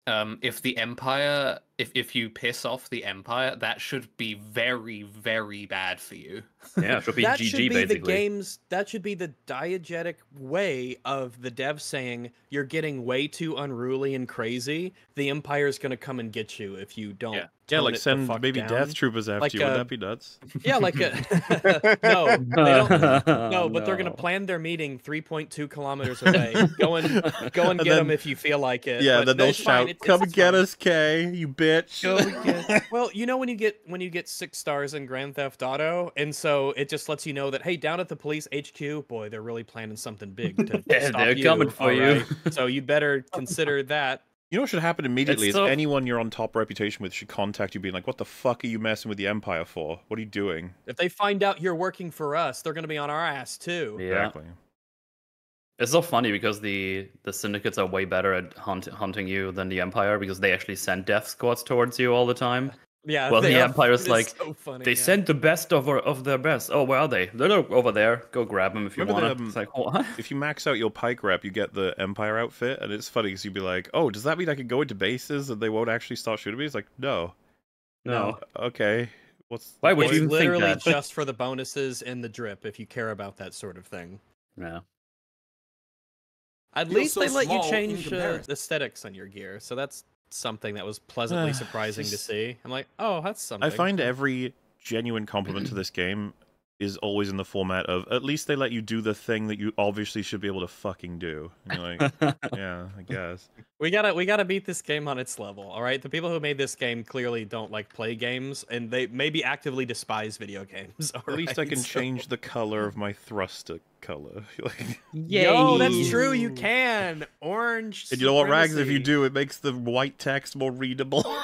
Um, if the Empire, if if you piss off the Empire, that should be very, very bad for you. Yeah, it should be that GG should be basically. the game's. That should be the diegetic way of the dev saying you're getting way too unruly and crazy. The Empire's gonna come and get you if you don't. Yeah. yeah, like it the send maybe down. Death Troopers after Like, you. Would uh, that be nuts? Yeah, like a [LAUGHS] [LAUGHS] no, they don't. [LAUGHS] No, but they're gonna plan their meeting 3.2 kilometers away. go and go and And get them if you feel like it. yeah, but then they'll it's shout, it- "Come it's get fine. us, Kay, you bitch!" Go get- well, you know when you get when you get six stars in Grand Theft Auto, and so it just lets you know that hey, down at the police HQ, boy, they're really planning something big to, [LAUGHS] to Yeah, stop they're you. coming for all you. right? So you better [LAUGHS] consider that. You know what should happen immediately It's is so- anyone you're on top reputation with should contact you, being like, "What the fuck are you messing with the Empire for? What are you doing?" If they find out you're working for us, they're gonna be on our ass too. Yeah. Exactly. It's so funny because the the syndicates are way better at hunt, hunting you than the Empire because they actually send death squads towards you all the time. Yeah. Well, the are- Empire's it is [LAUGHS] like, so funny, They yeah. sent the best of our, of their best. Oh, where are they? They're over there. Go grab them if you want. the, um, It's like what? [LAUGHS] If you max out your Pyke rep, you get the Empire outfit, and it's funny because you'd be like, "Oh, does that mean I can go into bases and they won't actually start shooting me?" It's like, no, No. okay. What's Why would It's you even think literally that? just for the bonuses and the drip if you care about that sort of thing. Yeah. At Feels least so they let you change uh, aesthetics on your gear, so that's something that was pleasantly [SIGHS] surprising to see. I'm like, oh, that's something. I find every genuine compliment to this game is always in the format of at least they let you do the thing that you obviously should be able to fucking do. And you're like, [LAUGHS] yeah, I guess. we gotta we gotta beat this game on its level. All right, the people who made this game clearly don't like play games, and they maybe actively despise video games. [LAUGHS] all At least I can So- change the color of my thruster color. [LAUGHS] Like, Yo, that's true. You can orange. and you know what, Rags? If you do, it makes the white text more readable. [LAUGHS]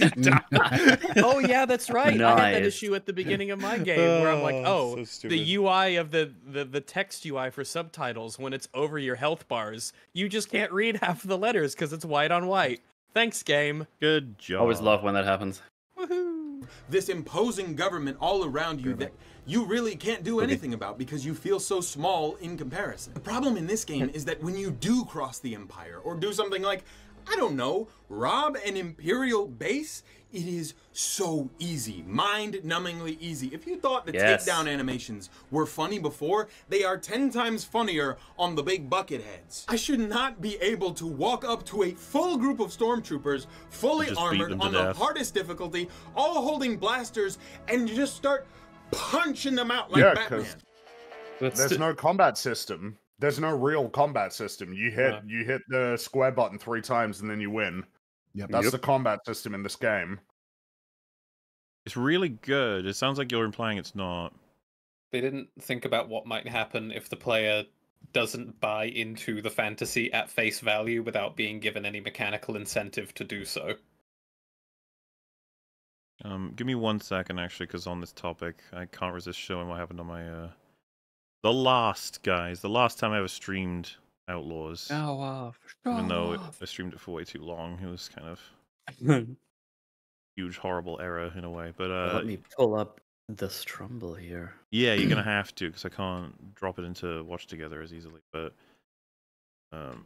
[LAUGHS] oh yeah, that's right. I had that issue at the beginning of my game where I'm like, Oh, oh, so the UI of the, the the text UI for subtitles when it's over your health bars, you just can't read half of the letters because it's white on white. Thanks, game. Good job. Always love when that happens. Woohoo! this imposing government all around you that you really can't do anything about because you feel so small in comparison. The problem in this game is that when you do cross the Empire or do something like, I don't know, rob an Imperial base? It is so easy, mind numbingly easy. If you thought the Yes. takedown animations were funny before, they are 10 times funnier on the big bucket heads. I should not be able to walk up to a full group of stormtroopers, fully armored on the hardest difficulty, all holding blasters, and just start punching them out like yeah, Batman. because there's no combat system. There's no real combat system. You hit No. you hit the square button three times and then you win. Yep. That's Yep. the combat system in this game. It's really good. It sounds like you're implying it's not. They didn't think about what might happen if the player doesn't buy into the fantasy at face value without being given any mechanical incentive to do so. Um, give me one second, actually, because on this topic, I can't resist showing what happened on my. uh The last, guys. The last time I ever streamed Outlaws. Show off. Even though it. I streamed it for way too long. It was kind of [LAUGHS] huge, horrible error in a way. But uh, Let me pull up the Strumble here. Yeah, you're gonna [CLEARS THROAT] have to because I can't drop it into watch together as easily. But um,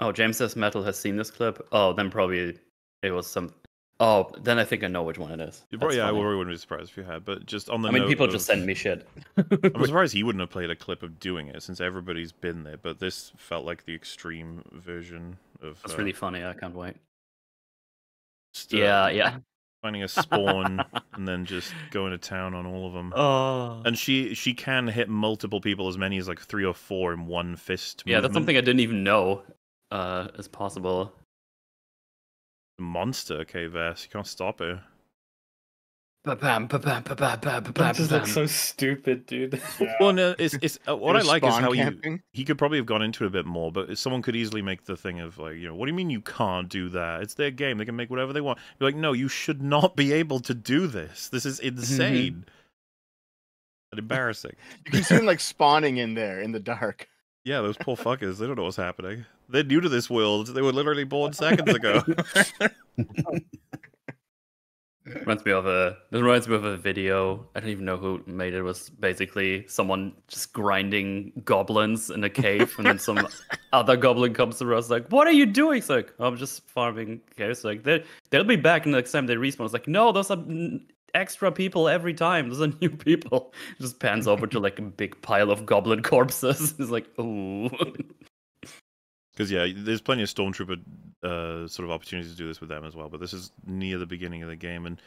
Oh, James says Metal has seen this clip. Oh, then probably it was some. Oh, then I think I know which one it is. you probably, yeah, I funny. wouldn't be surprised if you had. But just on the I mean, people of- just send me shit. I'm [LAUGHS] surprised he wouldn't have played a clip of doing it since everybody's been there. But this felt like the extreme version of. That's uh, really funny. I can't wait. just, uh, Yeah, yeah. Finding a [LAUGHS] spawn and then just going to town on all of them. Oh. And she she can hit multiple people, as many as like three or four in one fist. Yeah, that's something I didn't even know uh, is possible. Monster, Kay Vess. You can't stop her. Ba-bam, ba-bam, ba-bam, ba-bam, That ba-bam, just looks so stupid, dude. [LAUGHS] Well, no, it's it's uh, what I like is how you camping. he could probably have gone into it a bit more, but someone could easily make the thing of like, you know, what do you mean you can't do that? It's their game; they can make whatever they want. You're like, no, you should not be able to do this. This is insane and embarrassing. [LAUGHS] You can see them like spawning in there in the dark. Yeah, those poor fuckers. They don't know what's happening. They're new to this world. They were literally born [LAUGHS] seconds ago. [LAUGHS] reminds me of a this reminds me of a video. I don't even know who made it. It was basically someone just grinding goblins in a cave and then some [LAUGHS] other goblin comes to us like what are you doing? It's like i'm just farming caves. Like they they'll be back next time they respawn. It's like no those are extra people every time. Those are new people. Just pans over to like a big pile of goblin corpses. It's like ooh Because yeah, there's plenty of stormtrooper uh, sort of opportunities to do this with them as well. But this is near the beginning of the game, and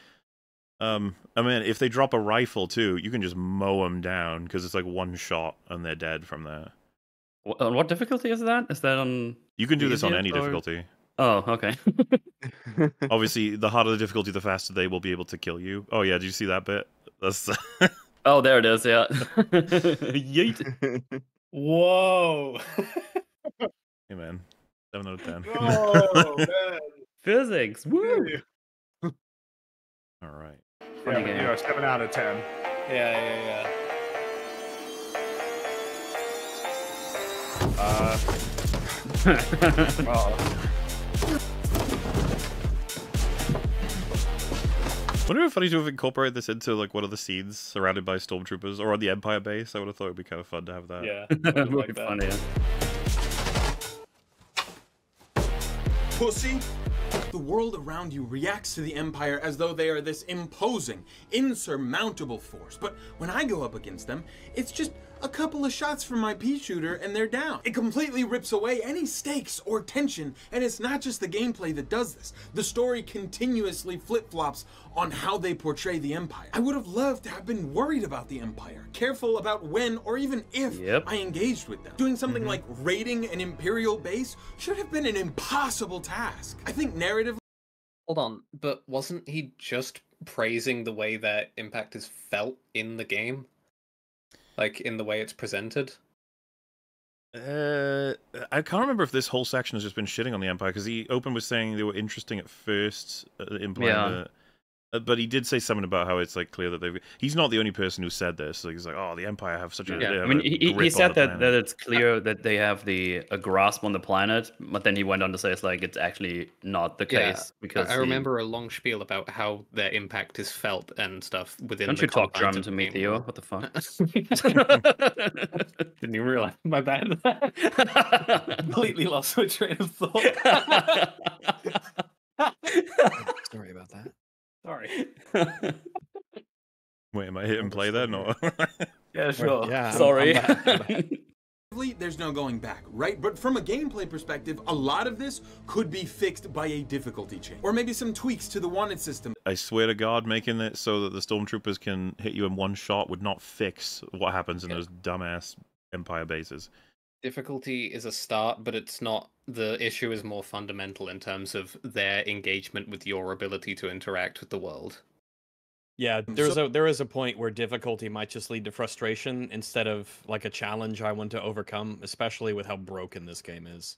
um, I mean, if they drop a rifle too, you can just mow them down because it's like one shot and they're dead from there. On what difficulty is that is that on You can do this on any or- difficulty. oh okay [LAUGHS] Obviously, the harder the difficulty, the faster they will be able to kill you. Oh yeah, did you see that bit? That's [LAUGHS] oh there it is yeah [LAUGHS] Yeet. Whoa. Hey man, seven out of ten. [LAUGHS] oh, man. [LAUGHS] physics woo All right. Yeah, you know, seven out of ten. Yeah, yeah, yeah. Uh, [LAUGHS] oh, Wouldn't it be funny to have incorporated this into like one of the scenes surrounded by stormtroopers or on the Empire base? I would have thought it'd be kind of fun to have that. Yeah. That'd be like that. funny. Pussy! The world around you reacts to the Empire as though they are this imposing, insurmountable force. But when I go up against them, it's just a couple of shots from my pea shooter and they're down. It completely rips away any stakes or tension, and it's not just the gameplay that does this. The story continuously flip flops on how they portray the Empire. I would have loved to have been worried about the Empire, careful about when or even if Yep. I engaged with them. Doing something mm-hmm. like raiding an Imperial base should have been an impossible task. I think narrative Hold on, but wasn't he just praising the way that Impact is felt in the game? Like in the way it's presented? Uh, I can't remember if this whole section has just been shitting on the Empire because he opened with saying they were interesting at first, uh, implying Yeah. that Uh, but he did say something about how it's like clear that they've. He's not the only person who said this. Like he's like, oh, the Empire have such a. they I mean, he, he- he grip on said that, planet." that it's clear that they have the a grasp on the planet, but then he went on to say it's like it's actually not the case I- because I the- remember a long spiel about how their impact is felt and stuff within. Don't the you talk confines German to the me, Theo? What the fuck? [LAUGHS] [LAUGHS] Didn't even realize. My bad. [LAUGHS] Completely lost my train of thought. Sorry about that. Sorry. Wait, am I hitting play then or? Yeah, sure. Yeah, I'm- Sorry. I'm back, I'm back. [LAUGHS] There's no going back, right? But from a gameplay perspective, a lot of this could be fixed by a difficulty change. Or maybe some tweaks to the wanted system. I swear to God, making it so that the stormtroopers can hit you in one shot would not fix what happens in those dumbass Empire bases. Difficulty is a start, but it's not. The issue is more fundamental in terms of their engagement with your ability to interact with the world. Yeah, Um, there's so- a there is a point where difficulty might just lead to frustration instead of like a challenge I want to overcome, especially with how broken this game is.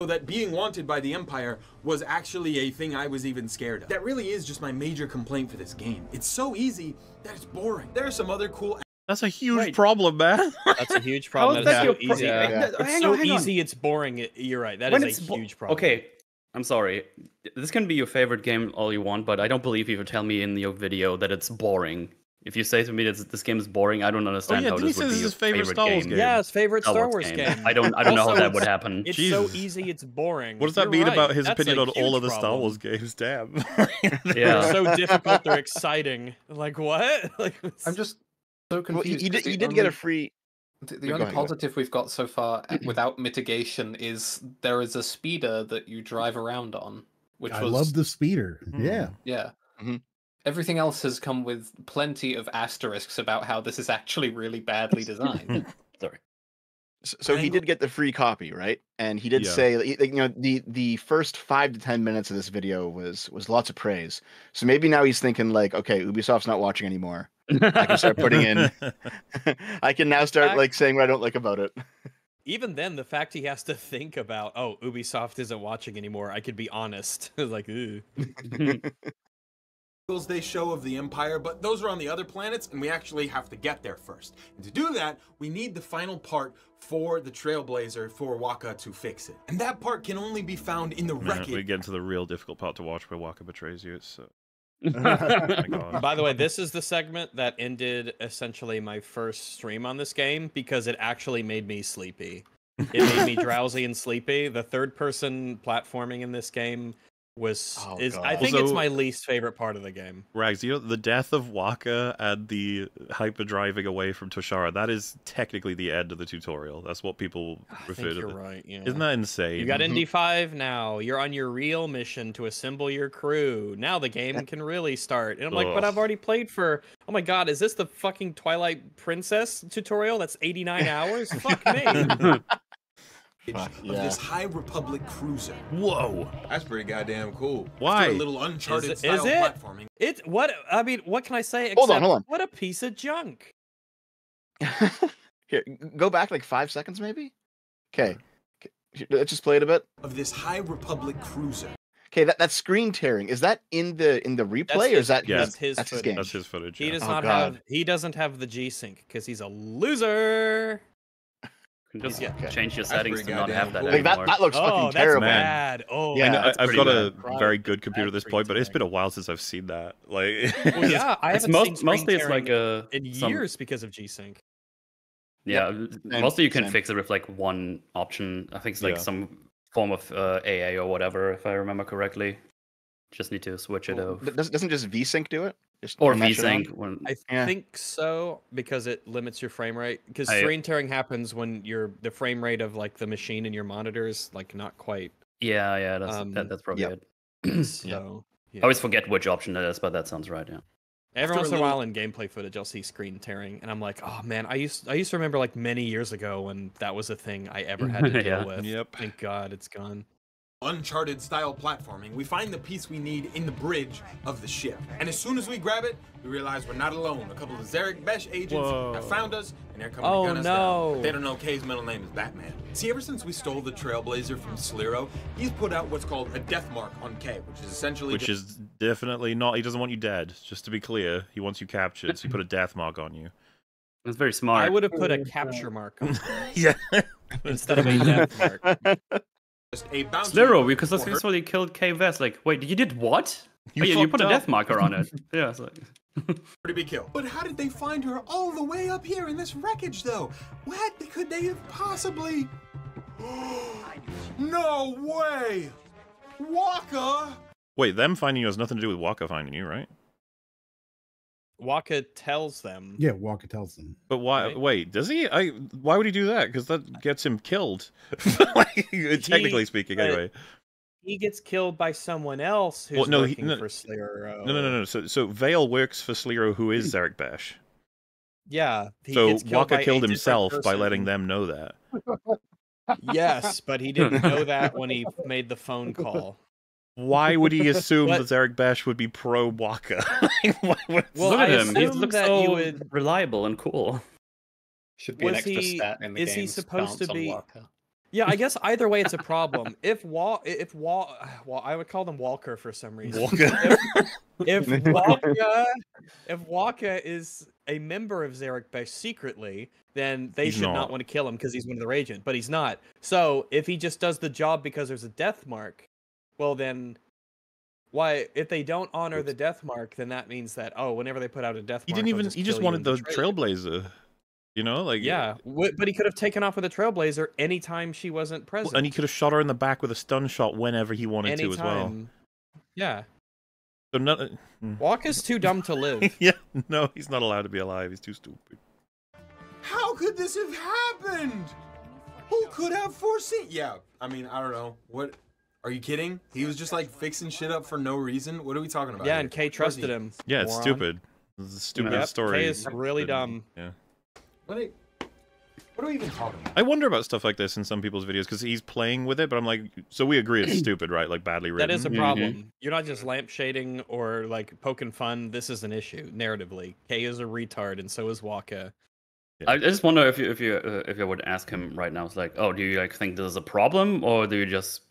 So that being wanted by the Empire was actually a thing I was even scared of. That really is just my major complaint for this game. It's so easy that it's boring. There are some other cool That's a huge Right. problem, man. [LAUGHS] That's a huge problem. is that that it's so pro- easy. Yeah. Yeah. It's Hang so on, hang on. easy, it's boring. You're right. That When is a bo- huge problem. Okay, I'm sorry. This can be your favorite game all you want, but I don't believe you to tell me in your video that it's boring. If you say to me that this game is boring, I don't oh, understand yeah, how this say would this be is your his favorite favorite Star Wars game. game? Yeah, his favorite Star, Wars game. I don't. I don't know how that would happen. It's Jesus. so easy, it's boring. What does that You're mean right. about his That's opinion on all of the Star. Wars games? Damn. [LAUGHS] Yeah. They're so difficult, they're exciting. Like what? [LAUGHS] Like it's- I'm just so Well, confused. he, he did, 'cause the he did get a free. The, the only ahead, ahead. positive we've got so far uh, [CLEARS THROAT] without mitigation is there is a speeder that you drive around on, which I was love the speeder. Hmm. Yeah. yeah. Mhm. Everything else has come with plenty of asterisks about how this is actually really badly designed. [LAUGHS] Sorry. s- So he did get the free copy, right? And he did Yeah. say, you know, the the first five to ten minutes of this video was was lots of praise. So maybe now he's thinking like, okay, Ubisoft's not watching anymore. I can start putting in. [LAUGHS] [LAUGHS] I can now start Fact- like saying what I don't like about it. even then, the fact he has to think about, oh, Ubisoft isn't watching anymore. I could be honest. [LAUGHS] like, ooh. vehicles they show of the Empire, but those are on the other planets, and we actually have to get there first. And to do that, we need the final part for the Trailblazer for Waka to fix it. And that part can only be found in the Man, wreckage. we get into the real difficult part to watch where Waka betrays you. It's, uh, [LAUGHS] Oh. By the way, this is the segment that ended essentially my first stream on this game because it actually made me sleepy. It made me [LAUGHS] drowsy and sleepy. The third person platforming in this game was Oh, is I God. think it's my least favorite part of the game. Rags, you know, the death of Waka and the hyper driving away from Toshara, that is technically the end of the tutorial. That's what people ah, I refer think to. you're the- right. Yeah. Isn't that insane? You got mm-hmm. Indy 5 now. You're on your real mission to assemble your crew. Now the game can really start. And I'm like, but I've already played for. Oh my god, is this the fucking Twilight Princess tutorial? That's 89 hours? Fuck me. [LAUGHS] [LAUGHS] Fuck, of yeah. this High Republic cruiser. Whoa! That's pretty goddamn cool. After Why? a little Uncharted it- style is it? platforming. It what I mean, what can I say? Hold on, hold on. What a piece of junk. [LAUGHS] Here, go back like five seconds, maybe. Okay, let's just play it a bit. Of this High Republic cruiser. Okay, that, that screen tearing is that in the in the replay or is that Yeah. that's his that's his game? That's his footage. He does Oh, not God. have he doesn't have the G Sync because he's a loser. You can just Yeah. Okay. change your settings to not have that cool. Like that, anymore. that looks Oh, fucking that's terrible. Man. bad. Oh, Yeah, I know, that's I- I've pretty got a very good computer at this That's point, but it's been a while since I've seen that. [LAUGHS] Like, Well, yeah, I haven't most, seen mostly it's like a in some- years because of G Sync. Yeah, same, mostly you can same. fix it with like one option. I think it's like Yeah. some form of uh, AA or whatever, if I remember correctly. Just need to switch it off. Doesn't, doesn't just VSync do it? Just Or match? VSync. When, I Yeah. think so because it limits your frame rate. Because I- screen tearing happens when your the frame rate of like the machine in your monitor is like not quite. yeah, yeah, that's Um, that, that's probably yep. it. [CLEARS THROAT] So I always forget which option it is, but that sounds right. Yeah. every once in a little- while in gameplay footage, I'll see screen tearing, and I'm like, oh man, I used I used to remember like many years ago when that was a thing I ever had to [LAUGHS] deal Yeah. with. Yep. Thank God it's gone. Uncharted style platforming, we find the piece we need in the bridge of the ship. And as soon as we grab it, we realize we're not alone. A couple of Zerek Besh agents Whoa. have found us, and they're coming Oh, to gun us no. down. But they don't know Kay's middle name is Batman. See, ever since we stole the Trailblazer from Sliro, he's put out what's called a death mark on Kay, which is essentially Which is definitely not. He doesn't want you dead. Just to be clear, he wants you captured. So he put a death mark on you. That's very smart. I would have put a [LAUGHS] capture mark on [LAUGHS] yeah. [LAUGHS] instead of a death mark. Just a bounty Sliro, because that's for what he killed Kay Vess. Like, wait, you did what? You oh, yeah, you fucked put a death marker on it. [LAUGHS] yeah, it's like... to be killed. But how did they find her all the way up here in this wreckage, though? What could they have possibly? [GASPS] no way! Waka! Wait, them finding you has nothing to do with Waka finding you, right? Waka tells them. Yeah, Waka tells them. But why? Right. Wait, does he? I. Why would he do that? Because that gets him killed. [LAUGHS] [LAUGHS] like, technically speaking, anyway. He gets killed by someone else who's Well, no, he- working no- for Sliro. No, no, no, no. So, so Vale works for Sliro, who is Zerek Besh. Yeah. he So gets killed Waka killed different himself by letting them know that. Yes, but he didn't know that when he made the phone [LAUGHS] call. Why would he assume that Zerek Besh would be pro Waka? [LAUGHS] Well, Look I at him. He looks that so would- reliable and cool. Should be an extra he- stat in the is he supposed to be- Yeah, I guess either way it's a [LAUGHS] problem. If Wal, if Wal, well, I would call them Walker for some reason. Waka. If [LAUGHS] Waka, if Waka is a member of Zerek Besh secretly, then they He's should not. not. want to kill him because he's one of their agent. But he's not. So if he just does the job because there's a death mark, well then, why? If they don't honor the death mark, then that means that oh, whenever they put out a death he mark, didn't even. just He just wanted the betray. Trailblazer. You know, like Yeah, w- but he could have taken off with a Trailblazer anytime she wasn't present. and he could have shot her in the back with a stun shot whenever he wanted anytime. to as well. Yeah, So no, mm. Waka's too dumb to [LAUGHS] live. yeah, no, he's not allowed to be alive. He's too stupid. How could this have happened? Who could have foreseen? Yeah, I mean, I don't know. What? Are you kidding? He was just like fixing shit up for no reason. What are we talking about? Yeah, here? and Kay trusted him. Yeah, it's moron. stupid. It's a stupid Yep, story. Kay is really But, dumb. Yeah. What are, what are we even talking about? I wonder about stuff like this in some people's videos because he's playing with it, but I'm like, so we agree it's [CLEARS THROAT] stupid, right? Like badly written. That is a problem. You're not just lampshading or like poking fun. This is an issue narratively. Kay is a retard, and so is Waka. Yeah. I I just wonder if you if you uh, if you would ask him right now, it's like, oh, do you like think this is a problem, or do you just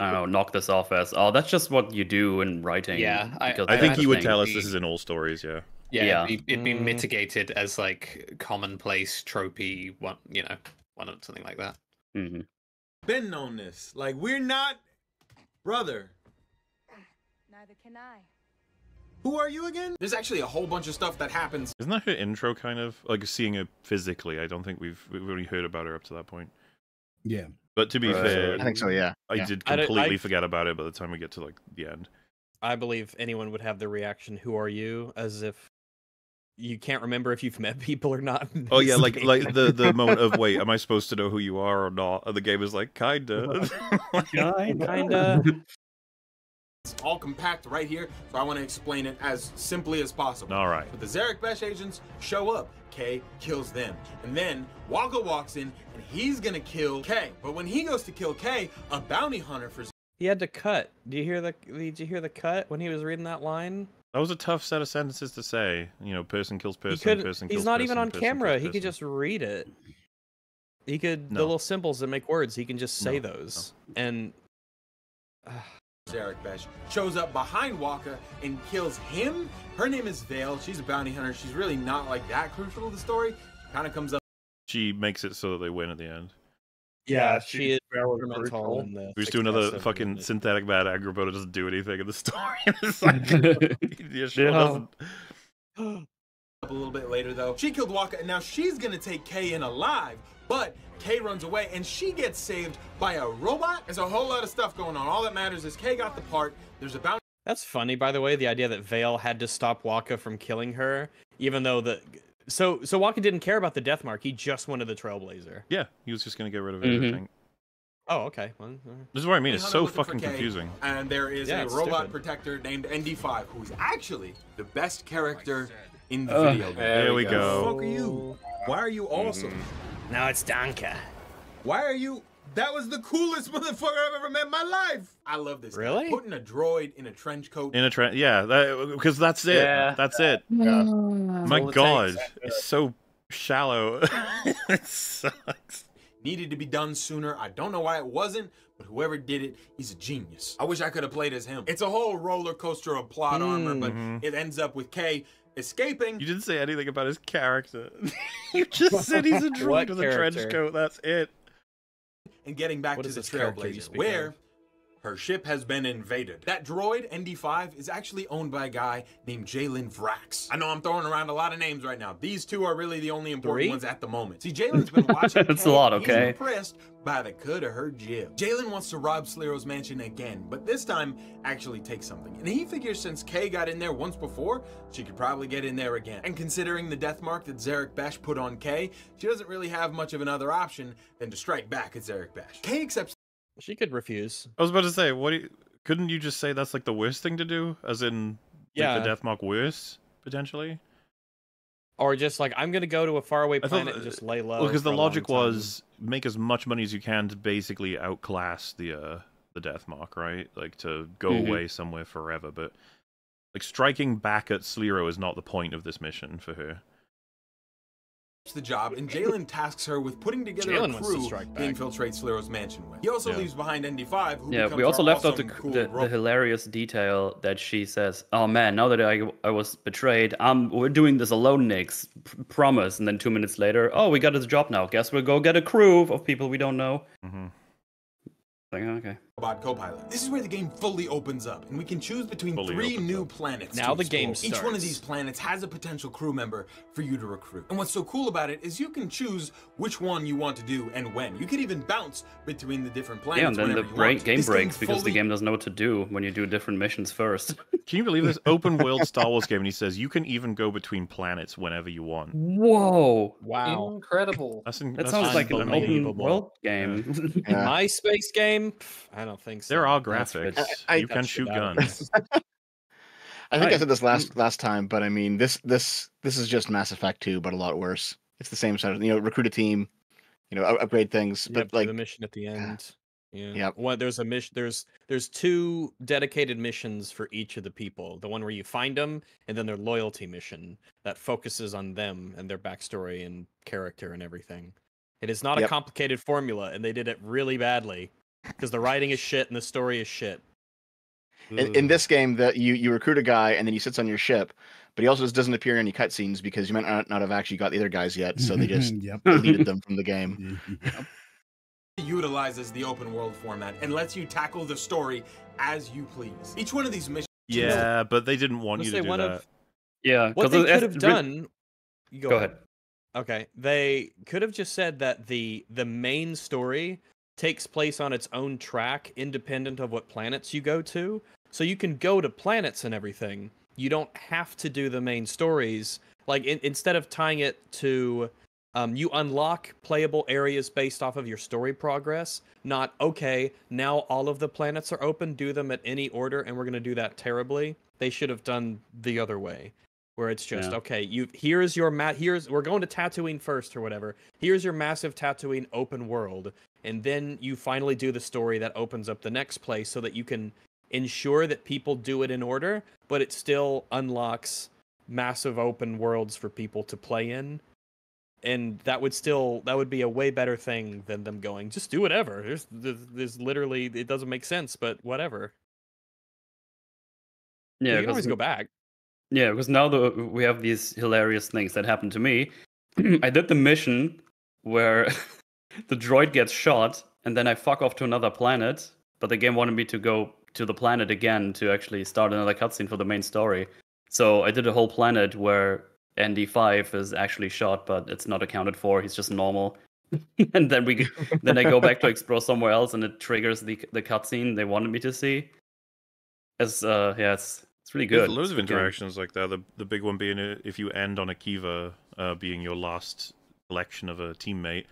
I don't know knock this off as, oh, that's just what you do in writing? Yeah, I- I think the he would tell us this is in all stories. Yeah. Yeah, Yeah. It'd, be, it'd be Mm. mitigated as like commonplace, tropey, one, you know, one or something like that. Mhm. Been on this. Like we're not, brother. Neither can I. Who are you again? There's actually a whole bunch of stuff that happens. Isn't that her intro kind of like seeing her physically? I don't think we've we've only heard about her up to that point. Yeah. But to be Right. fair, I think so. Yeah. I Yeah. did completely I- forget about it by the time we get to like the end. I believe anyone would have the reaction, "Who are you?" as if you can't remember if you've met [LAUGHS] people or not. Oh yeah, like game. like the the moment of wait, [LAUGHS] am I supposed to know who you are or not? And the game is like kinda. kinda. [LAUGHS] It's all compact right here, so I want to explain it as simply as possible. All right. But the Zerek Besh agents show up. Kay kills them. And then Waka walks in and he's gonna kill Kay. But when he goes to kill Kay, a bounty hunter for he had to cut. Do you hear the? Did you hear the cut when he was reading that line? That was a tough set of sentences to say. You know, person kills person, he could. person He's not person, even on person camera. kills He could just read it. He could the little symbols that make words. He can just say No, those. And ah. Zerek Besh shows up behind Waka and kills him. Her name is Vale. She's a bounty hunter. She's really not like that crucial to the story. Kind of comes up. She makes it so that they win at the end. yeah, Yeah, she she's is very instrumental crucial. in. We just do another fucking the- synthetic bad Agrabah doesn't do anything in the story. [LAUGHS] it's like, [LAUGHS] yeah, sure Yeah. doesn't. [GASPS] up a little bit later though. She killed Waka and now she's gonna take Kay in alive. But Kay runs away and she gets saved by a robot. There's a whole lot of stuff going on. All that matters is Kay got the part. There's a bounty That's funny, by the way. The idea that Vale had to stop Waka from killing her, even though the so so Waka didn't care about the death mark. He just wanted the Trailblazer. Yeah, he was just gonna get rid of it. I Mhm. Oh, okay. Well, uh, This is what I mean. It's so fucking Kay, confusing. And there is Yeah, a robot stupid. protector named ND5 who's actually the best character in the Ugh. video game. There we Who go. the fuck are you? Why are you awesome? Now it's Danka. Why are you That was the coolest [LAUGHS] motherfucker I've ever met in my life. I love this. guy. Really? Putting a droid in a trench coat. In a trench, yeah, because that's it. Yeah. That's it. Yeah. My all God, takes. it's so shallow. [LAUGHS] it sucks. needed to be done sooner. I don't know why it wasn't, but whoever did it, he's a genius. I wish I could have played as him. It's a whole roller coaster of plot armor, but Mhm. it ends up with Kay escaping. You didn't say anything about his character. [LAUGHS] you just [LAUGHS] said he's a What droid with a trench character? coat. That's it. and getting back What to the this character you Trailblazer, where of? Her ship has been invaded. That droid, ND5, is actually owned by a guy named Jaylen Vrax. I know I'm throwing around a lot of names right now. These two are really the only important Three? ones at the moment. See, Jaylen's been [LAUGHS] watching. That's a lot, okay. He's impressed by the cut of her Jill. Jaylen wants to rob Sliro's mansion again, but this time actually take something. And he figures since Kay got in there once before, she could probably get in there again. And considering the death mark that Zerek Besh put on Kay, she doesn't really have much of another option than to strike back at Zerek Besh. Kay accepts She could refuse. I was about to say, what? Do you, couldn't you just say that's like the worst thing to do, as in Yeah. make the death mark worse potentially? Or just like I'm gonna go to a faraway I thought planet and just lay low. Because for the logic was make as much money as you can to basically outclass the uh the death mark, right? Like to go Mhm. away somewhere forever. But like striking back at Sliro is not the point of this mission for her. The job, and Jaylen tasks her with putting together Jaylen a wants to crew strike to back. infiltrate Sliro's mansion with. He also Yeah. leaves behind ND5, who Yeah, we also our left out the, cool the, the hilarious detail that she says, "Oh man, now that I I was betrayed, um, we're doing this alone, Nix. Promise." And then two minutes later, "Oh, we got his job now. Guess we'll go get a crew of people we don't know." Mm-hmm. Like, okay. Robot Copilot. This is where the game fully opens up, and we can choose between Fully three new up. planets. Now to the game explore. Each one of these planets has a potential crew member for you to recruit. And what's so cool about it is you can choose which one you want to do and when. You can even bounce between the different planets. yeah, and then the break, want. game This breaks because the game doesn't know what to do when you do different missions first. [LAUGHS] Can you believe this open world Star Wars game? And he says you can even go between planets whenever you want. Whoa, Wow. Incredible. That's in, that that's sounds like an open world game. Yeah. [LAUGHS] My space game? I don't think so. There are all graphics. rich. I- you can shoot guns. [LAUGHS] I think I Right. said this last last time, but I mean this this this is just Mass Effect 2, but a lot worse. It's the same sort of you know recruit a team, you know upgrade things, but do like the mission at the ah. end. Yeah. Yep. One there's a mission. There's there's two dedicated missions for each of the people. The one where you find them, and then their loyalty mission that focuses on them and their backstory and character and everything. It is not a complicated formula, and they did it really badly because the writing is shit and the story is shit. in, in this game that you you recruit a guy and then he sits on your ship, but he also just doesn't appear in any cutscenes because you might not, not have actually got the other guys yet, so they [LAUGHS] just yep. deleted them from the game. [LAUGHS] utilizes the open world format and lets you tackle the story as you please. Each one of these missions Yeah, but they didn't want you to do that. of yeah, what they could have done. you Go ahead. Okay, they could have just said that the the main story takes place on its own track, independent of what planets you go to. So you can go to planets and everything. You don't have to do the main stories. Like in, instead of tying it to, um, you unlock playable areas based off of your story progress. Not okay. Now all of the planets are open. Do them at any order, and we're gonna do that terribly. They should have done the other way where it's just Yeah. okay you here's your mat here's we're going to Tatooine first or whatever here's your massive Tatooine open world and then you finally do the story that opens up the next place so that you can ensure that people do it in order but it still unlocks massive open worlds for people to play in. And that would still that would be a way better thing than them going just do whatever. There's there's, literally it doesn't make sense but whatever. Yeah, you can always go back. Yeah, because now the, we have these hilarious things that happened to me. [CLEARS THROAT] I did the mission where [LAUGHS] the droid gets shot, and then I fuck off to another planet, but the game wanted me to go to the planet again to actually start another cutscene for the main story. So I did a whole planet where ND5 is actually shot, but it's not accounted for. He's just normal. [LAUGHS] and then we, [LAUGHS] then I go back to explore somewhere else, and it triggers the the cutscene they wanted me to see. As uh, yeah, it's it's really There's good. loads of It's a interactions like that. The the big one being uh, if you end on Akiva uh, being your last selection of a teammate.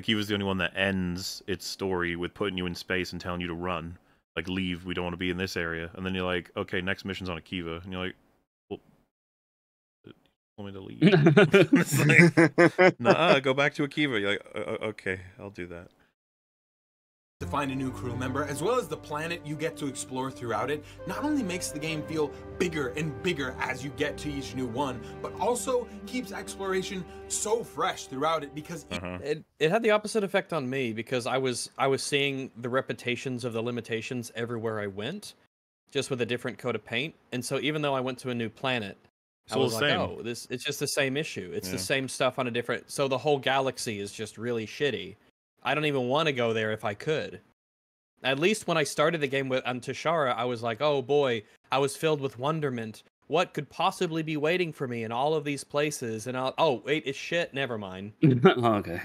Akiva's the only one that ends its story with putting you in space and telling you to run, like leave. We don't want to be in this area. And then you're like, okay, next mission's on Akiva, and you're like, well, uh, me to leave? [LAUGHS] [LAUGHS] like, nah, go back to Akiva. You're like, "Uh, uh, okay, I'll do that. To find a new crew member, as well as the planet you get to explore throughout it, not only makes the game feel bigger and bigger as you get to each new one, but also keeps exploration so fresh throughout it because e- mm-hmm. It it had the opposite effect on me because I was I was seeing the repetitions of the limitations everywhere I went, just with a different coat of paint. And so even though I went to a new planet, It's I was the like, same. oh, this it's just the same issue. It's Yeah. the same stuff on a different. So the whole galaxy is just really shitty. I don't even want to go there if I could. At least when I started the game with on Toshara, I was like, oh boy, I was filled with wonderment. What could possibly be waiting for me in all of these places? And I'll, oh wait, it's shit. Never mind. [LAUGHS] okay.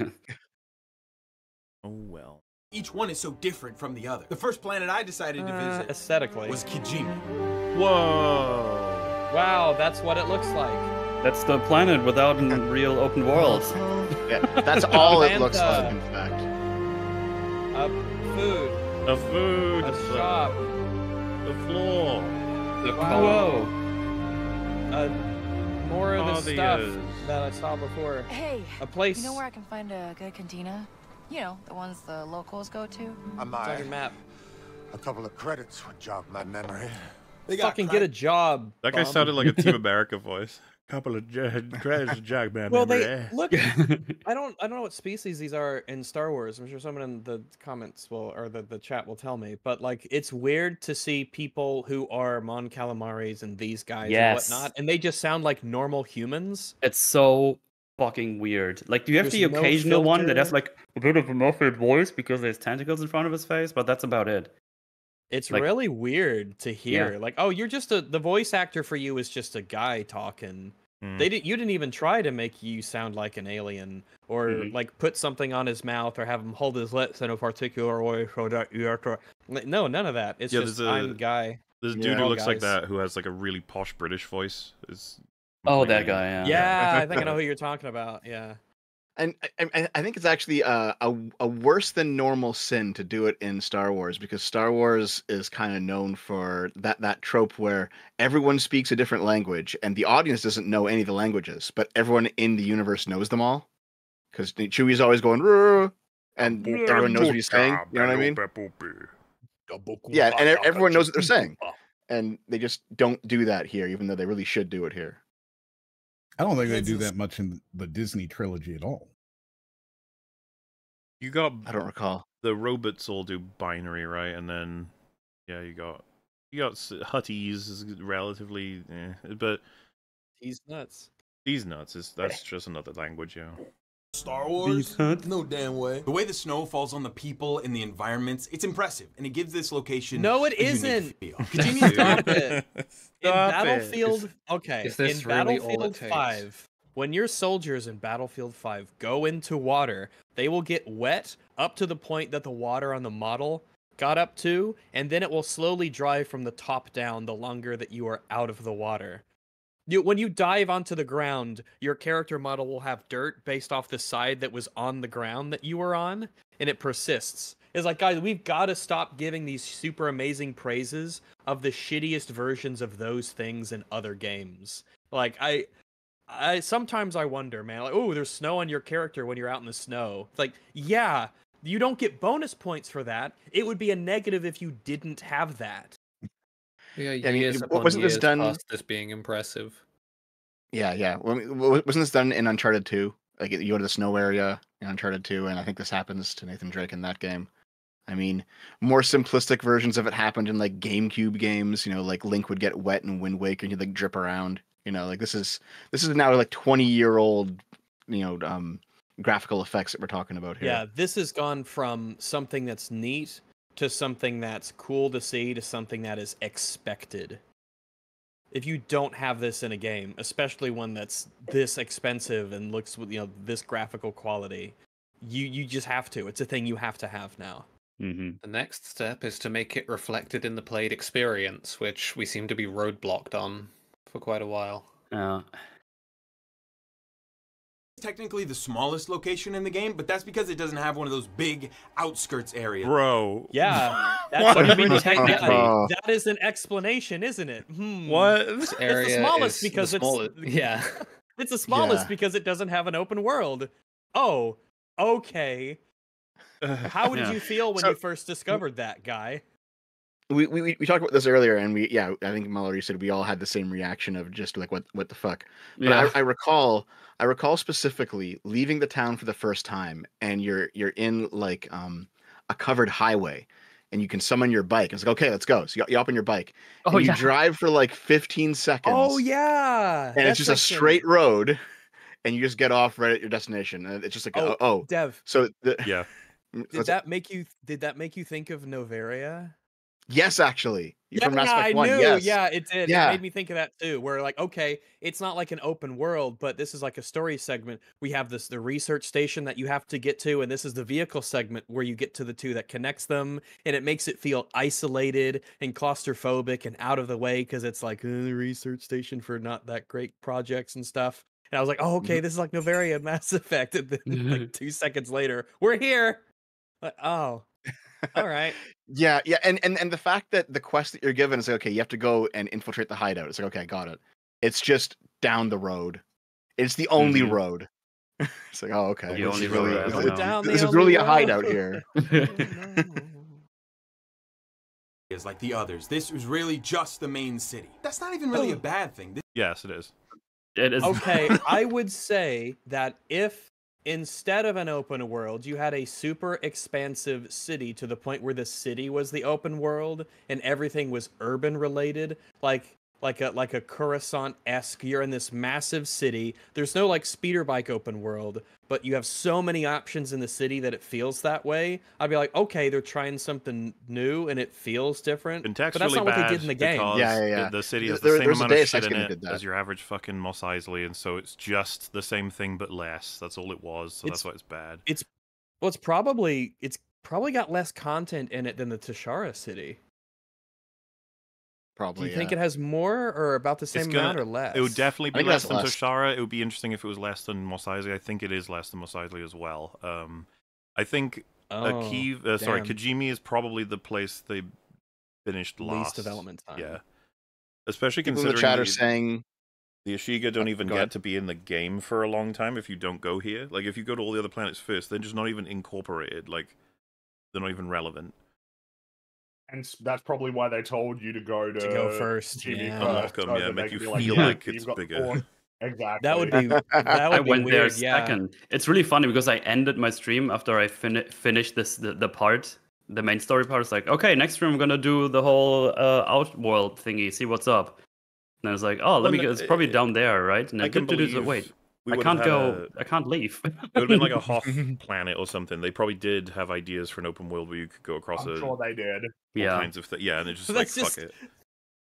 Oh well. each one is so different from the other. The first planet I decided to Uh, visit aesthetically. was Kijimi. Whoa. Wow, that's what it looks like. That's the planet without a real open world. Yeah, that's all it [LAUGHS] looks like, in fact. A food, A food. a shop, The floor. The Whoa. uh, more of the stuff that I saw before. Hey, A place. you know where I can find a good cantina? You know, the ones the locals go to. I Talking map. A couple of credits would jog my memory. They got Fucking get a job. That guy bum. sounded like a Team [LAUGHS] America voice. Couple of j- [LAUGHS] credits, Jack man. Well, they that? look. I don't. I don't know what species these are in Star Wars. I'm sure someone in the comments will, or the, the chat will tell me. But like, it's weird to see people who are Mon Calamaris and these guys Yes. and whatnot, and they just sound like normal humans. It's so fucking weird. Like, do you have There's the no occasional one that has like a bit of a muffled voice because there's tentacles in front of his face, but that's about it. It's Like- really weird to hear. Like, oh, you're just a the voice actor for you is just a guy talking. Hmm. They didn't. You didn't even try to make you sound like an alien, or Mhm. like put something on his mouth, or have him hold his lips in a particular way so that you have to. No, none of that. It's Yeah, just there's a- I'm guy. This Yeah. dude who All looks like that, who has like a really posh British voice, is. Oh, that guy, yeah. Yeah, I think I know [LAUGHS] who you're talking about. Yeah. And I, I- I think it's actually uh, a a worse than normal sin to do it in Star Wars because Star Wars is kind of known for that that trope where everyone speaks a different language and the audience doesn't know any of the languages, but everyone in the universe knows them all. Because Chewie's always going, and everyone knows what he's saying. You know what I mean? Yeah, and everyone knows what they're saying, and they just don't do that here, even though they really should do it here. I don't think they do that much in the Disney trilogy at all. You got I don't recall. the robots all do binary, right? And then, yeah, you got you got s- Huttese is relatively, eh, but He's nuts. these nuts is that's just another language, yeah. Star Wars? No damn way. The way the snow falls on the people and the environments, it's impressive, and it gives this location. No, it a unique isn't. feel. [LAUGHS] Kijimi, stop it. in Stop it. Battlefield, okay, is this in really all it Battlefield takes? 5, when your soldiers in Battlefield 5 go into water, they will get wet up to the point that the water on the model got up to, and then it will slowly dry from the top down the longer that you are out of the water. You, when you dive onto the ground, your character model will have dirt based off the side that was on the ground that you were on, and it persists. It's like, guys, we've got to stop giving these super amazing praises of the shittiest versions of those things in other games. Like, I, I sometimes I wonder, man, like, oh, there's snow on your character when you're out in the snow. It's like, yeah, you don't get bonus points for that. It would be a negative if you didn't have that. Yeah, I mean, upon wasn't this done- past this being impressive. Yeah, yeah. Well, I mean, wa- wasn't this done in Uncharted 2? Like you go to the snow area in Uncharted 2, and I think this happens to Nathan Drake in that game. I mean, more simplistic versions of it happened in like GameCube games. You know, like Link would get wet in Wind Waker and he'd like drip around. You know, like this is this is now like twenty year old, you know, um, graphical effects that we're talking about here. Yeah, this has gone from something that's neat to something that's cool to see to something that is expected. If you don't have this in a game, especially one that's this expensive and looks with you know this graphical quality, you you just have to. It's a thing you have to have now. Mm-hmm. The next step is to make it reflected in the played experience, which we seem to be roadblocked on for quite a while. Yeah. Technically the smallest location in the game, but that's because it doesn't have one of those big outskirts areas. Bro. Yeah, [LAUGHS] that's What? what I mean. What? Technically, Oh. that is an explanation, isn't it? Hmm. What? This It's the smallest is the because smallest- it's [LAUGHS] yeah. It's the smallest Yeah. because it doesn't have an open world. Oh, okay. [SIGHS] How did Yeah. you feel when So- you first discovered that guy? we, we we- we talked about this earlier, and we yeah, I think Mallory said we all had the same reaction of just like what what the fuck. But Yeah. I, I recall I recall specifically leaving the town for the first time, and you're you're in like um a covered highway, and you can summon your bike. It's like okay, let's go. So you, you hop on your bike, Oh, and you yeah. drive for like 15 seconds. Oh yeah, and That's it's just a like some- straight road, and you just get off right at your destination, and it's just like Oh, oh, oh. Dev, so the, [LAUGHS] Yeah. did that make you? Did that make you think of Noveria? yes, actually, Yeah, from Mass I Effect One, knew. yes. Yeah, it did. Yeah. It made me think of that too. Where like, okay, it's not like an open world, but this is like a story segment. We have this the research station that you have to get to, and this is the vehicle segment where you get to the two that connects them, and it makes it feel isolated and claustrophobic and out of the way because it's like uh, the research station for not that great projects and stuff. And I was like, oh, Mm-hmm. okay, this is like Noveria Mass Effect. And then like [LAUGHS] two seconds later, we're here. Like, oh, all right. [LAUGHS] Yeah, yeah, and, and and the fact that the quest that you're given is like, okay, you have to go and infiltrate the hideout. It's like, okay, I got it. It's just down the road. It's the only Mhm. road. [LAUGHS] it's like, oh, okay. The this only is really, road, this is- know. Down [LAUGHS] this the is really a hideout road. here. Is like the others. This was really just the main city. That's not even really a bad thing. This Yes, it is. It is okay, I would say that if instead of an open world, you had a super expansive city to the point where the city was the open world and everything was urban related, like like a like a Coruscant esque. You're in this massive city. There's no like speeder bike open world, but you have so many options in the city that it feels that way. I'd be like, okay, they're trying something new and it feels different. But that's Contextually not what they did in the game. because Yeah, yeah, the- yeah. The, city There- the same amount of Deus shit in game that it as your average fucking Mos Eisley, and so it's just the same thing but less. That's all it was. So It's- that's why it's bad. It's well, it's probably it's probably got less content in it than the Toshara city. Do Probably. you think it has more or about the same amount gonna- or less? It would definitely be less than less. Toshara. It would be interesting if it was less than Mos Eisley. I think it is less than Mos Eisley as well. Um, I think Oh, Kiev, uh, sorry, damn. Kijimi is probably the place they finished last. Least development time. Yeah, especially People considering the chat are the- saying The Ashiga don't even get to be in the game for a long time if you don't go here. Like if you go to all the other planets first, they're just not even incorporated. Like they're not even relevant. And that's probably why they told you to go to, To go first, Jimmy yeah. first, Unlock 'em, so yeah, make you can be feel yeah, like you've bigger. four- Exactly. [LAUGHS] That would be that would I be went there weird. Yeah. second. It's really funny because I ended my stream after I fin- finished this the, the part, the main story part. It's like, okay, next stream I'm gonna do the whole uh, outworld thingy, see what's up. And I was like, oh, let Well, me no, go. It's probably down there, right? And I I can do, do, do, believe wait, we I can't had go. a- I can't leave. It would have been like a [LAUGHS] Hoth planet or something. They probably did have ideas for an open world where you could go across I'm a, sure they did. yeah. kinds of things. Yeah, and it's just So like that's fuck it.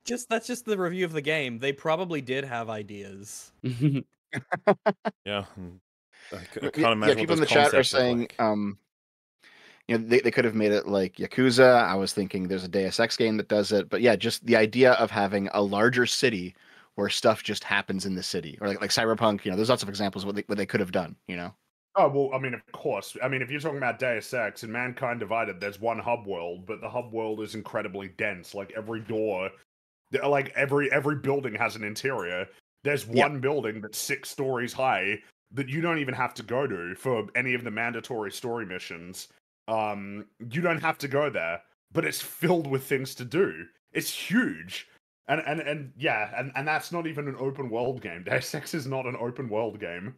Just that's just the review of the game. They probably did have ideas. [LAUGHS] [LAUGHS] Yeah, and I, c- I Yeah, can't yeah, imagine people in the chat are saying, like. um, you know, they, they could have made it like Yakuza. I was thinking there's a Deus Ex game that does it, but yeah, just the idea of having a larger city where stuff just happens in the city, or like like Cyberpunk. You know, there's lots of examples of what they, what they could have done. You know, Oh well, I mean, of course. I mean, if you're talking about Deus Ex and Mankind Divided, there's one hub world, but the hub world is incredibly dense. Like every door, like every every building has an interior. There's one building that's six stories high that you don't even have to go to for any of the mandatory story missions. Um, you don't have to go there, but it's filled with things to do. It's huge. And and and yeah, and, and that's not even an open world game. Deus Ex is not an open world game.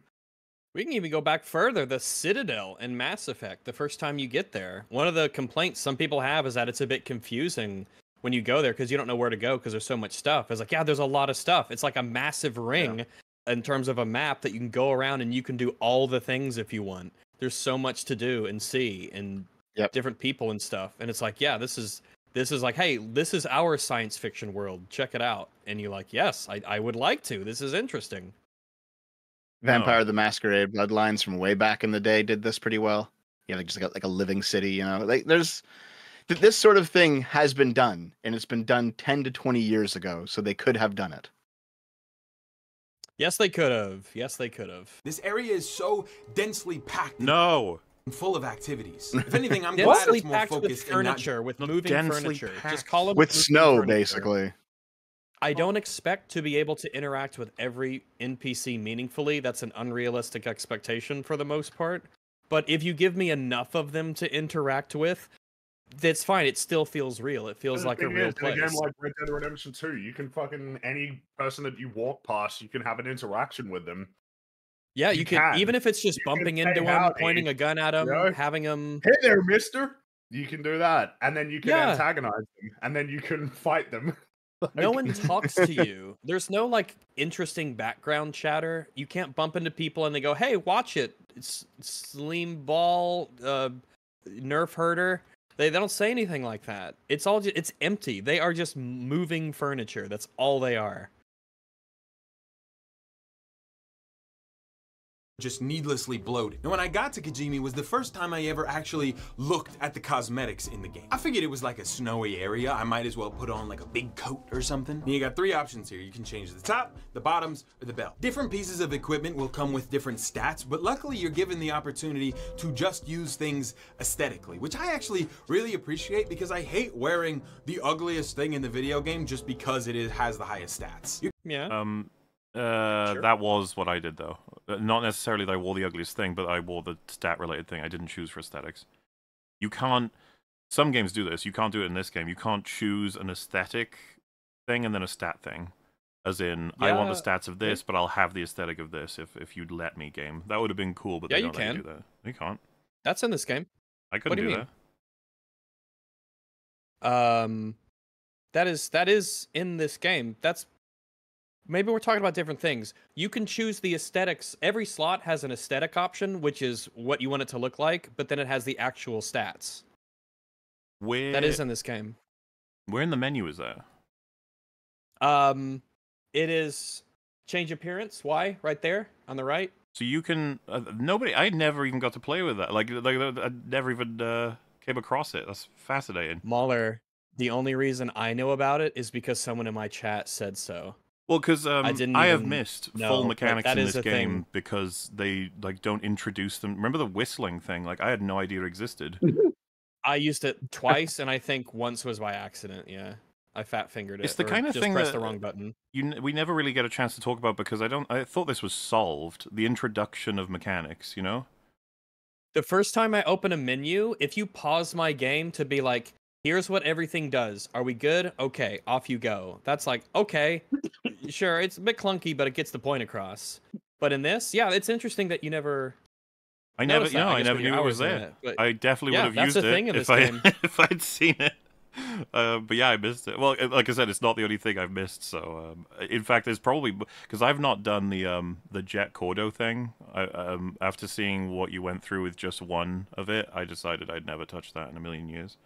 We can even go back further. The Citadel in Mass Effect, the first time you get there, one of the complaints some people have is that it's a bit confusing when you go there because you don't know where to go because there's so much stuff. It's like, yeah, there's a lot of stuff. It's like a massive ring in terms of a map that you can go around and you can do all the things if you want. There's so much to do and see and Yep. different people and stuff. And it's like, yeah, this is this is like, hey, this is our science fiction world. Check it out. And you're like, yes, I, I would like to. This is interesting. Vampire oh. the Masquerade Bloodlines from way back in the day did this pretty well. Yeah, like just like a, like a living city. You know, like there's th- this sort of thing has been done, and it's been done ten to twenty years ago, so they could have done it. Yes, they could have. Yes, they could have. This area is so densely packed No, and full of activities. [LAUGHS] If anything, I'm glad densely it's more packed with focused not furniture, with moving densely furniture. Just packed. call them With snow, furniture. basically. I don't expect to be able to interact with every NPC meaningfully. That's an unrealistic expectation for the most part. But if you give me enough of them to interact with, that's fine. It still feels real. It feels like a thing real is, in a place. game like Red Dead Redemption 2, you can fucking any person that you walk past, you can have an interaction with them. Yeah, you you, can, can. even if it's just You bumping into him, pointing a gun at him, know? having him. Hey there, Mister. You can do that, and then you can Yeah. antagonize them, and then you can [LAUGHS] fight them. [LAUGHS] No one talks to [LAUGHS] you. There's no like interesting background chatter. You can't bump into people and they go, "Hey, watch it. It's Slim Ball, uh, Nerf Herder." They, they don't say anything like that. It's all just, it's empty. They are just moving furniture. That's all they are. Just needlessly bloated. And when I got to Kijimi was the first time I ever actually looked at the cosmetics in the game. I figured it was like a snowy area. I might as well put on like a big coat or something. And you got three options here. You can change the top, the bottoms, or the belt. Different pieces of equipment will come with different stats, but luckily you're given the opportunity to just use things aesthetically, which I actually really appreciate because I hate wearing the ugliest thing in the video game just because it is, has the highest stats. You Yeah. Um, uh, that was what I did though. Uh, Not necessarily that I wore the ugliest thing, but I wore the stat-related thing. I didn't choose for aesthetics. You can't. Some games do this. You can't do it in this game. You can't choose an aesthetic thing and then a stat thing. As in, I want the stats of this, but I'll have the aesthetic of this. If if you'd let me, game, that would have been cool. But Yeah, they you don't let you do that. You can't. That's in this game. I couldn't do you do, mean? that. Um, that is that is in this game. That's maybe we're talking about different things. You can choose the aesthetics. Every slot has an aesthetic option, which is what you want it to look like, but then it has the actual stats. Where That is in this game. where in the menu is that? Um, it is change appearance. Why? Right there on the right. So you can. Uh, nobody. I never even got to play with that. Like, like I never even uh, came across it. That's fascinating. MauLer. The only reason I know about it is because someone in my chat said so. Well, because um, I, didn't have even missed know, full mechanics that in this a thing. game because they like don't introduce them. Remember the whistling thing? Like I had no idea it existed. [LAUGHS] I used it twice, and I think once was by accident. Yeah, I fat fingered it. It's the kind of just thing pressed that the wrong button. you n- we never really get a chance to talk about because I don't. I thought this was solved. The introduction of mechanics, you know. The first time I open a menu, if you pause my game to be like, "Here's what everything does. Are we good? Okay, off you go." That's like, okay, sure. It's a bit clunky, but it gets the point across. But in this, yeah, it's interesting that you never. I never, that, know, I I never knew it was there. it, I definitely Yeah, would have used it if I game. [LAUGHS] if I'd seen it. Uh, but yeah, I missed it. Well, like I said, it's not the only thing I've missed. So, um, in fact, there's probably because I've not done the um the Jet Cordo thing. I, um, after seeing what you went through with just one of it, I decided I'd never touch that in a million years.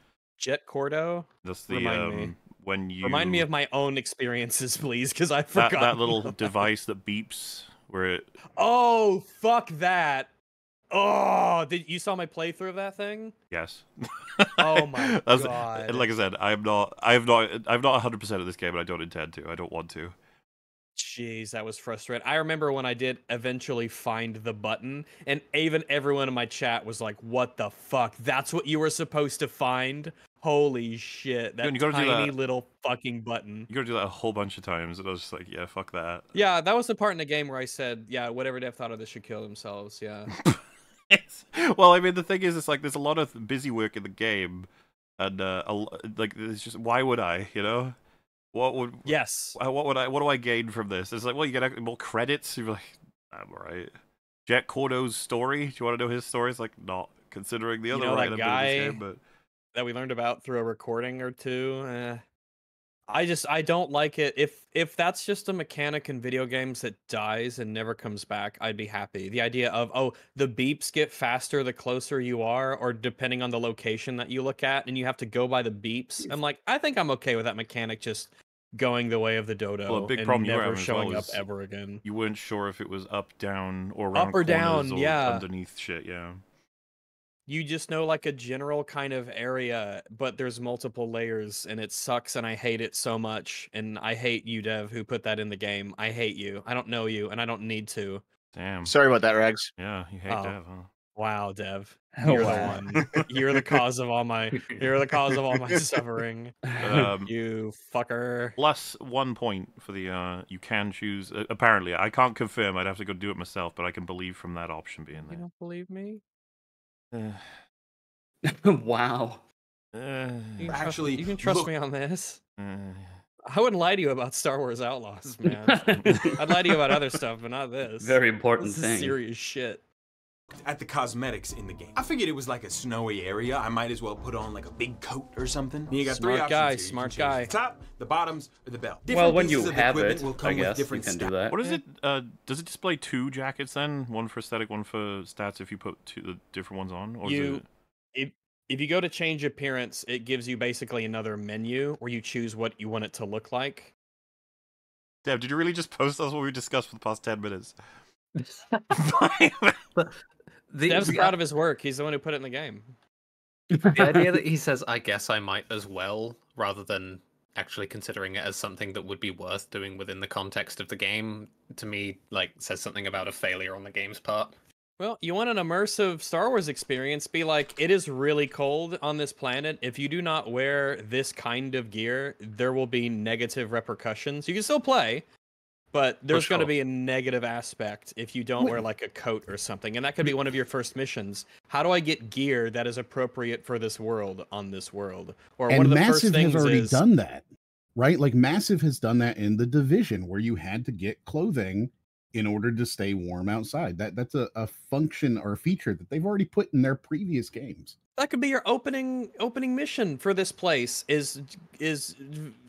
Jet Cordo. That's the Remind um me. when you Remind me of my own experiences, [LAUGHS] please, because I that forgot that little device that beeps where it Oh fuck that! Oh, did you saw my playthrough of that thing? Yes. Oh my [LAUGHS] god! And like I said, I'm not. I'm not. I'm not 100 percent of this game, and I don't intend to. I don't want to. Jeez, that was frustrating. I remember when I did eventually find the button, and even everyone in my chat was like, "What the fuck? That's what you were supposed to find? Holy shit! That you gotta do tiny that- little fucking button." You gotta do that a whole bunch of times, and I was just like, yeah, fuck that. Yeah, that was the part in the game where I said, "Yeah, whatever Dev thought of this should kill themselves." Yeah. [LAUGHS] well, I mean, the thing is, it's like there's a lot of busy work in the game, and uh, a, like it's just why would I, you know? What would yes? What would I? What do I gain from this? It's like, well, you get more credits. You're like, I'm alright. jack Cordo's story. Do you want to know his story? It's like not considering the You other know right bit of guy this game, but that we learned about through a recording or two. Eh. I just I don't like it. If if that's just a mechanic in video games that dies and never comes back, I'd be happy. The idea of oh the beeps get faster the closer you are, or depending on the location that you look at, and you have to go by the beeps. I'm like I think I'm okay with that mechanic just going the way of the dodo well, a big and problem you were never having as showing well up ever again. You weren't sure if it was up, down, or around Up or down, or yeah. underneath shit. Yeah. You just know like a general kind of area, but there's multiple layers and it sucks and I hate it so much. And I hate you, Dev, who put that in the game. I hate you. I don't know you and I don't need to. Damn. Sorry about that, Rags. Yeah, you hate Oh. Dev, huh? Wow, Dev. [LAUGHS] Oh, You're wow. the one. You're the [LAUGHS] cause of all my you're the cause of all my suffering. [LAUGHS] Um, you fucker. Plus one point for the uh, you can choose. Uh, apparently, I can't confirm. I'd have to go do it myself, but I can believe from that option being there. You don't believe me? [LAUGHS] wow. You can trust, Actually, you can trust look- me on this. I wouldn't lie to you about Star Wars Outlaws, [LAUGHS] man. I'd lie to you about other stuff, but not this. Very important this thing. Serious shit. At the cosmetics in the game. I figured it was like a snowy area. I might as well put on like a big coat or something. And you got three Smart options guy, here. You can smart guy. Top, the bottoms, or the belt. well, when you of have it, will come I with guess you different can do that. what is it? Uh, does it display two jackets then? One for aesthetic, one for stats. If you put two the different ones on, or is You, it? if if you go to change appearance, it gives you basically another menu where you choose what you want it to look like. Dev, did you really just post us what we discussed for the past ten minutes? [LAUGHS] The, Dev's the- proud of his work. He's the one who put it in the game. the idea that he says, "I guess I might as well," rather than actually considering it as something that would be worth doing within the context of the game, to me, like says something about a failure on the game's part. Well, you want an immersive Star Wars experience? Be like, it is really cold on this planet. If you do not wear this kind of gear, there will be negative repercussions. You can still play, but there's going to be a negative aspect if you don't wear like a coat or something. And that could be one of your first missions. How do I get gear that is appropriate for this world on this world? Or and one of the Massive first things has already is done that, right? Like Massive has done that in the division where you had to get clothing in order to stay warm outside. That that's a, a function or a feature that they've already put in their previous games. that could be your opening opening mission for this place is is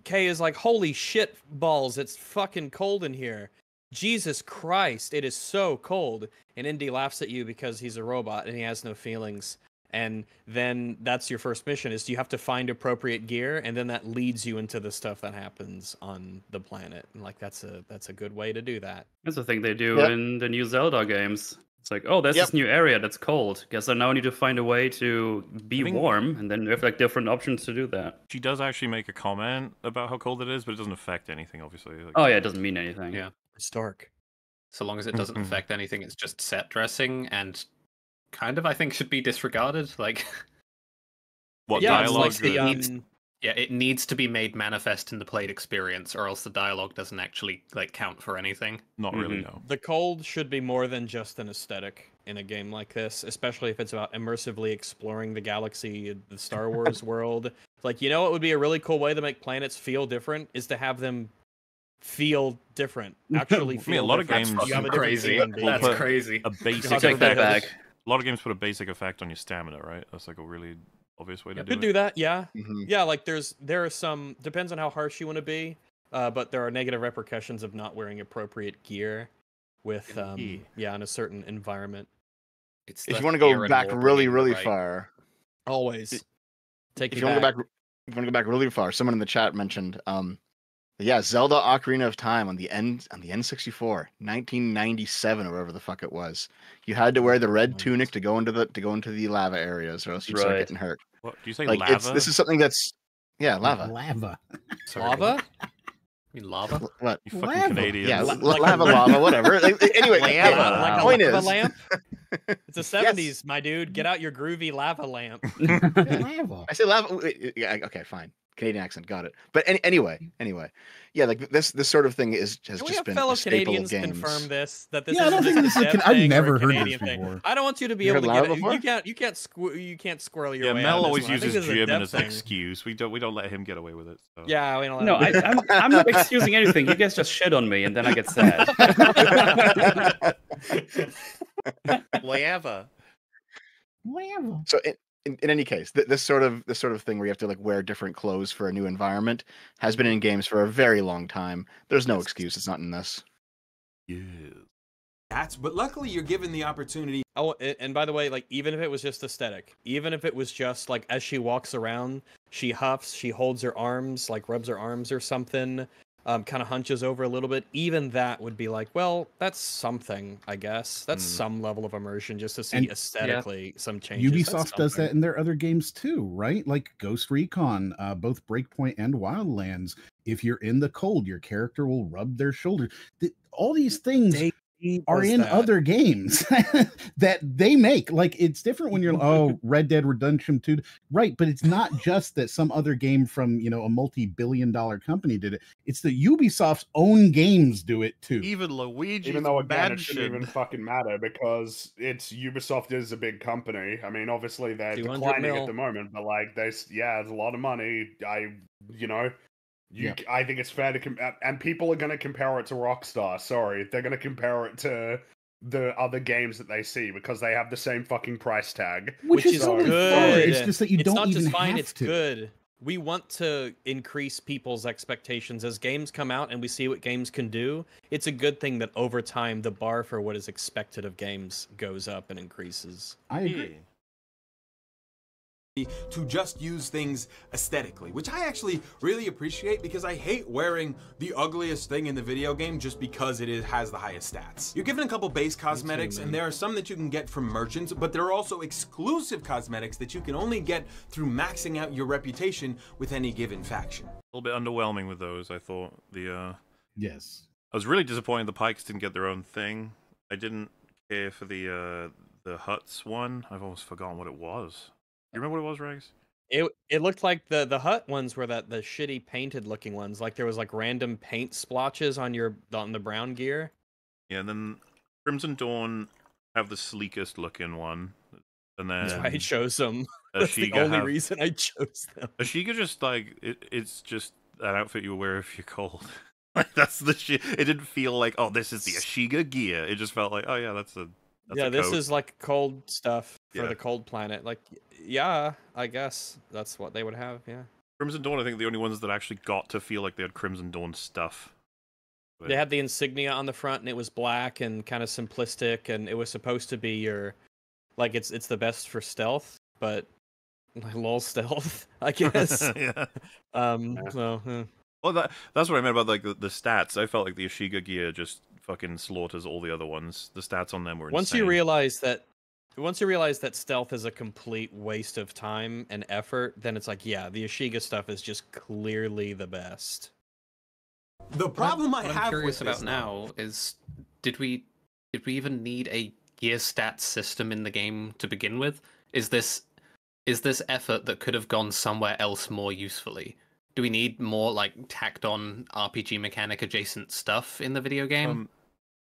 Kay is like holy shit balls it's fucking cold in here Jesus Christ it is so cold and Indy laughs at you because he's a robot and he has no feelings and then that's your first mission is you have to find appropriate gear and then that leads you into the stuff that happens on the planet and like that's a that's a good way to do that That's the thing they do Yep. in the new Zelda games. It's like, oh, there's Yep. this new area that's cold. Guess I now need to find a way to be think- warm, and then you have like different options to do that. She does actually make a comment about how cold it is, but it doesn't affect anything, obviously. Like, Oh yeah, it doesn't mean anything. Yeah. it's dark So long as it doesn't [LAUGHS] affect anything, it's just set dressing and kind of, I think, should be disregarded. Like, [LAUGHS] what yeah dialogue? like the um, yeah, it needs to be made manifest in the played experience, or else the dialogue doesn't actually like count for anything. not really, Mhm. no. The cold should be more than just an aesthetic in a game like this, especially if it's about immersively exploring the galaxy, the Star Wars [LAUGHS] world. Like, you know, what would be a really cool way to make planets feel different is to have them feel different. [LAUGHS] Actually, I mean, a lot of games- You have a crazy. That's crazy. A basic Take Take that effect. back. A lot of games put a basic effect on your stamina, right? That's like a really obvious way to You do could it. Could do that, yeah. Mhm. Yeah, like there's there are some depends on how harsh you want to be, uh, but there are negative repercussions of not wearing appropriate gear with um, Yeah. yeah, in a certain environment. It's If you want to go back really, really right- far, Always take if me you want to go back, if you want to go back really far, someone in the chat mentioned, um, yeah, Zelda Ocarina of Time on the N on the N64, 1997 or whatever the fuck it was. You had to wear the red tunic to go into the to go into the lava areas, or else you'd start getting hurt. What, do you say Like lava? it's this is something that's yeah, lava. Lava. Sorry, Lava? You mean lava? L- What? you fucking Lava. Canadians. Yeah, la- [LAUGHS] Like- lava, lava, whatever. [LAUGHS] Like, anyway, Lava. yeah, Like, like a point lava is, lamp? [LAUGHS] It's the Yes. seventies, my dude. Get out your groovy lava lamp. Lava. I say lava. w- w- Yeah, okay, fine. Canadian accent, got it. But any, anyway, mm-hmm. anyway, yeah, like this this sort of thing is has Can we just have been fellow a staple Canadians of games. confirm this? That this Yeah, I isn't don't think this is a Dev Can- I've thing or a never heard this Canadian thing. before. I don't want you to be You able heard to lava get before? you can't you can't squ- you can't squirrel your yeah, way Mel out of this always one. I think uses this is a German Dev as an excuse. We don't we don't let him get away with it. So. Yeah, we don't No, let I, him- I'm, I'm not excusing anything. You guys just shit on me, and then I get sad. [LAUGHS] [LAUGHS] Lava. Lava. So in, in, in any case, th- this sort of this sort of thing where you have to like wear different clothes for a new environment has been in games for a very long time. There's no excuse. It's not in this. Yeah. That's but luckily you're given the opportunity. Oh, a- and by the way, like even if it was just aesthetic, even if it was just like as she walks around, she huffs, she holds her arms, like rubs her arms or something, um, kind of hunches over a little bit. Even that would be like, well, that's something, I guess. That's Mm. some level of immersion just to see And- aesthetically some changes. Ubisoft does that in their other games too, right? Like Ghost Recon, uh, both Breakpoint and Wildlands. If you're in the cold, your character will rub their shoulder. Th- all these things They are in that? other games [LAUGHS] that they make. Like it's different when you're mm-hmm. oh Red Dead Redemption 2. Right, but it's not [LAUGHS] just that some other game from you know a multi-billion dollar company did it. It's that Ubisoft's own games do it too. Even Luigi. even though again it shouldn't even fucking matter because it's Ubisoft is a big company. I mean, obviously they're declining mil. at the moment, but like there's yeah, it's a lot of money. I you know. You, Yeah. c- I think it's fair to com- and people are going to compare it to Rockstar. Sorry, they're going to compare it to the other games that they see because they have the same fucking price tag. Which, is so- totally fine. It's just that you it's don't not even just fine, have it's to. good. We want to increase people's expectations as games come out and we see what games can do. It's a good thing that over time the bar for what is expected of games goes up and increases. I hmm. agree. To just use things aesthetically, which I actually really appreciate because I hate wearing the ugliest thing in the video game just because it is, has the highest stats. You're given a couple base cosmetics, man. and there are some that you can get from merchants, but there are also exclusive cosmetics that you can only get through maxing out your reputation with any given faction. A little bit underwhelming with those. I thought the. uh Yes. I was really disappointed the Pykes didn't get their own thing. I didn't care for the uh the Hutts one. I've almost forgotten what it was. You remember what it was, Rags? It it looked like the the Hutt ones were that the shitty painted looking ones. Like there was like random paint splotches on your on the brown gear. Yeah, and then Crimson Dawn have the sleekest looking one, and then That's why I chose them. [LAUGHS] That's the only have- reason I chose them. Ashiga just like it, it's just an outfit you wear if you're cold. [LAUGHS] like that's the shit. It didn't feel like oh this is the Ashiga gear. It just felt like oh yeah that's a that's yeah, this is like cold stuff for Yeah. the cold planet. Like, yeah, I guess that's what they would have. Yeah, Crimson Dawn. I think the only ones that actually got to feel like they had Crimson Dawn stuff. But- they had the insignia on the front, and it was black and kind of simplistic, and it was supposed to be your, like, it's it's the best for stealth, but like, [LAUGHS] lol stealth, I [LAUGHS] guess. yeah. Um. So. eh. Well, that that's what I meant about like the, the stats. I felt like the Ashiga gear just fucking slaughters all the other ones. The stats on them were once you realize that once you realize that stealth is a complete waste of time and effort then it's like yeah the ashiga stuff is just clearly the best The problem I what I'm have curious with about this, now is did we did we even need a gear stats system in the game to begin with? Is this is this effort that could have gone somewhere else more usefully? Do we need more like tacked on RPG mechanic adjacent stuff in the video game? Um,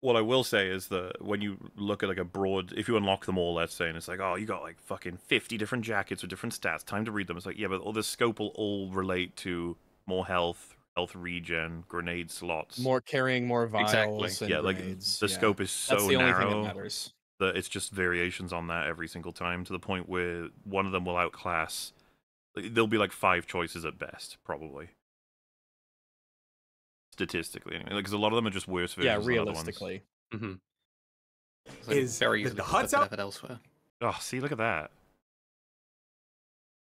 what I will say is that when you look at like a broad, if you unlock them all, let's say, and it's like, oh, you got like fucking fifty different jackets with different stats. Time to read them. It's like, yeah, but all the scope will all relate to more health, health regen, grenade slots. more carrying more vials Exactly. and yeah, like the yeah. scope is so that's the only narrow thing that matters that it's just variations on that every single time to the point where one of them will outclass. Like, There'll be like five choices at best, probably. Statistically, anyway, because a lot of them are just worse versions. yeah of other ones. realistically mm-hmm. Is very the- easily the put Hutts that elsewhere. Oh, see, look at that.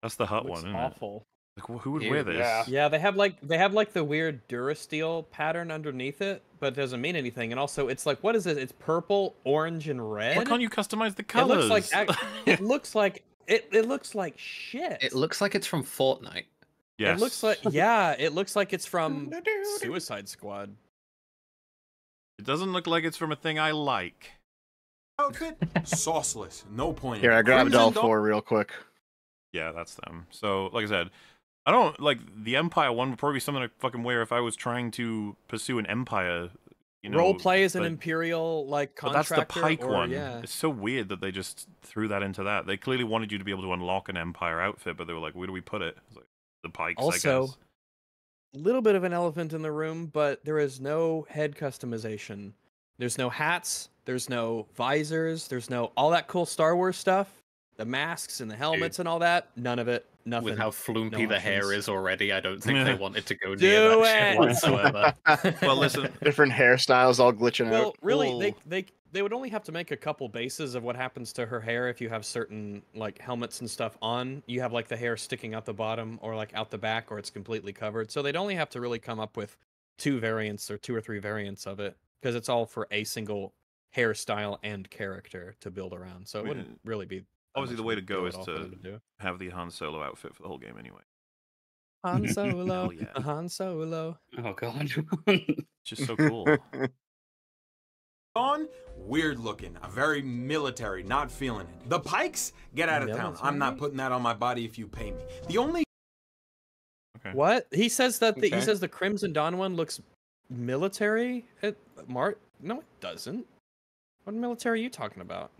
That's the Hutt one, isn't awful it? Like, who would Ew. wear this? Yeah. yeah they have like they have like the weird durasteel pattern underneath it but it doesn't mean anything and also it's like what is it it's purple orange and red Why can't you customize the colors? it colors? looks like it looks like [LAUGHS] it, it looks like shit It looks like it's from Fortnite. yes. It looks like [LAUGHS] yeah, it looks like it's from Suicide Squad. It doesn't look like it's from a thing I like. Oh, outfit sauceless. No point. Here, I it. grabbed Crimson all four real quick. Yeah, that's them. So, like I said, I don't like the Empire one. Would probably be something I fucking wear if I was trying to pursue an Empire. You know, Role play as an imperial like But that's the Pyke or, one. Yeah. It's so weird that they just threw that into that. They clearly wanted you to be able to unlock an Empire outfit, but they were like, "Where do we put it?" It's like the Pykes. I Also, a little bit of an elephant in the room, but there is no head customization. There's no hats. There's no visors. There's no all that cool Star Wars stuff. The masks and the helmets and all that. None of it. Nothing. With how flumpy No the hair is already, I don't think they wanted to go near Do that it! shit whatsoever. [LAUGHS] well, listen. [LAUGHS] Different hairstyles all glitching Well, out. really, Ooh. they they they would only have to make a couple bases of what happens to her hair if you have certain like helmets and stuff on. You have like the hair sticking out the bottom or like out the back, or it's completely covered. So they'd only have to really come up with two variants or two or three variants of it because it's all for a single hairstyle and character to build around. So it wouldn't really be. That Obviously, the way to go is all to have the Han Solo outfit for the whole game anyway. Han [LAUGHS] Solo, yeah. Han Solo. Oh god. It's just so cool. [LAUGHS] Dawn, weird looking, a very military, not feeling it. The Pykes, get out of town. I'm not putting that on my body if you pay me. The only What? He says that the, he says the Crimson Dawn one looks military. It, Mart? No, it doesn't. What military are you talking about? [LAUGHS]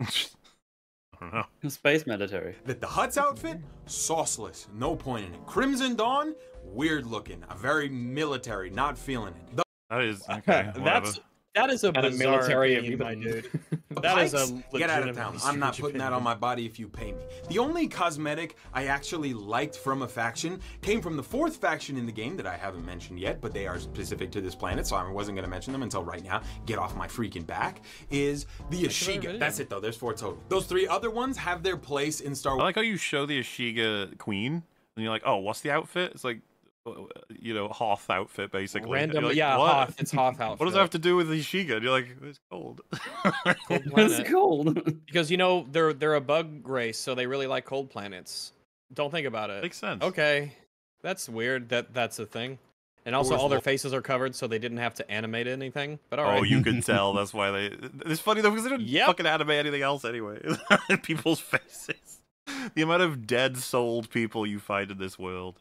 I don't know. [LAUGHS] Space military. that the Hutts outfit, sauceless, no point in it. Crimson Dawn, weird looking, a very military, not feeling it. The That is [LAUGHS] okay. That's that is a And a military opinion, my dude. [LAUGHS] That is Pykes, a get out of town. legitimately I'm not strange putting that on my body if you pay me. The only cosmetic I actually liked from a faction came from the fourth faction in the game that I haven't mentioned yet, but they are specific to this planet, so I wasn't going to mention them until right now. Get off my freaking back. Is the Ashiga? That's it though. There's four total. Those three other ones have their place in Star Wars. I like how you show the Ashiga queen, and you're like, "Oh, what's the outfit?" It's like, you know, Hoth outfit basically. Random, like, yeah, what? Hoth. It's Hoth outfit. [LAUGHS] What does that have to do with the Ashiga? And you're like, it's cold. [LAUGHS] Cold [LAUGHS] It's cold. Because you know they're they're a bug race, so they really like cold planets. Don't think about it. Makes sense. Okay, that's weird. That that's a thing. And also, all their faces are covered, so they didn't have to animate anything. But all oh, right. Oh, you can tell. That's why they. It's funny though because they don't Yep. fucking animate anything else anyway. People's faces. The amount of dead souled people you find in this world.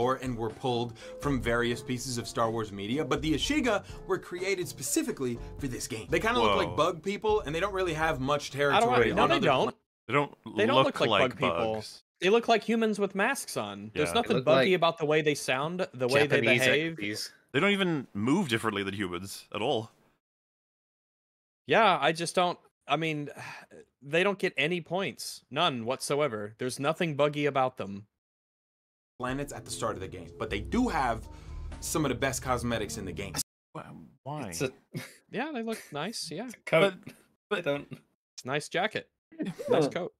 Or and were pulled from various pieces of Star Wars media, but the Ashiga were created specifically for this game. They kind of look like bug people, and they don't really have much I territory. don't. No, on they other don't. They don't. They don't look, like, bug people. bugs. They look like humans with masks on. There's Yeah. They nothing buggy like about the way they sound, the way they behave. X's. They don't even move differently than humans at all. Yeah, I just don't. I mean, [SIGHS] they don't get any points, none whatsoever. There's nothing buggy about them. Planets at the start of the game, but they do have some of the best cosmetics in the game. Why? It's a Yeah, they look nice. Yeah, [LAUGHS] coat. But don't. it's a nice jacket, [LAUGHS] nice coat.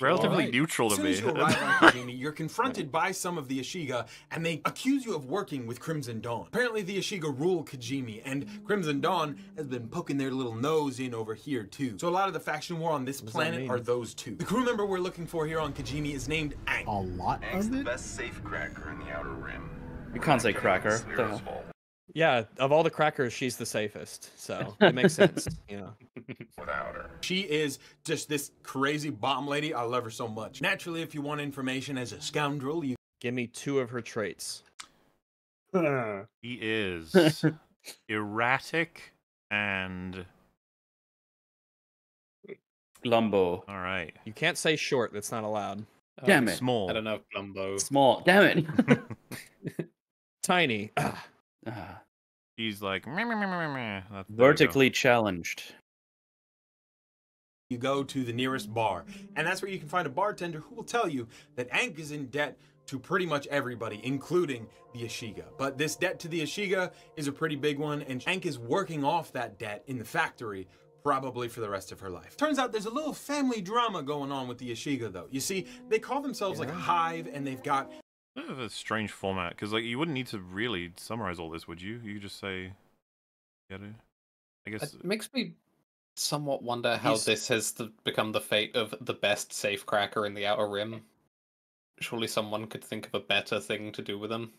Relatively Alright. neutral As to soon me. as you [LAUGHS] arrive on Kijimi, you're confronted by some of the Ashiga, and they accuse you of working with Crimson Dawn. Apparently, the Ashiga rule Kijimi, and Crimson Dawn has been poking their little nose in over here too. So a lot of the faction war on this does planet are those two. The crew member we're looking for here on Kijimi is named Ank. A lot Ank's of the best safe cracker in the Outer Rim. You can't say cracker. It's What the hell? fault. Yeah, of all the crackers, she's the safest. So it makes sense. [LAUGHS] You know. Without her. She is just this crazy bomb lady. I love her so much. Naturally, if you want information as a scoundrel, you Give me two of her traits. [LAUGHS] He is [LAUGHS] erratic and Lumbo. all right. You can't say short. That's not allowed. Damn it. Small. I don't know, lumbo. Small. Damn it. Tiny. Ah, Uh-huh. He's like meh, meh, meh, meh, meh. That- you vertically challenged. you go to the nearest bar. And that's where you can find a bartender who will tell you that Ank is in debt to pretty much everybody, including the Ashiga. But this debt to the Ashiga is a pretty big one, and Ank is working off that debt in the factory probably for the rest of her life. Turns out there's a little family drama going on with the Ashiga, though. You see, they call themselves like a hive, and they've got Bit of a strange format because like you wouldn't need to really summarize all this, would you? You could just say, get it. I guess It makes me somewhat wonder how He's- this has th- become the fate of the best safe cracker in the Outer Rim. Surely someone could think of a better thing to do with them.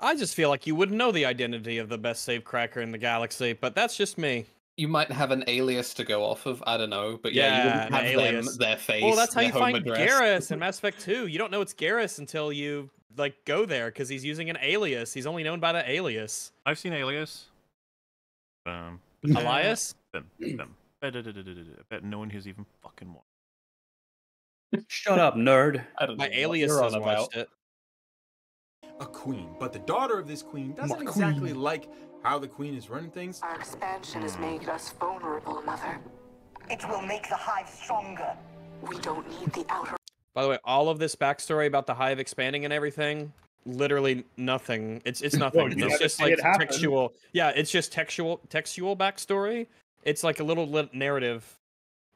I just feel like you wouldn't know the identity of the best safe cracker in the galaxy, but that's just me. You might have an alias to go off of, I don't know, but yeah, you Yeah, wouldn't have alias. them, their face, Well, that's how you find address. Garrus in [LAUGHS] Mass Effect 2. You don't know it's Garrus until you like go there because he's using an alias. He's only known by the alias. I've seen Alias. Um, Elias? Them, them. I bet no one here's even fucking watched. Shut up, nerd. I don't My know alias you're has watched it. a queen. But the daughter of this queen doesn't My exactly like how the queen is running things. Our expansion has made us vulnerable, Mother. It will make the hive stronger. We don't need the outer. By the way, all of this backstory about the hive expanding and everything, literally nothing. It's it's [LAUGHS] nothing. you it's just like it happen. textual. Yeah, it's just textual textual backstory. It's like a little lit narrative,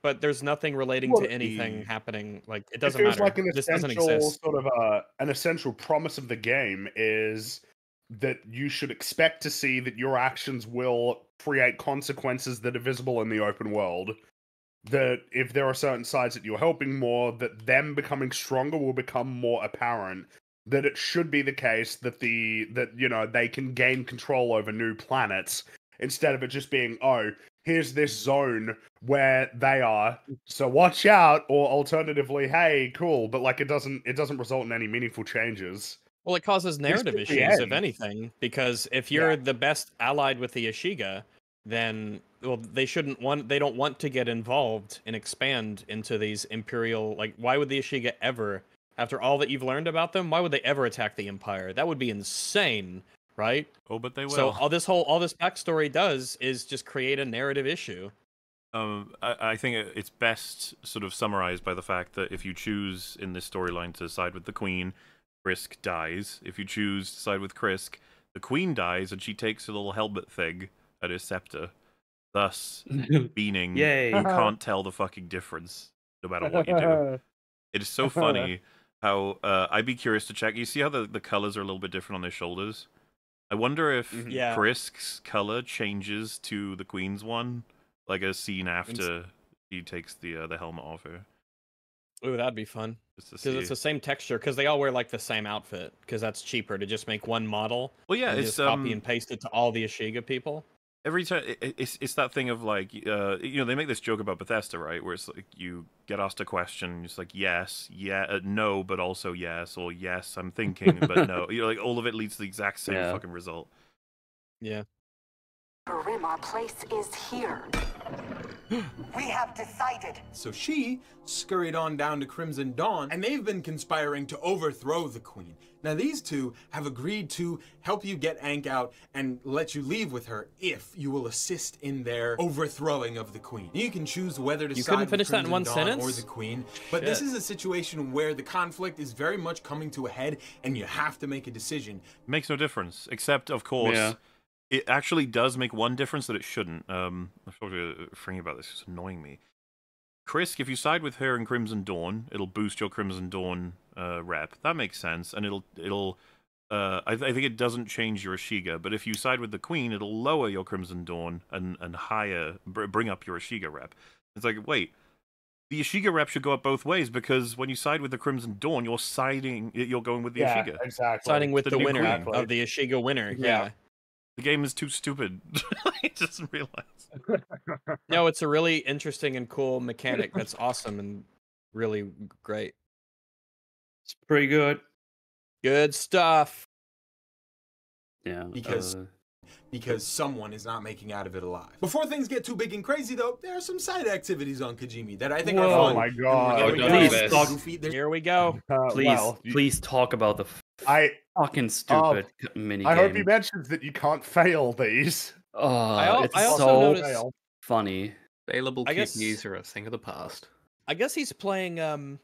but there's nothing relating Well, to anything the- happening. Like it It doesn't feels matter. like an this doesn't exist. sort of uh, an essential promise of the game is that you should expect to see that your actions will create consequences that are visible in the open world. That if there are certain sides that you're helping more, that them becoming stronger will become more apparent. That it should be the case that the that you know they can gain control over new planets instead of it just being oh here's this zone where they are, so watch out, or alternatively, hey, cool, but like it doesn't it doesn't result in any meaningful changes. Well, it causes narrative to the issues, if anything, because if you're the best allied with the Ashiga, then well, they shouldn't want they don't want to get involved and expand into these imperial. Like, why would the Ashiga ever, after all that you've learned about them, why would they ever attack the Empire? That would be insane, right? Oh, but they will. So all this whole all this backstory does is just create a narrative issue. Um, I, I think it's best sort of summarized by the fact that if you choose in this storyline to side with the queen, Krisk dies. If you choose to side with Krisk, the queen dies and she takes a little helmet thing at her scepter, thus [LAUGHS] meaning Yay. you can't [LAUGHS] tell the fucking difference no matter what you do. [LAUGHS] It is so funny how uh, I'd be curious to check. You see how the, the colors are a little bit different on their shoulders? I wonder if Yeah. Krisk's color changes to the Queen's one, like a scene after he takes the uh, the helmet off her. Ooh, that'd be fun. Because it's the same texture. Because they all wear like the same outfit. Because that's cheaper to just make one model. Well, yeah, and it's, just copy um, and paste it to all the Ashiga people. Every time it's it's that thing of like uh you know they make this joke about Bethesda right where it's like you get asked a question it's like yes yeah uh, no but also yes or yes I'm thinking but no [LAUGHS] you know like all of it leads to the exact same Yeah. fucking result. Yeah. Grim, our place is here. [GASPS] we have decided. So she scurried on down to Crimson Dawn, and they've been conspiring to overthrow the Queen. Now, these two have agreed to help you get Ank out and let you leave with her if you will assist in their overthrowing of the Queen. You can choose whether to You side couldn't with finish that in Crimson one Dawn sentence? or the Queen, but this is a situation where the conflict is very much coming to a head, and you have to make a decision. Makes no difference except of course Yeah. It actually does make one difference that it shouldn't. Um, I'm sorry to fring about this. It's annoying me. Krisk, if you side with her in Crimson Dawn, it'll boost your Crimson Dawn uh, rep. That makes sense, and it'll it'll. Uh, I, I think it doesn't change your Ashiga, but if you side with the Queen, it'll lower your Crimson Dawn and and higher br- bring up your Ashiga rep. It's like wait, the Ashiga rep should go up both ways because when you side with the Crimson Dawn, you're siding, you're going with the Ashiga. exactly. Siding with The the, winner queen. of the Ashiga winner. Yeah. Yeah. The game is too stupid. [LAUGHS] I just realized. [LAUGHS] No, it's a really interesting and cool mechanic that's awesome and really great. It's pretty good. Good stuff. Yeah. Because- uh, because someone is not making out of it alive. Before things get too big and crazy, though, there are some side activities on Kijimi that I think Whoa. are fun. Oh my and God. we're Oh, getting please talk- Here we go. Uh, please, well, please talk about the I fucking stupid mini I hope he mentions that you can't fail these. Oh, al- it's I also so noticed- funny. Available I guess- QPs are a thing of the past. I guess he's playing um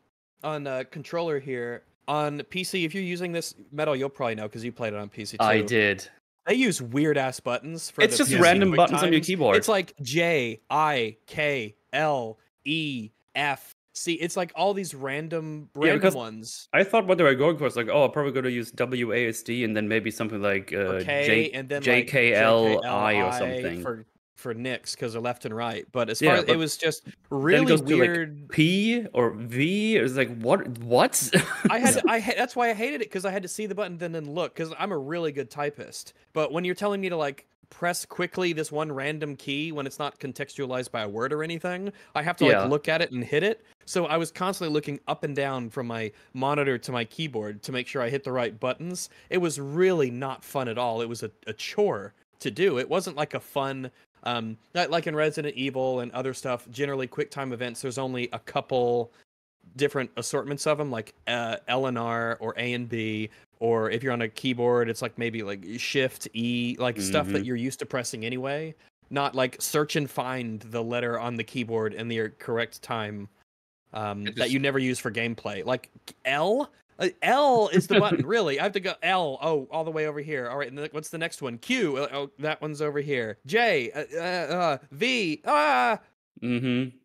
on a controller here on PC. If you're using this metal, you'll probably know because you played it on PC too. I did. They use weird ass buttons for It's the just PC random quick buttons on your keyboard. It's like J I K L E F C. It's like all these random random because ones. I thought what they were going for was like, oh, I'm probably going to use WASD and then maybe something like uh, K J- and then like JKLI or something. for for Nix because they're left and right. But as Yeah, far as it was just really goes to, like, weird. P or V. It was like, what? What? I had to, [LAUGHS] I ha- that's why I hated it because I had to see the button then then look because I'm a really good typist. But when you're telling me to like press quickly this one random key when it's not contextualized by a word or anything, I have to Yeah. like look at it and hit it. So I was constantly looking up and down from my monitor to my keyboard to make sure I hit the right buttons. It was really not fun at all. It was a, a chore to do. It wasn't like a fun um like like in Resident Evil and other stuff, generally quick time events there's only a couple different assortments of them like uh, L and R or A and B or if you're on a keyboard it's like maybe like shift E like stuff that Mhm. you're used to pressing anyway. Not like search and find the letter on the keyboard in the correct time um, It that you never use for gameplay. Like L? Uh, L is the button [LAUGHS] really? I have to go L oh all the way over here. All right and then what's the next one? Q uh, oh that one's over here. J uh, uh, uh, V ah! Mm-hmm.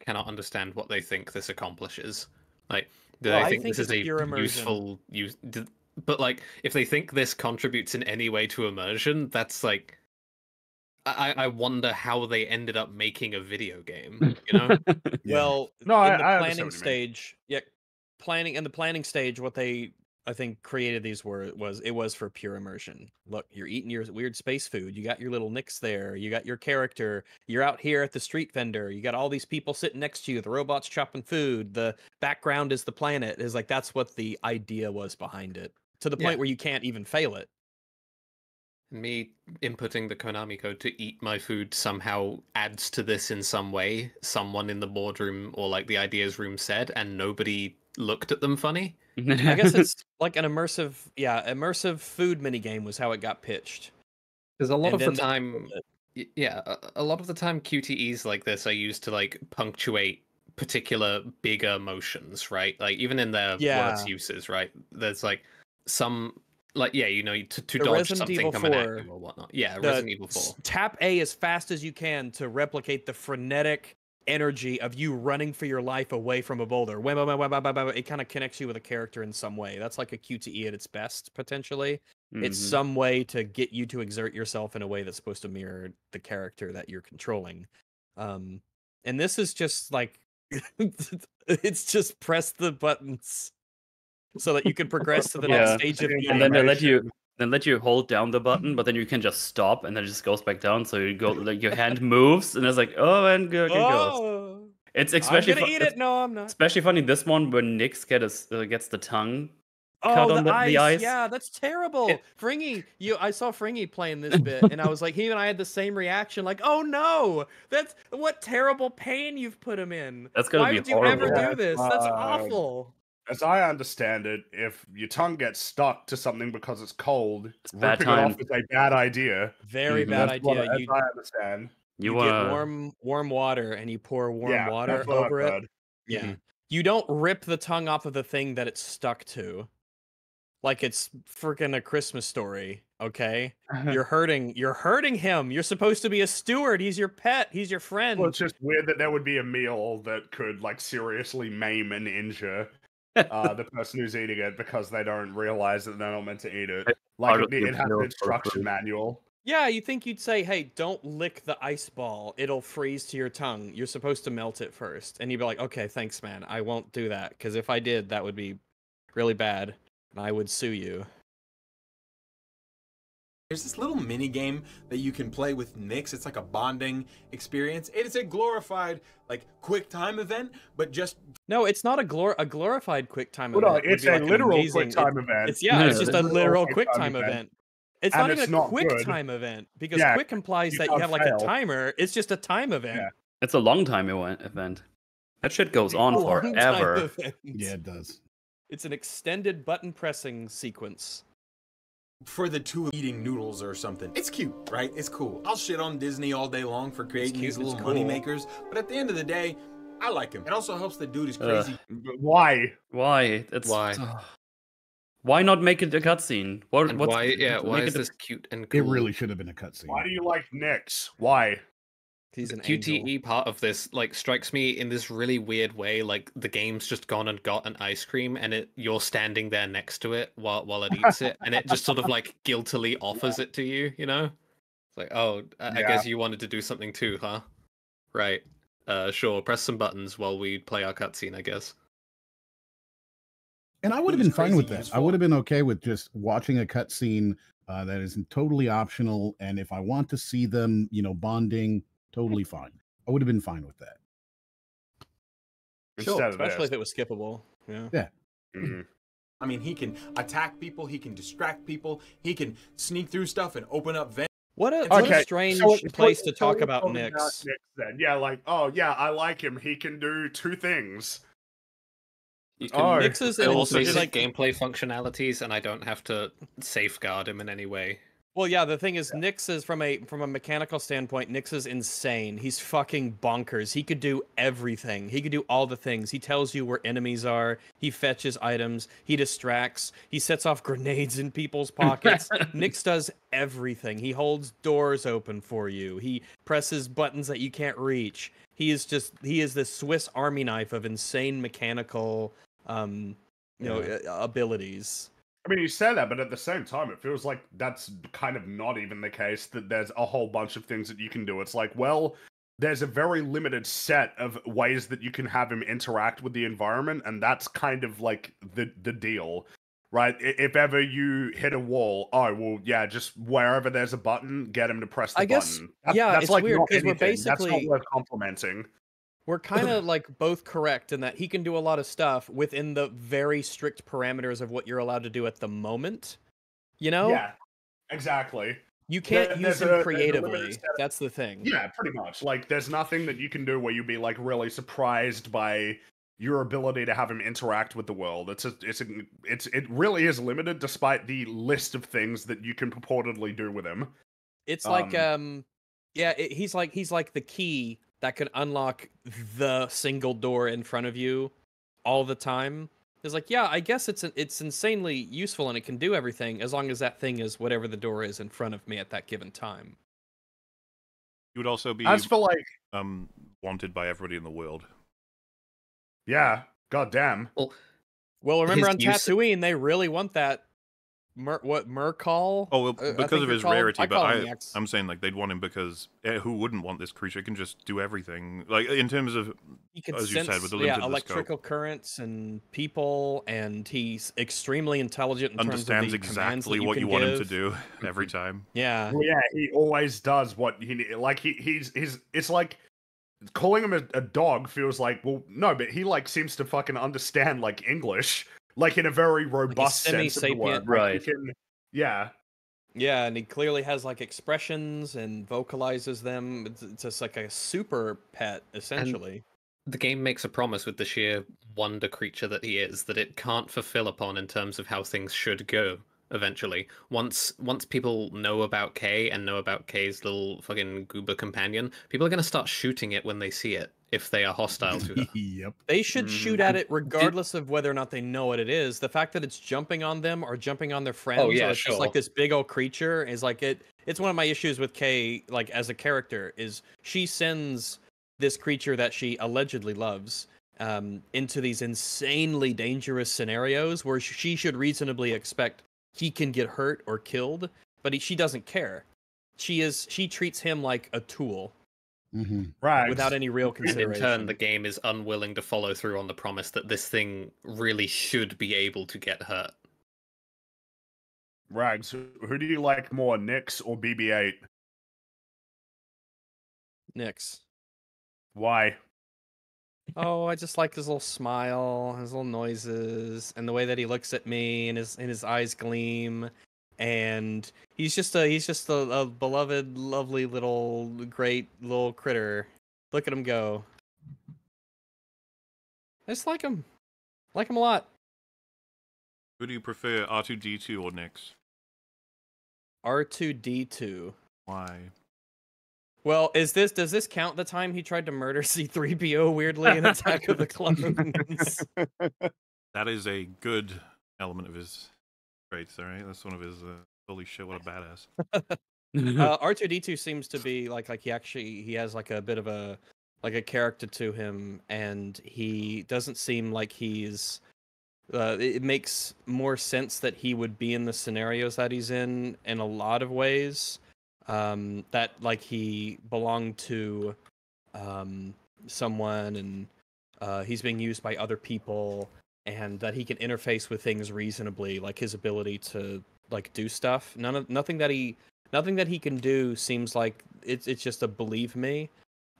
Just cannot understand what they think this accomplishes. Like, do Well, they I think, think this is a immersion. useful use? d- But like, if they think this contributes in any way to immersion, that's like. I, I wonder how they ended up making a video game. You know, [LAUGHS] Well, No, in I- the I understand planning what you mean. stage, yeah, planning in the planning stage, what they I think created these were was it was for pure immersion. Look, you're eating your weird space food. You got your little Nix there. You got your character. You're out here at the street vendor. You got all these people sitting next to you. The robots chopping food. The background is the planet. Is like that's what the idea was behind it. To the Yeah. point where you can't even fail it. Me inputting the Konami code to eat my food somehow adds to this in some way. Someone in the boardroom or like the ideas room said, and nobody looked at them funny. I guess [LAUGHS] it's like an immersive, yeah, immersive food mini game was how it got pitched. Because a lot And of the time, y- yeah, a, a lot of the time QTEs like this are used to like punctuate particular bigger motions, right? Like even in their Yeah. words uses, right? There's like some, like yeah, you know, to, to dodge Resident something Evil coming 4, at you or whatnot. Yeah, Resident Evil Four. Tap A as fast as you can to replicate the frenetic energy of you running for your life away from a boulder. It kind of connects you with a character in some way. That's like a QTE at its best, potentially. It's Mhm. some way to get you to exert yourself in a way that's supposed to mirror the character that you're controlling. Um, and this is just like [LAUGHS] it's just press the buttons so that you can progress to the Yeah. next stage of and then they let you then let you hold down the button, but then you can just stop, and then it just goes back down. So you go like your hand moves, and it's like oh, and go, and goes. Oh, It's I'm especially gonna fu- eat it. No, I'm not. especially funny this one when Nix gets uh, gets the tongue Oh, cut the, on the, ice. the ice. Yeah, that's terrible. Fringy, you I saw Fringy playing this [LAUGHS] bit and I was like, he and I had the same reaction, like, oh no, that's what terrible pain you've put him in. That's gonna Why be would you ever do this? That's Uh, awful. As I understand it, if your tongue gets stuck to something because it's cold, bad ripping time. it off is a bad idea. Very Mhm. bad That's what- idea. as You, I understand. You you wanna get warm warm water and you pour warm Yeah, water that's what I've over it. heard. Yeah. Mhm. You don't rip the tongue off of the thing that it's stuck to. Like it's freaking a Christmas story, okay? [LAUGHS] You're hurting you're hurting him. You're supposed to be a steward. He's your pet. He's your friend. Well, it's just weird that there would be a meal that could like seriously maim and injure uh, the [LAUGHS] person who's eating it because they don't realize that they're not meant to eat it. Like it, it has an instruction manual. Yeah, you think you'd say, "Hey, don't lick the ice ball. It'll freeze to your tongue. You're supposed to melt it first. And you'd be like, "Okay, thanks, man. I won't do that because if I did, that would be really bad, and I would sue you." There's this little mini game that you can play with Nix. It's like a bonding experience. It is a glorified, like, quick time event, but just No, it's not a glor a glorified quick time Well, no, event. would it's a like literal amazing- quick time it- event. It's yeah, it's Yeah, just it's a a literal literal quick quick time time event. event. It's And not it's even a not quick good. time event because Yeah, quick implies you that you can't have like a timer. It's just a time event. Yeah. It's a long time event. event. That shit goes on A long time forever. Yeah, it does. It's an extended button pressing sequence. For the two eating noodles or something. It's cute, right? It's cool. I'll shit on Disney all day long for creating cute, these little cool. money makers, but at the end of the day, I like him. It also helps the dude is crazy. But Why? Why? It's Why? Why not make it a cutscene? What? And what's, why? Yeah, make why it is a- this cute and cool? It really should have been a cutscene. Why do you like Nix? Why? He's the an angel. QTE part of this like strikes me in this really weird way. Like the game's just gone and got an ice cream, and it you're standing there next to it while while it eats it, and it just sort of like [LAUGHS] guiltily offers it to you. You know, it's like, oh, I, I guess you wanted to do something too, huh? Right. Uh, sure. Press some buttons while we play our cutscene. I guess. And I would have been fine with that. I would have been okay with just watching a cutscene uh, that is totally optional. And if I want to see them, you know, bonding, totally [LAUGHS] fine. I would have been fine with that. Sure, of especially if it was skippable. Yeah. Yeah. Mhm. I mean, he can attack people, he can distract people, he can sneak through stuff and open up vents. What a, Okay, what a strange so place so to talk we're about talking Nix. Nix then. Yeah, like, oh yeah, I like him. He can do two things. You can Oh, Nix is It an also it's just like gameplay functionalities, and I don't have to safeguard him in any way. Well, yeah, the thing is, Nix is from a from a mechanical standpoint, Nix is insane. He's fucking bonkers. He could do everything. He could do all the things. He tells you where enemies are. He fetches items. He distracts. He sets off [LAUGHS] grenades in people's pockets. [LAUGHS] Nix does everything. He holds doors open for you. He presses buttons that you can't reach. He is just he is the Swiss Army knife of insane mechanical um you know uh, abilities. I mean, you say that, but at the same time, it feels like that's kind of not even the case. That there's a whole bunch of things that you can do. It's like, well, there's a very limited set of ways that you can have him interact with the environment, and that's kind of like the the deal. right? If ever you hit a wall, oh well, yeah, just wherever there's a button, get him to press the I guess- button. That's, yeah, that's it's like weird not 'cause we're anything. that's basically- not worth complimenting. We're kind of like both correct in that he can do a lot of stuff within the very strict parameters of what you're allowed to do at the moment. You know? Yeah, exactly. You can't There- use him creatively. limited set of- That's the thing. Yeah, pretty much. Like, there's nothing that you can do where you'd be like really surprised by your ability to have him interact with the world. It's a, it's a, it's it really is limited, despite the list of things that you can purportedly do with him. It's like Um, um yeah, it, he's like he's like the key that could unlock the single door in front of you all the time. is like, yeah, I guess it's an, it's insanely useful and it can do everything as long as that thing is whatever the door is in front of me at that given time. You would also be As for like, um wanted by everybody in the world. yeah, goddamn. Well, Well, remember His on use- Tatooine, they really want that. Mer- what Mercall? Oh, well, because of his called- rarity, I but call him I, the X. I'm saying like they'd want him because eh, who wouldn't want this creature? It can just do everything. Like in terms of, He can as you said, with the yeah, limited electrical currents and people, and he's extremely intelligent in understands terms of the exactly what can you want him to do [LAUGHS] every time. Yeah, Well, yeah, he always does what he ne- like. He he's he's. It's like calling him a, a dog feels like well, no, but he like seems to fucking understand like English, like in a very robust sense of the word. semi-sapient- Like, Right. can- yeah. yeah, and he clearly has like expressions and vocalizes them. It's, it's just like a super pet, essentially. the game makes a promise with the sheer wonder creature that he is that it can't fulfill upon in terms of how things should go eventually once once people know about Kay and know about Kay's little fucking goober companion people are going to start shooting it when they see it if they are hostile to her [LAUGHS] yep. They should Mm. shoot at it regardless of whether or not they know what it is. The fact that it's jumping on them or jumping on their friends, Oh, yeah, or it's just like this big old creature is like it. It's one of my issues with Kay, like as a character, is she sends this creature that she allegedly loves um, into these insanely dangerous scenarios where she should reasonably expect he can get hurt or killed, but he, she doesn't care. She is she treats him like a tool hmm Right. without any real consideration. in turn the game is unwilling to follow through on the promise that this thing really should be able to get hurt Rags, who who do you like more, Nix or BB-8? Nix. Why? Oh, I just like his little smile, his little noises, and the way that he looks at me, and his and his eyes gleam, and he's just a he's just a, a beloved, lovely little great little critter. Look at him go. I just like him, like him a lot. Who do you prefer, R2D2 or Nix? R two D two. Why? Well, is this does this count the time he tried to murder [LAUGHS] C three PO weirdly in Attack of the [LAUGHS] Clones? That is a good element of his traits, all right? That's one of his. Uh, holy shit, what a badass. uh, [LAUGHS] R2D2 seems to be like like he actually he has like a bit of a like a character to him and he doesn't seem like he's uh, it makes more sense that he would be in the scenarios that he's in in a lot of ways um that like he belonged to um someone and uh he's being used by other people and that he can interface with things reasonably like his ability to like do stuff none of nothing that he nothing that he can do seems like it's it's just a believe me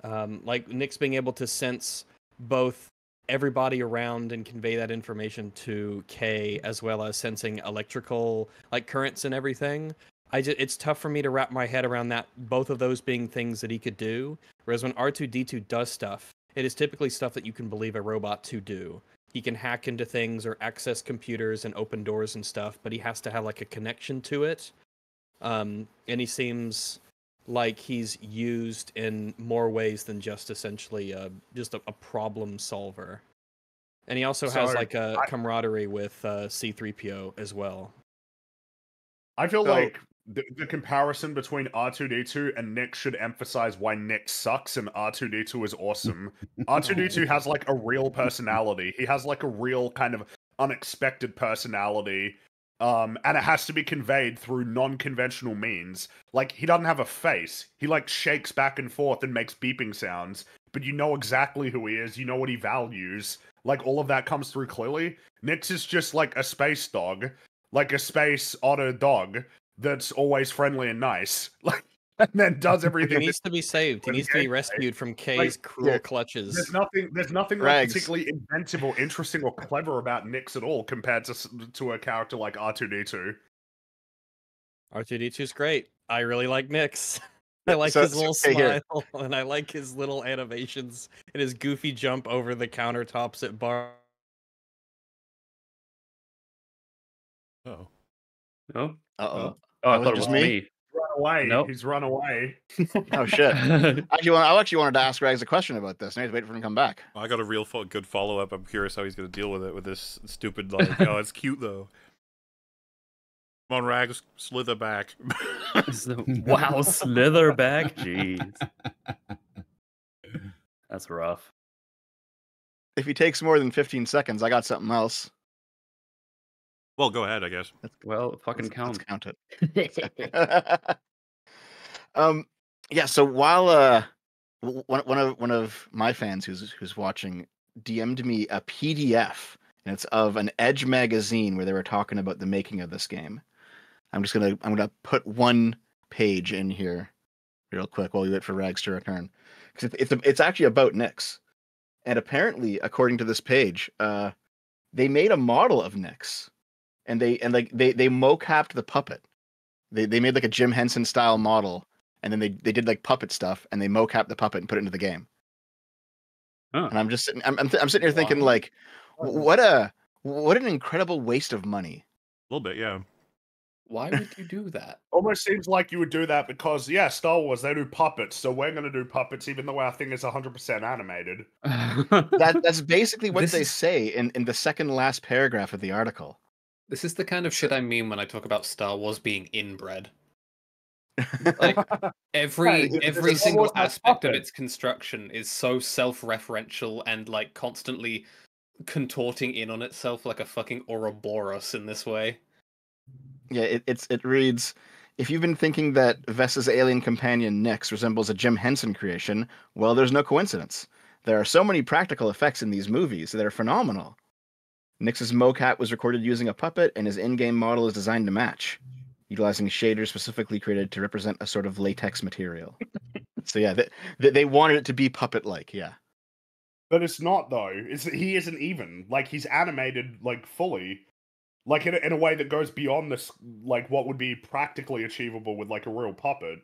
um like Nix being able to sense both everybody around and convey that information to Kay as well as sensing electrical like currents and everything. I just it's tough for me to wrap my head around that both of those being things that he could do. Whereas when R2D2 does stuff, it is typically stuff that you can believe a robot to do. He can hack into things or access computers and open doors and stuff, but he has to have like a connection to it. Um, and he seems like he's used in more ways than just essentially uh, just a, a problem solver. And he also has like a I- camaraderie with uh, C3PO as well. I feel So- like the, the comparison between R2D2 and Nix should emphasize why Nix sucks and R2D2 is awesome. [LAUGHS] R2D2 has like a real personality. He has like a real kind of unexpected personality. Um, and it has to be conveyed through non-conventional means. Like he doesn't have a face. He like shakes back and forth and makes beeping sounds, but you know exactly who he is. You know what he values. Like all of that comes through clearly. Nix is just like a space dog, like a space otter dog that's always friendly and nice. [LAUGHS] Like and then does everything. He needs to be saved. He needs to be gameplay. rescued from Like, Kay's cruel yeah, clutches. There's nothing. There's nothing like, particularly inventive or interesting or clever about Nix at all compared to to a character like R2D2. R two D two is great. I really like Nix. [LAUGHS] I like So- his little okay, here. smile [LAUGHS] and I like his little animations and his goofy jump over the countertops at bar. Oh. No. Uh oh. Oh, I thought it was me? me. Run away. Nope. He's run away. [LAUGHS] Oh shit. [LAUGHS] actually, I actually wanted to ask Rags a question about this. I need to wait for him to come back. I got a real fo- good follow up. I'm curious how he's going to deal with it with this stupid like. oh, it's cute though. Come on, Rags, slither back. [LAUGHS] wow, slither back. Jeez. That's rough. If he takes more than 15 seconds, I got something else. Well, go ahead, I guess. Well, fucking Let's count. count it. [LAUGHS] um, yeah. So while uh, one one of one of my fans who's who's watching DM'd me a PDF, and it's of an Edge magazine where they were talking about the making of this game. I'm just gonna I'm gonna put one page in here, real quick, while we wait for Rags to return, because it's it's, it's actually about Nix, and apparently, according to this page, uh, they made a model of Nix and they and like they they mocapped the puppet. They they made like a Jim Henson style model, and then they they did like puppet stuff, and they mocapped the puppet and put it into the game. Huh. And I'm just sitting, I'm I'm, th- I'm sitting here thinking like, what a what an incredible waste of money. A little bit, yeah. Why [LAUGHS] would you do that? Almost seems like you would do that because yeah, Star Wars they do puppets, so we're gonna do puppets even though our thing is 100% animated. [LAUGHS] That that's basically what This they is- say in in the second last paragraph of the article. This is the kind of shit I mean when I talk about Star Wars being inbred. Like [LAUGHS] every Right, it- every single aspect of its construction is so self-referential and like constantly contorting in on itself like a fucking Ouroboros in this way. Yeah, it, it's it reads. If you've been thinking that Vess's alien companion Nix resembles a Jim Henson creation, well, there's no coincidence. There are so many practical effects in these movies that are phenomenal. Nix's mocap was recorded using a puppet, and his in-game model is designed to match, utilizing shaders specifically created to represent a sort of latex material. [LAUGHS] so yeah, they, they, they wanted it to be puppet-like. Yeah. But it's not though. It's he isn't even like he's animated like fully, like in a, in a way that goes beyond this, like what would be practically achievable with like a real puppet.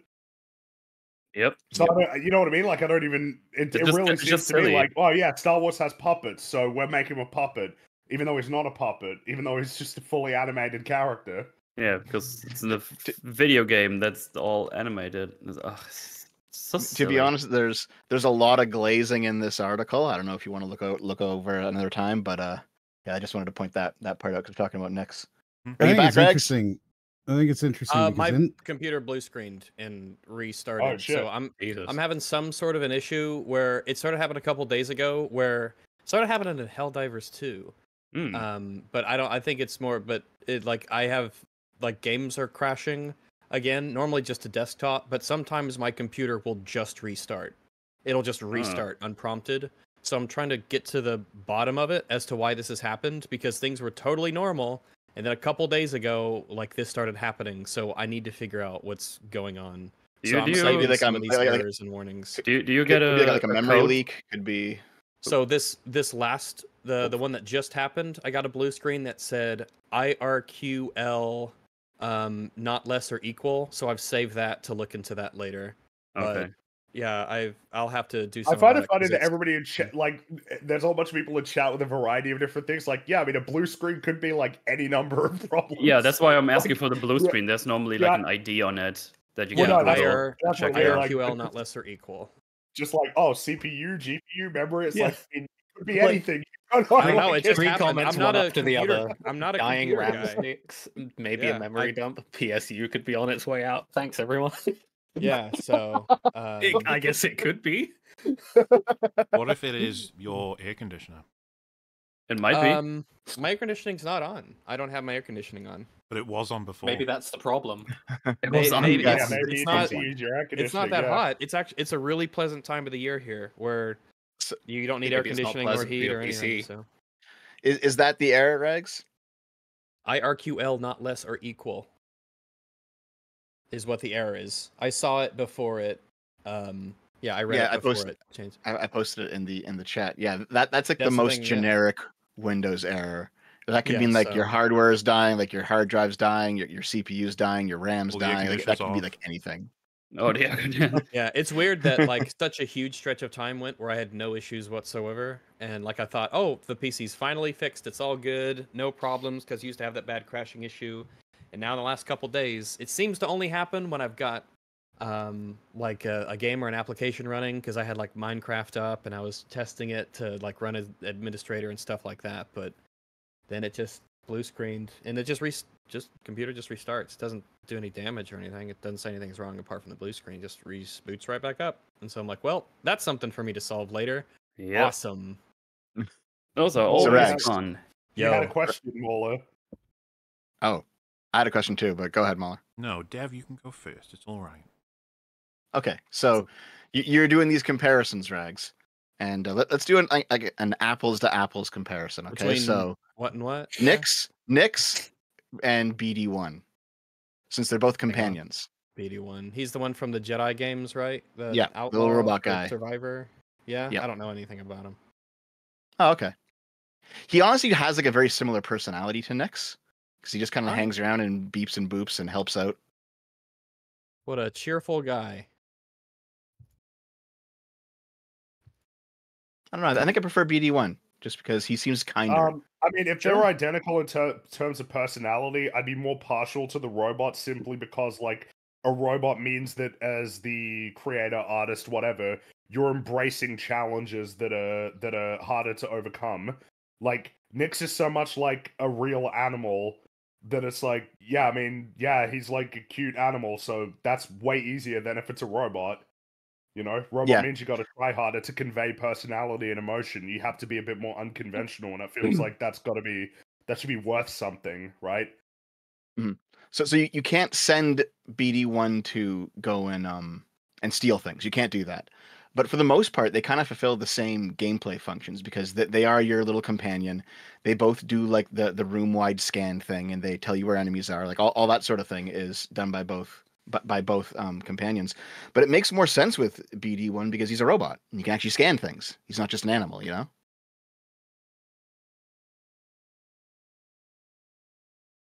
Yep. So I don't, you know what I mean? Like I don't even. It, it just- really seems just to be silly. like, oh yeah, Star Wars has puppets, so we're making a puppet, even though he's not a puppet, even though he's just a fully animated character. Yeah, because it's in the f- video game that's all animated. It's- ugh, it's so to be honest, there's there's a lot of glazing in this article. I don't know if you want to look out look over another time, but uh, yeah, I just wanted to point that that part out because we're talking about Nix. I Are you think back, it's Rags? interesting. I think it's interesting Uh, my in, computer blue screened and restarted. shit. So I'm Jesus. I'm having some sort of an issue where it started happening a couple days ago where it started happening in Helldivers 2. Mm. Um, but I don't. I think it's more. But it like I have like games are crashing again. Normally just to desktop, but sometimes my computer will just restart. It'll just restart unprompted. So I'm trying to get to the bottom of it as to why this has happened because things were totally normal, and then a couple days ago, like this started happening. So I need to figure out what's going on. Do so you- I'm do you- saving Maybe like some I'm- of these like- like- errors and warnings. do you, do you get be a, like a a memory code? leak. Could be. So this this last the the one that just happened, I got a blue screen that said IRQL um not less or equal. So I've saved that to look into that later. But Okay. yeah, I've I'll have to do. Some I find of it funny 'cause that everybody in chat, like, there's a whole bunch of people in chat with a variety of different things. Like, yeah, I mean, a blue screen could be like any number of [LAUGHS] problems. Yeah, that's why I'm asking for the blue Yeah. screen. There's normally like Yeah. an ID on it that you Well, can no, that's Google what- IR, that's check what it we're out. like- IRQL not less or equal. just like, oh, CPU, GPU, memory. It's Yeah. like it could be Like- anything. I don't know, I know like, it just Three happened. comments, I'm not one a after the other. I'm not a Dying computer RAM guy. maybe Yeah, a memory I- dump. PSU could be on its way out. Thanks, everyone. [LAUGHS] [LAUGHS] Yeah, so um, It- I guess it could be. What if it is your air conditioner? It might be. um, my air conditioning's not on. I don't have my air conditioning on. But it was on before. Maybe that's the problem. [LAUGHS] it may- was on. maybe yeah, it's- maybe it's you not- can use your air It's not that yeah. hot. It's actually it's a really pleasant time of the year here where you don't need air conditioning or heat or anything. So Is is that the error, Rags? IRQL not less or equal is what the error is. I saw it before it. Um, yeah, I read Yeah, it I before posted- it changed. I, I posted it in the in the chat. Yeah, that that's like That's the the most thing, yeah. generic Windows error. That could Yeah, mean like your so- hardware is dying, like your hard drive's dying, your, your CPU's dying, your RAM's Well, dying. Like, that conditioner's could be like anything. Oh dear. [LAUGHS] Yeah, it's weird that [LAUGHS] like such a huge stretch of time went where I had no issues whatsoever, and like I thought, oh, the PC's finally fixed, it's all good, no problems, because used to have that bad crashing issue, and now in the last couple days, it seems to only happen when I've got um like a, a game or an application running because I had like Minecraft up and I was testing it to like run as administrator and stuff like that, but then it just blue screened and it just re- just computer just restarts doesn't do any damage or anything it doesn't say anything's wrong apart from the blue screen just reboots right back up and so i'm like well that's something for me to solve later Yeah. awesome [LAUGHS] Those are So always Rags. fun. You had a question, MauLer. Oh, I had a question too, but go ahead, MauLer. No, Dev, you can go first. It's all right. Okay, so you're doing these comparisons, Rags, and uh, let, us do an like an apples to apples comparison. Okay, Between so what and what Nyx, Nix, and BD one, since they're both companions. bd1 he's the one from the jedi games right the Yeah, the little robot guy. survivor yeah Yep. i don't know anything about him Oh, okay. He honestly has like a very similar personality to Nix, because he just kind of Alright. hangs around and beeps and boops and helps out. what a cheerful guy I don't know. I think I prefer BD one just because he seems kinder. Um, I mean, if they Sure. were identical in ter- terms of personality, I'd be more partial to the robot simply because, like, a robot means that as the creator, artist, whatever, you're embracing challenges that are that are harder to overcome. Like Nix is so much like a real animal that it's like, yeah, I mean, yeah, he's like a cute animal, so that's way easier than if it's a robot. You know, robot Yeah. means you got to try harder to convey personality and emotion. You have to be a bit more unconventional, and it [CLEARS THROAT] feels like that's got to be that should be worth something, right? So so you, you can't send BD one to go and um and steal things. You can't do that. But for the most part, they kind of fulfill the same gameplay functions because they, they are your little companion. They both do like the the room wide scan thing, and they tell you where enemies are. Like all, all that sort of thing is done by both by, by both um, companions. But it makes more sense with BD one because he's a robot. And you can actually scan things. He's not just an animal, you know.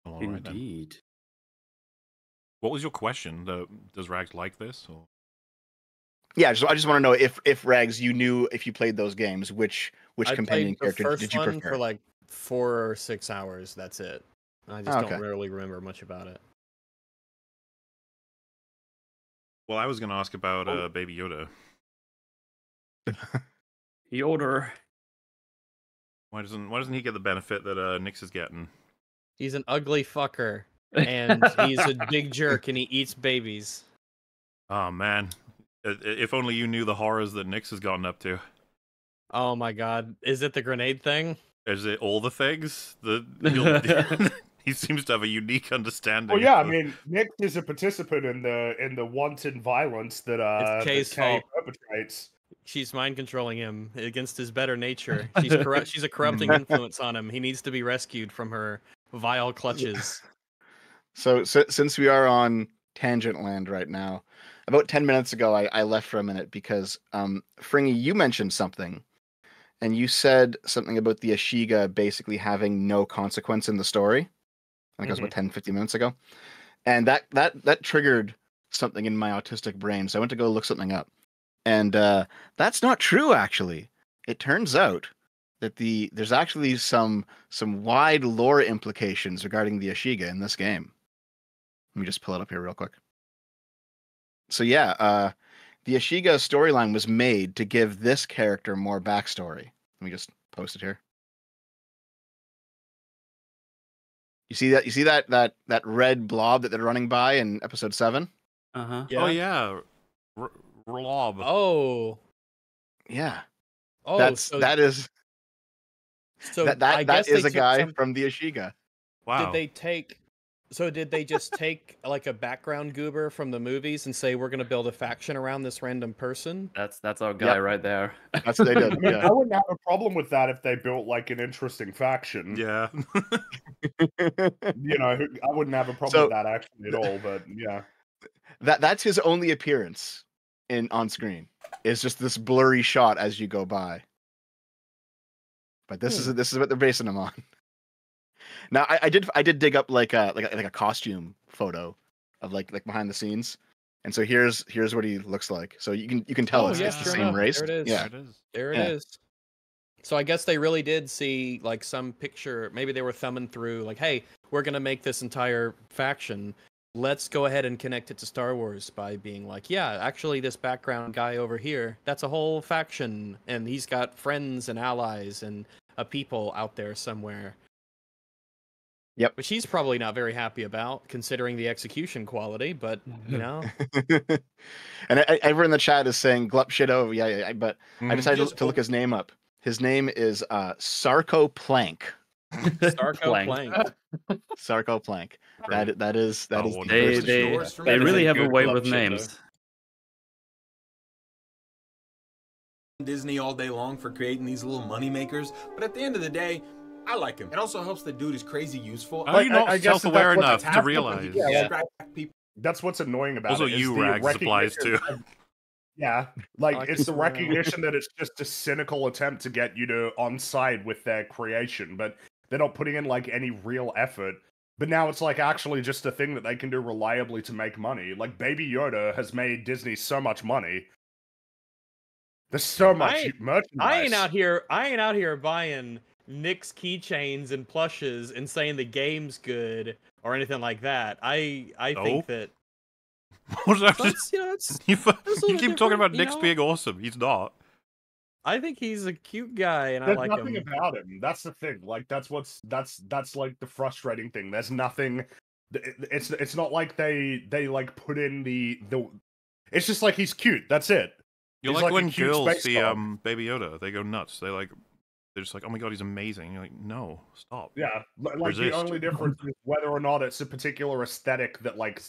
All right, then. Indeed. What was your question? The, does Rags like this? Or? Yeah, I just, I just want to know if if Rags, you knew if you played those games, which which I companion played the character first did you one prefer? for like four or six hours that's it i just Oh, don't really remember much about it Well, I was going to ask about uh, Baby Yoda. [LAUGHS] Yoder. Why doesn't Why doesn't he get the benefit that uh, Nix is getting? he's an ugly fucker and he's a big [LAUGHS] jerk and he eats babies Oh man, I- i- if only you knew the horrors that Nix has gotten up to. oh my god is it the grenade thing Is it all the things? The [LAUGHS] he'll- he seems to have a unique understanding. Well, yeah, I mean, Nix is a participant in the in the wanton violence that uh that Kay's Kay fault. perpetrates. she's mind controlling him against his better nature [LAUGHS] she's corrupt she's a corrupting [LAUGHS] influence on him he needs to be rescued from her vile clutches So, so since we are on tangent land right now, about ten minutes ago, I, I left for a minute because um, Fringy, you mentioned something, and you said something about the Ashiga basically having no consequence in the story. I think it was about 10, 15 minutes ago, and that that that triggered something in my autistic brain. So I went to go look something up, and uh, that's not true. Actually, it turns out that the there's actually some some wide lore implications regarding the Ashiga in this game. Let me just pull it up here real quick. So yeah, uh, the Ashiga storyline was made to give this character more backstory. Let me just post it here. You see that? You see that that that red blob that they're running by in episode seven? Uh huh. Oh yeah, R- Rob. oh Yeah, oh that's so, that is so that I that, that guess is a guy some- from the Ashiga. Wow. did they take So did they just take like a background goober from the movies and say we're going to build a faction around this random person? That's that's our guy right there. That's what they did. I mean, Yeah. I wouldn't have a problem with that if they built like an interesting faction. Yeah. You know, I wouldn't have a problem So- with that actually at all. But yeah, That that's his only appearance in on screen. Is just this blurry shot as you go by. But this is hmm. this is what they're basing him on. Now I, I did I did dig up like a like a, like a costume photo of like like behind the scenes, and so here's here's what he looks like. So you can you can tell Oh, it's, yeah, it's the sure same enough. race. There it is. Yeah, There it is. Yeah. So I guess they really did see like some picture. Maybe they were thumbing through, like, "Hey, we're gonna make this entire faction. Let's go ahead and connect it to Star Wars by being like, yeah, actually, this background guy over here, that's a whole faction, and he's got friends and allies and a people out there somewhere." Yep. Which he's probably not very happy about, considering the execution quality. But you know, [LAUGHS] and I, I- everyone in the chat is saying Glup Shitto. Yeah, yeah, yeah. But I Mhm. decided to, Just to look his name up. His name is uh, Sarko Plank. Sarko Plank. Plank. [LAUGHS] Sarko Plank. That that is that Oh, is the They they, they really have a way with shit, though. names. Disney all day long for creating these little money makers, but at the end of the day, I like him. It also helps the dude is crazy useful. Oh, Are you not I guess that self-aware enough that's to happening. realize? Yeah, Yeah. like, that's what's annoying about Also, it. is you the rags applies recognition to. [LAUGHS] Yeah, like it's the recognition that it's just a cynical attempt to get you to on side with their creation, but they're not putting in like any real effort. But now it's like actually just a thing that they can do reliably to make money. Like Baby Yoda has made Disney so much money. There's so much I- merchandise. I ain't out here. I ain't out here buying Nix keychains and plushes and saying the game's good or anything like that. I I think Oh? that [LAUGHS] What's that's you know it's. [LAUGHS] You, That's you keep talking different, about you Nix know? being awesome. He's not. I think he's a cute guy and I There's like nothing him. about him. That's the thing. Like that's what's that's that's like the frustrating thing. There's nothing. It's it's not like they they like put in the the. It's just like he's cute. That's it. You're He's like, a when cute girls see dog. um Baby Yoda, they go nuts. They like, they're just like, oh my god, he's amazing. You're like, no, stop. Yeah, li- like the only difference is whether or not it's a particular aesthetic that like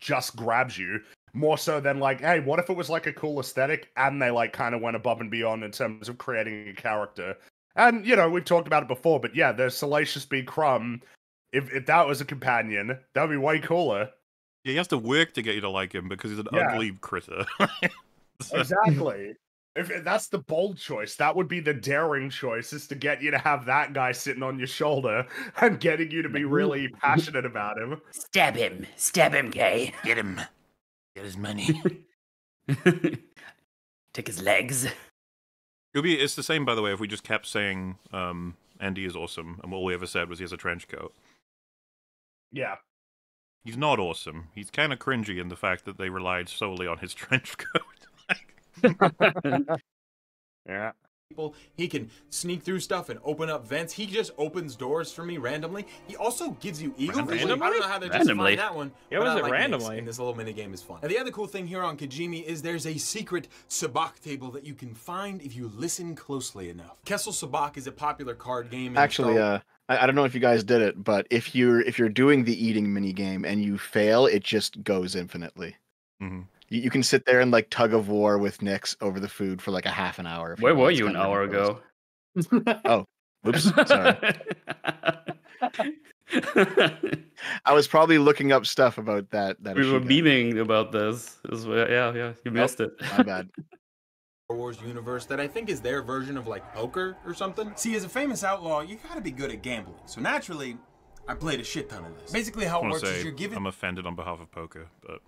just grabs you more so than like, hey, what if it was like a cool aesthetic and they like kind of went above and beyond in terms of creating a character. And you know, we've talked about it before, but yeah, there's Salacious B. Crumb. If if that was a companion, that'd be way cooler. Yeah, he has to work to get you to like him because he's an Yeah. ugly critter. [LAUGHS] Exactly. If if that's the bold choice, that would be the daring choice, is to get you to have that guy sitting on your shoulder [LAUGHS] and getting you to be really passionate about him. Stab him. Stab him, Kay. Get him. Get his money. [LAUGHS] Take his legs. It'll be. It's the same, by the way. If we just kept saying um, Andy is awesome, and all we ever said was he has a trench coat. Yeah. He's not awesome. He's kind of cringy in the fact that they relied solely on his [LAUGHS] trench coat. [LAUGHS] Yeah. people. He can sneak through stuff and open up vents. He just opens doors for me randomly. He also gives you eagle vision. I don't know how they're Randomly? justifying that one. Yeah, but was it like randomly? And this little mini game is fun. And the other cool thing here on Kijimi is there's a secret sabacc table that you can find if you listen closely enough. Kessel Sabacc is a popular card game. Actually, uh, I, I don't know if you guys did it, but if you're if you're doing the eating mini game and you fail, it just goes infinitely. Mhm. You, you can sit there and like tug of war with Nix over the food for like a half an hour. Where want. were you an hour ridiculous. ago? Oh, oops, sorry. [LAUGHS] I was probably looking up stuff about that. That we were beaming about this. This was- uh, yeah, yeah, you missed it. My bad. [LAUGHS] Star Wars universe that I think is their version of like poker or something. See, as a famous outlaw, you gotta be good at gambling. So naturally, I played a shit ton of this. Basically, how it works to is you're given I'm offended on behalf of poker, but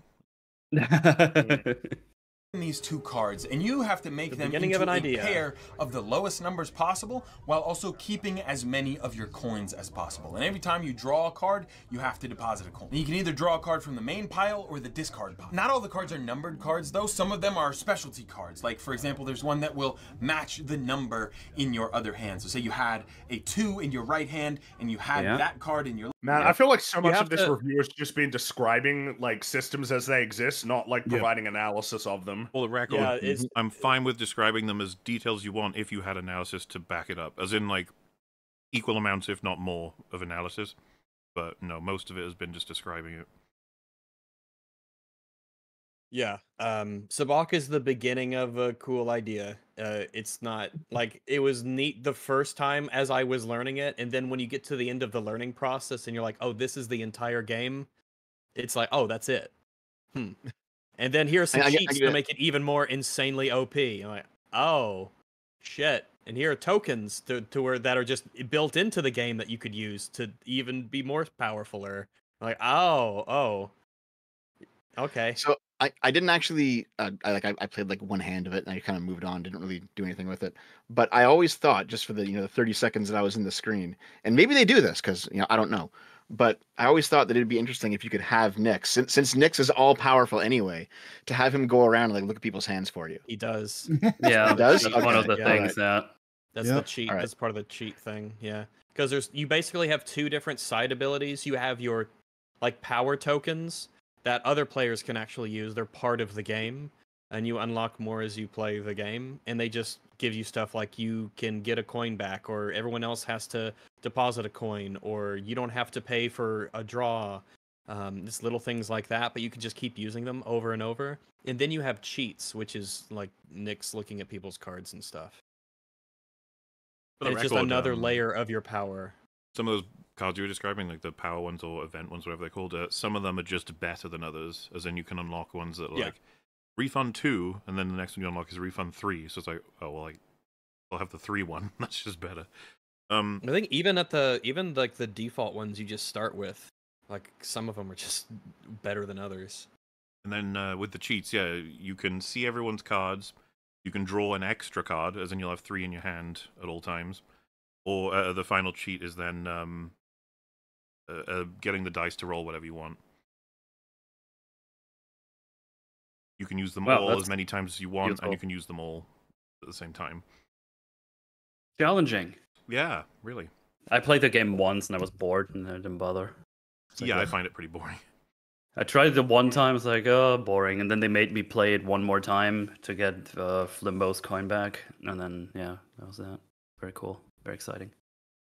ハハハハ。These two cards, and you have to make The them into of an a idea. pair of the lowest numbers possible, while also keeping as many of your coins as possible. And every time you draw a card, you have to deposit a coin. And you can either draw a card from the main pile or the discard pile. Not all the cards are numbered cards, though. Some of them are specialty cards. Like, for example, there's one that will match the number in your other hand. So, say you had a two in your right hand, and you had Yeah. that card in your Man, I feel like so much of this to- review has just been describing like systems as they exist, not like Yeah. providing analysis of them. For the record, Yeah, it's- I'm fine with describing them as details you want if you had analysis to back it up, as in like equal amounts, if not more, of analysis. but no, most of it has been just describing it. Yeah. Um Sabacc is the beginning of a cool idea. Uh it's not like it was neat the first time as I was learning it and then when you get to the end of the learning process and you're like, "Oh, this is the entire game." It's like, "Oh, that's it." Hmm. [LAUGHS] And then here's some I- I I to make it even more insanely OP. I'm like, "Oh, shit." And here are tokens to to where that are just built into the game that you could use to even be more powerful or like, "Oh, oh." Okay. So I, I didn't actually uh, I like I, I played like one hand of it and I kind of moved on didn't really do anything with it but I always thought just for the you know the 30 seconds that I was in the screen and maybe they do this because you know I don't know but I always thought that it'd be interesting if you could have Nix, since, since Nix is all powerful anyway to have him go around and like look at people's hands for you He does. [LAUGHS] Yeah, He [LAUGHS] does that's one of the yeah, things that. That's the cheat. Alright. That's part of the cheat thing. Yeah, because there's you basically have two different side abilities. You have your like power tokens that other players can actually use. They're part of the game, and you unlock more as you play the game. And they just give you stuff like you can get a coin back, or everyone else has to deposit a coin, or you don't have to pay for a draw. Um, just little things like that, but you can just keep using them over and over. And then you have cheats, which is like Nix looking at people's cards and stuff. And it's just another um, layer of your power. Some of those cards you were describing, like the power ones or event ones, whatever they're called, uh, some of them are just better than others. As in, you can unlock ones that are Yeah. like refund two, and then the next one you unlock is refund three. So it's like, oh well, like I'll have the three one. [LAUGHS] That's just better. Um, I think even at the even like the default ones you just start with, like some of them are just better than others. And then uh, with the cheats, yeah, you can see everyone's cards. You can draw an extra card, as in you'll have three in your hand at all times. Or uh, the final cheat is then um, uh, uh, getting the dice to roll whatever you want. You can use them Wow, all as many times as you want, and you can use them all at the same time. Challenging. Yeah, really. I played the game once and I was bored and I didn't bother. Like, yeah, I find it pretty boring. I tried it the one time, it's like, oh, boring. And then they made me play it one more time to get uh, Flimbo's coin back. And then, yeah, that was that. Very cool. Very exciting.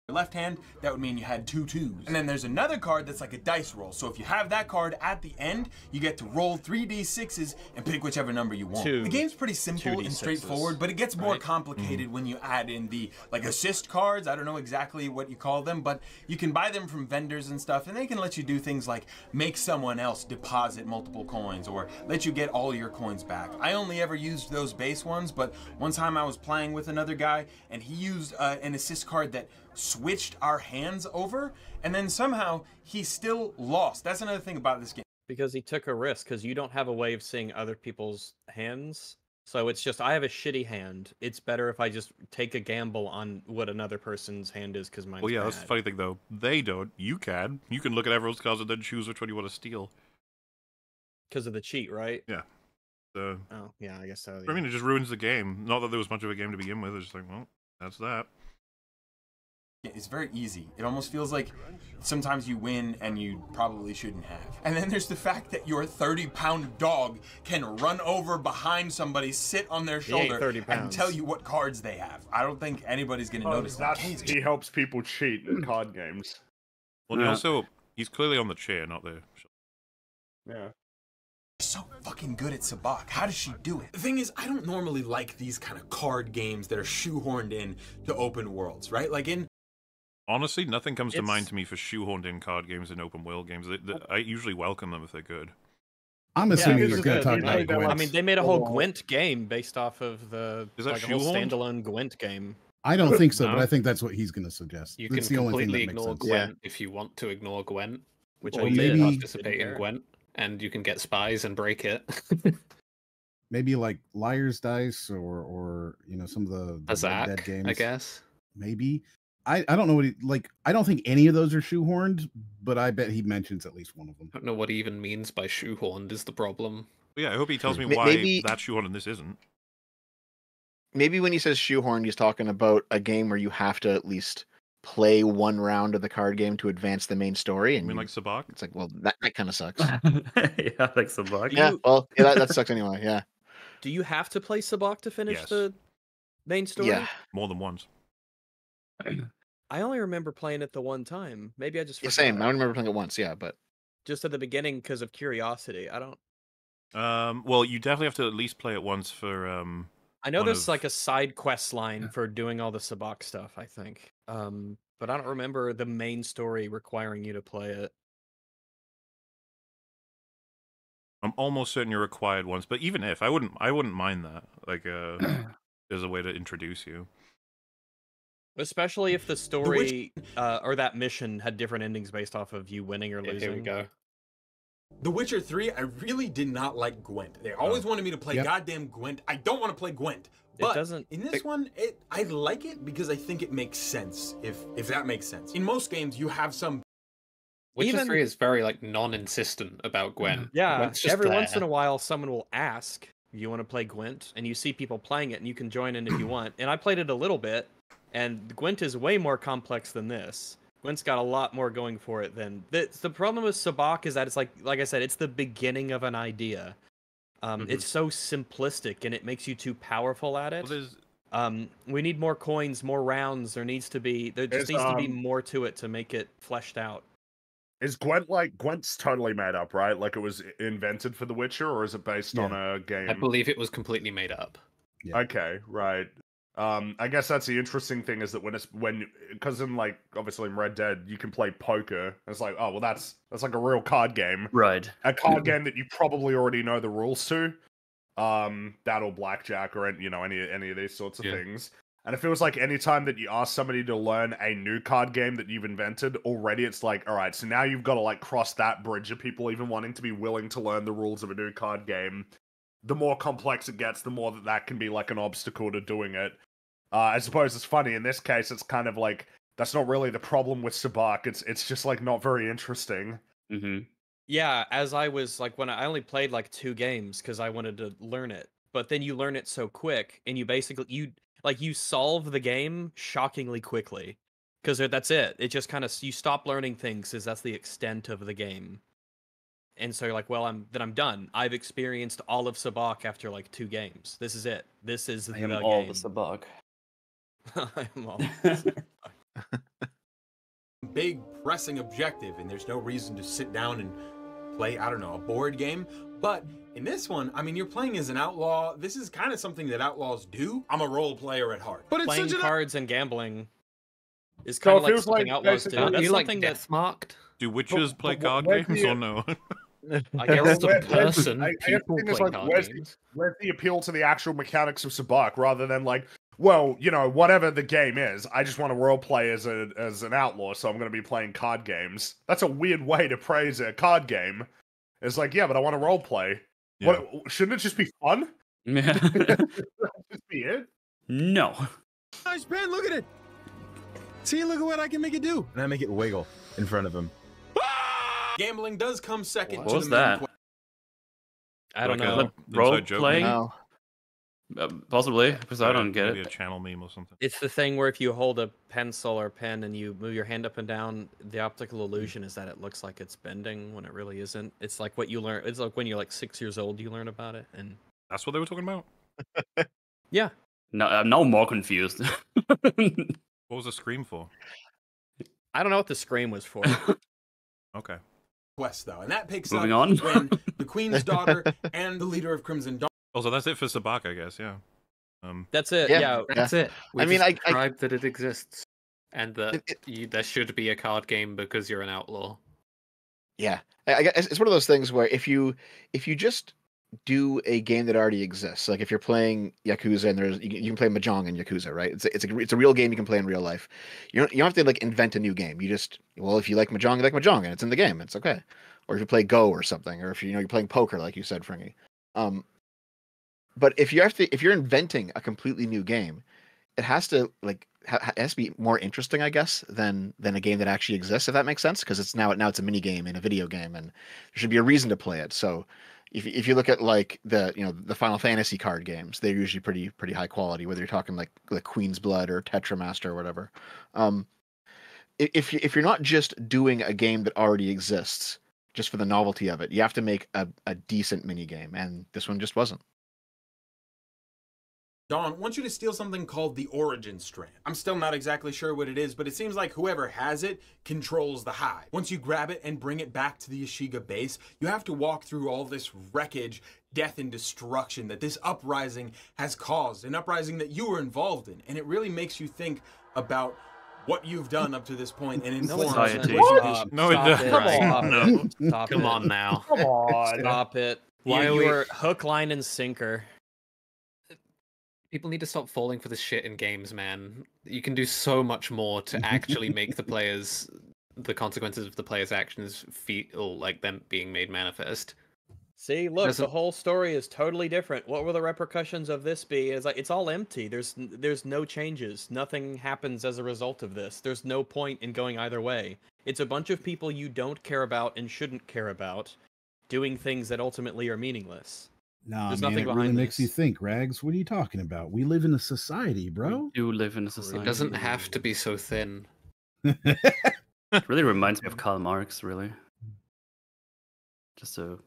Your left hand, that would mean you had two twos. And then there's another card that's like a dice roll. So if you have that card at the end, you get to roll 3d6s and pick whichever number you want. Two- the game's pretty simple and straightforward, but it gets more right? complicated when you add in the like assist cards. I don't know exactly what you call them, but you can buy them from vendors and stuff, and they can let you do things like make someone else deposit multiple coins or let you get all your coins back. I only ever used those base ones, but one time I was playing with another guy and he used uh, an assist card that switched our hands over, and then somehow he still lost. That's another thing about this game. Because he took a risk, because you don't have a way of seeing other people's hands. So it's just I have a shitty hand. It's better if I just take a gamble on what another person's hand is because mine's Well, yeah, that's the funny thing, though. They don't. You can. You can look at everyone's cards and then choose which one you want to steal. because of the cheat, right? Yeah. So, Oh, yeah, I guess so. I mean, it just ruins the game. Not that there was much of a game to begin with. It's just like, well, that's that. It's very easy. It almost feels like sometimes you win and you probably shouldn't have. And then there's the fact that your 30 pound dog can run over behind somebody, sit on their shoulder, and tell you what cards they have. I don't think anybody's going to Oh, notice that. that's, he helps people cheat in card games. Well, he Yeah. also, he's clearly on the chair, not the. Yeah. so fucking good at Sabacc. How does she do it? The thing is, I don't normally like these kind of card games that are shoehorned in to open worlds, right? Like in Honestly, nothing comes to mind to me for shoehorned in card games and open world games. They, they, I usually welcome them if they're good. I'm assuming because you're going to talk about made that- I mean, they made a whole Gwent game based off of the Is that like a whole standalone Gwent game. I don't think so, but I think that's what he's going to suggest. You That's can the only thing completely that makes ignore sense. Yeah. Gwent if you want to ignore Gwent, Which or I Or you did. can participate in. Gwent, and you can get spies and break it. [LAUGHS] Maybe like Liar's Dice or or you know some of the, the Red Dead games. I guess. Maybe. I, I don't know what he like. I don't think any of those are shoehorned, but I bet he mentions at least one of them. I don't know what he even means by shoehorned is the problem. But yeah, I hope he tells hmm. me why maybe- that's shoehorned and this isn't. Maybe when he says shoehorned, he's talking about a game where you have to at least play one round of the card game to advance the main story. I And mean, you- like Sabacc. it's like, well, that, that kind of sucks. [LAUGHS] yeah, like some bug. yeah, well, yeah, that, that sucks anyway. Yeah, Do you have to play Sabacc to finish Yes. the main story? yeah. More than once. [CLEARS THROAT] I only remember playing it the one time. Maybe I just Yeah, forgot. same. I remember playing it once. Yeah, but just at the beginning because of curiosity. I don't. Um, well, you definitely have to at least play it once for. Um, I know there's of- like a side quest line for doing all the Sabacc stuff. I think, um, but I don't remember the main story requiring you to play it. I'm almost certain you're required once, but even if I wouldn't, I wouldn't mind that. Like, uh, [CLEARS THROAT] there's a way to introduce you. Especially if the story uh, or that mission had different endings based off of you winning or Yeah, losing. here we go. The Witcher 3, I really did not like Gwent. They always wanted me to play Yep. goddamn Gwent. I don't want to play Gwent. But doesn't- in this one, it I like it because I think it makes sense. If if that makes sense. In most games, you have some Witcher Even- 3 is very like non-insistent about Gwent. Yeah, Gwent's just every once in a while, someone will ask, "You want to play Gwent?" And you see people playing it, and you can join in if you [CLEARS THROAT] want. And I played it a little bit, and Gwent is way more complex than this. Gwent's got a lot more going for it than the the problem with Sabacc is that it's like like I said, it's the beginning of an idea. Um, Mhm. It's so simplistic, and it makes you too powerful at it. Well, Um, we need more coins, more rounds. There needs to be there just Is, needs to be um, more to it to make it fleshed out. Is Gwent like Gwent's totally made up, right? Like it was invented for The Witcher, or is it based on a game? I believe it was completely made up. Yeah. Okay, right. Um, I guess that's the interesting thing is that when it's when because in like obviously in Red Dead you can play poker. It's like oh well that's that's like a real card game, Right. a card game that you probably already know the rules to. Um, that or blackjack or you know any any of these sorts of Yeah. things. And it feels like anytime that you ask somebody to learn a new card game that you've invented already, it's like, all right, so now you've got to like cross that bridge of people even wanting to be willing to learn the rules of a new card game. The more complex it gets, the more that that can be like an obstacle to doing it. Uh, I suppose it's funny in this case. It's kind of like that's not really the problem with Sabacc. It's it's just like not very interesting. Mm-hmm. Yeah, as I was like when I only played like two games because I wanted to learn it, but then you learn it so quick, and you basically you like you solve the game shockingly quickly because that's it. It just kind of you stop learning things because that's the extent of the game, and so you're like, well, I'm then I'm done. I've experienced all of Sabacc after like two games. This is it. This is I the am all game. the [LAUGHS] Sabacc. I am all. [LAUGHS] [LAUGHS] big pressing objective and there's no reason to sit down and play i don't know a board game but in this one i mean you're playing as an outlaw this is kind of something that outlaws do i'm a role player at heart but Playing cards and gambling is kind it of like feels something like outlaws do. basically- Aren't That's you like something that death marked? Do witches play but card where's games the- or no? [LAUGHS] I guess just a Where- person. I- I the People play like, card where's games. Where's the appeal to the actual mechanics of Sabacc rather than like, well, you know, whatever the game is, I just want to role play as a as an outlaw, so I'm going to be playing card games. That's a weird way to praise a card game. It's like, yeah, but I want to role play. Yeah. What shouldn't it just be fun? Yeah. [LAUGHS] just be it. no. nice pen look at it see look at what i can make it do And I make it wiggle in front of him. Gambling does come second What to was the main that? quest. I don't Like a- know. inside Role joke playing? maybe? no. Uh, possibly, because I don't get Maybe it. a channel meme or something. It's the thing where if you hold a pencil or pen and you move your hand up and down, the optical illusion is that it looks like it's bending when it really isn't. It's like what you learn. It's like when you're like six years old, you learn about it, and That's what they were talking about. [LAUGHS] yeah, No, I'm now more confused. [LAUGHS] What was the scream for? I don't know what the scream was for. [LAUGHS] Okay. quest though and that picks Moving up on. when [LAUGHS] the queen's daughter and the leader of crimson dawn Also, that's it for Sabacc, I guess. Yeah. Um, That's it. Yeah. Yeah, That's it. We I mean, just I- I- described that it exists, and that It- it- you, there should be a card game because you're an outlaw. Yeah, I, I guess it's one of those things where if you if you just do a game that already exists, like if you're playing Yakuza and there's you can, play Mahjong in Yakuza, right? It's a, it's a it's a real game you can play in real life. You don't you don't have to like invent a new game. You just well, if you like Mahjong, you like Mahjong, and it's in the game. It's okay. Or if you play Go or something, or if you, you know you're playing poker, like you said, Fringy. Um, but if you have to, if you're inventing a completely new game, it has to like ha- has to be more interesting, I guess, than than a game that actually exists. If that makes sense, because it's now now it's a mini game in a video game, and there should be a reason to play it. So, if if you look at like the you know the Final Fantasy card games, they're usually pretty pretty high quality. Whether you're talking like like Queen's Blood or Tetramaster or whatever. Um, if if you're not just doing a game that already exists just for the novelty of it, you have to make a, a decent mini game, and this one just wasn't. Dawn wants you to steal something called the Origin Strand. I'm still not exactly sure what it is, but it seems like whoever has it controls the hive. Once you grab it and bring it back to the Ashiga base, you have to walk through all this wreckage, death, and destruction that this uprising has caused, an uprising that you were involved in. And it really makes you think about what you've done up to this point and [LAUGHS] No, informs it what doesn't. you Stop. do. No, it doesn't. Come Stop on. it. Stop Come it. on now. Come on. Stop it. Why you, are you we- were hook, line, and sinker. People need to stop falling for this shit in games, man. You can do so much more to actually [LAUGHS] make the players, the consequences of the players' actions feel like them being made manifest. See, look, the Doesn't- whole story is totally different. What will the repercussions of this be? Is like it's all empty. There's there's no changes. Nothing happens as a result of this. There's no point in going either way. It's a bunch of people you don't care about and shouldn't care about doing things that ultimately are meaningless. Nah, There's man, nothing it really makes you think, Rags. What are you talking about? We live in a society, bro. do live in a society. It doesn't have to be so thin. It [LAUGHS] really reminds me of [LAUGHS] Karl Marx, really. Just to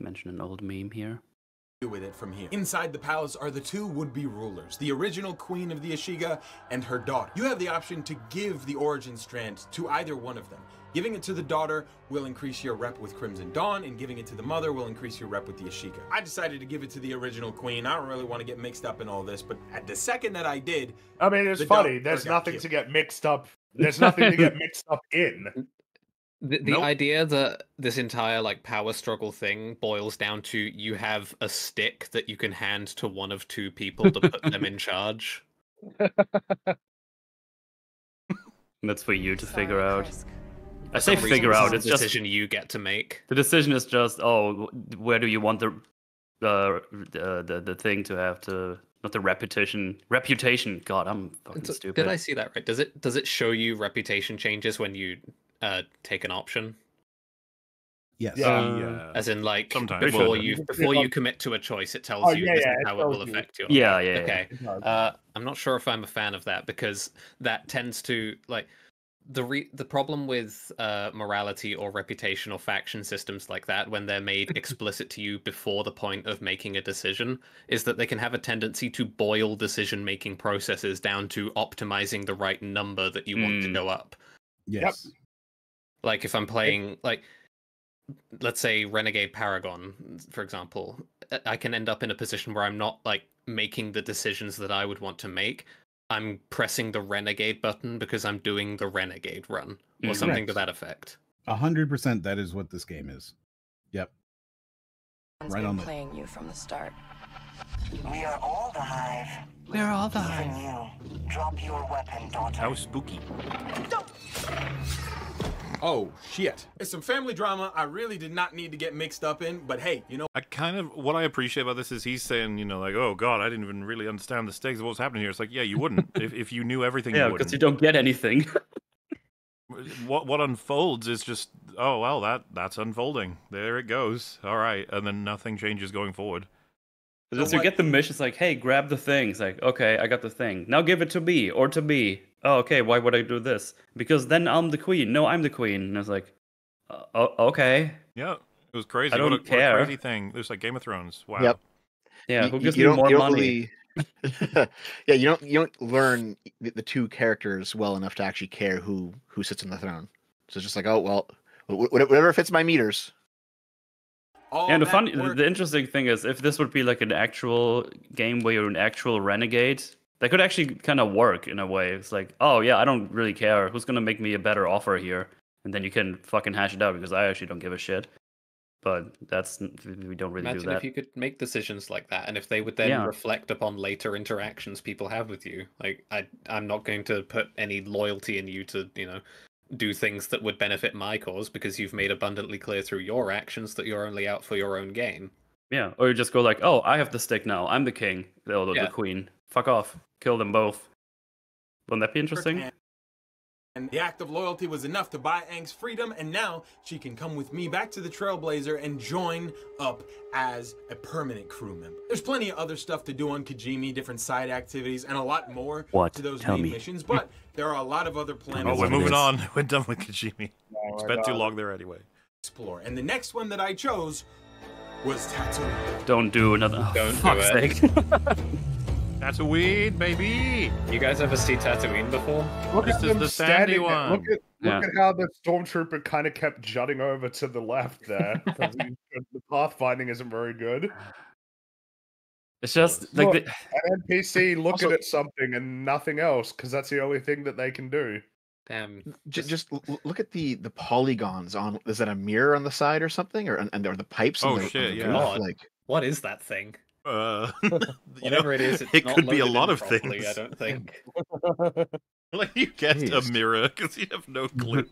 mention an old meme here. do with it from here. Inside the palace are the two would-be rulers, the original queen of the Ashiga and her daughter. You have the option to give the origin strand to either one of them. Giving it to the daughter will increase your rep with Crimson Dawn, and giving it to the mother will increase your rep with the Ashiga. I decided to give it to the original queen. I don't really want to get mixed up in all this, but at the second that I did, I mean, it's the funny. There's nothing killed. to get mixed up. There's nothing to get [LAUGHS] mixed up in. The, the Nope. idea that this entire like power struggle thing boils down to you have a stick that you can hand to one of two people to put them in charge. [LAUGHS] That's for you to figure out. I say figure out. It's just decision you get to make. the decision is just oh, where do you want the uh, the the the thing to have to not the repetition reputation. God, I'm fucking So, stupid. Did I see that right? Does it does it show you reputation changes when you uh, take an option? Yes. Yeah. As in, like Sometimes. before you before you commit to a choice, it tells Oh, you yeah, this yeah, is it how it will you. affect you. Yeah, yeah, yeah. Okay. It. Uh, I'm not sure if I'm a fan of that because that tends to like the re- the problem with uh, morality or reputation or faction systems like that when they're made [LAUGHS] explicit to you before the point of making a decision is that they can have a tendency to boil decision making processes down to optimizing the right number that you want to Mm. go up. Yes. Like if I'm playing like let's say Renegade Paragon, for example, uh, I can end up in a position where I'm not like making the decisions that I would want to make. I'm pressing the Renegade button because I'm doing the Renegade run or Mm. something to that effect. A hundred percent. That is what this game is. Yep. It's Right been on the. playing you from the start. We are all the hive. We're all the Even you. Drop your weapon, daughter. How spooky. Oh shit. It's some family drama I really did not need to get mixed up in, but hey, you know I kind of what I appreciate about this is he's saying, you know, like, oh god, I didn't even really understand the stakes of what was happening here. It's like, yeah, you wouldn't [LAUGHS] if if you knew everything. Yeah, you because you wouldn't. don't get anything. [LAUGHS] What what unfolds is just, oh well, that that's unfolding. There it goes. All right, and then nothing changes going forward. Because So you get the mission, it's like, hey, grab the thing. It's like, okay, I got the thing. Now give it to me or to me. Oh, okay, why would I do this? Because then I'm the queen. No, I'm the queen. And it's like, uh, oh, okay. Yeah, it was crazy. I what, don't what a care. crazy thing. It was like Game of Thrones. Wow. Yep. Yeah, who gives you me more you money? really- [LAUGHS] yeah, you don't you don't learn the, the two characters well enough to actually care who who sits on the throne. So it's just like, oh well, wh- wh- whatever fits my meters. all and the that funny, work- the interesting thing is, if this would be like an actual game where you're an actual renegade, that could actually kind of work in a way. It's like, oh yeah, I don't really care who's gonna make me a better offer here, and then you can fucking hash it out because I actually don't give a shit. But that's we don't really Imagine do that. if you could make decisions like that, and if they would then Yeah. reflect upon later interactions people have with you. Like, I, I'm not going to put any loyalty in you to, you know, do things that would benefit my cause because you've made abundantly clear through your actions that you're only out for your own gain. Yeah, or you just go like, oh, I have the stick now. I'm the king, or the, Yeah. the queen. Fuck off. Kill them both. Wouldn't that be interesting? And, and the act of loyalty was enough to buy Ank's freedom, and now she can come with me back to the Trailblazer and join up as a permanent crew member. There's plenty of other stuff to do on Kijimi, different side activities, and a lot more What? to those Tell main me. missions, but there are a lot of other planets Oh, we're moving on. [LAUGHS] We're done with Kijimi. No, oh we're Spent too long there anyway. explore. And the next one that I chose was Tatooine. Don't do another. Oh, Don't do fuck's it. [LAUGHS] sake. Tatooine, baby. You guys ever see Tatooine before? Look This at is them the sandy standing one. Look at Yeah. look at how the stormtrooper kind of kept jutting over to the left there. the pathfinding isn't very good. It's just like Look, the, an NPC looking Also- at something and nothing else because that's the only thing that they can do. Damn. J- just l- l- look at the the polygons on. Is that a mirror on the side or something, or and, and or the pipes? Oh, the, shit, the yeah. roof? Like What is that thing? Uh, [LAUGHS] [LAUGHS] you know, it is, it's it not could be a lot of properly, things. I don't think. [LAUGHS] like you guessed a mirror because you have no clue.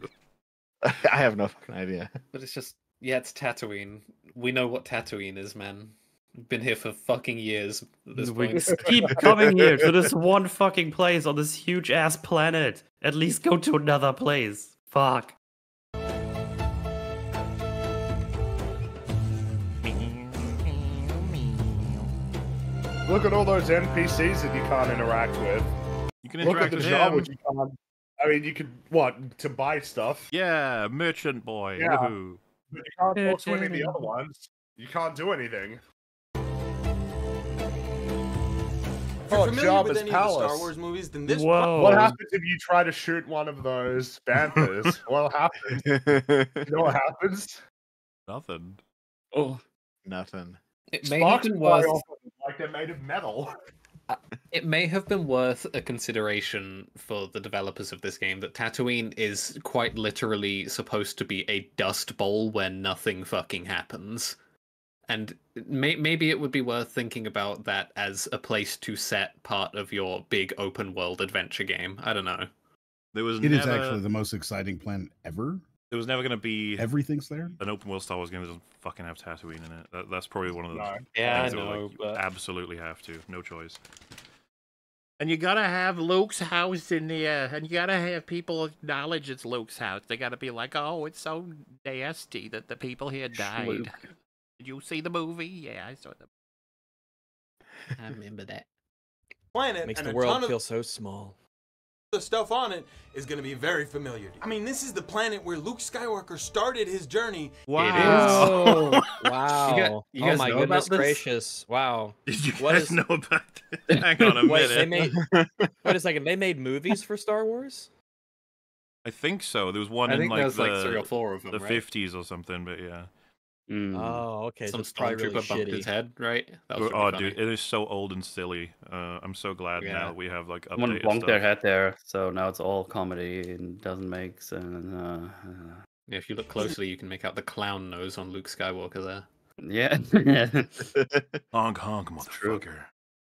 I have no fucking idea. But it's just, yeah, it's Tatooine. We know what Tatooine is, man. We've been here for fucking years at this we point. keep coming here to this one fucking place on this huge ass planet. At least go to another place. Fuck. Look at all those NPCs that you can't interact with. You can Look at the with job him. which you can't. I mean, you could what to buy stuff. Yeah, merchant boy. Yeah. woohoo. But you can't talk to any of the other ones. You can't do anything. If you're Oh, familiar with Jabba's any of the Star. Wars movies, then this Whoa. What happens if you try to shoot one of those banthas? [LAUGHS] what happens? You know what happens? Nothing. Oh. Nothing. It may have been worth. off of them like they're made of metal. [LAUGHS] Uh, it may have been worth a consideration for the developers of this game that Tatooine is quite literally supposed to be a dust bowl where nothing fucking happens. And may- maybe it would be worth thinking about that as a place to set part of your big open world adventure game. I don't know. There was It is never, actually the most exciting planet ever. There was never going to be Everything's there. an open world Star Wars game that doesn't fucking have Tatooine in it. That, that's probably one of the No. Yeah, I things that were know, like, you but- absolutely have to, no choice. And you gotta have Luke's house in there, uh, and you gotta have people acknowledge it's Luke's house. They gotta be like, "Oh, it's so nasty that the people here died." Schluke. Did you see the movie? Yeah, I saw the. I remember that. planet Makes and the a world ton of feel so small. The stuff on it is going to be very familiar. to you. I mean, this is the planet where Luke Skywalker started his journey. Wow. wow. [LAUGHS] You got- you oh guys my goodness gracious. Wow. Did [LAUGHS] you What guys is- know about it? [LAUGHS] Hang on a Wait, minute. they made wait a second. They made movies for Star Wars? I think so. There was one I in like there's the like three or four of them, the right? fifties or something. But yeah. Mm. Oh, okay. Some so it's really stormtrooper bumped his head, right? That was oh, pretty dude, it is so old and silly. Uh, I'm so glad Yeah. now we have like Someone updated bonked stuff. their head there, so now it's all comedy and doesn't make sense. Uh, Yeah, if you look closely, you can make out the clown nose on Luke Skywalker there. yeah. [LAUGHS] [LAUGHS] Honk honk, motherfucker.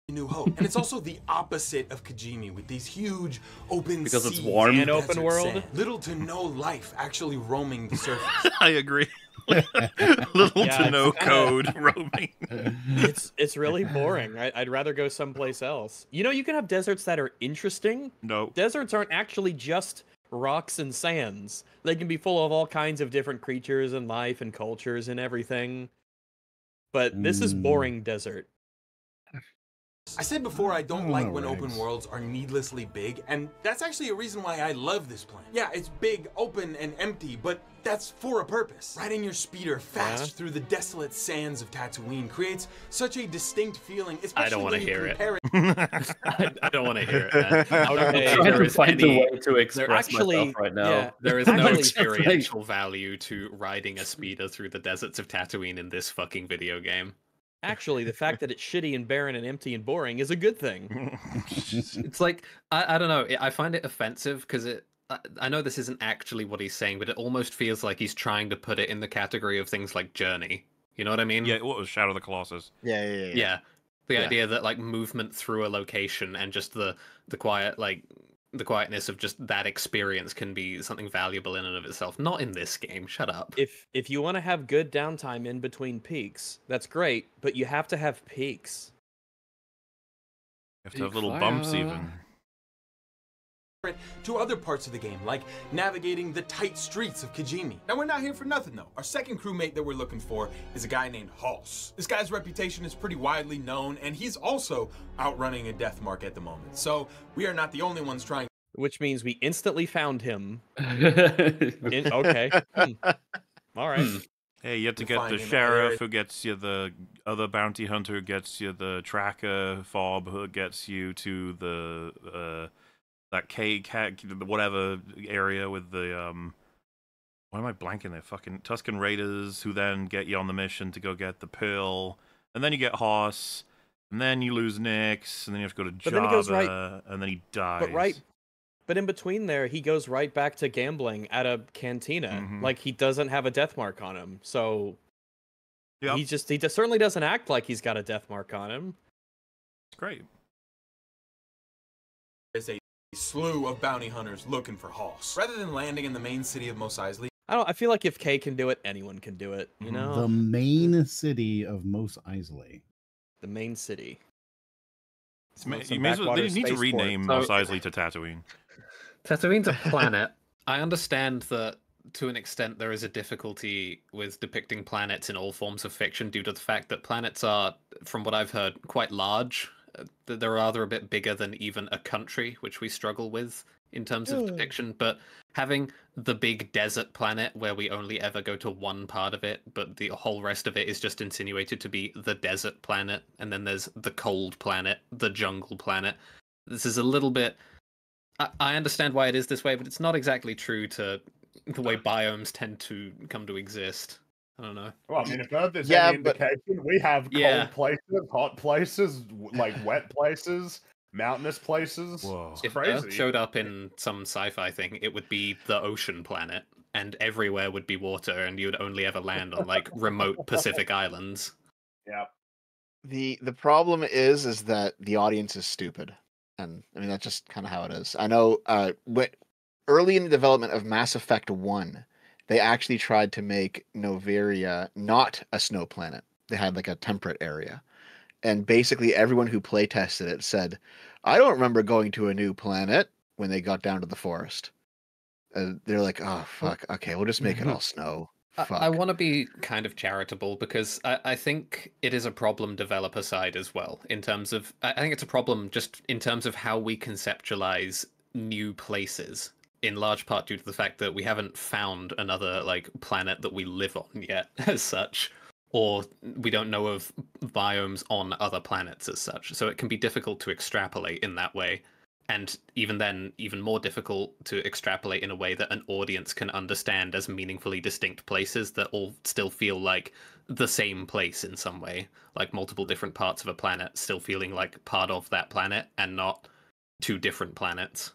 New Hope, and it's also the opposite of Kijimi with these huge open Because it's warm. and And open world. sand. Little to no life actually roaming the surface. [LAUGHS] I agree. [LAUGHS] Little Yeah, to no kinda- code [LAUGHS] roaming. It's it's really boring. I, I'd rather go someplace else. You know, you can have deserts that are interesting. No. Deserts aren't actually just rocks and sands. They can be full of all kinds of different creatures and life and cultures and everything. But this is Mm. boring desert. I said before I don't like no when open worlds are needlessly big, and that's actually a reason why I love this planet. Yeah, it's big, open, and empty, but that's for a purpose. Riding your speeder fast Yeah. through the desolate sands of Tatooine creates such a distinct feeling, especially I don't want [LAUGHS] wanna hear it. it. [LAUGHS] I, I don't want to hear it. man. Okay, I'm There trying to find any- a way to express actually- myself right now. yeah, There is [LAUGHS] no Actually- experiential value to riding a speeder through the deserts of Tatooine in this fucking video game. Actually, the fact that it's shitty and barren and empty and boring is a good thing. [LAUGHS] It's like I, I don't know. I find it offensive because it. I, I know this isn't actually what he's saying, but it almost feels like he's trying to put it in the category of things like Journey. You know what I mean? yeah, what was Shadow of the Colossus? Yeah, yeah, yeah. yeah. yeah the Yeah. idea that like movement through a location and just the the quiet like the quietness of just that experience can be something valuable in and of itself not in this game shut up If if you want to have good downtime in between peaks, that's great, but you have to have peaks. You have to have little bumps even. To other parts of the game, like navigating the tight streets of Kijimi. Now, we're not here for nothing, though. Our second crewmate that we're looking for is a guy named Halse. This guy's reputation is pretty widely known, and he's also outrunning a death mark at the moment. So, we are not the only ones trying. Which means we instantly found him. [LAUGHS] In, okay. Hmm. All right. Hmm. Hey, you have to and get the sheriff other- who gets you the other bounty hunter who gets you the tracker fob who gets you to the uh that K cat whatever area with the um why am I blanking there? Fucking Tusken Raiders who then get you on the mission to go get the pearl. And then you get Hoss. And then you lose Nix, and then you have to go to But Jabba, then right- and then he dies. But right, but in between there, he goes right back to gambling at a cantina. Mhm. Like he doesn't have a death mark on him, so Yep. he just he just certainly doesn't act like he's got a death mark on him. It's great. There's a slew of bounty hunters looking for Hoss. Rather than landing in the main city of Mos Eisley, I don't. I feel like if Kay can do it, anyone can do it. You know, The main city of Mos Eisley. the main city. Ma- you may as well, they need to rename So- Mos Eisley to Tatooine. [LAUGHS] Tatooine's a [LAUGHS] planet. I understand that to an extent there is a difficulty with depicting planets in all forms of fiction due to the fact that planets are, from what I've heard, quite large. Th- They're rather a bit bigger than even a country, which we struggle with in terms of Hmm. depiction. But having the big desert planet where we only ever go to one part of it, but the whole rest of it is just insinuated to be the desert planet, and then there's the cold planet, the jungle planet. This is a little bit I, I understand why it is this way, but it's not exactly true to the way biomes tend to come to exist. I don't know. Well, I mean, if Earth is Yeah, any but- indication, we have cold Yeah. places, hot places, [LAUGHS] like wet places, mountainous places. Whoa. It's If crazy. Earth showed up in some sci-fi thing, it would be the ocean planet, and everywhere would be water, and you would only ever land on like [LAUGHS] remote Pacific islands. yeah. the the problem is is that the audience is stupid and i mean that's just kind of how it is i know uh what early in the development of mass effect 1 they actually tried to make noveria not a snow planet. They had like a temperate area. And basically everyone who play tested it said i don't remember going to a new planet when they got down to the forest. Uh, they're like oh fuck. Okay we'll just make it [LAUGHS] all snow. I- fuck I, want to be kind of charitable because I, I think it is a problem developer side as well in terms of I I think it's a problem just in terms of how we conceptualize new places in large part due to the fact that we haven't found another like planet that we live on yet [LAUGHS] as such or we don't know of biomes on other planets as such. So it can be difficult to extrapolate in that way and even then even more difficult to extrapolate in a way that an audience can understand as meaningfully distinct places that all still feel like the same place in some way. Like multiple different parts of a planet still feeling like part of that planet and not two different planets.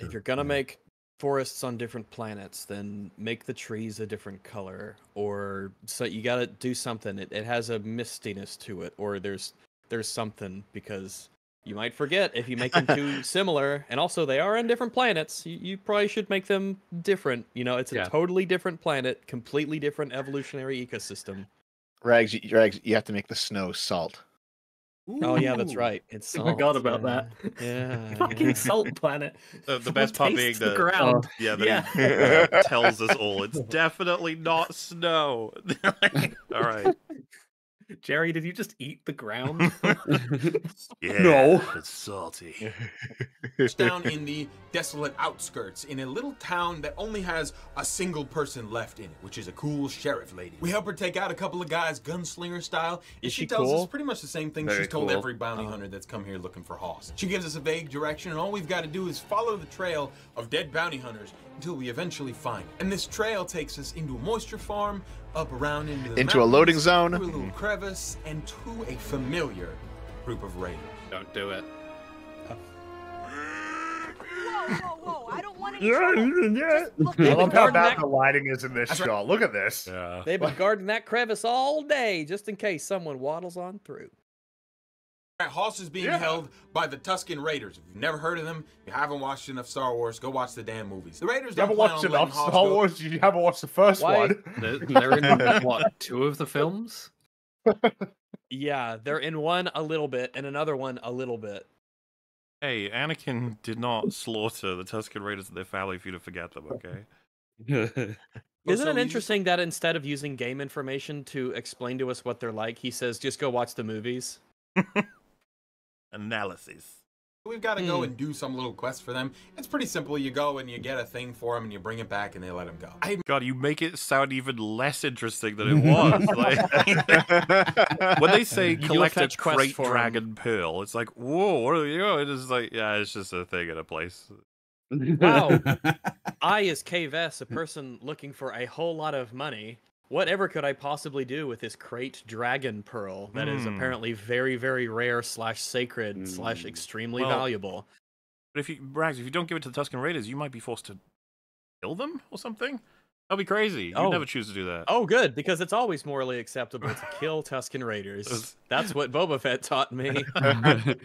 If you're gonna make forests on different planets, then make the trees a different color, or so you gotta do something. It, it has a mistiness to it, or there's there's something because you might forget if you make them too [LAUGHS] similar, and also they are on different planets. You, you probably should make them different. You know, it's a Yeah. totally different planet, completely different evolutionary ecosystem. rags rags you have to make the snow salt Oh yeah, that's right. It's I forgot about yeah. that. Yeah, [LAUGHS] Fucking yeah. salt planet. Uh, the best part being tastes the that, ground. yeah, that Yeah. he [LAUGHS] uh, tells us all it's definitely not snow. [LAUGHS] all right, jerry did you just eat the ground [LAUGHS] yeah, No. it's salty. [LAUGHS] It's down in the desolate outskirts in a little town that only has a single person left in it, which is a cool sheriff lady. We help her take out a couple of guys gunslinger style. and Is she, she tells us cool? pretty much the same thing Very she's told cool. every bounty uh-huh. hunter that's come here looking for Hoss. She gives us a vague direction, and all we've got to do is follow the trail of dead bounty hunters until we eventually find it. And this trail takes us into a moisture farm, up around into the Into a loading zone. through a little crevice, and to a familiar group of raiders. don't do it Whoa, whoa, whoa! I don't want to. Yeah, Look, I love how bad that- the lighting is in this That's right. shot. Look at this. Yeah. They've been guarding that crevice all day, just in case someone waddles on through. Alright, Hoss is being Yeah. held by the Tusken Raiders. If you've never heard of them, you haven't watched enough Star Wars, go watch the damn movies. The Raiders You don't haven't watched enough Hoss Star go- Wars. You haven't watched the first Why? one. they're, they're in [LAUGHS] what two of the films Yeah, they're in one a little bit and another one a little bit. Hey, Anakin did not slaughter the Tusken Raiders and their family for you to forget them, okay? [LAUGHS] Isn't it interesting that instead of using game information to explain to us what they're like, he says just go watch the movies? [LAUGHS] Analysis. We've got to go Hmm. and do some little quest for them. It's pretty simple. You go and you get a thing for them and you bring it back and they let them go. I God, you make it sound even less interesting than it [LAUGHS] was. Like, [LAUGHS] when they say You collect a fetch quest krayt for 'em. dragon pearl, it's like, whoa, what are you? know, It is like, yeah, it's just a thing in a place. Wow. [LAUGHS] I, as Kay Vess, a person looking for a whole lot of money, whatever could I possibly do with this krayt dragon pearl that is Hmm. apparently very, very rare slash sacred slash extremely Well, valuable? But if you, Rags, if you don't give it to the Tusken Raiders, you might be forced to kill them or something. That'd be crazy. You'd Oh. never choose to do that. Oh, good, because it's always morally acceptable to [LAUGHS] kill Tusken Raiders. That's what Boba Fett taught me. [LAUGHS] [LAUGHS]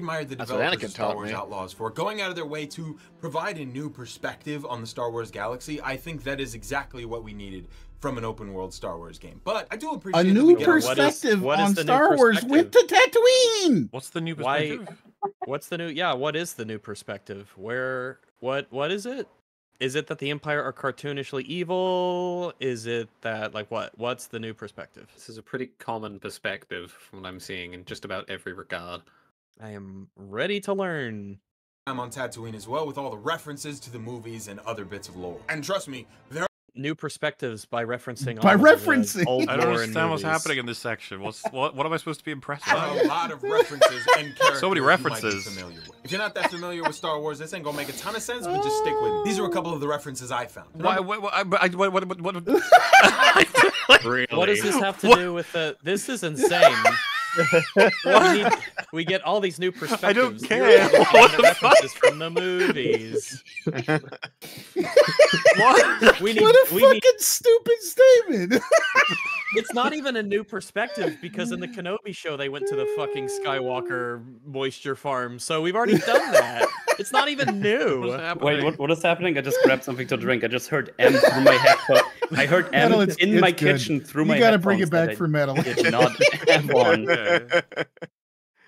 admired the That's developers of Star Wars me. Outlaws for going out of their way to provide a new perspective on the Star Wars galaxy. I think that is exactly what we needed from an open world Star Wars game. But I do A appreciate that new we perspective what is on the new Star Wars with the Tatooine. What's the new Why? perspective? What's the new? Yeah, what is the new perspective? Where? What? What is it? Is it that the Empire are cartoonishly evil? Is it that like what? What's the new perspective? This is a pretty common perspective from what I'm seeing in just about every regard. I am ready to learn. I'm on Tatooine as well with all the references to the movies and other bits of lore. And trust me, there New perspectives by referencing. By all of the referencing. old I don't lore and understand what's happening in this section. What's what? What am I supposed to be impressed are by? a lot of references and [LAUGHS] characters So many you might be references. familiar with. If you're not that familiar with Star Wars, this ain't gonna make a ton of sense, but just stick with me. These are a couple of the references I found. Why? What? What? I- but I- What? What? What? what- Really? [LAUGHS] What does this have to What? do with the? This is insane. We, [LAUGHS] we get all these new perspectives. I don't care. able What the the references from the movies. [LAUGHS] what? We need. What a we fucking need. stupid statement. [LAUGHS] It's not even a new perspective because in the Kenobi show they went to the fucking Skywalker moisture farm, so we've already done that. It's not even new. Wait, what, what is happening? I just grabbed something to drink. I just heard M through my headphone. I heard [LAUGHS] M Metal, it's- in it's my good. kitchen through You my You gotta bring it back that I for metal. Did not [LAUGHS] have on. [LAUGHS]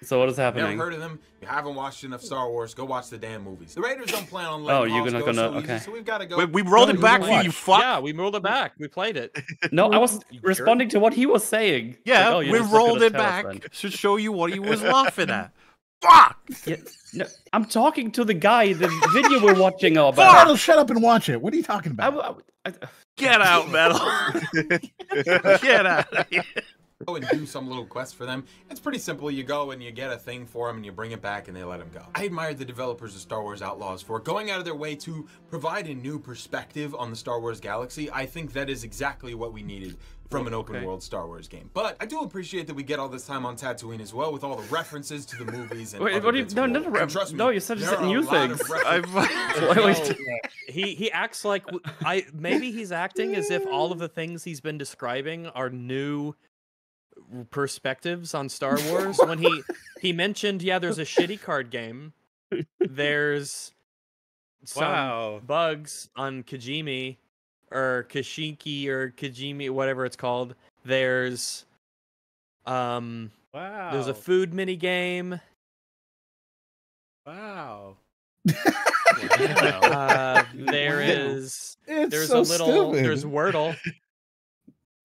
So what is happening? Never happening? heard of them? You haven't watched enough Star Wars? Go watch the damn movies. The Raiders don't plan on Oh, you're Hoss not go so gonna- easy, okay. so we've got to go. We, we rolled No, it back for you, fuck. Yeah, we rolled it back. We played it. No, I was You jerk. responding to what he was saying. Yeah, Like, oh, we rolled it tell us back then. to show you what he was laughing at. Fuck! Yeah, no, I'm talking to the guy the video we're watching about. Metal, shut up and watch it. What are you talking about? I, I, Uh, get out, metal. [LAUGHS] Get out. Of here. go and do some little quest for them. It's pretty simple. You go and you get a thing for them and you bring it back and they let them go. I admired the developers of Star Wars Outlaws for going out of their way to provide a new perspective on the Star Wars galaxy. I think that is exactly what we needed from an open Okay. world Star Wars game. But I do appreciate that we get all this time on Tatooine as well with all the references to the movies and Wait, what do you- bits no, of no, no, trust me, no, you said you there said are a new lot of [LAUGHS] things. references- [LAUGHS] Why- why- No, he he acts like w- I maybe he's acting as if all of the things he's been describing are new perspectives on Star [LAUGHS] Wars. when he he mentioned, yeah, there's a shitty card game. There's [LAUGHS] some Wow. bugs on Kajimi or Kashiki or Kajimi, whatever it's called. There's um Wow. there's a food mini game. Wow. [LAUGHS] Uh, there is It's there's so a little stupid. there's Wordle.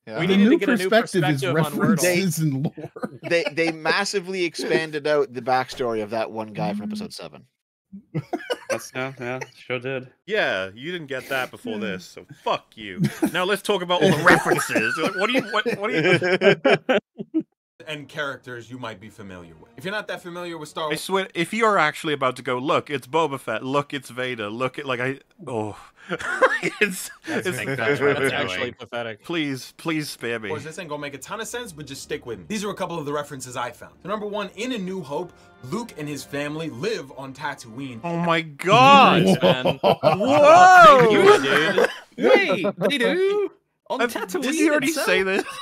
Yeah. We the needed to new get a new perspective is perspective on Wordle. references [LAUGHS] and lore. they they massively expanded out the backstory of that one guy from mm-hmm. episode seven. that's, yeah, yeah, sure did. Yeah, you didn't get that before this, so fuck you. [LAUGHS] Now let's talk about all the references. Like, what do you? What, what do you? [LAUGHS] and characters you might be familiar with. If you're not that familiar with Star I Wars, swear, if you are actually about to go, look, it's Boba Fett. Look, it's Vader. Look, at like I. Oh, [LAUGHS] it's. That's, it's that's, [LAUGHS] that's actually pathetic. Please, please spare me. Of course, this ain't gonna make a ton of sense, but just stick with me. These are a couple of the references I found. So number one, in A New Hope, Luke and his family live on Tatooine. Oh my god! Thanks, man. [LAUGHS] Whoa! Thank you, dude. Wait, they do on I've- Tatooine. Did he already itself? say this? [LAUGHS]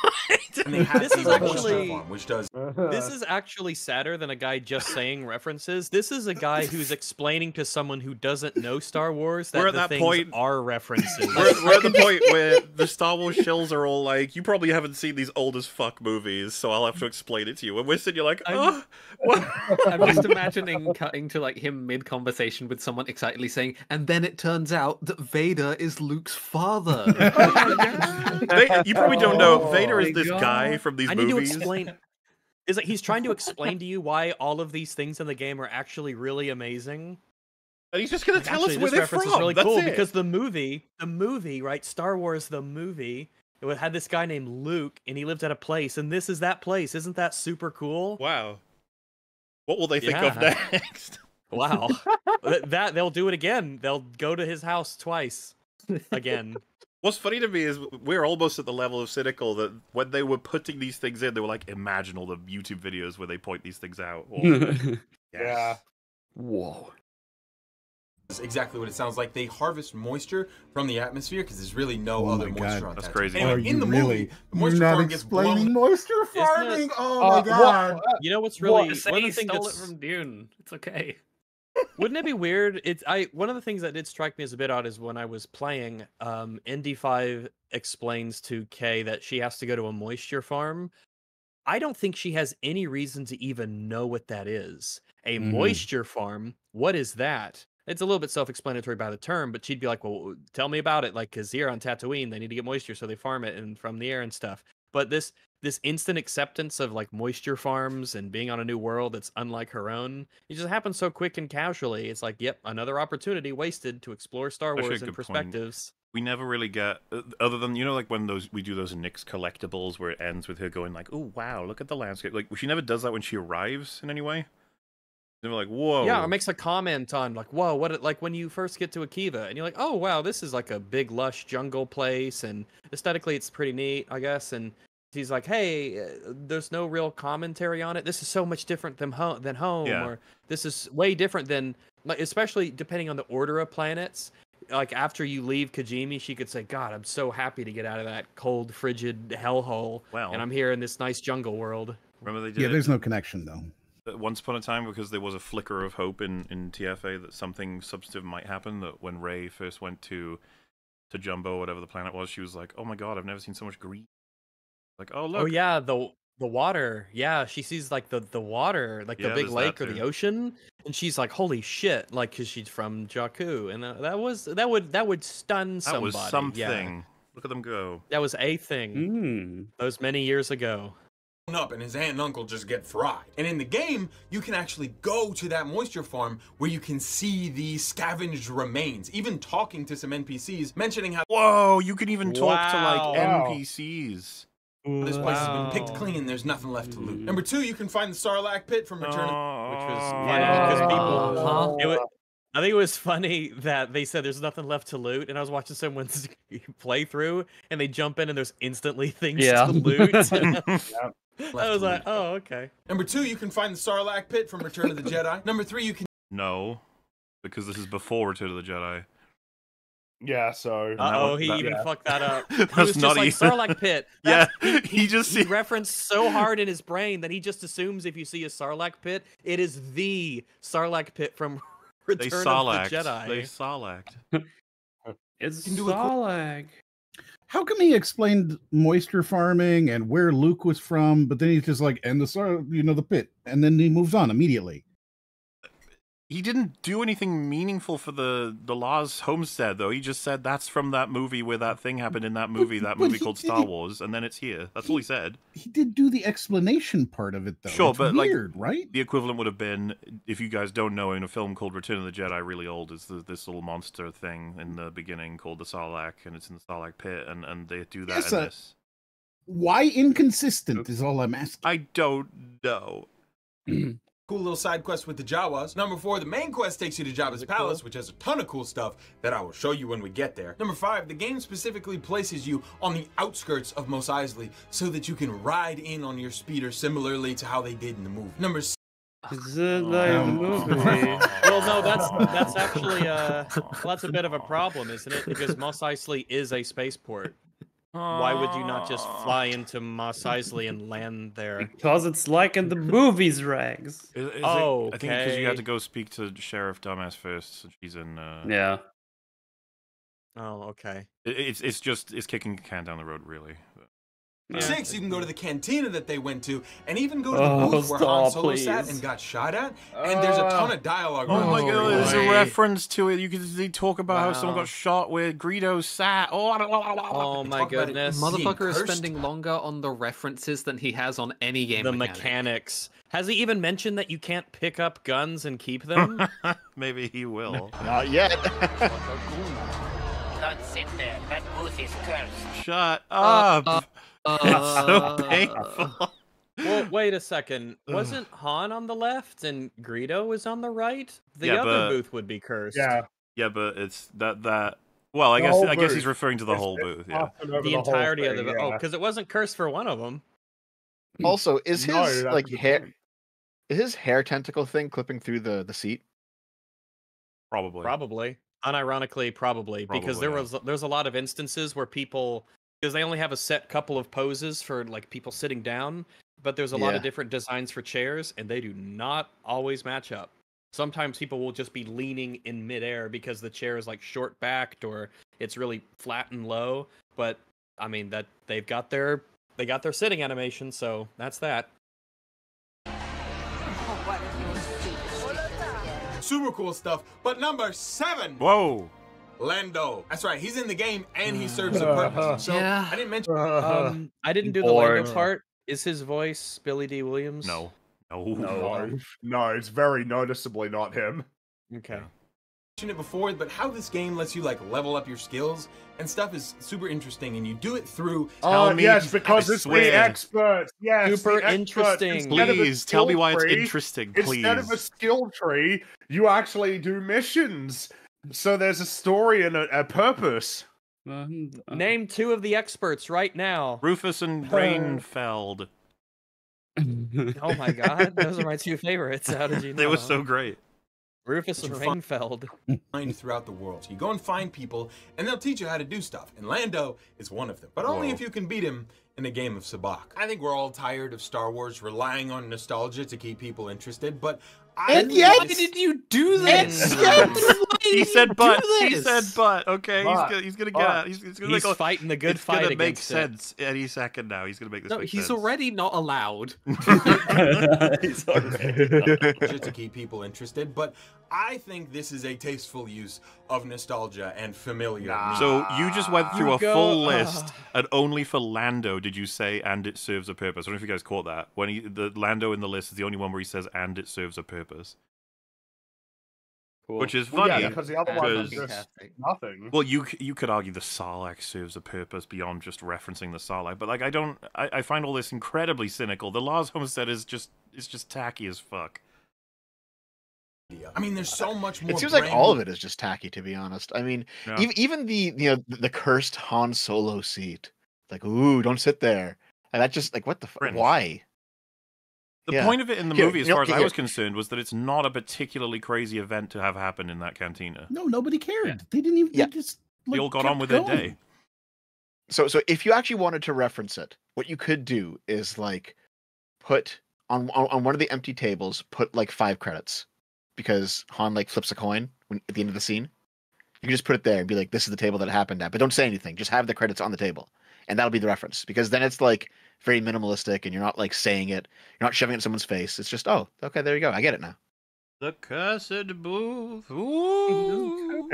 And they have This is actually- Farm, which does [LAUGHS] This is actually sadder than a guy just [LAUGHS] saying references. This is a guy who's explaining to someone who doesn't know Star Wars that We're at the that things point- are references. We're, we're at the point where the Star Wars shills are all like, you probably haven't seen these old as fuck movies, so I'll have to explain it to you. And we're sitting, you're like, oh, what? I'm just imagining cutting to like him mid conversation with someone excitedly saying, and then it turns out that Vader is Luke's father. Oh Va- you probably don't know, Oh Vader is my this guy from these I need to movies. explain. is like he's trying to explain to you why all of these things in the game are actually really amazing. And he's just gonna Like, tell actually, us where this they're reference from. is really That's cool it. because the movie, the movie, right? Star Wars, the movie. It had this guy named Luke, and he lived at a place, and this is that place. Isn't that super cool? Wow. What will they think of next? [LAUGHS] Wow. [LAUGHS] That they'll do it again. They'll go to his house twice [LAUGHS] again. What's funny to me is we're almost at the level of cynical that when they were putting these things in, they were like, imagine all the YouTube videos where they point these things out. Or, [LAUGHS] Yeah. Whoa. That's exactly what it sounds like. They harvest moisture from the atmosphere because there's really no Oh other my moisture God. on That's Tatooine. crazy. Anyway, Are in you the really? movie, the You're moisture not farm gets explaining blown. moisture Isn't it- farming. Oh Uh, my what- god! You know what's What? really Say one of he the things stole it from Dune. It's okay. Wouldn't it be weird? It's I one of the things that did strike me as a bit odd is when I was playing, um, ND5 explains to Kay that she has to go to a moisture farm. I don't think she has any reason to even know what that is. A Mhm. moisture farm, what is that? It's a little bit self-explanatory by the term, but she'd be like, "Well, tell me about it." Like, because here on Tatooine, they need to get moisture, so they farm it and from the air and stuff. But this this instant acceptance of like moisture farms and being on a new world that's unlike her own, it just happens so quick and casually. It's like, yep, another opportunity wasted to explore Star Wars and good point. perspectives. we never really get uh, other than you know like when those we do those Nix collectibles where it ends with her going like, "Oh wow, look at the landscape." Like she never does that when she arrives in any way. They're like, "Whoa." Yeah, or makes a comment on like, whoa, what? It, like when you first get to Akiva, and you're like, oh wow, this is like a big lush jungle place, and aesthetically it's pretty neat, I guess. And he's like, hey, uh, there's no real commentary on it. This is so much different than home, than home, Yeah. or this is way different than, like, especially depending on the order of planets. Like after you leave Kijimi, she could say, "God, I'm so happy to get out of that cold, frigid hellhole, Well. and I'm here in this nice jungle world." Remember they did Yeah, it there's no connection though. once upon a time because there was a flicker of hope in, in TFA that something substantive might happen. That when Rey first went to to Jumbo, whatever the planet was, she was like, "Oh my god, I've never seen so much green." Like, oh look, Oh yeah, the the water. Yeah, she sees like the the water, like Yeah, the big lake or the ocean, and she's like, "Holy shit!" Like, cause she's from Jakku, and uh, that was that would that would stun that somebody. was yeah. something. Look at them go. That was a thing. Mm. Those many years ago. up and his aunt and uncle just get fried. And in the game, you can actually go to that moisture farm where you can see the scavenged remains, even talking to some NPCs, mentioning how Whoa, you can even talk to like NPCs. This place has been picked clean, there's nothing left to loot. Number two, you can find the Sarlacc pit from Return of which was Oh. funny because people. Uh-huh. It wa- I think it was funny that they said there's nothing left to loot, and I was watching someone's [LAUGHS] playthrough, and they jump in and there's instantly [LAUGHS] things Yeah. to loot. [LAUGHS] Left I was like, loot. oh okay. Number two, you can find the Sarlacc pit from Return of the Jedi. Number three, you can No, because this is before Return of the Jedi. Yeah, so Uh oh, he that- even yeah. fucked that up. [LAUGHS] He That's was just not like even- Sarlacc pit. [LAUGHS] Yeah, That's- he [LAUGHS] just- he referenced so hard in his brain that he just assumes if you see a Sarlacc pit, it is the Sarlacc pit from They Return of Sarlacced. the Jedi. They Sarlacced. It's can do a Sarlacc. How come he explained moisture farming and where Luke was from, but then he's just like, and the sar, you know, the pit, and then he moves on immediately. He didn't do anything meaningful for the the Lars homestead, though. He just said that's from that movie where that thing happened in that movie, that but movie called Star it- Wars, and then it's here. That's all he said. He did do the explanation part of it though. Sure, It's but weird, like right? the equivalent would have been if you guys don't know, in a film called Return of the Jedi, really old, is the, this little monster thing in the beginning called the Sarlacc, and it's in the Sarlacc pit, and, and they do that Yes, in uh, this. Why inconsistent is all I'm asking. I don't know. [CLEARS THROAT] cool little side quest with the Jawas. Number four, the main quest takes you to Jabba's palace, which has a ton of cool stuff that I will show you when we get there. Number five, the game specifically places you on the outskirts of Mos Eisley so that you can ride in on your speeder similarly to how they did in the movie. Number six, Is it like a Um, movie? [LAUGHS] Well, no, that's that's actually uh, well, that's a bit of a problem, isn't it? Because Mos Eisley is a spaceport. Why would you not just fly into Mos Eisley and land there? Because it's like in the movies, Rags. Is, is it- Oh, I think because you have to go speak to Sheriff Dumbass first, since she's in. Uh, Yeah. Oh, okay. it- it's it's just it's kicking the can down the road, really. Six, you can go to the cantina that they went to, and even go to the Oh, booth where Han stop, Solo sat and got shot at. And there's a ton of dialogue. Oh around my god, there's a reference to it. You can they talk about how someone got shot where Greedo sat. Oh, Oh my goodness. Motherfucker is spending longer on the references than he has on any game the mechanic. mechanics. Has he even mentioned that you can't pick up guns and keep them? [LAUGHS] Maybe he will. [LAUGHS] Not yet. Don't sit there. That booth is cursed. Shut Uh, up. Uh, it's so painful. well, [LAUGHS] wait a second. Wasn't Han on the left and Greedo was on the right? The Yeah, other but- booth would be cursed. Yeah, Yeah, but it's that that. Well, I The guess whole I guess he's referring to the It's- whole it's booth. Yeah. The, entirety of the oh, because it wasn't cursed for one of them. [LAUGHS] Also, is his No, that's like hair is his hair tentacle thing clipping through the the seat? Probably. Probably. Unironically, probably, because there Probably, was there's a lot of instances where people because they only have a set couple of poses for like people sitting down, but there's a lot of different designs for chairs, and they do not always match up. Sometimes people will just be leaning in midair because the chair is like short backed or it's really flat and low. But I mean that they've got their they got their sitting animation, so that's that. [LAUGHS] Super cool stuff. But number seven. Whoa. Lando. That's right. He's in the game and he serves a uh-huh. purpose. So Yeah. I didn't mention. Uh-huh. Um, I didn't do the Bored. Lando part. Is his voice Billy Dee Williams? No. No. No, [LAUGHS] no, it's very noticeably not him. Okay. mentioned it before, but how this game lets you like level up your skills and stuff is super interesting, and you do it through. Oh me- yes, because I it's swear. the expert. Yes, Super expert. interesting. Instead Please, tell me skill why it's tree- interesting, Instead of a skill tree, you actually do missions. So there's a story and a, a purpose. Uh, Name two of the experts right now. Rufus and uh, Rainfeld. [LAUGHS] Oh my god, those are my two favorites. How did you know? They were so great. Rufus and Rainfeld. Find throughout the world. So you go and find people, and they'll teach you how to do stuff. And Lando is one of them, but only Whoa. if you can beat him in a game of Sabacc. I think we're all tired of Star Wars relying on nostalgia to keep people interested, but I And think yet- this- did you do this? [LAUGHS] He said but. He this? said but. Okay, But, he's gonna, he's gonna get but. out. He's, he's gonna He's make a, fighting the good it's fight gonna make against it. sense any second now. He's gonna make this. No, make he's sense. already not allowed. [LAUGHS] [LAUGHS] He's already nostalgia to keep people interested, but I think this is a tasteful use of nostalgia and familiar. So you just went through You a go- full list, ah. and only for Lando did you say "and it serves a purpose." I don't know if you guys caught that. When he, the Lando in the list is the only one where he says "and it serves a purpose," Cool. which is Well, funny. yeah, because the other one is just nothing. Well, you you could argue the Sarlacc serves a purpose beyond just referencing the Sarlacc, but like I don't, I, I find all this incredibly cynical. The Lars Homestead is just is just tacky as fuck. I mean, there's so much more. It seems like all of it is just tacky, to be honest. I mean, Yeah. even even the you uh, know the cursed Han Solo seat, like ooh, don't sit there. And that just like what the f- why? The Yeah. point of it in the Here, movie, as you know- far as I was concerned, was that it's not a particularly crazy event to have happen in that cantina. No, nobody cared. They didn't even. Yeah. They just They all got on with their day. So so if you actually wanted to reference it, what you could do is like put on on, on one of the empty tables, put like five credits because Han like flips a coin when, at the end of the scene. You can just put it there and be like, "This is the table that it happened at," but don't say anything. Just have the credits on the table, and that'll be the reference. Because then it's like very minimalistic, and you're not like saying it. You're not shoving it in someone's face. It's just, "Oh, okay, there you go. I get it now." The cursed booth. Ooh.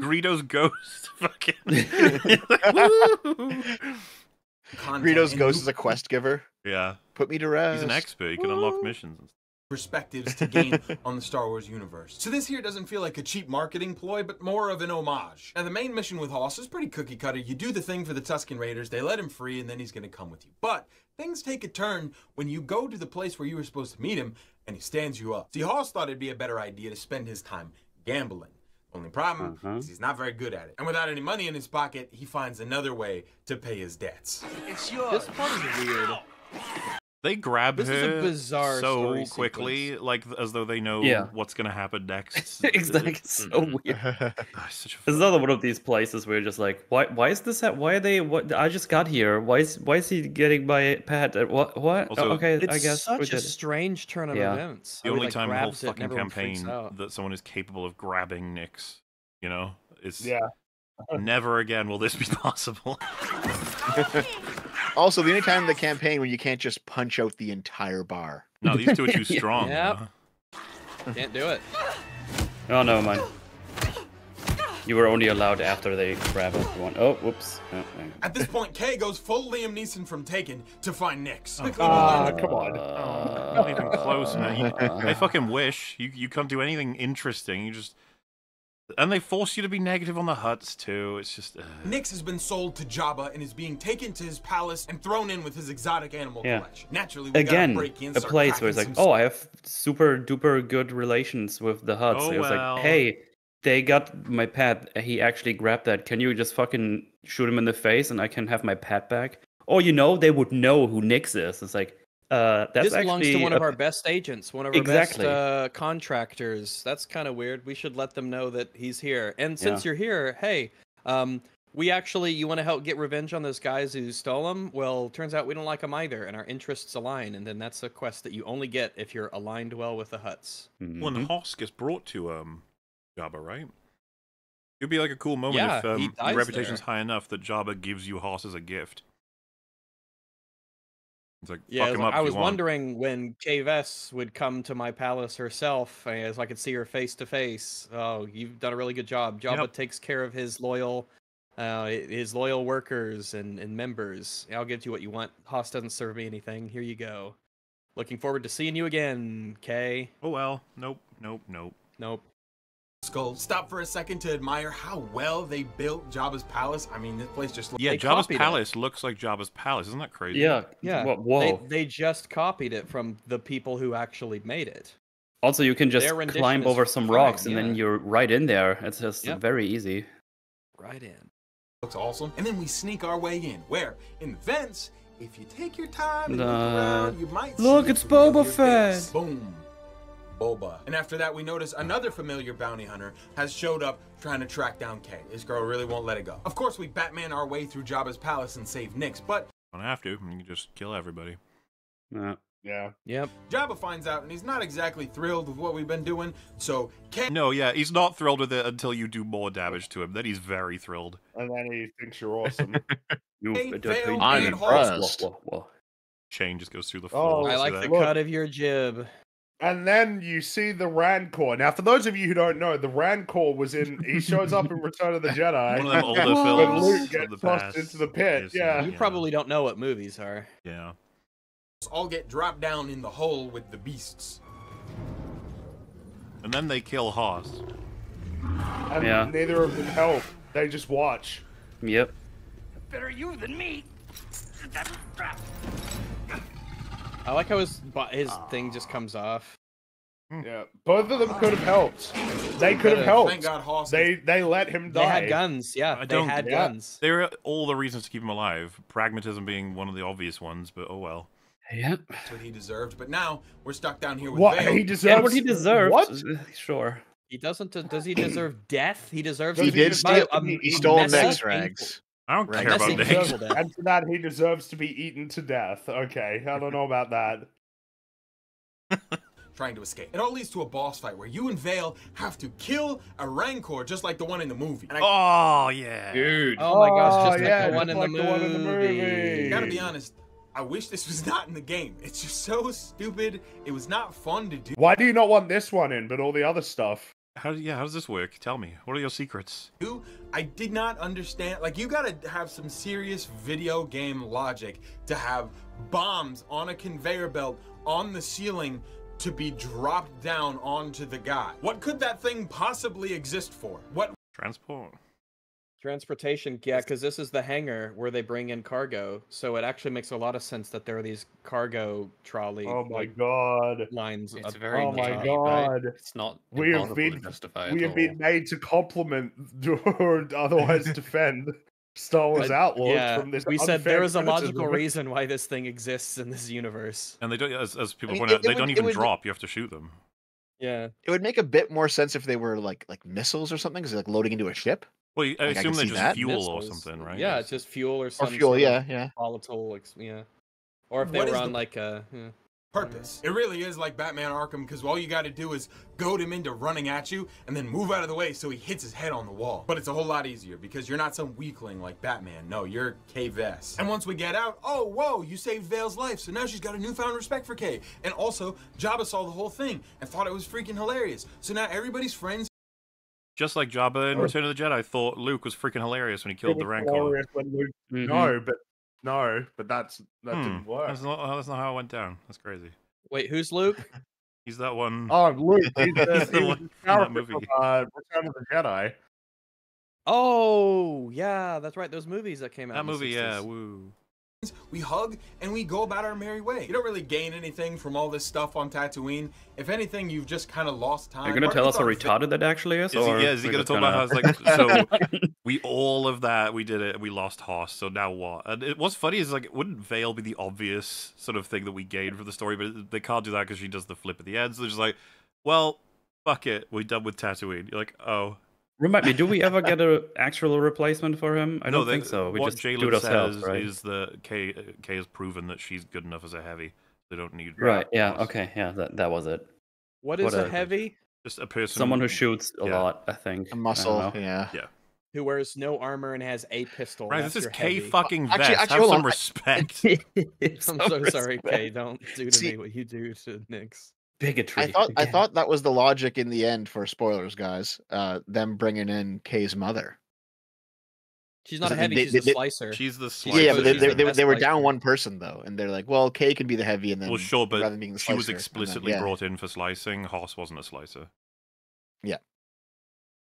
Greedo's ghost. [LAUGHS] Fucking. [LAUGHS] content Greedo's ghost is a quest giver. yeah, Put me to rest. he's an expert. He can unlock missions. And stuff. perspectives to gain [LAUGHS] on the Star Wars universe. So this here doesn't feel like a cheap marketing ploy, but more of an homage. Now the main mission with Hoss is pretty cookie cutter. You do the thing for the Tusken Raiders, they let him free, and then he's gonna come with you. But things take a turn when you go to the place where you were supposed to meet him, and he stands you up. See, Hoss thought it'd be a better idea to spend his time gambling. Only problem Uh-huh. is he's not very good at it. And without any money in his pocket, he finds another way to pay his debts. It's yours. This part is weird. They grab This is a her bizarre so story quickly, like as though they know Yeah. what's gonna happen next. [LAUGHS] exactly. [LAUGHS] It's so weird. Ah, [LAUGHS] it's such It's another one of these places where you're just like, why? Why is this? At, why are they? What? I just got here. Why is? Why is he getting my pet? Uh, What? What? Oh, okay, It's I guess we such a did. strange turn of Yeah. events. the only like, time in the whole grabs it and fucking campaign that someone is capable of grabbing Nix. You know, it's Yeah. never again will this be possible. Also, the only time in the campaign when you can't just punch out the entire bar. No, these two are too [LAUGHS] strong. Yep. huh? Can't do it. Oh no, man. You were only allowed after they grab everyone. Oh, whoops. Oh. At this point, Kay goes full Liam Neeson from Taken to find Nix. Ah, come on. Not even close, man. You, I fucking wish you you can't do anything interesting. You just and they force you to be negative on the Hutts too. It's just uh, Nix has been sold to Jabba and is being taken to his palace and thrown in with his exotic animal Yeah. collection. Naturally, we Again, gotta break in, a place where it's like, cracking some oh, I have super duper good relations with the Hutts. Oh, it was well. like, hey, they got my pet. He actually grabbed that. Can you just fucking shoot him in the face and I can have my pet back? Or you know, they would know who Nix is. It's like, uh, that's this belongs to one a- of our best agents, one of our Exactly. best uh, contractors. That's kind of weird. We should let them know that he's here. And since Yeah. you're here, hey, um, we actually, you want to help get revenge on those guys who stole them? Well, turns out we don't like them either, and our interests align. And then that's a quest that you only get if you're aligned well with the Hutts. when Mhm. Hoss gets brought to um Jabba, right? It'd be like a cool moment Yeah, if he um, your reputation's there. high enough that Jabba gives you Hoss as a gift. It's like Yeah, fuck him like- up I was wondering when Vess would come to my palace herself, as I could see her face to face. Oh, you've done a really good job. Jabba Yep. takes care of his loyal, uh, his loyal workers and, and members. I'll give you what you want. Hoss doesn't serve me anything. Here you go. Looking forward to seeing you again, Kay. Oh well, nope, nope, nope. Nope. Skull. Stop for a second to admire how well they built Jabba's palace. I mean, this place just looks. Yeah, They Jabba's copied it. palace looks like Jabba's palace. Isn't that crazy? Yeah. Yeah. Wha- They, Whoa. they just copied it from the people who actually made it. Also, you can just climb over some fine, rocks and yeah. then you're right in there. It's just Yep. very easy. Right in. looks awesome. And then we sneak our way in. Where in the vents, if you take your time and look Uh, around, you might look, see it's Boba familiar face. Fett. Boom. Boba. And after that, we notice another familiar bounty hunter has showed up trying to track down Kay. This girl really won't let it go. Of course, we Batman our way through Jabba's palace and save Nix, but Don't have to. You can just kill everybody. Yeah. Yeah. Yep. Jabba finds out and he's not exactly thrilled with what we've been doing. So Kay No, yeah, he's not thrilled with it until you do more damage to him. Then he's very thrilled. And then he thinks you're [LAUGHS] awesome. You Hey, it- Vale it- I'm and impressed. Whoa, whoa, whoa. Chain just goes through the oh, floor. Oh. I like the Look. cut of your jib. And then you see the Rancor. Now, for those of you who don't know, the Rancor was in. He shows up in Return of the [LAUGHS] Jedi. One of them older when films Luke gets the tossed past. into the pit. Yeah. You probably don't know what movies are. Yeah. all get dropped down in the hole with the beasts. And then they kill Hoss. And Yeah. neither of them help. They just watch. Yep. Better you than me. I like how his bo- his thing just ah. comes off. Hmm. Yeah. Both of them could have helped. They could have helped. Thank God Hoss. They they let him die. They had guns. Yeah, I they don't- had Yeah. guns. There are all the reasons to keep him alive. Pragmatism being one of the obvious ones, but oh well. Yep. That's what he deserved. But now we're stuck down here with What Vale. he Yeah, deserves? what he deserved. What? Sure. He doesn't. Does he deserve death? He deserves. He did steal. a- he- a He stole messy Nick's people. rags. I don't Right. care Messy about people Nick. then. And for that, he deserves to be eaten to death. Okay, I don't know about that. [LAUGHS] trying to escape. It all leads to a boss fight where you and Vale have to kill a Rancor just like the one in the movie. And I Oh yeah. Dude. Oh my gosh! Just Oh, like yeah, the one just in like the the one in the movie. movie. gotta be honest, I wish this was [LAUGHS] not in the game. It's just so stupid. It was not fun to do. Why do you not want this one in, but all the other stuff? How yeah, how does this work? Tell me. What are your secrets? you I did not understand. Like, you gotta have some serious video game logic to have bombs on a conveyor belt on the ceiling to be dropped down onto the guy. What could that thing possibly exist for? What? Transport. Transportation, yeah, because this is the hangar where they bring in cargo. So it actually makes a lot of sense that there are these cargo trolley Oh my like, god. lines. It's up- very Oh my cheap, god. It's not We have been to we have all. been made to compliment [LAUGHS] or otherwise [LAUGHS] defend Star Wars But, Outlaws yeah, from this. we said there is a logical reason why this thing exists in this universe. And they don't as, as people mean, point it- out, it they would- don't even would- drop. You have to shoot them. Yeah. It would make a bit more sense if they were like like missiles or something, because like loading into a ship. Well, I Like, assume can they're just that. fuel or something, right? Yeah, it's just fuel or some fuel, sort yeah, yeah. volatile, ex- yeah. Or if they What were on the- like a, yeah. purpose. It really is like Batman Arkham because all you got to do is goad him into running at you and then move out of the way so he hits his head on the wall. But it's a whole lot easier because you're not some weakling like Batman. No, you're Kay Vess. And once we get out, oh, whoa, you saved Vale's life, so now she's got a newfound respect for Kay. And also, Jabba saw the whole thing and thought it was freaking hilarious. So now everybody's friends. Just like Jabba in Oh. Return of the Jedi thought Luke was freaking hilarious when he killed It the was Rancor. glorious when Luke- No, but no, but that's that Hmm, didn't work. That's not, that's not how it went down. That's crazy. Wait, who's Luke? [LAUGHS] He's that one. [LAUGHS] Oh, Luke, [LAUGHS] he's the, He's the one from that movie. from uh, Return of the Jedi. Oh, yeah, that's right. Those movies that came out. That in the movie, yeah, woo. We hug and we go about our merry way. You don't really gain anything from all this stuff on Tatooine. If anything, you've just kind of lost time. You're gonna tell us how retarded that actually is, Is he, yeah, is he we're going to just talk about how it's like, so [LAUGHS] we all of that, we did it, we lost Hoss, so now what? And it, what's funny is, like, wouldn't Vale be the obvious sort of thing that we gain from the story, but they can't do that because she does the flip at the end, so they're just like, well, fuck it, we're done with Tatooine. You're like, oh. Remind me, do we ever get [LAUGHS] an actual replacement for him? I no, don't they- think so. We what just Jaylen do it ourselves, says right? is that Kay, uh, Kay has proven that she's good enough as a heavy. They don't need Right. Yeah. Okay. Yeah. That that was it. What is a Whatever. heavy? Just a person. Someone who shoots a yeah. lot. I think. A I don't muscle, yeah. Yeah. Who wears no armor and has a pistol. Right, That's this is your Kay heavy. fucking Actually- Vess. actually, Have hold some on. I- respect. [LAUGHS] [LAUGHS] I'm Some so sorry, respect. Kay. Don't do to See- me what you do to Nix. Bigotry. I thought I thought that was the logic in the end for spoilers, guys. Uh, them bringing in Kay's mother. She's not a heavy. they- she's they- a they- slicer. She's the slicer. yeah, but they, she's they, the they, they were slicer. down one person though, and they're like, "Well, Kay can be the heavy," and then Well, sure, but rather but than being the slicer, she was slicer, and then- explicitly yeah. brought in for slicing. Hoss wasn't a slicer. Yeah.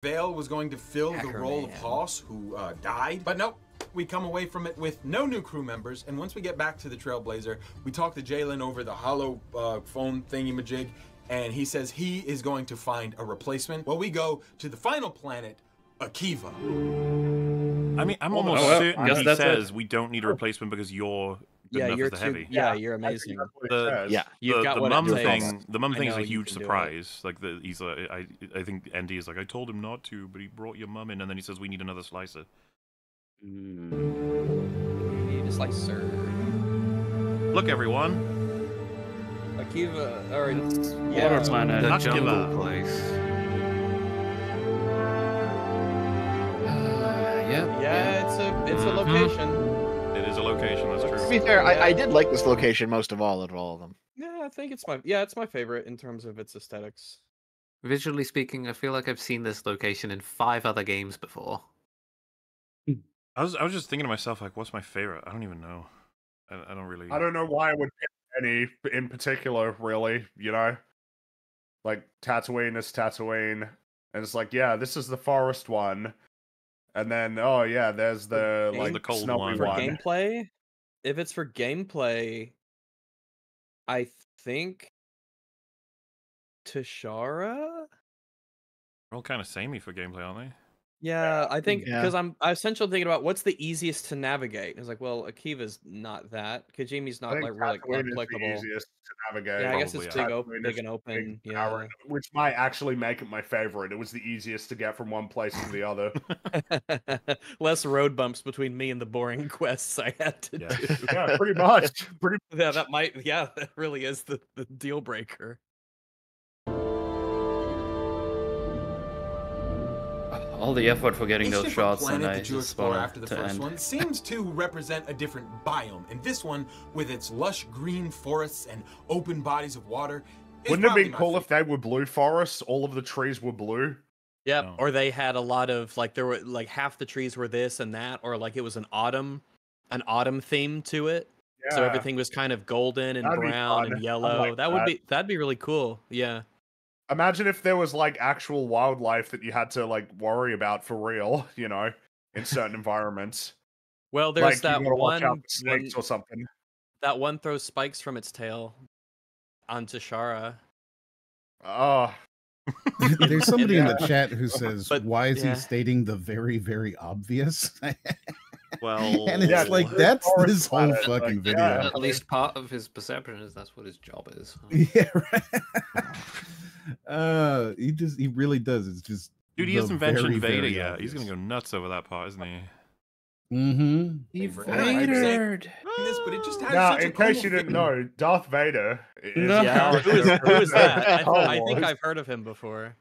Vale was going to fill the Hacker role of. Hoss, who uh, died. But nope, we come away from it with no new crew members. And once we get back to the Trailblazer, we talk to Jaylen over the hollow uh, phone thingy-majig, and he says he is going to find a replacement. Well, we go to the final planet, Akiva. I mean, I'm Oh, almost well, certain guess he that's it. says we don't need a replacement because you're good Yeah, enough you're as the too. heavy. Yeah, you're amazing. that's what it The- Yeah. You've the, got the what mum thing. The mum I thing's know a huge can do it. surprise. Like the, he's like, I, I think Andy is like, I told him not to, but he brought your mum in, and then he says we need another slicer. Mm. You need a slicer. Look, everyone, Akiva, or Water yeah, planet. The Not jungle up. place. Uh, yep. yeah, it's a it's a Mhm. location. it is a location. That's true. To true. be fair, I, I did like this location most of all out of all of them. Yeah, I think it's my yeah, it's my favorite in terms of its aesthetics. Visually speaking, I feel like I've seen this location in five other games before. I was, I was just thinking to myself, like, what's my favorite? I don't even know. I, I don't really. I don't know why I would pick any in particular, really, you know? Like Tatooine is Tatooine. And it's like, yeah, this is the forest one. And then oh yeah, there's the game- like The cold snowy one. For one. gameplay, if it's for gameplay, I think Toshara. They're all kind of samey for gameplay, aren't they? Yeah, I think Yeah. because I'm I essentially thinking about what's the easiest to navigate. It's like, well, Akiva's not that. Kijimi's not like really Tatooine is the applicable. easiest to navigate. Yeah, I guess Probably, it's yeah. big, op- Tatooine big and open. big, Yeah. narrow, which might actually make it my favorite. It was the easiest to get from one place to the other. [LAUGHS] Less road bumps between me and the boring [LAUGHS] quests I had to Yeah. do. yeah, pretty much. [LAUGHS] Pretty Yeah, that might. Yeah, that really is the, the deal breaker. All the effort for getting Each those different shots, and planet I that you just explore after the to first end. one seems to represent a different biome, and this one, with its lush green forests and open bodies of water, is Wouldn't it be cool if they were blue forests? All of the trees were blue. Yep. Oh. Or they had a lot of like there were like half the trees were this and that, or like it was an autumn, an autumn theme to it. So everything was kind of golden and That'd brown and yellow. like that would that. be that'd be really cool. Yeah. Imagine if there was like actual wildlife that you had to like worry about for real, [LAUGHS] you know, in certain environments. Well, there's like that one, out one for snakes or something. that one throws spikes from its tail onto Shara. Oh, [LAUGHS] There's [LAUGHS] somebody in the chat who says, But- "Why is yeah. he stating the very, very obvious?" Well, and it's Yeah, like that's forest this whole planet, fucking like, video. yeah. At least part of his perception is that's what his job is. [LAUGHS] Yeah, right. [LAUGHS] uh, he just he really does. It's just dude, he hasn't mentioned very, Vader very yet. He's gonna go nuts over that part, isn't he? Mm-hmm. Vadered. This, but it just has Now, such a in case cool you didn't feel. know, Darth Vader is Yeah, who is, who is that? I, Star I think I've heard of him before.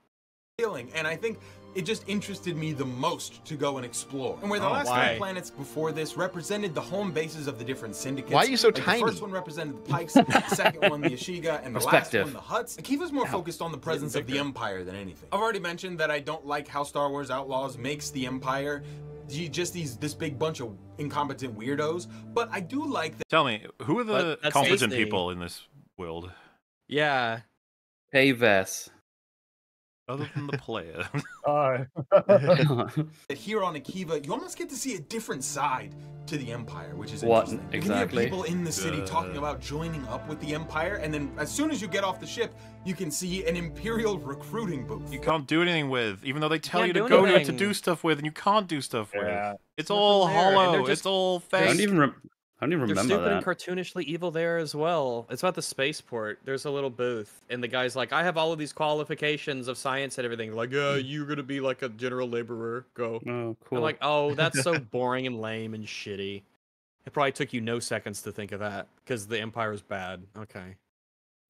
feeling, and I think it just interested me the most to go and explore. And where the Oh, last why? three planets before this represented the home bases of the different syndicates. Why are you so like tiny? The first one represented the Pykes, the [LAUGHS] second one the Ashiga, and the last one the Hutts. Akiva's more focused on the presence of the Empire than anything. I've already mentioned that I don't like how Star Wars Outlaws makes the Empire you- just these this big bunch of incompetent weirdos, but I do like that. Tell me, who are the competent tasty. people in this world? Yeah. Hey, Vess. Other than the player. [LAUGHS] Uh, [LAUGHS] that here on Akiva, you almost get to see a different side to the Empire, which is What interesting. You exactly? can hear people in the city talking Uh. about joining up with the Empire, and then as soon as you get off the ship, you can see an Imperial recruiting booth. you can't do anything with, even though they tell can't you to do go there to do stuff with, and you can't do stuff Yeah. with. It's nothing all there, and they're hollow. just- It's all fake. don't even. I don't even They're remember stupid that. and cartoonishly evil there as well. It's about the spaceport. There's a little booth, and the guy's like, "I have all of these qualifications of science and everything." Like, "Yeah, mm. you're gonna be like a general laborer. Go." oh, cool. I'm like, "Oh, [LAUGHS] that's so boring and lame and shitty." It probably took you no seconds to think of that because the Empire is bad. Okay.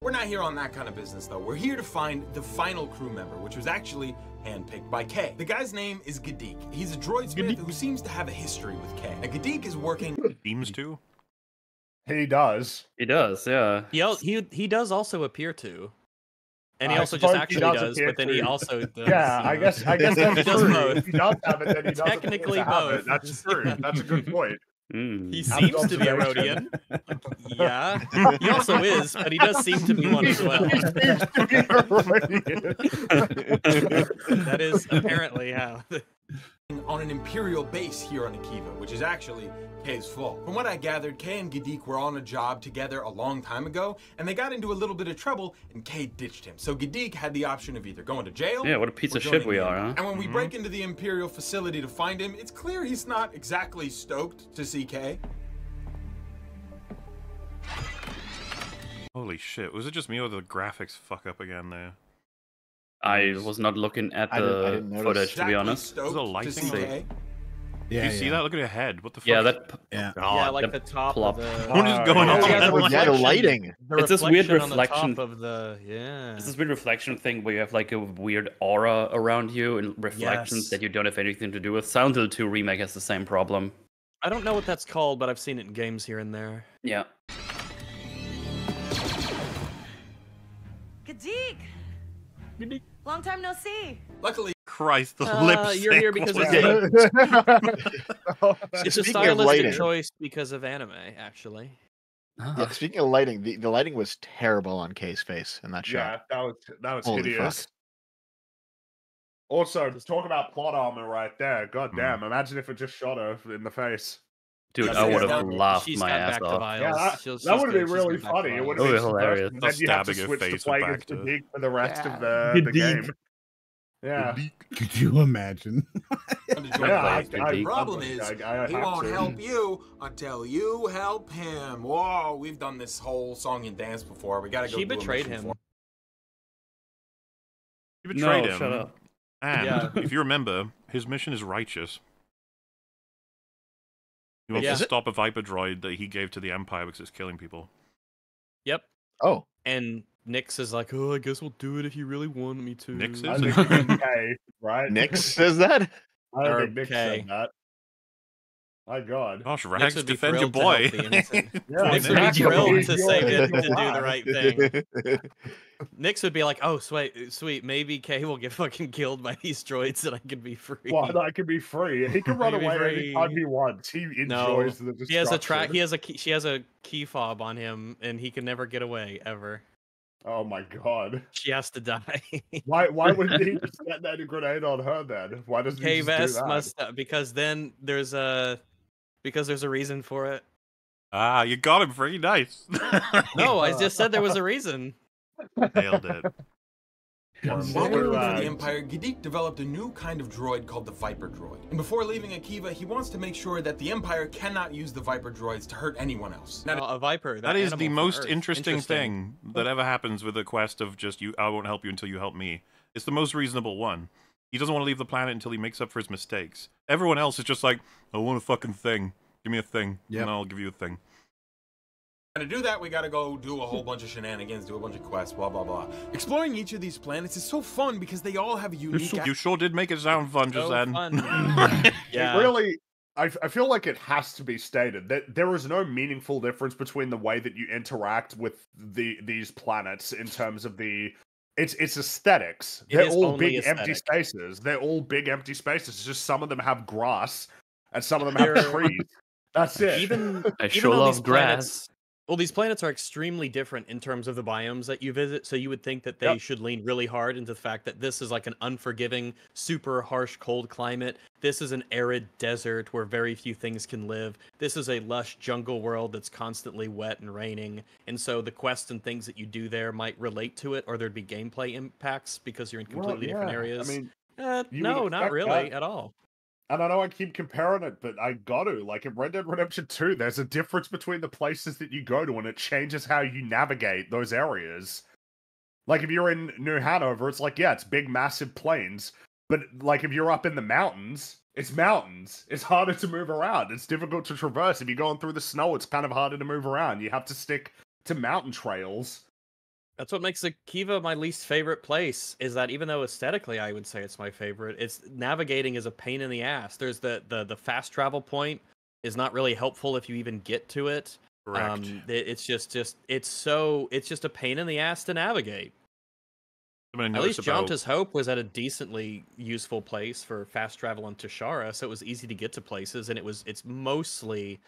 We're not here on that kind of business, though. We're here to find the final crew member, which was actually handpicked by Kay. The guy's name is Gadik. He's a droid smith who seems to have a history with Kay. Now, Gadik is working Seems to. he does. he does, yeah. He al- he he does also appear to, and he I also just actually does does, but then he also [LAUGHS] does. Yeah, I you know. guess I guess [LAUGHS] that's He does true. both. He does have it, then he does [LAUGHS] Technically both. That's true. That's a good point. Mm. He seems to be a observation. Rodian. [LAUGHS] Yeah, he also is, but he does seem to be one as [LAUGHS] well. that is apparently how. On an Imperial base here on Akiva, which is actually Kay's fault. From what I gathered, Kay and Gadik were on a job together a long time ago, and they got into a little bit of trouble, and Kay ditched him. So Gadik had the option of either going to jail. Yeah, what a piece of shit we the are, huh? And when we mm-hmm. break into the Imperial facility to find him, it's clear he's not exactly stoked to see Kay. Holy shit! Was it just me or the graphics fuck up again there? I was not looking at I didn't- I the didn't footage, to be honest. stoked Is it to lighting see. Yeah, Do you see that? Look at her head. What the fuck? Yeah, that. Yeah. Oh, God. yeah, like that the top plop. of the. [LAUGHS] What is going Oh, on? Oh, yeah, the Yeah, the lighting. The It's this weird reflection the of the yeah. It's this weird reflection thing where you have like a weird aura around you and reflections Yes. that you don't have anything to do with. Silent Hill 2 Remake has the same problem. I don't know what that's called, but I've seen it in games here and there. Yeah. Gadik! Long time no see. Luckily, Christ, the Uh, lip you're here sync because was- [LAUGHS] it's a Speaking of stylistic lighting. choice because of anime, actually. Yeah, speaking of lighting, the, the lighting was terrible on Kay's face in that Yeah, shot. that was that was Holy hideous. fuck. Also, talk about plot armor right there. God Hmm. damn! Imagine if it just shot her in the face. Dude, I would have laughed she's my ass off. Yeah, that, She'll- that would have been really got back to funny. It would That have been been hilarious. Then Just you'd have to stabbing switch to playing as to- Gadik for the rest Yeah. of the, the game. Yeah. Could you imagine? Yeah, I, I, Gadik. problem I- is, I, I he won't to. help you until you help him. Whoa, we've done this whole song and dance before. We gotta go. She do betrayed mission him. for You betrayed No, him. shut up. And Yeah. if you remember, his mission is righteous. He wants Yeah. to stop a Viper droid that he gave to the Empire because it's killing people. Yep. Oh, And Nix is like, "Oh, I guess we'll do it if you really want me to." Nix I is? think [LAUGHS] you mean K, right? Nick says that. I don't Or think Nick K. said that. My God. Gosh, Nix Rags, would defend your boy. help the [LAUGHS] innocent. Yeah, Nix would be Rags thrilled to your- say to, to do the right thing. Nix would be like, "Oh, sweet, sweet. Maybe Kay will get [LAUGHS] fucking killed by these droids, and I can be free." Well, that can be free. He can [LAUGHS] run He can away anytime free. he wants. He no, enjoys the he has a track. He has a key, she has a key fob on him, and he can never get away ever. Oh my god. She has to die. Why why wouldn't he just set that grenade on her then? Why doesn't he just do that? must uh, because then there's a because there's a reason for it. ah, you got him free. Nice. [LAUGHS] No, I just said there was a reason. Nailed it. While Very working for the Empire, Gadik developed a new kind of droid called the Viper droid. And before leaving Akiva, he wants to make sure that the Empire cannot use the Viper droids to hurt anyone else. Now, Uh, a viper. That is the most Earth. interesting, thing that ever happens with a quest of just you. I won't help you until you help me. It's the most reasonable one. He doesn't want to leave the planet until he makes up for his mistakes. Everyone else is just like, I want a fucking thing. Give me a thing, Yep. and I'll give you a thing. And to do that, we gotta go do a whole bunch of shenanigans, do a bunch of quests, blah blah blah. Exploring each of these planets is so fun because they all have a unique. You sure did make it sound fun just So then. fun. [LAUGHS] [LAUGHS] It really, I, I feel like it has to be stated that there is no meaningful difference between the way that you interact with the these planets in terms of the. It's it's aesthetics. It They're is all only big empty spaces. They're all big empty spaces. It's just some of them have grass, and some of them have trees. That's it. Even [LAUGHS] I even sure though love these grass. planets- well, these planets are extremely different in terms of the biomes that you visit. So you would think that they Yep. should lean really hard into the fact that this is like an unforgiving, super harsh, cold climate. This is an arid desert where very few things can live. This is a lush jungle world that's constantly wet and raining. And so the quests and things that you do there might relate to it, or there'd be gameplay impacts because you're in Well, completely different yeah, areas. I mean, Uh, you would no, not expect really that. at all. And I know I keep comparing it, but I got to. Like in Red Dead Redemption 2, there's a difference between the places that you go to, and it changes how you navigate those areas. Like if you're in New Hanover, it's like, yeah, it's big, massive plains. But like if you're up in the mountains, it's mountains. It's harder to move around. It's difficult to traverse. If you're going through the snow, it's kind of harder to move around. You have to stick to mountain trails. That's what makes Akiva my least favorite place. Is that even though aesthetically I would say it's my favorite, it's navigating is a pain in the ass. There's the the the fast travel point is not really helpful if you even get to it. Correct. Um, it- it's just just it's so it's just a pain in the ass to navigate. Something I At least about- Jonta's Hope was at a decently useful place for fast travel in Toshara, so it was easy to get to places, and it was it's mostly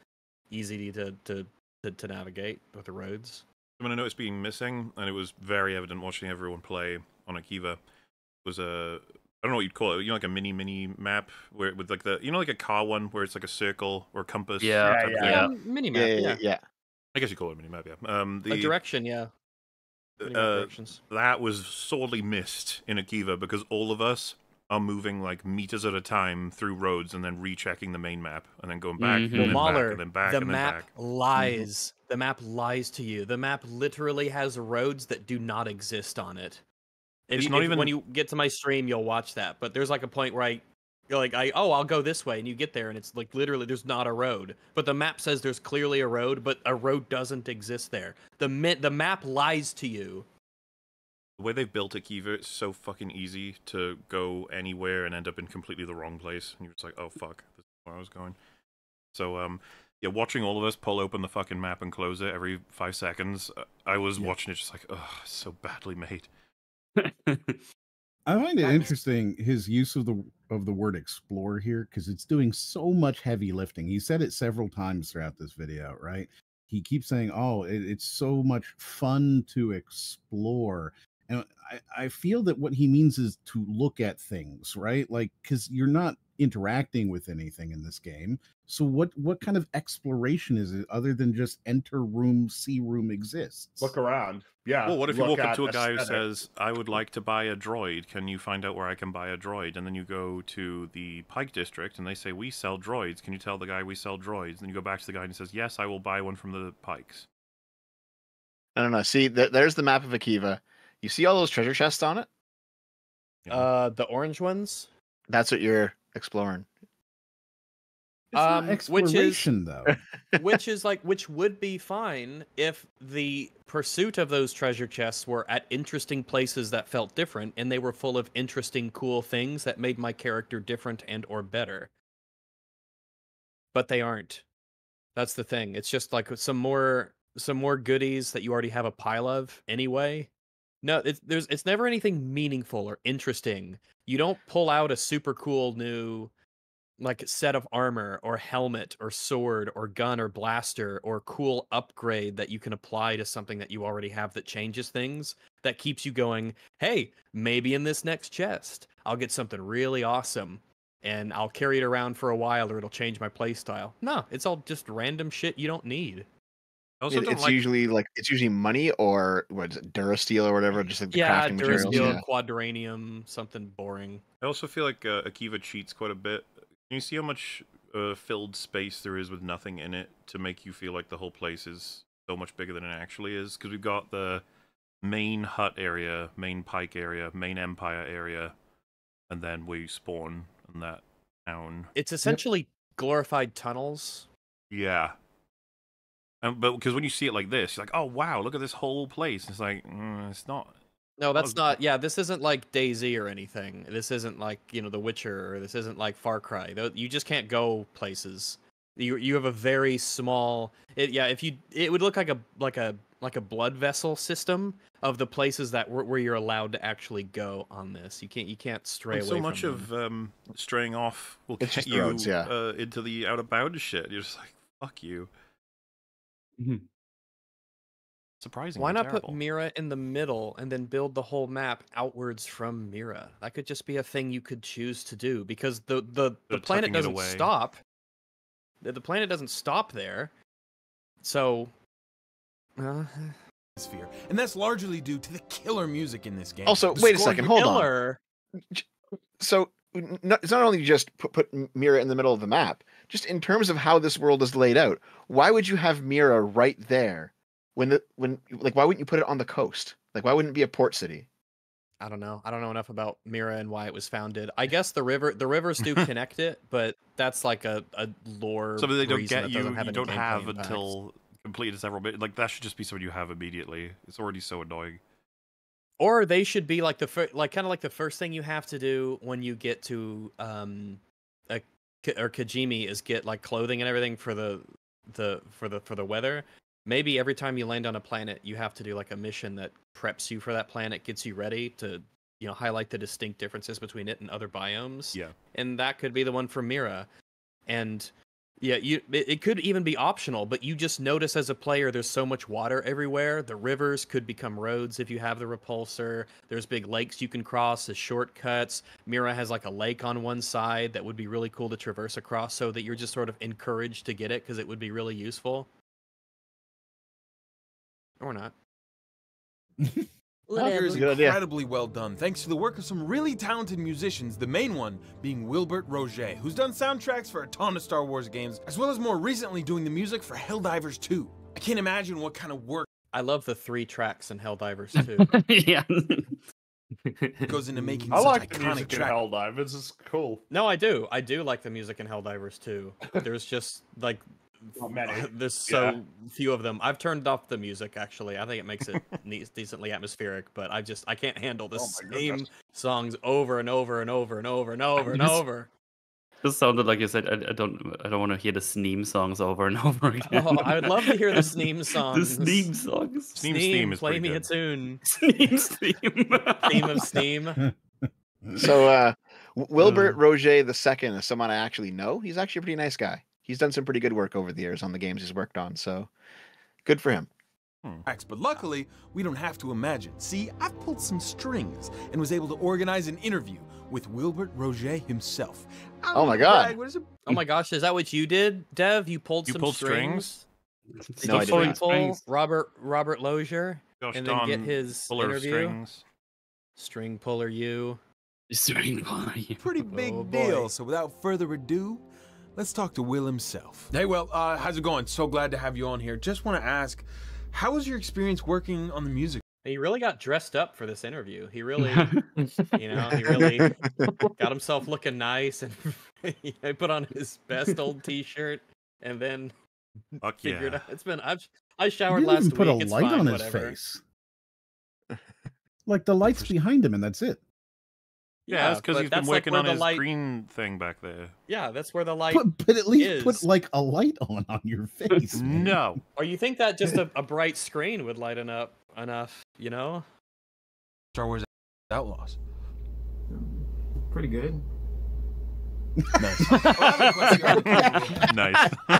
easy to to to, to navigate with the roads. Something I noticed being missing, and it was very evident watching everyone play on Akiva, was a I don't know what you'd call it. You know, like a mini mini map where with like the you know like a car one where it's like a circle or compass. Yeah, type of yeah, thing? yeah. Um, mini map, Yeah, yeah, yeah, yeah. I guess you call it a mini map. Yeah. Um, the a direction, yeah. Uh, that was sorely missed in Akiva because all of us are moving like meters at a time through roads and then rechecking the main map and then going back Mhm. and Well, then back and then back the and then map back. lies. The map lies to you. The map literally has roads that do not exist on it. If It's you, not if- even- when you get to my stream, you'll watch that. But there's like a point where I, you're like, I oh, I'll go this way, and you get there, and it's like literally there's not a road. But the map says there's clearly a road, but a road doesn't exist there. The mi- the map lies to you. The way they've built Akiva, it's so fucking easy to go anywhere and end up in completely the wrong place. And you're just like, oh fuck, this is where I was going. So um, yeah, watching all of us pull open the fucking map and close it every five seconds, uh, I was watching it just like, oh, so badly made. [LAUGHS] I find it interesting his use of the of the word explore here because it's doing so much heavy lifting. He said it several times throughout this video, right? He keeps saying, "Oh, it, it's so much fun to explore," and I, I feel that what he means is to look at things, right? Like because you're not interacting with anything in this game. So what what kind of exploration is it other than just enter room, see room exists? Look around. Yeah. well, what if you walk up to a guy who says, "I would like to buy a droid. Can you find out where I can buy a droid?" And then you go to the Pyke District, and they say, "We sell droids. Can you tell the guy we sell droids?" And you go back to the guy and he says, "Yes, I will buy one from the Pykes." I don't know. See, th- there's the map of Akiva. You see all those treasure chests on it? Uh, the orange ones. That's what you're exploring. It's not um, which is exploration, though. [LAUGHS] which is like which would be fine if the pursuit of those treasure chests were at interesting places that felt different and they were full of interesting cool things that made my character different and or better but they aren't that's the thing it's just like some more some more goodies that you already have a pile of anyway no it's there's it's never anything meaningful or interesting. You don't pull out a super cool new like set of armor or helmet or sword or gun or blaster or cool upgrade that you can apply to something that you already have that changes things that keeps you going hey maybe in this next chest i'll get something really awesome and i'll carry it around for a while or it'll change my playstyle. No it's all just random shit you don't need also It- it's like usually like it's usually money or what is it, Durasteel or whatever, just like the yeah crafting materials. durasteel Yeah. quadranium something boring I also feel like uh, Akiva cheats quite a bit. Can you see how much uh, filled space there is with nothing in it to make you feel like the whole place is so much bigger than it actually is? Because we've got the main Hutt area, main Pyke area, main empire area, and then we spawn in that town. It's essentially glorified tunnels. Yeah. And, but because when you see it like this, you're like, oh wow, look at this whole place. It's like mm, it's not. No, that's not. Yeah, this isn't like Daisy or anything. This isn't like you know The Witcher or this isn't like Far Cry. Tho- You just can't go places. You you have a very small. It, yeah, if you it would look like a like a like a blood vessel system of the places that where, where you're allowed to actually go on this. You can't you can't stray And away. so much from of um, straying off will It's get you roads, yeah. uh, into the out of bounds shit. You're just like, fuck you. Surprising. Why not put Myrra in the middle and then build the whole map outwards from Myrra? That could just be a thing you could choose to do because the the, the They're planet tucking it doesn't away. stop. The, the planet doesn't stop there. So uh, Sphere, and that's largely due to the killer music in this game. Also, The wait a score second, you- hold on. killer. So n- n- it's not only just put, put Myrra in the middle of the map, just in terms of how this world is laid out. Why would you have Myrra right there when the when like why wouldn't you put it on the coast? Like why wouldn't it be a port city? I don't know. I don't know enough about Myrra and why it was founded. I guess the river the rivers do [LAUGHS] connect it, but that's like a, a lore. Something they don't get you. have you don't have impact. until completed several bit. Like that should just be something you have immediately. It's already so annoying. or they should be like the fir- like kind of like the first thing you have to do when you get to um a, K- or Kijimi is get like clothing and everything for the the for the for the weather. Maybe every time you land on a planet, you have to do like a mission that preps you for that planet, gets you ready to you know highlight the distinct differences between it and other biomes. Yeah. and that could be the one for Myrra. And yeah, you it, could even be optional, but you just notice as a player there's so much water everywhere. The rivers could become roads if you have the repulsor. There's big lakes you can cross as shortcuts. Myrra has like a lake on one side that would be really cool to traverse across so that you're just sort of encouraged to get it because it would be really useful. Or not. [LAUGHS] Here is Good idea. incredibly well done, thanks to the work of some really talented musicians, the main one being Wilbert Roget, who's done soundtracks for a ton of Star Wars games, as well as more recently doing the music for Helldivers 2. I can't imagine what kind of work I love the three tracks in Helldivers 2. [LAUGHS] yeah. It [LAUGHS] goes into making I such like the iconic music in track. Helldivers. It's cool. No, I do. I do like the music in Helldivers 2. There's just like Not many. [LAUGHS] there's so Yeah. few of them. I've turned off the music actually. I think it makes it [LAUGHS] ne- decently atmospheric, but I just I can't handle the Oh same goodness. songs over and over and over and over and over and [LAUGHS] just- over. This sounded like you said. I, I don't. I don't want to hear the Sneem songs over and over again. Oh, I would love to hear the Sneem the songs. Sneem songs. Sneem Sneem, Steam is play pretty me a tune. Sneem Steam. Theme of Steam. So uh Wilbert Uh. Roget the second is someone I actually know. He's actually a pretty nice guy. He's done some pretty good work over the years on the games he's worked on, so good for him. Hmm. tracks, but luckily, we don't have to imagine. See, I've pulled some strings and was able to organize an interview with Wilbert Roget himself. I Oh my God. brag, What is it? Oh my gosh, is that what you did, Dev? You pulled You some pulled strings. strings? Did No, you I did not. pull Robert Robert Lozier Josh and then get his interview? strings. String puller, you. String oh, boy. Pretty big Oh, deal. So without further ado, let's talk to Will himself. Hey, Will, uh, how's it going? So glad to have you on here. Just want to ask, how was your experience working on the music? He really got dressed up for this interview. He really, [LAUGHS] you know, he really got himself looking nice and [LAUGHS] he put on his best old [LAUGHS] T-shirt and then Fuck figured yeah. out. It's been I've I showered didn't last even put week. a it's light fine, on his whatever. face. Like the lights behind him, and that's it. Yeah, that's because but he's been that's, like, working on the his light- green thing back there. Yeah, that's where the light. Put, but at least is. put like a light on on your [LAUGHS] face. No. Or you think that just a, a bright screen would lighten up enough? You know? Star Wars Outlaws. Pretty good. Nice. Well, I have a question. nice. all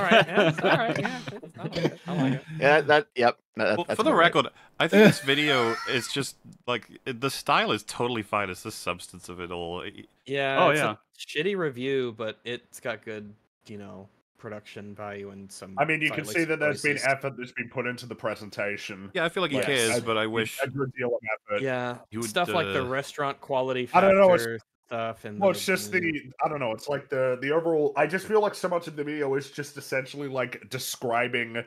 right, yeah, [LAUGHS] all right, yeah. I like it. I like it. Yeah, that yep. that- Well, for the about right. Record, I think this [LAUGHS] video is just like the style is totally fine. It's the substance of it all. Yeah. Oh, it's yeah. A shitty review, but it's got good, you know, production value and some. I mean, you can see that there's been effort that's been put into the presentation. Yeah, I feel like he Yes. cares, A- but I wish a good deal of effort. Yeah, You would, stuff like the uh, restaurant quality I don't know, it's- stuff and Well, the- it's just the I don't know. It's like the the overall. I just feel like so much of the video is just essentially like describing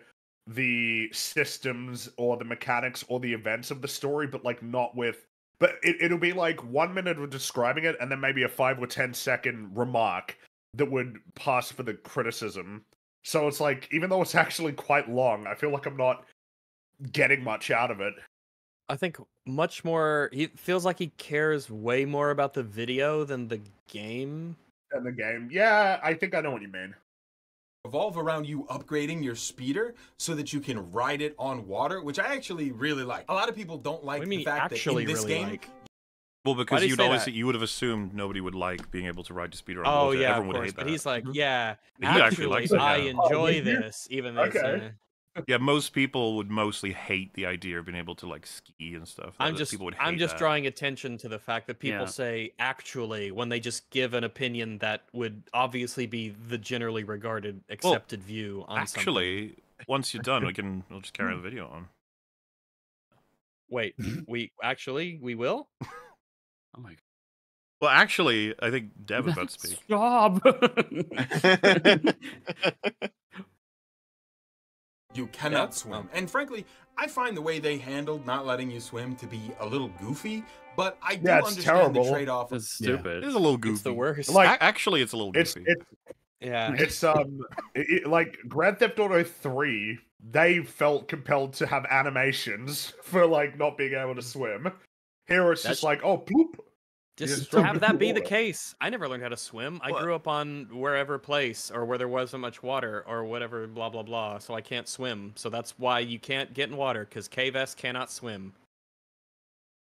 the systems or the mechanics or the events of the story, but like not with but it, it'll be like one minute of describing it, and then maybe a five or ten second remark that would pass for the criticism. So it's like, even though it's [LAUGHS] actually quite long, I feel like I'm not getting much out of it. I think much more. He feels like he cares way more about the video than the game. In the game, yeah, I think I know what you mean. Evolve around you upgrading your speeder so that you can ride it on water, which I actually really like. A lot of people don't like do you mean the fact that in this really game, like? Well, because you you'd say always that? you would have assumed nobody would like being able to ride the speeder on Oh yeah, Everyone of would course. hate But that. he's like, yeah, He actually actually, likes it, I oh, enjoy Oh, this, even though. it's, Okay. Yeah, most people would mostly hate the idea of being able to like ski and stuff. I'm just people would I'm just that. drawing attention to the fact that people Yeah. say actually when they just give an opinion that would obviously be the generally regarded accepted view on something. Actually, once you're done, we can we'll just carry the [LAUGHS] video on. Wait, [LAUGHS] we actually we will? Oh my god. Well, actually, I think Dev was [LAUGHS] about to speak. Stop. You cannot Yeah? swim. And frankly, I find the way they handled not letting you swim to be a little goofy, but I do Yeah, it's understand terrible. the trade-off. That's stupid. It is a little goofy. It's the worst. Like, Like- actually, it's a little goofy. it's yeah. it's um [LAUGHS] it, it- like Grand Theft Auto Three. They felt compelled to have animations [LAUGHS] for like not being able to swim. Here it's That's- just like oh poop. Just just throw have that be the case. I never learned how to swim. I What? grew up on wherever place or where there wasn't much water or whatever, blah blah blah. So I can't swim. So that's why you can't get in water because Kay Vess cannot swim.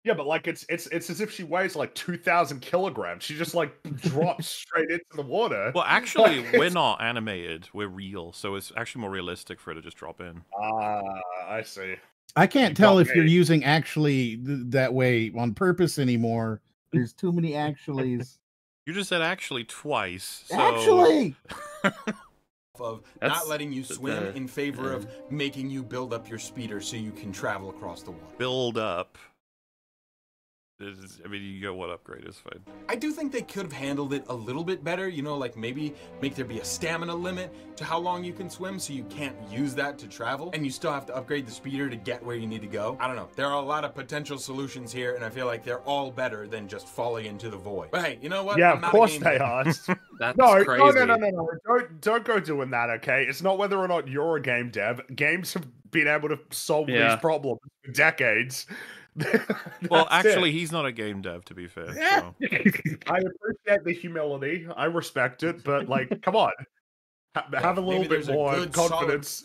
Yeah, but like it's it's it's as if she weighs like two thousand kilograms. She just like drops straight into the water. Well, actually, Like, we're not animated. We're real, so it's actually more realistic for her to just drop in. Ah, I see. I can't You tell got if you're using actually th- that way on purpose anymore. There's too many actuallys. You just said actually twice. So... Actually, [LAUGHS] of That's not letting you swim the- in favor yeah. of making you build up your speeder so you can travel across the water. build up. Is- I mean, you get what upgrade is fine. I do think they could have handled it a little bit better, you know, like maybe make there be a stamina limit to how long you can swim so you can't use that to travel and you still have to upgrade the speeder to get where you need to go. I don't know. There are a lot of potential solutions here and I feel like they're all better than just falling into the void. But hey, you know what? Yeah, I'm of course they are. [LAUGHS] That's no, crazy. no, no, no, no, no. Don't don't go doing that. Okay, it's not whether or not you're a game dev. Games have been able to solve Yeah. these problems for decades. [LAUGHS] Well, That's it. actually, he's not a game dev, to be fair. Yeah. So. [LAUGHS] I appreciate the humility. I respect it, but like, come on, ha- Yeah, have a little bit more good, solid- confidence.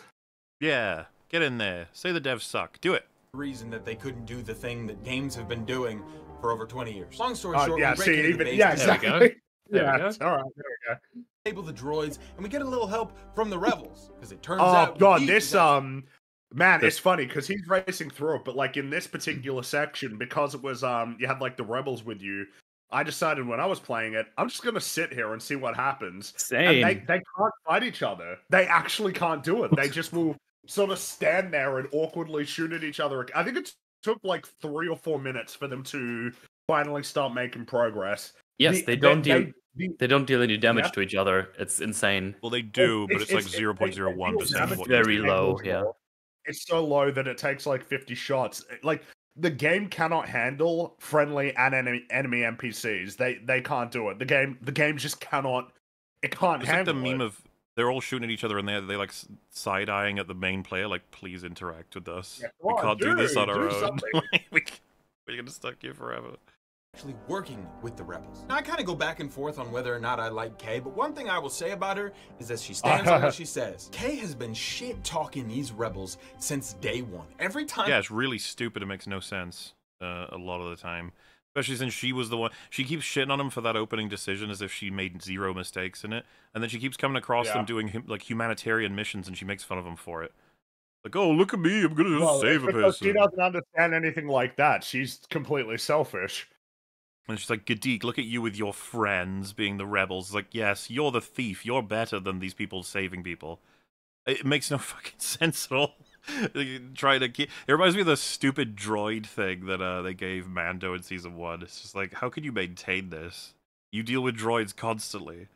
Yeah, get in there. Say the devs suck. Do it. reason that they couldn't do the thing that games have been doing for over 20 years. Long story Uh, short, yeah, we break see, into the even base yeah, to There we go. exactly. There we yeah, go. all right, there we go. disable the droids, and we get a little help from the rebels because it turns Oh out god, this that- um man, it's funny because he's racing through it, but like in this particular section, because it was um you had like the rebels with you. I decided when I was playing it, I'm just gonna sit here and see what happens. Same. And they, they can't fight each other. They actually can't do it. They [LAUGHS] just will sort of stand there and awkwardly shoot at each other. I think it took like three or four minutes for them to finally start making progress. Yes, The- they don't they- deal. the- They don't deal any damage Yeah. to each other. It's insane. Well, they do, but It's- it's, like zero point zero one percent. Very low, yeah. It's so low that it takes like 50 shots. Eh, like the game cannot handle friendly and enemy, enemy NPCs. They they can't do it. The game the game just cannot. It can't It's like the meme it. of they're all shooting at each other and they they like side eyeing at the main player, like please interact with us. Yeah, we on, can't do this on our own. [LAUGHS] we, we're gonna stuck here forever. Actually working with the rebels. Now, I kind of go back and forth on whether or not I like Kay, but one thing I will say about her is that she stands on what [LAUGHS] she says. Kay has been shit talking these rebels since day one. Every time Yeah, it's really stupid. It makes no sense uh, a lot of the time. Especially since she was the one. She keeps shitting on him for that opening decision as if she made zero mistakes in it. And then she keeps coming across Yeah. them doing like humanitarian missions and she makes fun of him for it. Like, oh, look at me. I'm going to just Well, save a person. She doesn't understand anything like that. She's completely selfish. And she's like, Gadik, look at you with your friends being the rebels. It's like, yes, you're the thief. You're better than these people saving people. It makes no [LAUGHS] fucking sense at all. [LAUGHS] Trying to keep. It reminds me of the stupid droid thing that uh, they gave Mando in season one. It's just like, how can you maintain this? You deal with droids constantly.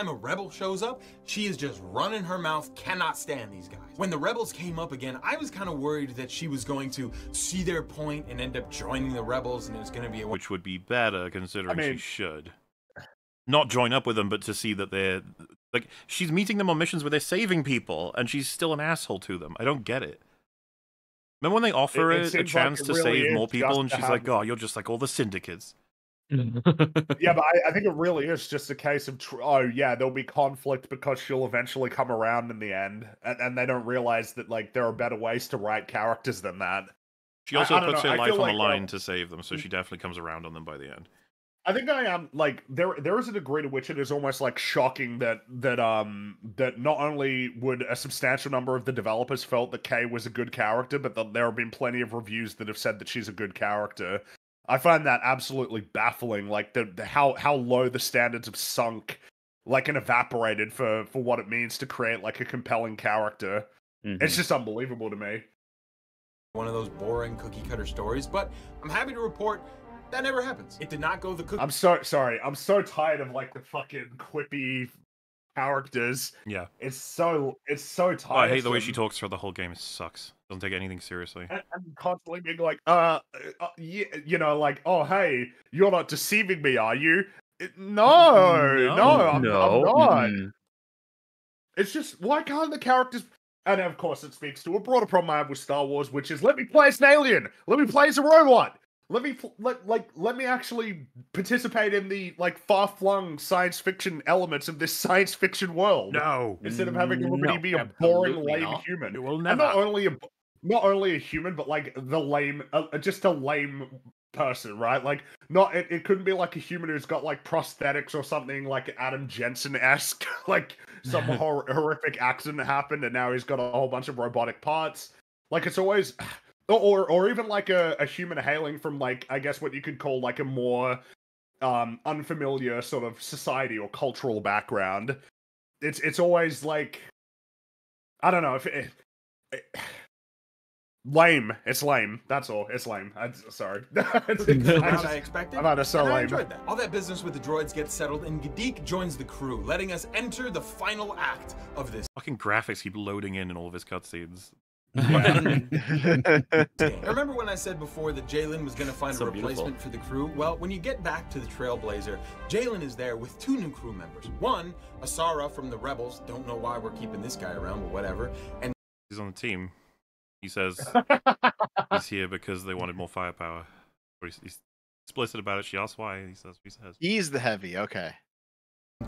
Time a rebel shows up, she is just running her mouth, cannot stand these guys. When the rebels came up again, I was kind of worried that she was going to see their point and end up joining the rebels and it was going to be a Which would be better considering mean- she should. Not join up with them, but to see that they're like she's meeting them on missions where they're saving people, and she's still an asshole to them. I don't get it. Remember when they offer it her a seems like chance it to really save more people, and she's like, "Oh, you're just like all the syndicates." Yeah, but I, I think it really is just a case of tr- oh yeah, there'll be conflict because she'll eventually come around in the end, and, and they don't realize that like there are better ways to write characters than that. She also I puts her life on the like, uh, line to save them, so she definitely comes around on them by the end. I think I am like there. There is a degree to which it is almost like shocking that that um that not only would a substantial number of the developers felt that Kay was a good character, but that there have been plenty of reviews that have said that she's a good character. I find that absolutely baffling. Like the, the how how low the standards have sunk, like and evaporated for for what it means to create like a compelling character. It's mm-hmm. just unbelievable to me. one of those boring cookie cutter stories, but I'm happy to report that never happens. It did not go the cookie. I'm so sorry. I'm so tired of like the fucking quippy characters. Yeah. It's so it's so Oh. I hate the way she talks throughout the whole game. It sucks. Doesn't take anything seriously. and, and constantly being like, uh, uh yeah, you know, like, oh, hey, you're not deceiving me, are you? It- no, no, I'm, no. I'm not. mm-mm. It's just why can't the characters? And of course, it speaks to a broader problem I have with Star Wars, which is let me play as an alien, let me play as a robot, let me let like let me actually participate in the like far flung science fiction elements of this science fiction world. No, instead of having everybody No, be a boring, lame not. human. It will And never. not only a not only a human, but like the lame, uh, just a lame person, right? Like, not it, it couldn't be like a human who's got like prosthetics or something like Adam Jensen esque, [LAUGHS] like some [LAUGHS] hor- horrific accident happened and now he's got a whole bunch of robotic parts. Like, it's always. [SIGHS] Or, or even like a, a human hailing from like I guess what you could call like a more um unfamiliar sort of society or cultural background. It's it's always like I don't know if it, lame. It's lame. That's all. It's lame. [LAUGHS] I'm sorry. As I expected. I'm not so and I lame. enjoyed that. All that business with the droids gets settled, and Gadik joins the crew, letting us enter the final act of this. Fucking graphics keep loading in in all of his cutscenes. [LAUGHS] Remember when I said before that Jaylen was going to find So a beautiful. replacement for the crew? Well, when you get back to the Trailblazer, Jaylen is there with two new crew members. One, Asara from the Rebels. Don't know why we're keeping this guy around, but whatever. And He's on the team. He says he's here because they wanted more firepower. Or he's, he's explicit about it. She asks why. He says he says. He's the heavy. Okay.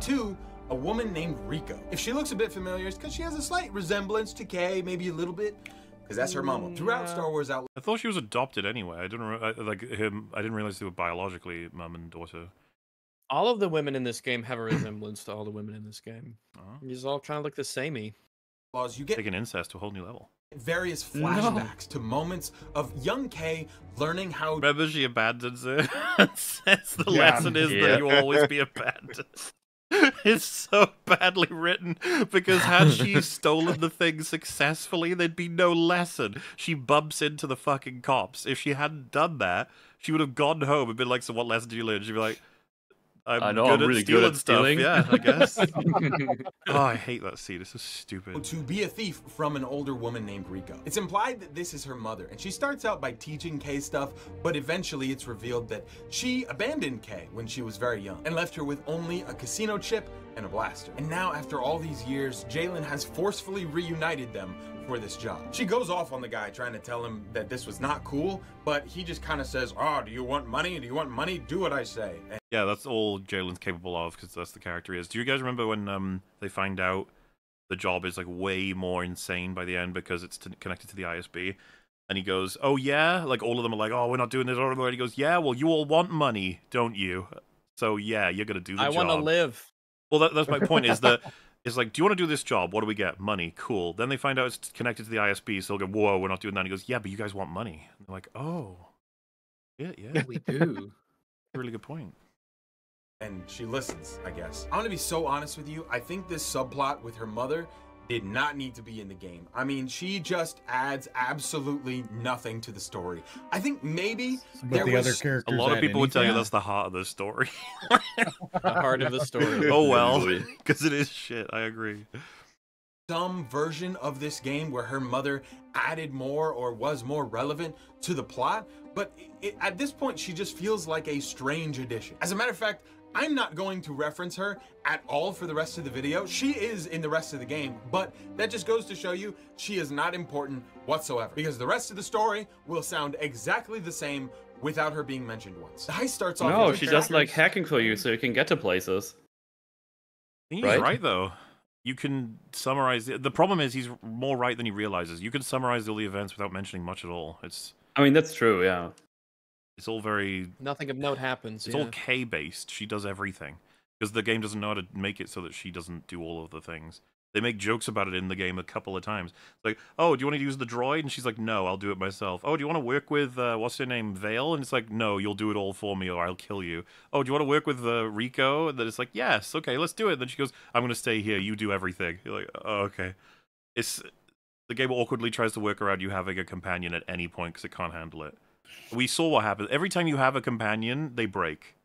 Two, a woman named Riko. If she looks a bit familiar, it's because she has a slight resemblance to Kay, maybe a little bit, because that's her mama. Throughout Star Wars Outlaws, I thought she was adopted anyway. I didn't re- I, like him. I didn't realize they were biologically mum and daughter. All of the women in this game have a resemblance to all the women in this game. Oh. These all kind of look the samey. you get Taking incest to a whole new level. Various flashbacks to moments of young Kay learning how Remember, she abandons her. and [LAUGHS] says the Yeah. lesson is Yeah. that you will always be abandoned. [LAUGHS] It's so badly written because had she [LAUGHS] stolen the thing successfully, there'd be no lesson. She bumps into the fucking cops. If she hadn't done that, she would have gone home and been like, "So what lesson did you learn?" She'd be like, "I'm I know, good I'm at really stealing good at stuff." stealing. Yeah, I guess. [LAUGHS] [LAUGHS] oh, I hate that scene. It's so stupid. to be a thief from an older woman named Riko. It's implied that this is her mother, and she starts out by teaching Kay stuff, but eventually it's revealed that she abandoned Kay when she was very young and left her with only a casino chip and a blaster. And now, after all these years, Jaylen has forcefully reunited them for this job. She goes off on the guy trying to tell him that this was not cool, but he just kind of says, Oh, do you want money? Do you want money? Do what I say. And Yeah, that's all Jaylen's capable of because that's the character he is. Do you guys remember when um they find out the job is like way more insane by the end because it's t- connected to the ISB? And he goes, "Oh yeah," like all of them are like, "Oh, we're not doing this." And he goes, "Yeah, well, you all want money, don't you? So yeah, you're gonna do the I job." want to live. Well, that, that's my point. Is that [LAUGHS] is like, do you want to do this job? What do we get? Money. Cool. Then they find out it's connected to the ISB, so they'll go, "Whoa, we're not doing that." And he goes, "Yeah, but you guys want money." And they're like, "Oh, yeah, yeah, we do." [LAUGHS] really good point. and she listens, I guess. I'm gonna be so honest with you. I think this subplot with her mother did not need to be in the game. I mean, she just adds absolutely nothing to the story. I think maybe there the was other characters. A lot of add people would tell you that's the heart of the story. [LAUGHS] The heart of the story. [LAUGHS] oh well, because it is shit. I agree. some version of this game where her mother added more or was more relevant to the plot, but it, at this point, she just feels like a strange addition. As a matter of fact, I'm not going to reference her at all for the rest of the video. She is in the rest of the game, but that just goes to show you she is not important whatsoever because the rest of the story will sound exactly the same without her being mentioned once. The heist starts off. No, she two just like hacking for you so you can get to places. He's Right? right? though. You can summarize the, the problem is he's more right than he realizes. You can summarize all the events without mentioning much at all. It's I mean, that's true, yeah. It's all very Nothing of note happens. it's yeah. all Kay based. She does everything because the game doesn't know how to make it so that she doesn't do all of the things. They make jokes about it in the game a couple of times. Like, oh, do you want to use the droid? And she's like, no, I'll do it myself. Oh, do you want to work with uh, what's her name, Vale? And it's like, no, you'll do it all for me, or I'll kill you. Oh, do you want to work with uh, Riko? And then it's like, yes, okay, let's do it. And then she goes, I'm gonna stay here. You do everything. You're like, oh, okay. It's the game awkwardly tries to work around you having a companion at any point because it can't handle it. We saw what happens every time you have a companion, they break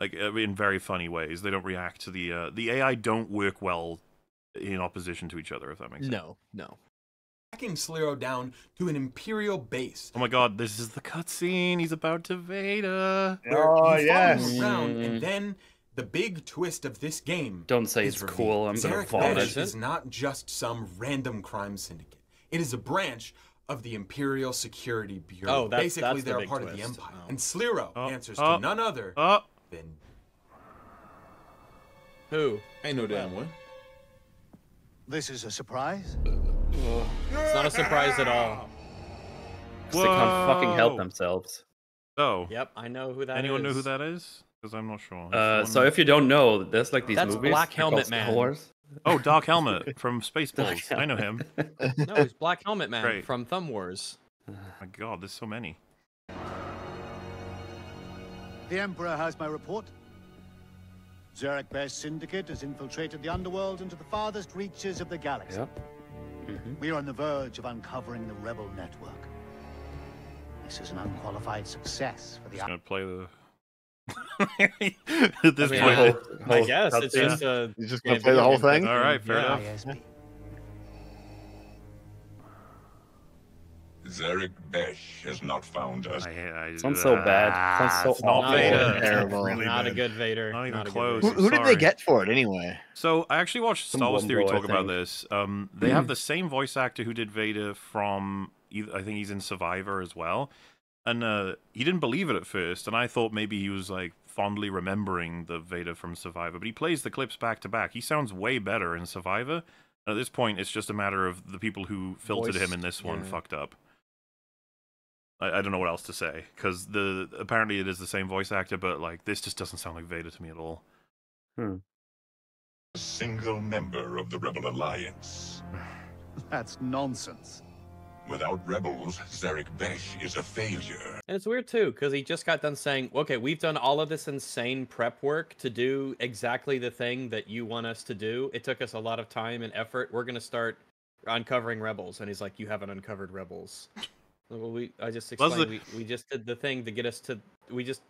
like uh, in very funny ways. They don't react to the uh, the AI don't work well in opposition to each other. If that makes sense. No, no. Tracking Sliro down to an Imperial base. Oh my god, this is the cutscene. He's about to Vader. Oh, you yes. around, Mm. and then the big twist of this game. Don't say it's cool. I'm gonna Zerek vomit. Besh is not just some random crime syndicate. It is a branch of the Imperial Security Bureau. Oh, that's- Basically, that's the they're big part of the. Empire. Oh. And Sliro Oh, answers oh, to none other Oh, than Who? Ain't no damn way. This is a surprise? It's not a surprise at all. 'Cause they can't fucking help themselves. Oh. Yep, I know who that is. anyone know who that is? Because I'm not sure. Uh, so if you don't know, there's like these That's movies. Black Helmet Man. Wars. Oh, Doc [LAUGHS] Helmet from Spaceballs. I know him. No, he's Black Helmet Man Great. from Thumb Wars. my god, there's so many. The Emperor has my report. Zerek Besh's syndicate has infiltrated the underworld into the farthest reaches of the galaxy. Yep. Mhm. We are on the verge of uncovering the rebel network. This is an unqualified success for the Just gonna play the. At this I mean, point, I, whole- I guess it's cutscene. just a. He's just gonna play the whole thing. all right, fair Yeah. enough. ISB. Zerek Besh has not found us. I, I, Sounds so bad. Sounds so it's not awful. Vader. Terrible. Really not a good Vader. Not even a good close. Who, who did they get for it anyway? So I actually watched Some Star Wars Theory Wumbo, talk about this. Um, they have [CLEARS THROAT] the same voice actor who did Vader from. I think he's in Survivor as well, and uh, he didn't believe it at first, and I thought maybe he was like fondly remembering the Vader from Survivor, but he plays the clips back to back. He sounds way better in Survivor. At this point, it's just a matter of the people who filtered him in this one yeah. fucked up. I, I don't know what else to say because the apparently it is the same voice actor, but like this just doesn't sound like Vader to me at all. A single member of the Rebel Alliance. [SIGHS] That's nonsense. Without rebels, Zerek Besh is a failure. And it's weird too, because he just got done saying, "Okay, we've done all of this insane prep work to do exactly the thing that you want us to do. It took us a lot of time and effort. We're gonna start uncovering rebels." And he's like, "You haven't uncovered rebels." Well, we I just Well, that's explained we, we just did the thing to get us to we just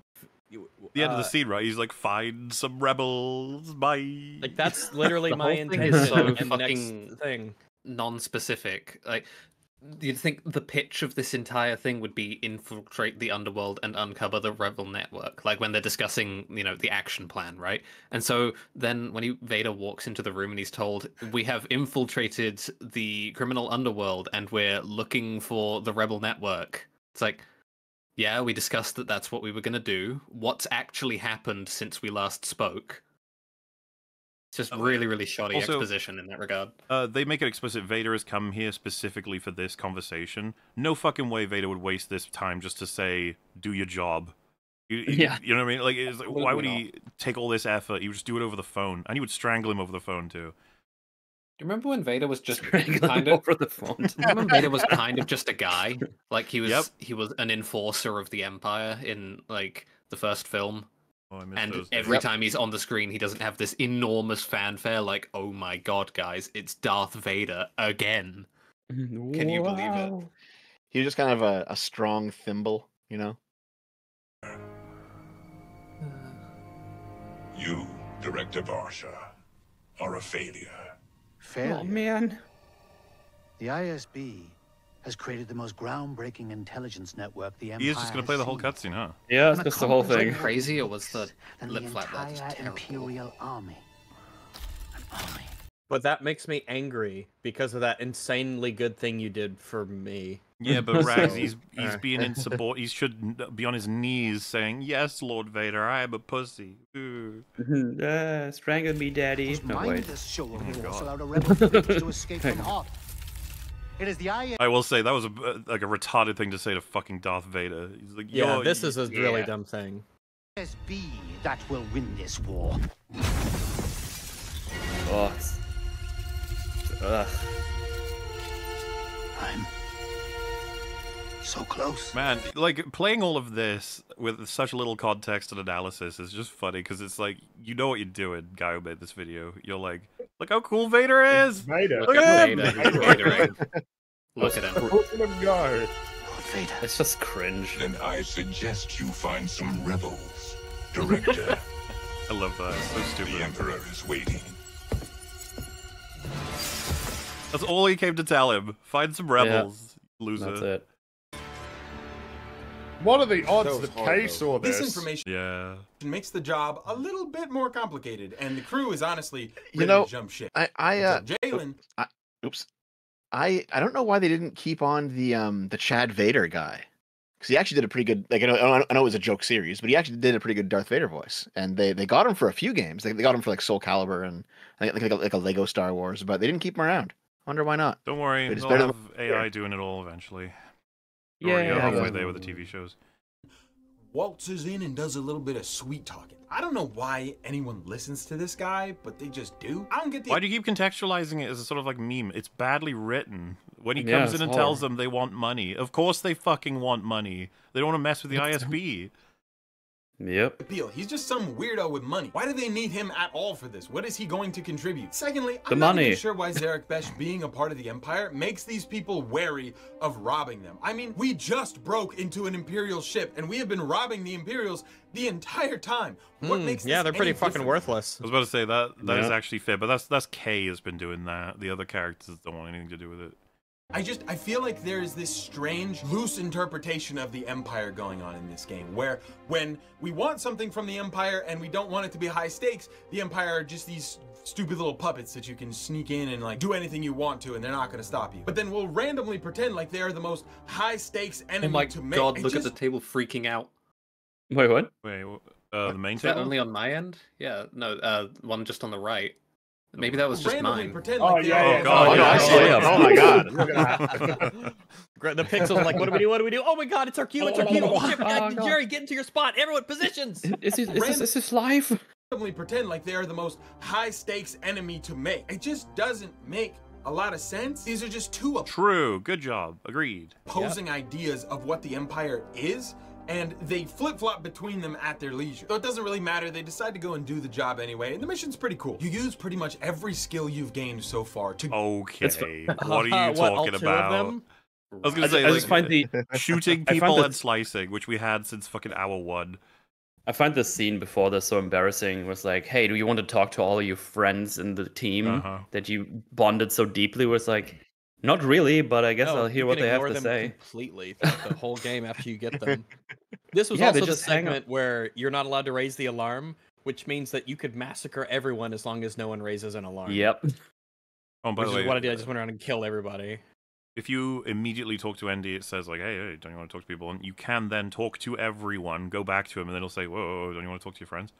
you- the end of uh, the scene, right? He's like, "Find some rebels, bye." Like that's literally [LAUGHS] The my whole thing intention. is so and the fucking next thing. non-specific. Like you'd think the pitch of this entire thing would be infiltrate the underworld and uncover the rebel network like when they're discussing you know the action plan right? And so then when he, vader walks into the room and he's told we have infiltrated the criminal underworld and we're looking for the rebel network it's like yeah we discussed that that's what we were going to do. What's actually happened since we last spoke it's just really really shoddy Also- exposition in that regard Uh, they make it explicit. Vader has come here specifically for this conversation. No fucking way Vader would waste this time just to say, "Do your job." You, you- Yeah. you know what I mean? Like, it's like, why would Absolutely he take all this effort? He would just do it over the phone, and he would strangle him over the phone too. Do you remember when Vader was just Strangling kind of over the phone. [LAUGHS] Do you remember Vader was kind of just a guy? Like he was Yep. he was an enforcer of the Empire in like the first film. Oh, I missed And those every days. time he's on the screen, he doesn't have this enormous fanfare like, "Oh my god, guys, it's Darth Vader again." [LAUGHS] Can you believe it? He's just kind of a, a strong thimble, you know. [SIGHS] You, Director Barsha, are a failure. Failure. Oh man. The ISB has created the most groundbreaking intelligence network the Empire He is just gonna play the whole cutscene, huh? Yeah, An it's just the whole accomplished thing. Crazy, or was the than lip the flap there just entire terrible? Imperial army. But that makes me angry because of that insanely good thing you did for me. Yeah, but [LAUGHS] Rags, he's So, he's being insubordinate. [LAUGHS] He should be on his knees saying, "Yes, Lord Vader, I am a pussy." Ooh. [LAUGHS] uh, strangle me, daddy. No, wait. Mindless show of Oh, force God. allowed a rebel to escape from Hoth. It is the ISB. I will say that was a uh, like a retarded thing to say to fucking Darth Vader. He's like, Yeah, "Yo, this is a really dumb thing. ISB that will win this war. Oh, Ugh. I'm so close. Man, like playing all of this with such little context and analysis is just funny because it's like you know what you're doing, guy who made this video. You're like, look how cool Vader is. Vader. Look at him. Vader. Vadering. Look at him. Look at him go. It's just cringe. Then I suggest you find some rebels. Director, [LAUGHS] I love that. It's so stupid. the Emperor is waiting. That's all he came to tell him. Find some rebels, loser. That's it. What are the odds That that was hard, Kay saw this? This information Yeah. makes the job a little bit more complicated, and the crew is honestly You know, to jump ship. I I uh, So Jaylen, I, oops, I I don't know why they didn't keep on the um the Chad Vader guy because he actually did a pretty good. Like I know, I know- it was a joke series, but he actually did a pretty good Darth Vader voice, and they they got him for a few games. They, they got him for like Soul Calibur and I think like, a, like a Lego Star Wars, but they didn't keep him around. Wonder why not? Don't worry, But it's they'll have than- AI doing it all eventually. Yeah, Already yeah, halfway yeah. there with the TV shows. waltzes in and does a little bit of sweet talking. I don't know why anyone listens to this guy, but they just do. I don't get the Why do you keep contextualizing it as a sort of like meme? It's badly written. When he Yeah, comes in and tells them they want money, of course they fucking want money. They don't want to mess with the ISB. Yep. appeal. He's just some weirdo with money. Why do they need him at all for this? What is he going to contribute? Secondly, The I'm not even sure why Zerek Besh being a part of the Empire makes these people wary of robbing them. I mean, we just broke into an Imperial ship and we have been robbing the Imperials the entire time. What Hmm, makes yeah, they're pretty fucking different? worthless. I was about to say that that is Yeah. actually fair, but that's that's Kay has been doing that. The other characters don't want anything to do with it. I just I feel like there is this strange loose interpretation of the empire going on in this game where when we want something from the empire and we don't want it to be high stakes, the empire are just these stupid little puppets that you can sneak in and like do anything you want to and they're not going to stop you. But then we'll randomly pretend like they are the most high stakes enemy Oh my to make. god, It look at the table freaking out. Wait, what? Wait, uh, the main Is that table? only on my end? Yeah, no, uh, one just on the right. Maybe that was just mine. pretend Oh, like they yeah, yeah, God, oh, most yeah, high I see it. Oh my god! [LAUGHS] Look at that. [LAUGHS] Great, the pixels like, what do we do? What do we do? Oh my god, it's our cue! It's our cue! Oh, shit, Oh, Jerry, get into your spot! Everyone, positions! Is this, is this, is this live? randomly pretend like they are the most high stakes enemy to make. It just doesn't make a lot of sense. These are just two True. Good job. Agreed. opposing ideas of what the empire is. And they flip flop between them at their leisure. So it doesn't really matter. They decide to go and do the job anyway. And the mission's pretty cool. You use pretty much every skill you've gained so far to Okay. What are you [LAUGHS] What, all talking two of about? them? I was gonna I, say I like, just find the [LAUGHS] shooting people the- and slicing, which we had since fucking hour one. I find the scene before this so embarrassing. It was like, hey, do you want to talk to all of your friends in the team Uh-huh. that you bonded so deeply? It was like, not really, but I guess No, I'll hear what they have to them say. completely the whole game after you get them. [LAUGHS] This was Yeah, also the just hang segment where you're not allowed to raise the alarm, which means that you could massacre everyone as long as no one raises an alarm. Yep. Oh, by Which the way, what I did. I uh, just went around and killed everybody. if you immediately talk to Andy, it says like, "Hey, hey, don't you want to talk to people?" And you can then talk to everyone, go back to him, and then he'll say, "Whoa, don't you want to talk to your friends?"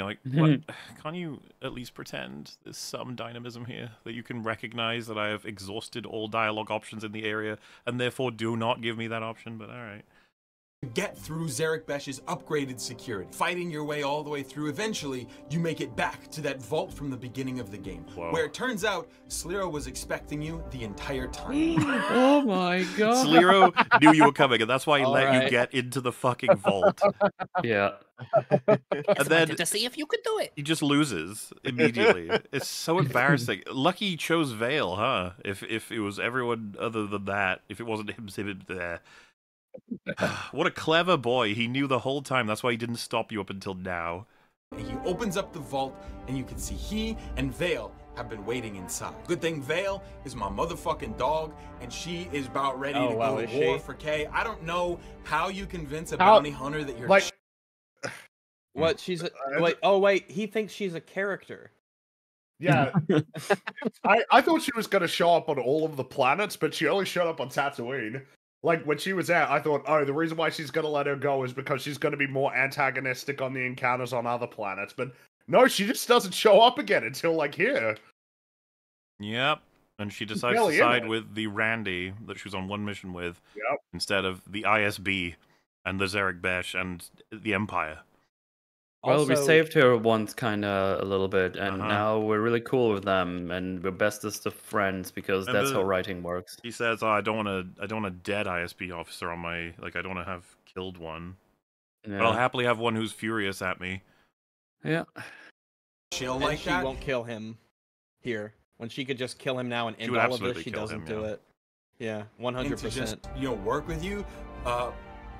You're like, what? Mm-hmm. [SIGHS] can't you at least pretend there's some dynamism here that you can recognize that I have exhausted all dialogue options in the area, and therefore do not give me that option? But all right. Get through Zerek Besh's upgraded security, fighting your way all the way through. Eventually, you make it back to that vault from the beginning of the game, Whoa. where it turns out Sliro was expecting you the entire time. [GASPS] oh my god. Sliro knew you were coming, and that's why he All let you get into the fucking vault. [LAUGHS] Yeah. and then to see if you could do it. he just loses immediately. it's so [LAUGHS] embarrassing. Lucky he chose Vale, huh? If if it was everyone other than that, if it wasn't him, sitting there. [SIGHS] what a clever boy. He knew the whole time. That's why he didn't stop you up until now. He opens up the vault, and you can see he and Vale have been waiting inside. Good thing Vale is my motherfucking dog, and she is about ready Oh, to wow, go to war she? for Kay. I don't know how you convince a How- bounty hunter that you're like- [SIGHS] What? She's a [LAUGHS] wait. Oh wait, he thinks she's a character. Yeah. [LAUGHS] [LAUGHS] I, I thought she was going to show up on all of the planets, but she only showed up on Tatooine. Like, when she was out, I thought, oh, the reason why she's going to let her go is because she's going to be more antagonistic on the encounters on other planets. But no, she just doesn't show up again until, like, here. Yep. And she decides to side with the Randy that she was on one mission with Yep. instead of the ISB and the Zerek Besh and the Empire. Well, we Also- saved her once, kind of a little bit, and Uh-huh. now we're really cool with them, and we're bestest of friends because And that's the- how writing works. He says, oh, "I don't want to. I don't want a dead ISB officer on my like. I don't want to have killed one, but I'll happily have one who's furious at me." Yeah. chill and like she that. won't kill him here. When she could just kill him now and end all of this, she doesn't him, do yeah. it. Yeah, one hundred percent. you know work with you. Uh,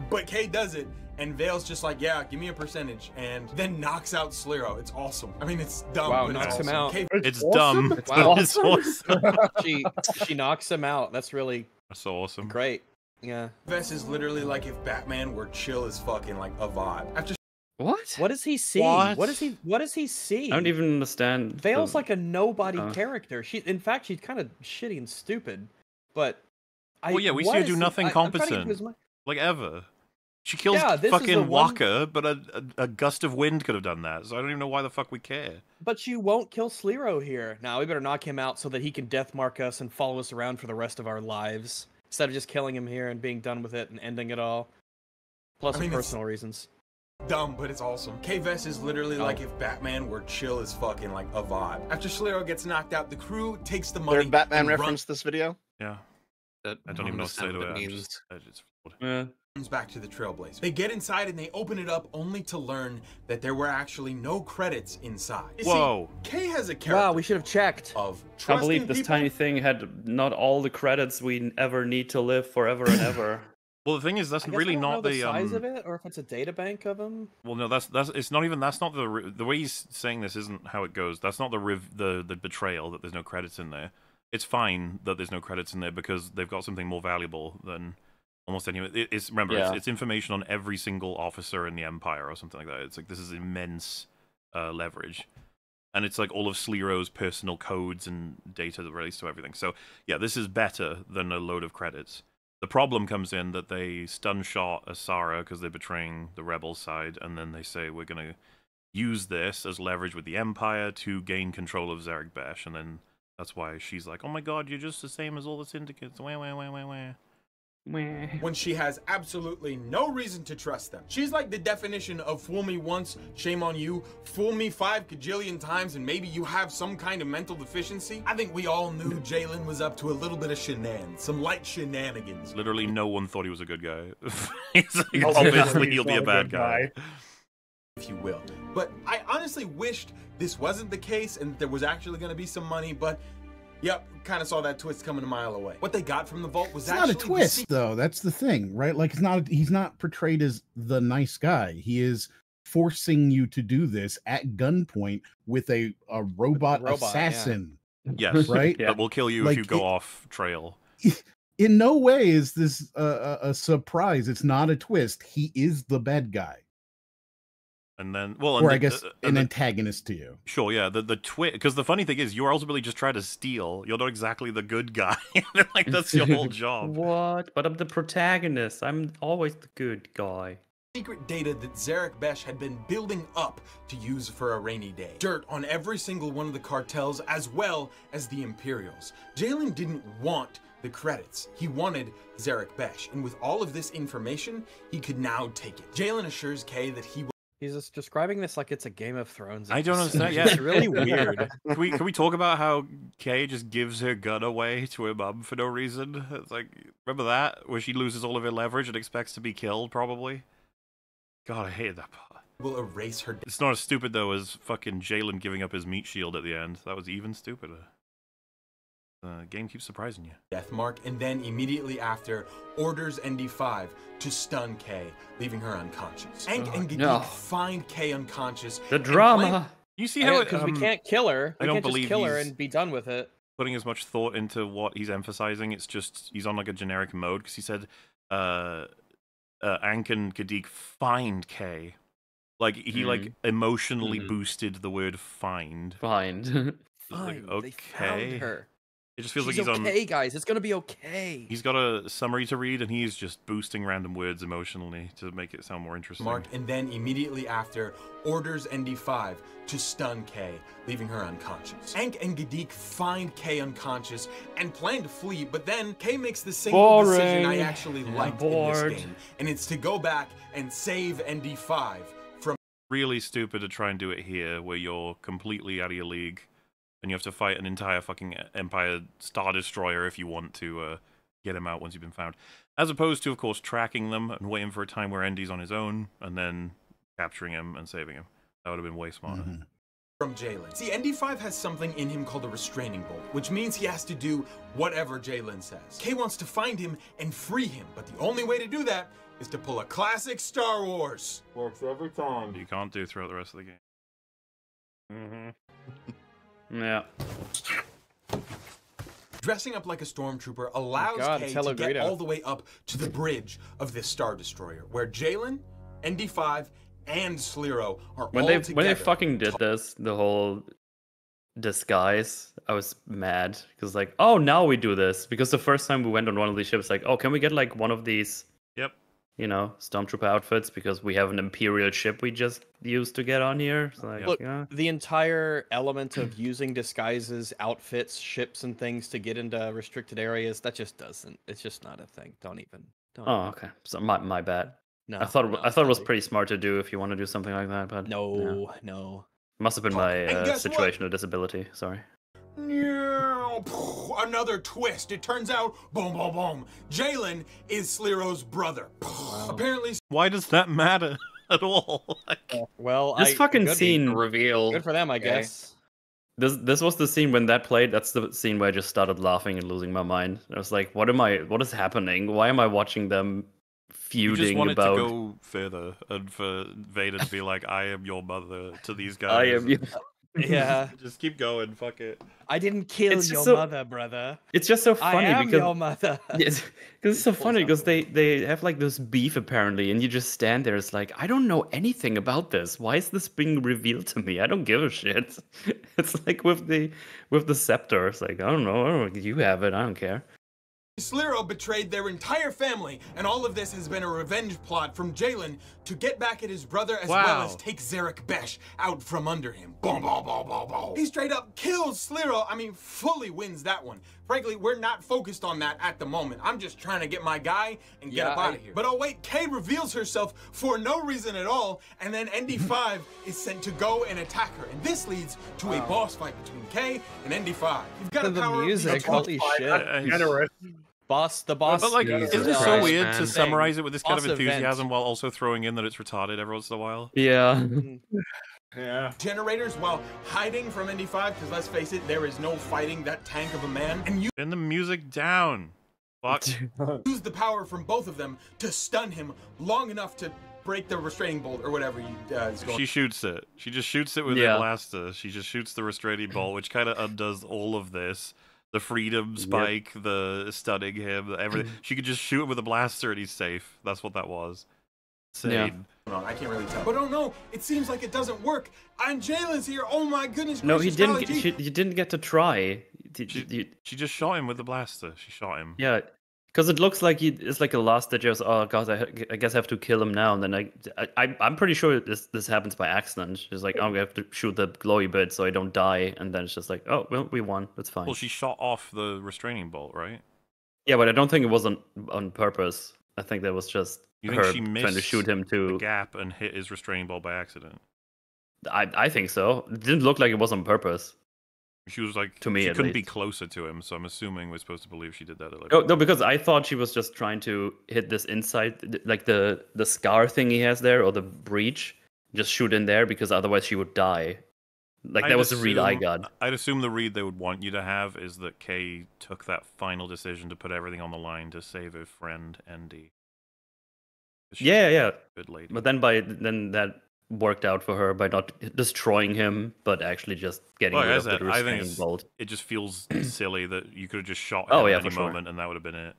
but Kay does it, and Vale's just like, yeah, give me a percentage, and then knocks out Sliro. It's awesome. I mean, it's dumb. Wow, but knocks it's him out. Kay, It's dumb, but Wow. it's awesome. [LAUGHS] she she knocks him out. That's really That's so awesome. great. Yeah. Vess is literally like if Batman were chill as fucking like a vibe. After What? What does he see? What? What does he What does he see? I don't even understand. Vale's the- like a nobody uh. character. She, in fact, she's kind of shitty and stupid. But I, well, yeah, we see her is do he- nothing I- I'm trying to get competent, to his mi- like ever. She kills Yeah, this is fucking one- Walker, but a, a, a gust of wind could have done that. So I don't even know why the fuck we care. But you won't kill Sliro here. Now we better knock him out so that he can death mark us and follow us around for the rest of our lives instead of just killing him here and being done with it and ending it all. Plus, I mean, personal reasons. dumb, but it's awesome. Kay Vess is literally Oh. like if Batman were chill as fucking like a vibe. After Sliro gets knocked out, the crew takes the money. Third Batman and reference this video. Yeah, That I don't even know what to say to it. what I'm means. just, I just Yeah. runs back to the Trailblazer. They get inside and they open it up only to learn that there were actually no credits inside. You see, Whoa. Kay has a character Wow, we should have checked. of Can't believe this people. tiny thing had not all the credits we ever need to live forever and ever. [COUGHS] Well, the thing is, that's I guess really we don't know the, the, size um, of it, or if it's a data bank of them. Well, no, that's that's it's not even that's not the the way he's saying this isn't how it goes. That's not the riv- the the betrayal that there's no credits in there. It's fine that there's no credits in there because they've got something more valuable than almost any. It, it's remember Yeah. it's, it's information on every single officer in the empire or something like that. It's like this is immense uh, leverage, and it's like all of Sliro's personal codes and data that relates to everything. So yeah, this is better than a load of credits. The problem comes in that they stun shot Asara because they're betraying the rebel side, and then they say we're gonna use this as leverage with the Empire to gain control of Zerek Besh, and then that's why she's like, "Oh my God, you're just the same as all the syndicates." Wah, wah, wah, wah, wah. when she has absolutely no reason to trust them. She's like the definition of fool me once, shame on you, fool me five cajillion times, and maybe you have some kind of mental deficiency. I think we all knew Jaylen was up to a little bit of shenan, some light shenanigans. Literally, no one thought he was a good guy. [LAUGHS] He's like, obviously, he'll be not a a bad good guy. If you will. But I honestly wished this wasn't the case and there was actually going to be some money, but yep, kind of saw that twist coming a mile away. What they got from the vault was It's actually not a twist, secret- though. That's the thing, right? Like, it's not. He's not portrayed as the nice guy. He is forcing you to do this at gunpoint with a a robot, robot, yeah. assassin. Yes, [LAUGHS] Right? That will kill you Like, if you go it- off trail. [LAUGHS] In no way is this a, a, a surprise. It's not a twist. He is the bad guy, And then, well, and or the- I guess uh, an the- antagonist to you. Sure, yeah. The the twist because the funny thing is you're ultimately just trying to steal. You're not exactly the good guy. [LAUGHS] like that's your whole [LAUGHS] job. What? But I'm the protagonist. I'm always the good guy. secret data that Zerek Besh had been building up to use for a rainy day. Dirt on every single one of the cartels as well as the Imperials. Jaylen didn't want the credits. He wanted Zerek Besh, and with all of this information, he could now take it. Jaylen assures Kay that he will. He's just describing this like it's a Game of Thrones. I don't understand. [LAUGHS] Yeah, It's really [LAUGHS] weird. Can we can we talk about how Kay just gives her gun away to her mum for no reason? It's like remember that where she loses all of her leverage and expects to be killed, probably. God, I hated that part. will erase her It's not as stupid though as fucking Jaylen giving up his meat shield at the end. That was even stupider. The game keeps surprising you. death mark, and then immediately after orders ND5 to stun Kay, leaving her unconscious. Ank Oh, and Gadik no. find Kay unconscious. The drama. plan- You see how because we um, can't kill her. I We don't can't believe just kill her and be done with it. putting as much thought into what he's emphasizing. It's just he's on like a generic mode because he said, uh, uh, Ank and Gadik find Kay. Like he like Mhm. emotionally Mhm. boosted the word find. Find. It's like, Fine, they found okay. her. It just feels She's like he's on. okay, guys. It's gonna be okay. He's got a summary to read, and he's just boosting random words emotionally to make it sound more interesting. Mark, and then immediately after orders ND5 to stun Kay, leaving her unconscious. Ank and Gadik find Kay unconscious and plan to flee, but then Kay makes the single decision I actually Yeah, liked bored. in this game, and it's to go back and save ND5 from really stupid to try and do it here where you're completely out of your league and you have to fight an entire fucking Empire Star Destroyer if you want to uh, get him out once you've been found. As opposed to, of course, tracking them and waiting for a time where Endy's on his own and then capturing him and saving him. That would have been way smarter. Mm-hmm. from Jaylen. See, ND5 has something in him called a restraining bolt, which means he has to do whatever Jaylen says. Kay wants to find him and free him, but the only way to do that is to pull a classic Star Wars. Works every time. You can't do throughout the rest of the game. Mm-hmm. [LAUGHS] Yeah. Dressing up like a stormtrooper oh allows God, Kay to get all the way up to the bridge of this Star Destroyer, where Jaylen, ND5, and Sliro are When all they together. when they fucking did this, the whole disguise, I was mad because like, oh, now we do this because the first time we went on one of these ships, like, oh, can we get like one of these? Yep. You know, stormtrooper outfits because we have an imperial ship we just used to get on here. Like, Look, yeah. the entire element of using disguises, outfits, ships, and things to get into restricted areas, that just doesn't. It's just not a thing. Don't even. Don't Oh, even. okay. So my my bad. No, I thought no, I thought it was pretty smart to do if you want to do something like that, but No, yeah. no. Must have been my uh, what? situational disability. Sorry. Yeah, Another twist. It turns out, boom, boom, boom. Jaylen is Sliro's brother. Apparently, Why does that matter [LAUGHS] at all? Like, uh, Well, This I, fucking scene. Reveal. Good for them, I Okay. guess. This this was the scene when that played. That's the scene where I just started laughing and losing my mind. I was like, "What am I? What is happening? Why am I watching them you just feuding about?" to go further and for Vader to be like, I am your mother to these guys. [LAUGHS] I am. you- Yeah. [LAUGHS] Just keep going. Fuck it. I didn't kill It's your so- mother, brother. It's just so funny I funny am because your mother. [LAUGHS] Yes, because it's so funny because they they have like this beef apparently, and you just stand there. It's like I don't know anything about this. Why is this being revealed to me? I don't give a shit. [LAUGHS] It's like with the with the scepter. It's like I don't know. I don't, you have it. I don't care. Sliro betrayed their entire family, and all of this has been a revenge plot from Jaylen to get back at his brother as well as take Zerek Besh out from under him. Boom, boom, boom, boom, boom. He straight up kills Sliro. I mean, fully wins that one. Frankly, we're not focused on that at the moment. I'm just trying to get my guy and get Yeah, up out of here. But oh wait, Kay reveals herself for no reason at all, and then ND5 [LAUGHS] is sent to go and attack her. And this leads to a boss fight between Kay and ND5. You've got to the power up music, holy shit. Generous. Boss, the boss. but like, Jesus isn't it so Christ, weird man. to summarize it with this kind of Boss event. enthusiasm while also throwing in that it's retarded every once in a while? Yeah. [LAUGHS] Yeah. generators while hiding from ND5 because let's face it, there is no fighting that tank of a man. And you Turn the music down. Fuck. [LAUGHS] use the power from both of them to stun him long enough to break the restraining bolt or whatever you uh, is going. She shoots it. She just shoots it with Yeah. her blaster. She just shoots the restraining bolt, which kind of undoes all of this. The freedom spike, the stunning him, the everything. [CLEARS THROAT] she could just shoot him with a blaster and he's safe. That's what that was. Yeah. Insane. on. I can't really tell. But oh no, it seems like it doesn't work. And Jaylen's here. Oh my goodness No, he didn't. Get, she, you didn't get to try. She, you- she just shot him with the blaster. She shot him. yeah, because it looks like he, it's like a last ditch. Oh god, I, I guess I have to kill him now. And then I, I, I'm pretty sure this this happens by accident. She's like, oh, we have to shoot the glowy bit so I don't die. And then it's just like, oh, well, we won. That's fine. Well, she shot off the restraining bolt, right? Yeah, but I don't think it was on on purpose. I think that was just You think her trying to shoot him the to. gap and hit his restraining bolt by accident? I I think so. It didn't look like it was on purpose. She was like, To me, she couldn't be closer to him, so I'm assuming we're supposed to believe she did that. At like, No, no, because I thought she was just trying to hit this inside, like the the scar thing he has there, or the breach. Just shoot in there because otherwise she would die. Like I'd that was the read I assume- got. I'd assume the read they would want you to have is that Kay took that final decision to put everything on the line to save her friend Andy. Yeah, yeah. Good lady. But then by then that worked out for her by not destroying him, but actually just getting Well, rid as of I the said, I think bolt. it just feels [CLEARS THROAT] silly that you could have just shot oh, him Oh, yeah, at any for sure. moment and that would have been it.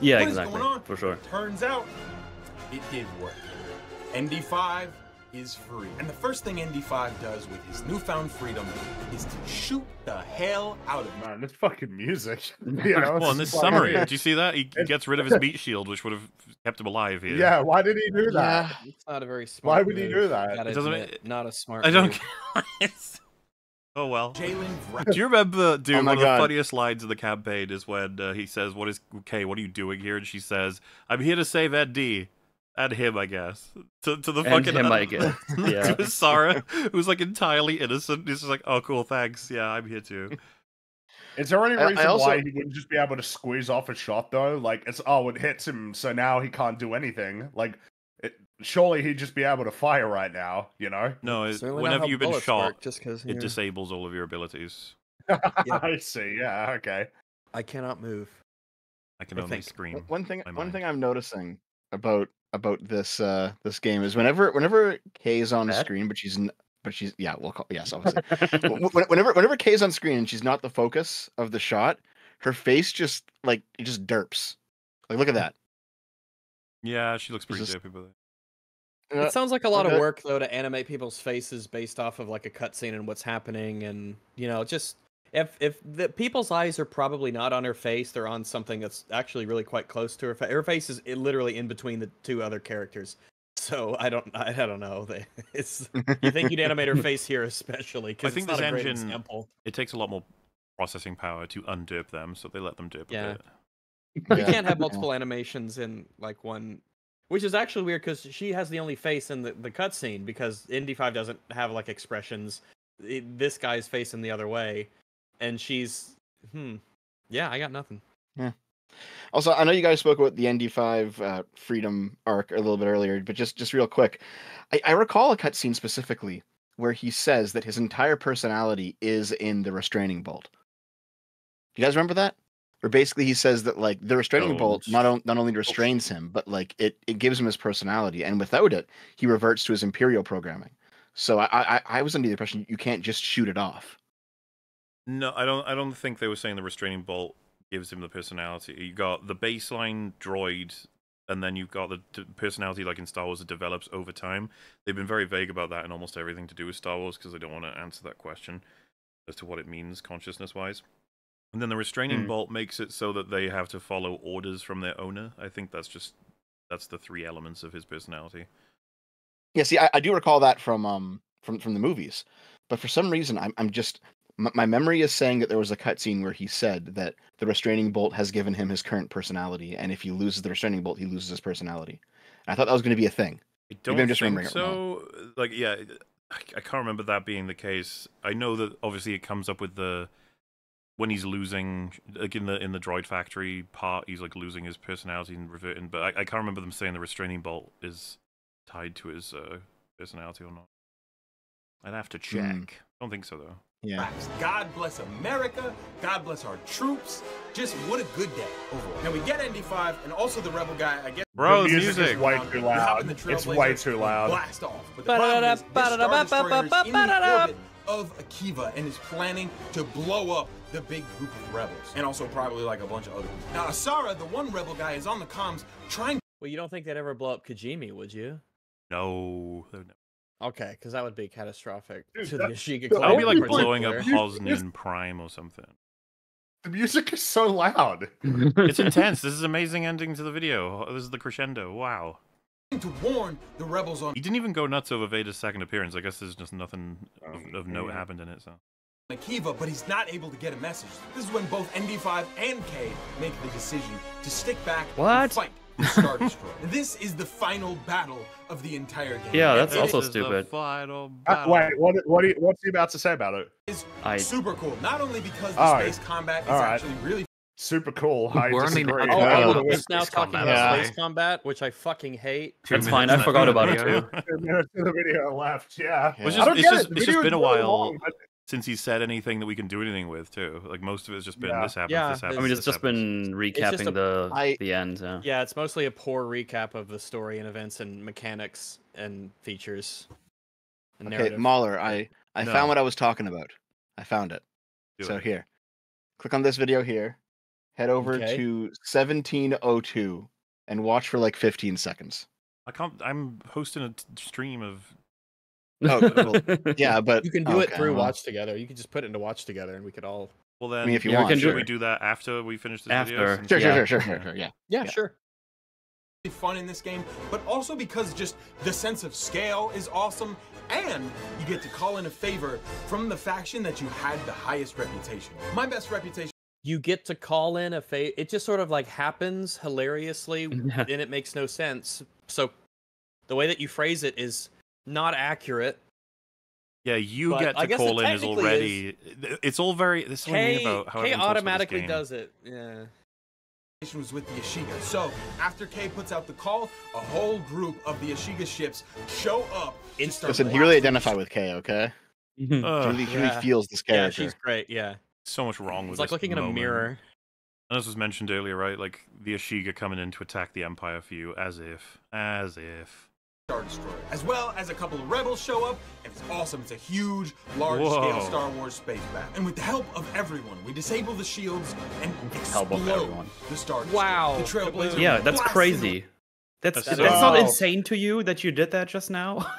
Yeah, What is exactly, going on? for sure. Turns out it did work. ND5 is free. And the first thing ND5 does with his newfound freedom is to shoot the hell out of Man, this fucking music. [LAUGHS] [LAUGHS] You know, well, in this summary, did you see that? He gets rid of his meat shield, which would have kept him alive here. Yeah, why did he do that? It's not a very smart. Why would he do that? gotta It doesn't- admit, not a smart. I don't. move. [LAUGHS] oh well. Jaylen Do you remember, dude? Oh my one of the God. funniest lines of the campaign is when uh, he says, "What is okay? What are you doing here?" And she says, "I'm here to save ND." And him, I guess. To, to the And fucking him, I guess. [LAUGHS] Yeah. to [LAUGHS] Sarah, who's like entirely innocent. He's just like, "Oh, cool, thanks. Yeah, I'm here too." Is there any I- I reason also- why he wouldn't just be able to squeeze off a shot though? Like it's oh, it hits him, so now he can't do anything. Like, it, surely he'd just be able to fire right now. You know? No, it, whenever you've been shot, work, just 'cause it you're- disables all of your abilities. [LAUGHS] I see. Yeah. Okay. I cannot move. I can Or only think. scream. One thing, one mind. thing I'm noticing about about this uh this game is whenever whenever Kay is on the screen, but she's n- but she's yeah, we'll call yes, obviously. Wh- [LAUGHS] wh- whenever whenever Kay's on screen and she's not the focus of the shot, her face just like it just derps. Like look at that. Yeah, she looks pretty just- derpy, but Uh, It sounds like a lot of work though to animate people's faces based off of like a cutscene and what's happening, and you know, just if if the people's eyes are probably not on her face, they're on something that's actually really quite close to her. face. her face is literally in between the two other characters. So I don't I, I don't know. They, [LAUGHS] it's you think you'd animate her [LAUGHS] face here especially because I because think it's not this a great engine example. it takes a lot more processing power to underp them, so they let them derp Yeah. a bit. You Yeah. can't have Yeah. multiple animations in like one, which is actually weird because she has the only face in the, the cutscene because ND5 doesn't have like expressions. It- this guy's facing the other way, and she's hmm, yeah, I got nothing. Yeah also, I know you guys spoke about the ND5 uh, freedom arc a little bit earlier, but just just real quick, I, I recall a cutscene specifically where he says that his entire personality is in the restraining bolt. You guys remember that? Where basically he says that like the restraining bolt Don't. not on, not only restrains him, but like it it gives him his personality, and without it, he reverts to his imperial programming. So I I, I was under the impression you can't just shoot it off. No, I don't. I don't think they were saying the restraining bolt gives him the personality. You got the baseline droid, and then you've got the d- personality like in Star Wars that develops over time. They've been very vague about that in almost everything to do with Star Wars because they don't want to answer that question as to what it means consciousness-wise. And then the restraining Hmm. bolt makes it so that they have to follow orders from their owner. I think that's just that's the three elements of his personality. Yeah, see, I, I do recall that from um from from the movies, but for some reason, I'm I'm just my, memory is saying that there was a cutscene where he said that the restraining bolt has given him his current personality, and if he loses the restraining bolt, he loses his personality. And I thought that was going to be a thing. I don't I'm just think remembering it so. Like, yeah, I, I can't remember that being the case. I know that obviously it comes up with the when he's losing, like in the in the droid factory part, he's like losing his personality and reverting. But I, I can't remember them saying the restraining bolt is tied to his uh, personality or not. I'd have to check. Hmm. Don't think so though. Yeah. God bless America. God bless our troops. Just what a good day overall. Now we get ND5 and also the rebel guy. I guess Bro, the the music, music. is way too loud. It's way too loud. Blast off. But the problem is, this Star Destroyer is in the orbit of Akiva and is planning to blow up the big group of rebels, and also probably like a bunch of other. People. Now Asara, the one rebel guy, is on the comms trying. Well, you don't think they'd ever blow up Kijimi, would you? No, they'd never- Okay, because that would be catastrophic Dude, to the Ashiga the clan. that would be like blowing up particular. Hosnian Prime or something. The music is so loud. It's intense. This is amazing ending to the video. This is the crescendo. Wow. to warn the rebels on He didn't even go nuts over Vader's second appearance. I guess there's just nothing oh, of, of note yeah. happened in it. So Akiva, but he's not able to get a message. This is when both ND5 and Kay make the decision to stick back and What? fight the Star [LAUGHS] Destroyer. this is the final battle of the entire game. Yeah, that's also stupid. Final Uh, wait, what? What? Are you, what's he about to say about it? I super cool. Not only because the All right. space combat is All right. actually really Super cool. I We're only disagree. now- Yeah. oh, Yeah. we're just now Space talking combat. about Yeah. space combat, which I fucking hate. That's fine. I forgot about it too. Two minutes of the video left. Yeah. Well, It's I just, don't it's get just, it. It's just been a while long, but- since he said anything that we can do anything with too. Like most of it's just been Yeah. this happens, Yeah, this happens. I mean, it's just happens. been It's just recapping a- the I- the end. Yeah. Yeah, it's mostly a poor recap of the story and events and mechanics and features. And Okay, narrative. MauLer, I I No. found what I was talking about. I found it. Do so it. here, click on this video here. Head over Okay. to 1702 and watch for like 15 seconds. I can't. I'm hosting a t- stream of. Oh, [LAUGHS] well, yeah, but You can do oh, it through well, Watch Together. You can just put it into Watch Together, and we could all. Well then, I mean, if you Yeah, we want, can do sure. we do that after we finish this After. video? since- Sure, Yeah. sure, sure, sure, sure, yeah. Yeah, Yeah. sure. fun in this game, but also because just the sense of scale is awesome, and you get to call in a favor from the faction that you had the highest reputation. My best reputation You get to call in a fa It just sort of like happens hilariously, [LAUGHS] and it makes no sense. So, the way that you phrase it is not accurate. Yeah, you get to call in is technically already. It's all very. This is what I mean K, about how Kay everyone talks about this automatically does it. Yeah. was with the Ashiga. So, after Kay puts out the call, a whole group of the Ashiga ships show up. to start Listen, he really blasting identified with Kay, okay? Ugh, [LAUGHS] he really, he really Yeah. feels this character. Yeah, character. she's great. Yeah. so much wrong with It's like this looking in a mirror. And this was mentioned earlier, right? Like the Ashiga coming in to attack the Empire for you, as if, as if. Star Destroyer, as well as a couple of rebels show up, and it's awesome. It's a huge, large-scale Whoa. Star Wars space battle. And with the help of everyone, we disable the shields and help of explode everyone. the Star Destroyer. Wow. The Trailblazer Yeah, that's crazy. That's That's that's, not insane to you that you did that just now. [LAUGHS]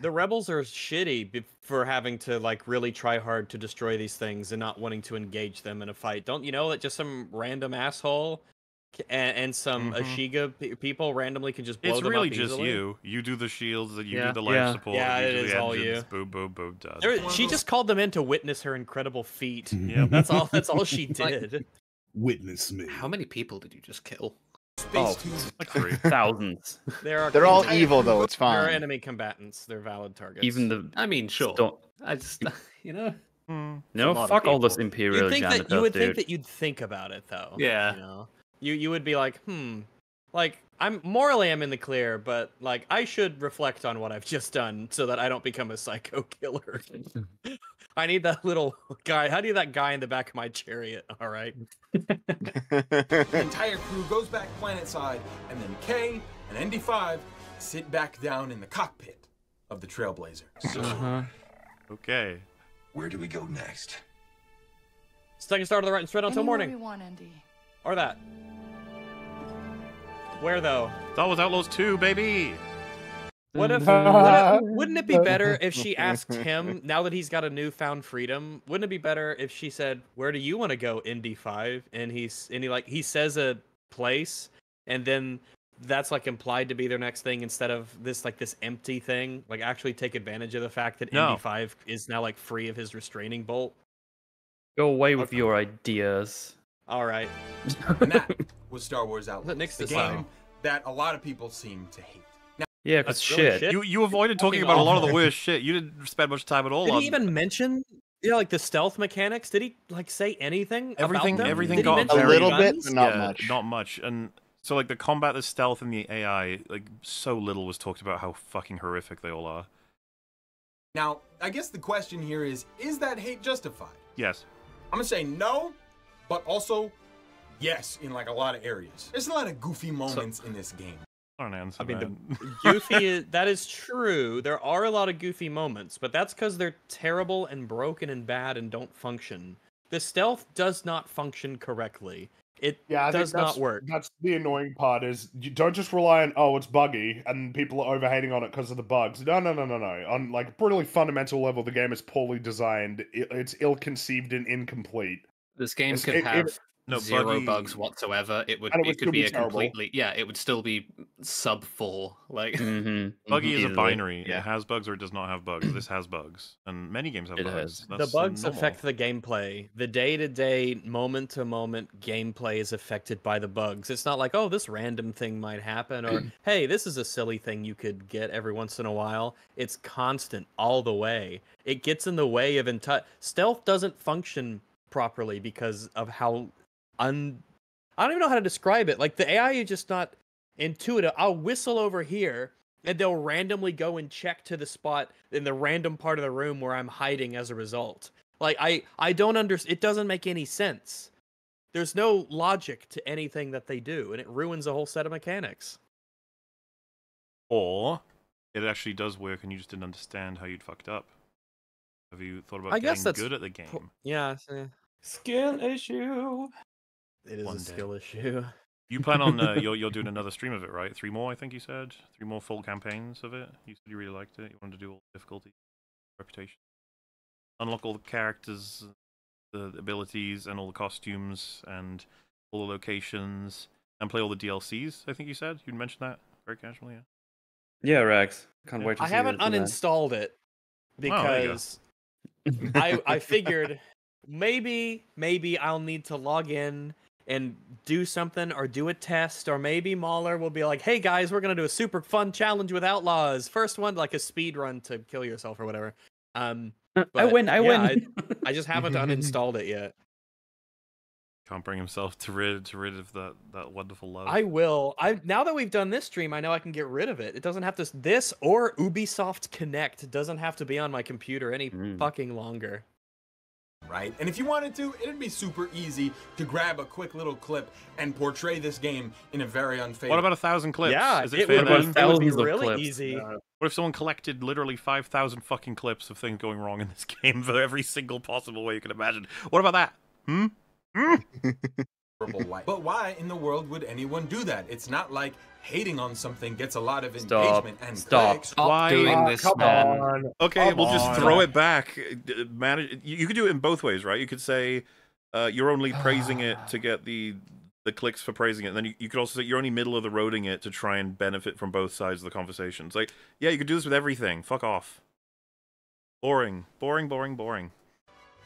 The rebels are shitty be- for having to like really try hard to destroy these things and not wanting to engage them in a fight. Don't you know that just some random asshole c- and, and some Mhm. Ashiga pe- people randomly can just blow It's them really up just easily? you. You do the shields, that you Yeah. do the life Yeah. support, Yeah, you it do is the all engines, you. boom, boom, boom, done. There- she just called them in to witness her incredible feat. Yep. That's all. That's all [LAUGHS] she Like- did. Witness me. How many people did you just kill? Space Oh. Like three. [LAUGHS] Thousands. There are They're all evil, though, it's There are fine. enemy combatants. They're valid targets. Even the I mean, sure. Don't- I just, [LAUGHS] you know. Hmm. no, a lot of fuck all those imperial You'd think that you would dude. think that you'd think about it though. Yeah. You know, you you would be like, hmm, like I'm morally I'm in the clear, but like I should reflect on what I've just done so that I don't become a psycho killer. [LAUGHS] I need that little guy. How do you that guy in the back of my chariot? All right. [LAUGHS] The entire crew goes back planetside, and then Kay and ND5 sit back down in the cockpit of the Trailblazer. Uh-huh. Okay. Where do we go next? Second star to the right and straight on until Anywhere morning, we want, Andy. Or that. Where though? Star Wars Outlaws 2, baby! What if, [LAUGHS] what if wouldn't it be better if she asked him [LAUGHS] now that he's got a newfound freedom? Wouldn't it be better if she said, "Where do you want to go, ND5?" and he's and he like he says a place and then that's like implied to be their next thing instead of this like this empty thing. Like actually take advantage of the fact that No. ND5 is now like free of his restraining bolt. Go away with your ideas. All right. And that [LAUGHS] was Star Wars Outlaws, Nick's the deciding. game that a lot of people seem to hate. Now, Yeah, because That's really shit. shit. You you avoided talking about a lot of the [LAUGHS] awful. worst shit. You didn't spend much time at all Did on he even mention yeah, like the stealth mechanics? Did he like say anything? about everything. them? Everything Did got A very little bit, guns? but not yeah, much. Not much. And so like the combat, the stealth, and the AI, like so little was talked about how fucking horrific they all are. Now, I guess the question here is is that hate justified? Yes. I'm gonna say no, but also yes in like a lot of areas. There's a lot of goofy moments in this game. I don't answer, I mean, man. the goofy is, that is true. There are a lot of goofy moments, but that's because they're terrible and broken and bad and don't function. The stealth does not function correctly. It Yeah, I does that's, not work. That's the annoying part is you don't just rely on oh it's buggy and people are overhating on it because of the bugs. No, no, no, no, no. On like a really fundamental level, the game is poorly designed. It's ill-conceived and incomplete. This game It's- could it- it- have No, zero buggy- bugs whatsoever, it would And it it, could be, be a completely yeah, it would still be sub four. Like Mm-hmm. [LAUGHS] Buggy is a binary. yeah. It has bugs or it does not have bugs. this has bugs, and many games have It bugs. has. the bugs normal. affect the gameplay. The day to day, moment to moment gameplay is affected by the bugs. It's not like, oh, this random thing might happen, or [CLEARS THROAT] hey, this is a silly thing you could get every once in a while. It's constant all the way. It gets in the way of entire stealth doesn't function properly because of how un. I don't even know how to describe it. Like the AI is just not intuitive. I'll whistle over here and they'll randomly go and check to the spot in the random part of the room where I'm hiding as a result. Like I I don't understand it doesn't make any sense. There's no logic to anything that they do and it ruins a whole set of mechanics. Or it actually does work, and you just didn't understand how you'd fucked up. Have you thought about I getting guess that's good at the game? Yeah, Skill issue. it is One a day. skill issue. You plan on uh, [LAUGHS] you're you're doing another stream of it, right? Three more, I think you said. Three more full campaigns of it. You said you really liked it. You wanted to do all the difficulty, reputation, unlock all the characters, the abilities, and all the costumes, and all the locations, and play all the DLCs. I think you said you mentioned that very casually. Yeah. Yeah, Rex. Can't Yeah. wait to I see haven't you do that. uninstalled it Oh, there you go. because I I figured maybe maybe I'll need to log in and do something or do a test or maybe MauLer will be like, "Hey guys, we're gonna do a super fun challenge with Outlaws. First one like a speed run to kill yourself or whatever." Um, I win, I yeah, win. I, [LAUGHS] I just haven't uninstalled it yet. Can't bring himself to rid to rid of that that wonderful love. I will. I now that we've done this stream, I know I can get rid of it. It doesn't have to. This or Ubisoft Connect doesn't have to be on my computer any Mm. fucking longer. Right? And if you wanted to, it'd be super easy to grab a quick little clip and portray this game in a very unfavorable. What about a thousand clips? Yeah, Is it, it would, then? it would be really clips. easy. What if someone collected literally 5,000 fucking clips of things going wrong in this [LAUGHS] game for every single possible way you can imagine? What about that? Hmm? Hmm? [LAUGHS] life? [LAUGHS] But why in the world would anyone do that? It's not like hating on something gets a lot of Stop. engagement and Stop. clicks. Stop Why- doing Ah, this, come man. on. Okay, Come we'll just throw it back. Manage. You you could do it in both ways, right? You could say uh, you're only praising it to get the the clicks for praising it. And then you, you could also say you're only middle of the roading it to try and benefit from both sides of the conversation. It's like, yeah, you could do this with everything. Fuck off. Boring, boring, boring, boring.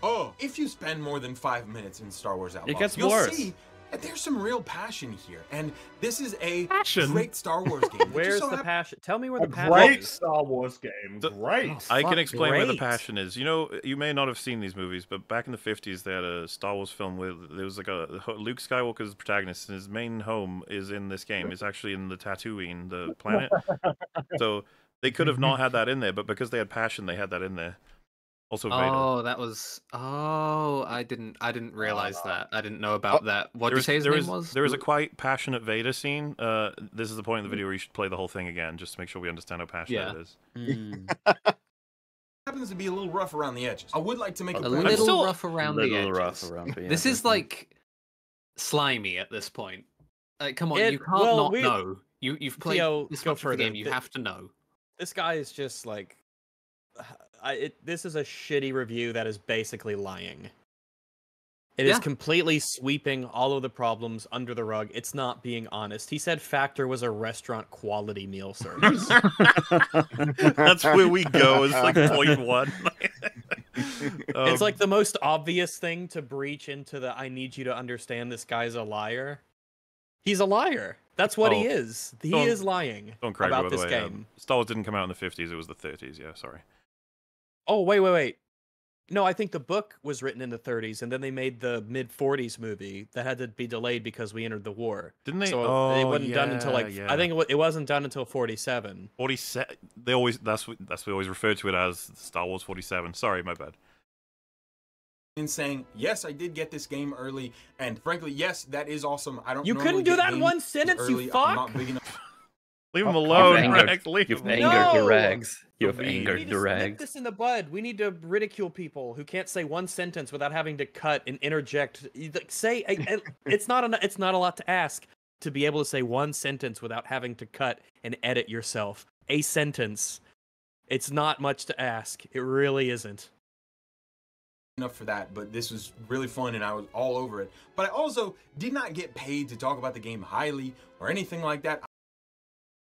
Oh, if you spend more than five minutes in Star Wars Outlaws, it gets you'll worse. see that there's some real passion here, and this is a Passion? great Star Wars game. [LAUGHS] Where's so the hap- passion? Tell me where the A passion great is. Star Wars game. So- Great. I can Fuck, explain where the passion is. You know, you may not have seen these movies, but back in the fifties, they had a Star Wars film where there was like a Luke Skywalker's protagonist, and his main home is in this game. It's actually in the Tatooine, the planet. [LAUGHS] so they could have not had [LAUGHS] that in there, but because they had passion, they had that in there. Also, Vader. Oh, that was. Oh, I didn't. I didn't realize that. I didn't know about that. What There did you is- say his there name is- was? There is a quite passionate Vader scene. Uh, this is the point in the video where you should play the whole thing again, just to make sure we understand how passionate Yeah. it is. Mm. [LAUGHS] happens to be a little rough around the edges. I would like to make a, a point. little still- rough around the edges. rough around the This is like slimy at this point. Like, come on, It- you can't well, not we- know. You you've played Theo, this go much of the further. game. You Th- have to know. This guy is just like, I, it, this is a shitty review that is basically lying. It is Yeah. completely sweeping all of the problems under the rug. It's not being honest. He said Factor was a restaurant quality meal service. [LAUGHS] That's where we go. It's like point one. [LAUGHS] it's Um, like the most obvious thing to breach into the I need you to understand this guy's a liar. He's a liar. That's what he Oh, is. He is lying Don't cry, about by this way. game. Um, Star Wars didn't come out in the fifties; it was the thirties. Yeah, sorry. Oh, wait, wait, wait. No, I think the book was written in the 30s, and then they made the mid 40s movie that had to be delayed because we entered the war. Didn't they? So oh, it wasn't done until like yeah. I think it, wa- it wasn't done until 47. Forty-seven. They always that's what that's what they always refer to it as Star Wars forty-seven. Sorry, my bad. in saying, yes, I did get this game early, and frankly, yes, that is awesome. I don't. You couldn't do that in one sentence, you early. I'm not fuck. Big enough. Leave him You've alone, angered- Rex. Leave You've him angered the rags. You've We- We angered need the to snip rags. this in the bud. We need to ridicule people who can't say one sentence without having to cut and interject. Say I- I- [LAUGHS] it's not a, it's not a lot to ask to be able to say one sentence without having to cut and edit yourself. A sentence. It's not much to ask. It really isn't. enough for that, but this was really fun and I was all over it. But I also did not get paid to talk about the game highly or anything like that.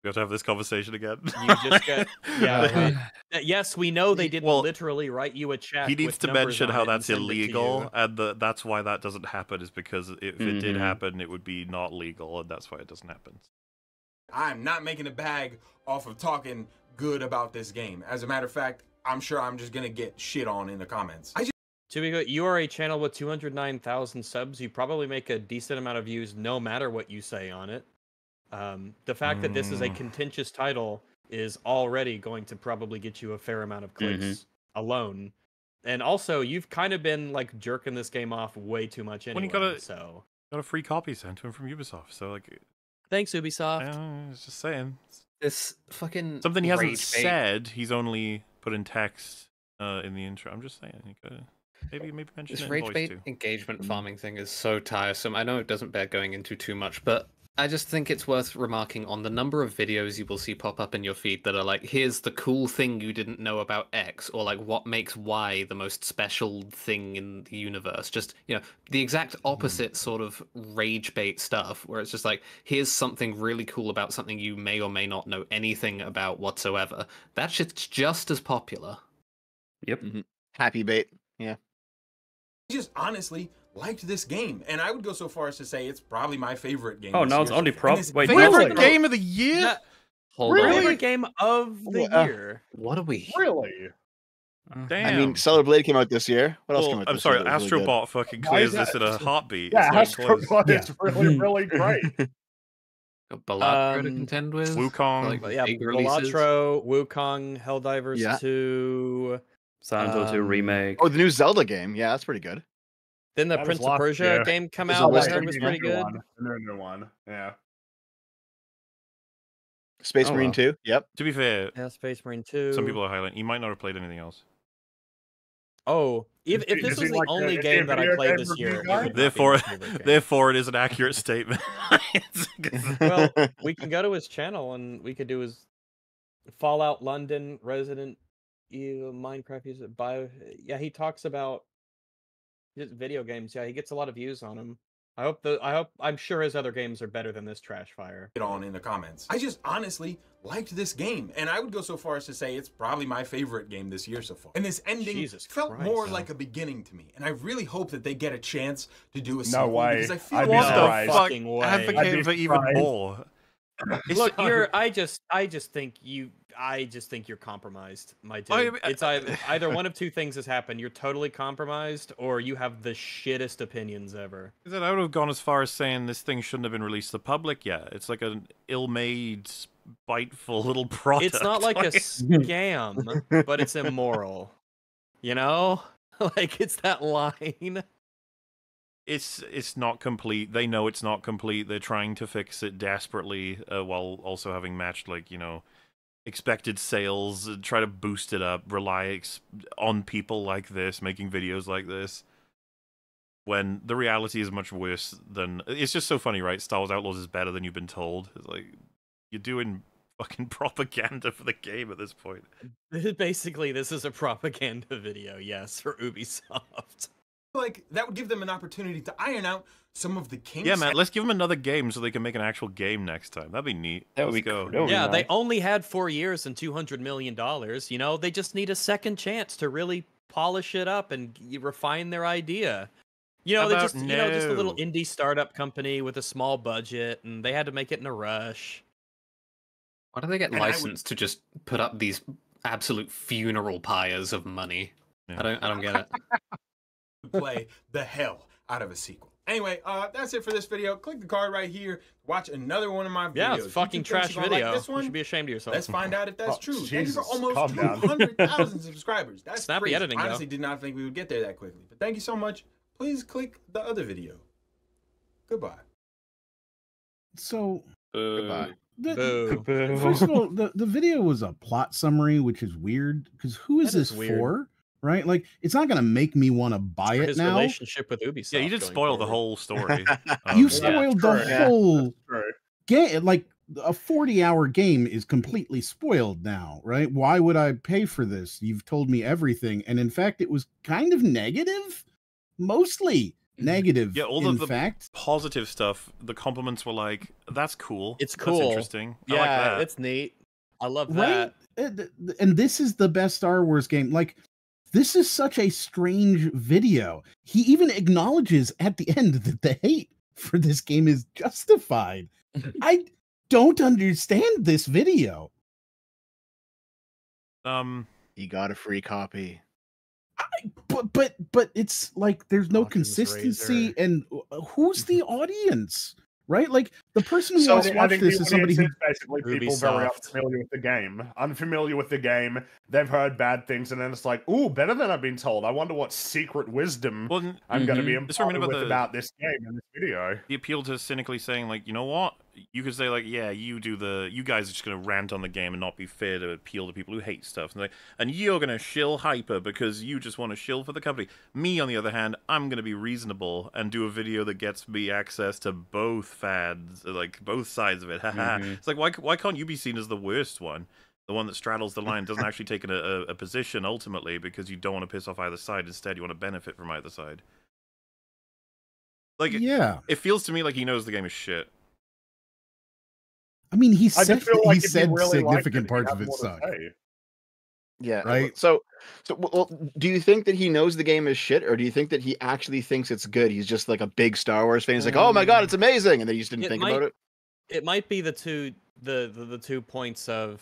We have to have this conversation again. You just got [LAUGHS] yeah. uh, yes, we know they didn't well, literally write you a check. he needs with to mention how it and that's send it to illegal, and the, that's why that doesn't happen. Is because if it did Mhm. happen, it would be not legal, and that's why it doesn't happen. I'm not making a bag off of talking good about this game. As a matter of fact, I'm sure I'm just gonna get shit on in the comments. I just To be clear, you are a channel with 209,000 subs. You probably make a decent amount of views no matter what you say on it. Um, the fact that this is a Mm. contentious title is already going to probably get you a fair amount of clicks Mhm. alone. And also, you've kind of been like jerking this game off way too much When anyway. you got a so got a free copy sent to him from Ubisoft, so like, thanks Ubisoft. I was just saying This fucking something he hasn't rage bait- said. He's only put in text uh, in the intro. I'm just saying, you could maybe maybe mention This it rage bait too. engagement farming thing is so tiresome. I know it doesn't bear going into too much, but I just think it's worth remarking on the number of videos you will see pop up in your feed that are like, here's the cool thing you didn't know about X, or like what makes Y the most special thing in the universe. Just, you know, the exact hmm. opposite sort of rage bait stuff, where it's just like, here's something really cool about something you may or may not know anything about whatsoever. That shit's just as popular. Yep. Mm-hmm. Happy bait. Yeah. just honestly liked this game, and I would go so far as to say it's probably my favorite game. Oh, this now it's only And prop- wait, favorite no. Game of the year. That- Hold Really? on. Favorite game of the Uh, year. What are we? Really? Damn. I mean, Stellar Blade came out this year. What else Well, came out I'm this sorry, year that was really Astrobot fucking Why clears is this that- in a heartbeat. Yeah, It's getting close. Astrobot is really, really great. [LAUGHS] Got Balatro to Um, contend with. Wukong. Like, yeah, big releases. Balatro, Wukong, Helldivers Yeah. 2. Silent Hill 2 Um, remake. Oh, the new Zelda game. Yeah, that's pretty good. Then the That Prince of Persia year. game come out. West I heard was pretty good. one. The new, new one. Yeah. Space Oh, Marine wow. 2. Yep. To be fair, Yeah, Space Marine 2. some people are highlighting. You might not have played anything else. Oh, if, if this is was the like only uh, is he a game that I played this year, it guy? would not be my Therefore, [LAUGHS] therefore, it is an accurate statement. [LAUGHS] [LAUGHS] well, we can go to his channel and we could do his Fallout London, Resident Evil, Minecraft. Is it Bio? Yeah, he talks about his video games. Yeah, he gets a lot of views on them. I hope the I hope I'm sure his other games are better than this trash fire. it on in the comments. I just honestly liked this game, and I would go so far as to say it's probably my favorite game this year so far. And this ending Jesus felt Christ. more like a beginning to me, and I really hope that they get a chance to do a No sequel way. because I feel I'd like what the surprised. fuck? Fucking way. Advocate I'd for even more. Look, [LAUGHS] so- you're. I just. I just think you. I just think you're compromised, my dude. I mean, it's either [LAUGHS] either one of two things has happened. You're totally compromised, or you have the shittest opinions ever. Is that I would have gone as far as saying this thing shouldn't have been released to the public yet. It's like an ill-made, spiteful [LAUGHS] little product. It's not like a [LAUGHS] scam, but it's immoral. You know, like it's that line. it's it's not complete. They know it's not complete. They're trying to fix it desperately, uh, while also having matched like you know expected sales. uh, Try to boost it up. Rely on people like this making videos like this. When the reality is much worse than it's just so funny, right? Star Wars Outlaws is better than you've been told. It's like you're doing [LAUGHS] fucking propaganda for the game at this point. [LAUGHS] Basically, this is a propaganda video. Yes, for Ubisoft. Like that would give them an opportunity to iron out some of the kinks. Yeah, man. Let's give them another game so they can make an actual game next time. That'd be neat. That would Let's be go. cool. That be yeah, they only had four years and two hundred million dollars. You know, they just need a second chance to really polish it up and refine their idea. You know, they about just you know just a little indie startup company with a small budget, and they had to make it in a rush. Why do they get And I would- licensed to just put up these absolute funeral pyres of money? I don't. I don't get it. [LAUGHS] play the hell out of a sequel. Anyway, uh, that's it for this video. Click the card right here. Watch another one of my videos. Yeah, it's You fucking trash video. Like this you one? should be ashamed of yourself. Let's find out if that's Oh, true. Thank you for almost [LAUGHS] 200,000 subscribers. That's Snappy crazy. editing, though. Honestly, did not think we would get there that quickly. But thank you so much. Please click the other video. Goodbye. So Goodbye. the, Boo. first of all, [LAUGHS] the, the video was a plot summary, which is weird because who is That is this weird. for? Right? Like, it's not going to make me want to buy For it his now. relationship with Ubisoft. Yeah, you did going spoil the whole story. [LAUGHS] You Um, spoiled true. the Yeah, whole True. game. Like, a 40 hour game is completely spoiled now, right? Why would I pay for this? You've told me everything. And in fact, it was kind of negative, mostly negative. Yeah, all in of the fact. positive stuff, the compliments were like, "That's cool. It's That's cool. interesting. I Yeah, like that." it's neat. I love right? that. Th- th- And this is the best Star Wars game. Like, this is such a strange video. He even acknowledges at the end that the hate for this game is justified. [LAUGHS] I don't understand this video. Um, he got a free copy. But but but it's like there's no Occam's consistency, razor. and uh, who's the [LAUGHS] audience, right? Like the person who So wants I to watch this is somebody audience who is basically people very unfamiliar with the game, unfamiliar with the game. They've heard bad things, and then it's like, "Ooh, better than I've been told." I wonder what secret wisdom I'm going to be. Just remember imparted about about this game in this video. The appeal to cynically saying like, you know what? You could say like, yeah, you do the, you guys are just gonna rant on the game and not be fair to appeal to people who hate stuff, and like, and you're gonna shill hyper because you just want to shill for the company. Me, on the other hand, I'm gonna be reasonable and do a video that gets me access to both fads, like both sides of it. Mhm. It's like why why can't you be seen as the worst one? The one that straddles the line doesn't actually take a, a, a position ultimately because you don't want to piss off either side. Instead, you want to benefit from either side. Like, Yeah. it feels to me like he knows the game is shit. I mean, he I said just feel he like if said really significant parts of it suck. Yeah. Right. So, so well, do you think that he knows the game is shit, or do you think that he actually thinks it's good? He's just like a big Star Wars fan. He's like, "Oh my god, it's amazing," and then he just didn't It think might- about it. It might be the two the, the the two points of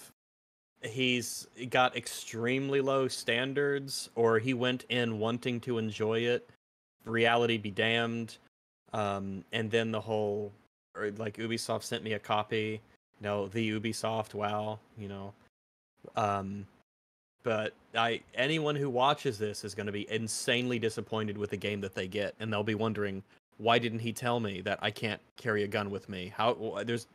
he's got extremely low standards or he went in wanting to enjoy it reality be damned um and then the whole or like ubisoft sent me a copy you know the ubisoft wow you know. Um but i anyone who watches this is going to be insanely disappointed with the game that they get and they'll be wondering why didn't he tell me that i can't carry a gun with me? How there's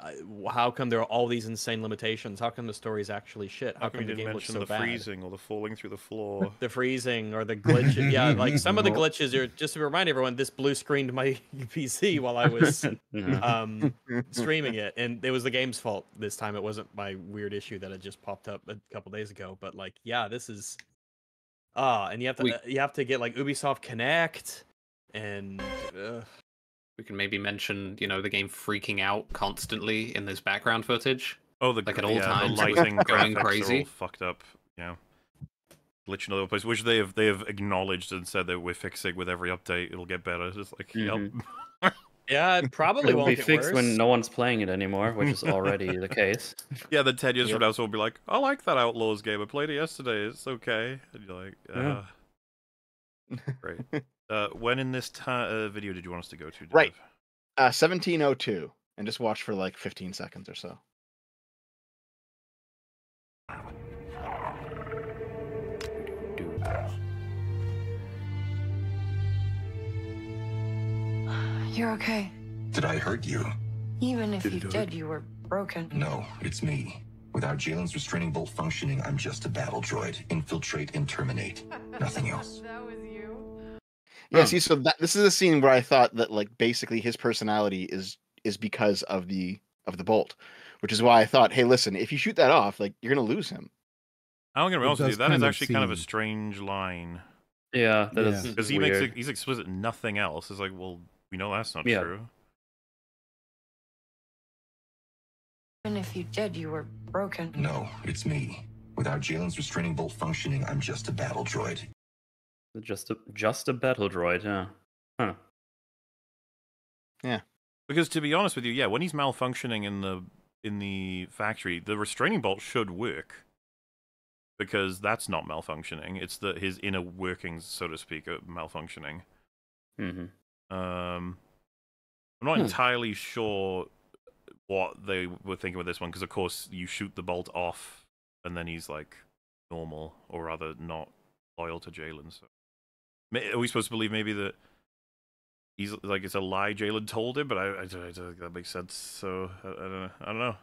uh, how come there are all these insane limitations? How come the story's actually shit? How come you the didn't game looks mention so the bad? freezing or the falling through the floor? [LAUGHS] the freezing or the glitch yeah [LAUGHS] like some of the glitches are just to remind everyone this blue screened my [LAUGHS] pc while i was Yeah. um streaming it. And it was the game's fault this time. It wasn't my weird issue that had just popped up a couple days ago. But like yeah this is ah and you have to We- uh, you have to get like ubisoft connect and uh, We can maybe mention, you know, the game freaking out constantly in this background footage. Oh, the like at all yeah, times, the lighting [LAUGHS] going graphics are crazy. all fucked up. Yeah, glitching all over the place, which they have they have acknowledged and said that we're fixing with every update. It'll get better. It's just like, Mhm. yep. [LAUGHS] yeah it probably It will won't be get fixed worse. when no one's playing it anymore, which is already the case. [LAUGHS] Yeah, then ten years Yep. from now, someone will be like, "I like that Outlaws game. I played it yesterday. It's okay." And you're like, Yeah. uh, "Great." Uh, when in this ti uh, video did you want us to go to? Right. Uh, 1702, and just watch for like 15 seconds or so. [SIGHS] You're okay. Did I hurt you? Even if Did you it hurt? did, you were broken. No, it's me. Without Jaylen's restraining bolt functioning, I'm just a battle droid. Infiltrate and terminate. [LAUGHS] Nothing else. That was. Yeah, hmm. see, so that this is a scene where I thought that like basically his personality is is because of the of the bolt, which is why I thought, hey, listen, if you shoot that off, like you're gonna lose him. I'm gonna be It honest with you. That is kind of actually kind of a strange line Yeah, that is Yeah. because he makes it, he's explicit nothing else. It's like, well, we know that's not Yeah. true. Even if you did, you were broken. No, it's me. Without Jaylen's restraining bolt functioning, I'm just a battle droid. Just a just a battle droid, yeah. Huh. Yeah. Because to be honest with you, yeah, when he's malfunctioning in the in the factory, the restraining bolt should work. Because that's not malfunctioning. It's the his inner workings, so to speak, are malfunctioning. Mm-hmm. Um, I'm not Hmm. entirely sure what they were thinking with this one, because of course you shoot the bolt off, and then he's like normal, or rather not loyal to Jaylen. So, May- are we supposed to believe maybe that he's like it's a lie Jaylen told him? But I, I, don't- I don't think that makes sense. So I, I don't know. I don't know.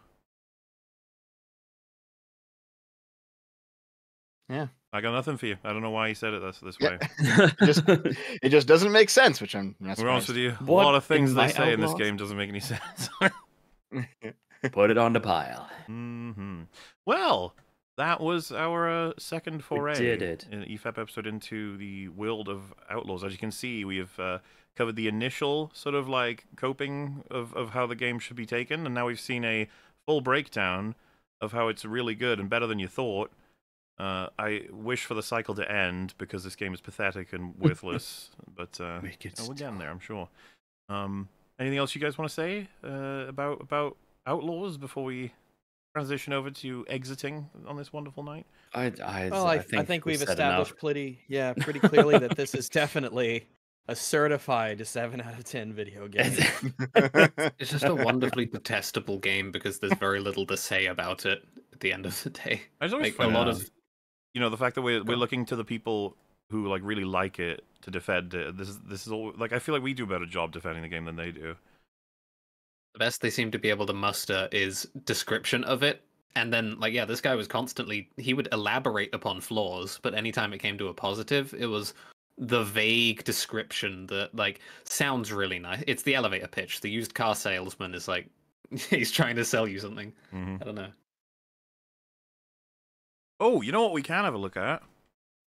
Yeah. I got nothing for you. I don't know why he said it this this Yeah. way. [LAUGHS] it just it just doesn't make sense, which I'm not We're honest with you. A What lot of things in they my say in this game doesn't make any [LAUGHS] sense. [LAUGHS] Put it on the pile. hmm Well, that was our uh, second foray did it. in EFAP episode into the world of Outlaws. As you can see, we have uh, covered the initial sort of like coping of, of how the game should be taken, and now we've seen a full breakdown of how it's really good and better than you thought. Uh, I wish for the cycle to end because this game is pathetic and [LAUGHS] worthless, but uh, Make it oh, we're getting there, I'm sure. Um, anything else you guys want to say uh, about about Outlaws before we transition over to exiting on this wonderful night? I, I, Well, I, I think, we've established pretty, yeah, pretty clearly that this is definitely a certified seven out of ten video [LAUGHS] game. It's just a [LAUGHS] wonderfully detestable game because there's very little to say about it at the end of the day. I just always Like, a lot it, of you know the fact that we're we're looking to the people who like really like it to defend it. This is this is all like I feel like we do a better job defending the game than they do. The best they seem to be able to muster is description of it. And then, like, yeah, this guy was constantly, he would elaborate upon flaws, but anytime it came to a positive, it was the vague description that, like, sounds really nice. It's the elevator pitch. The used car salesman is like, [LAUGHS] he's trying to sell you something. Mhm. I don't know. Oh, you know what we can have a look at?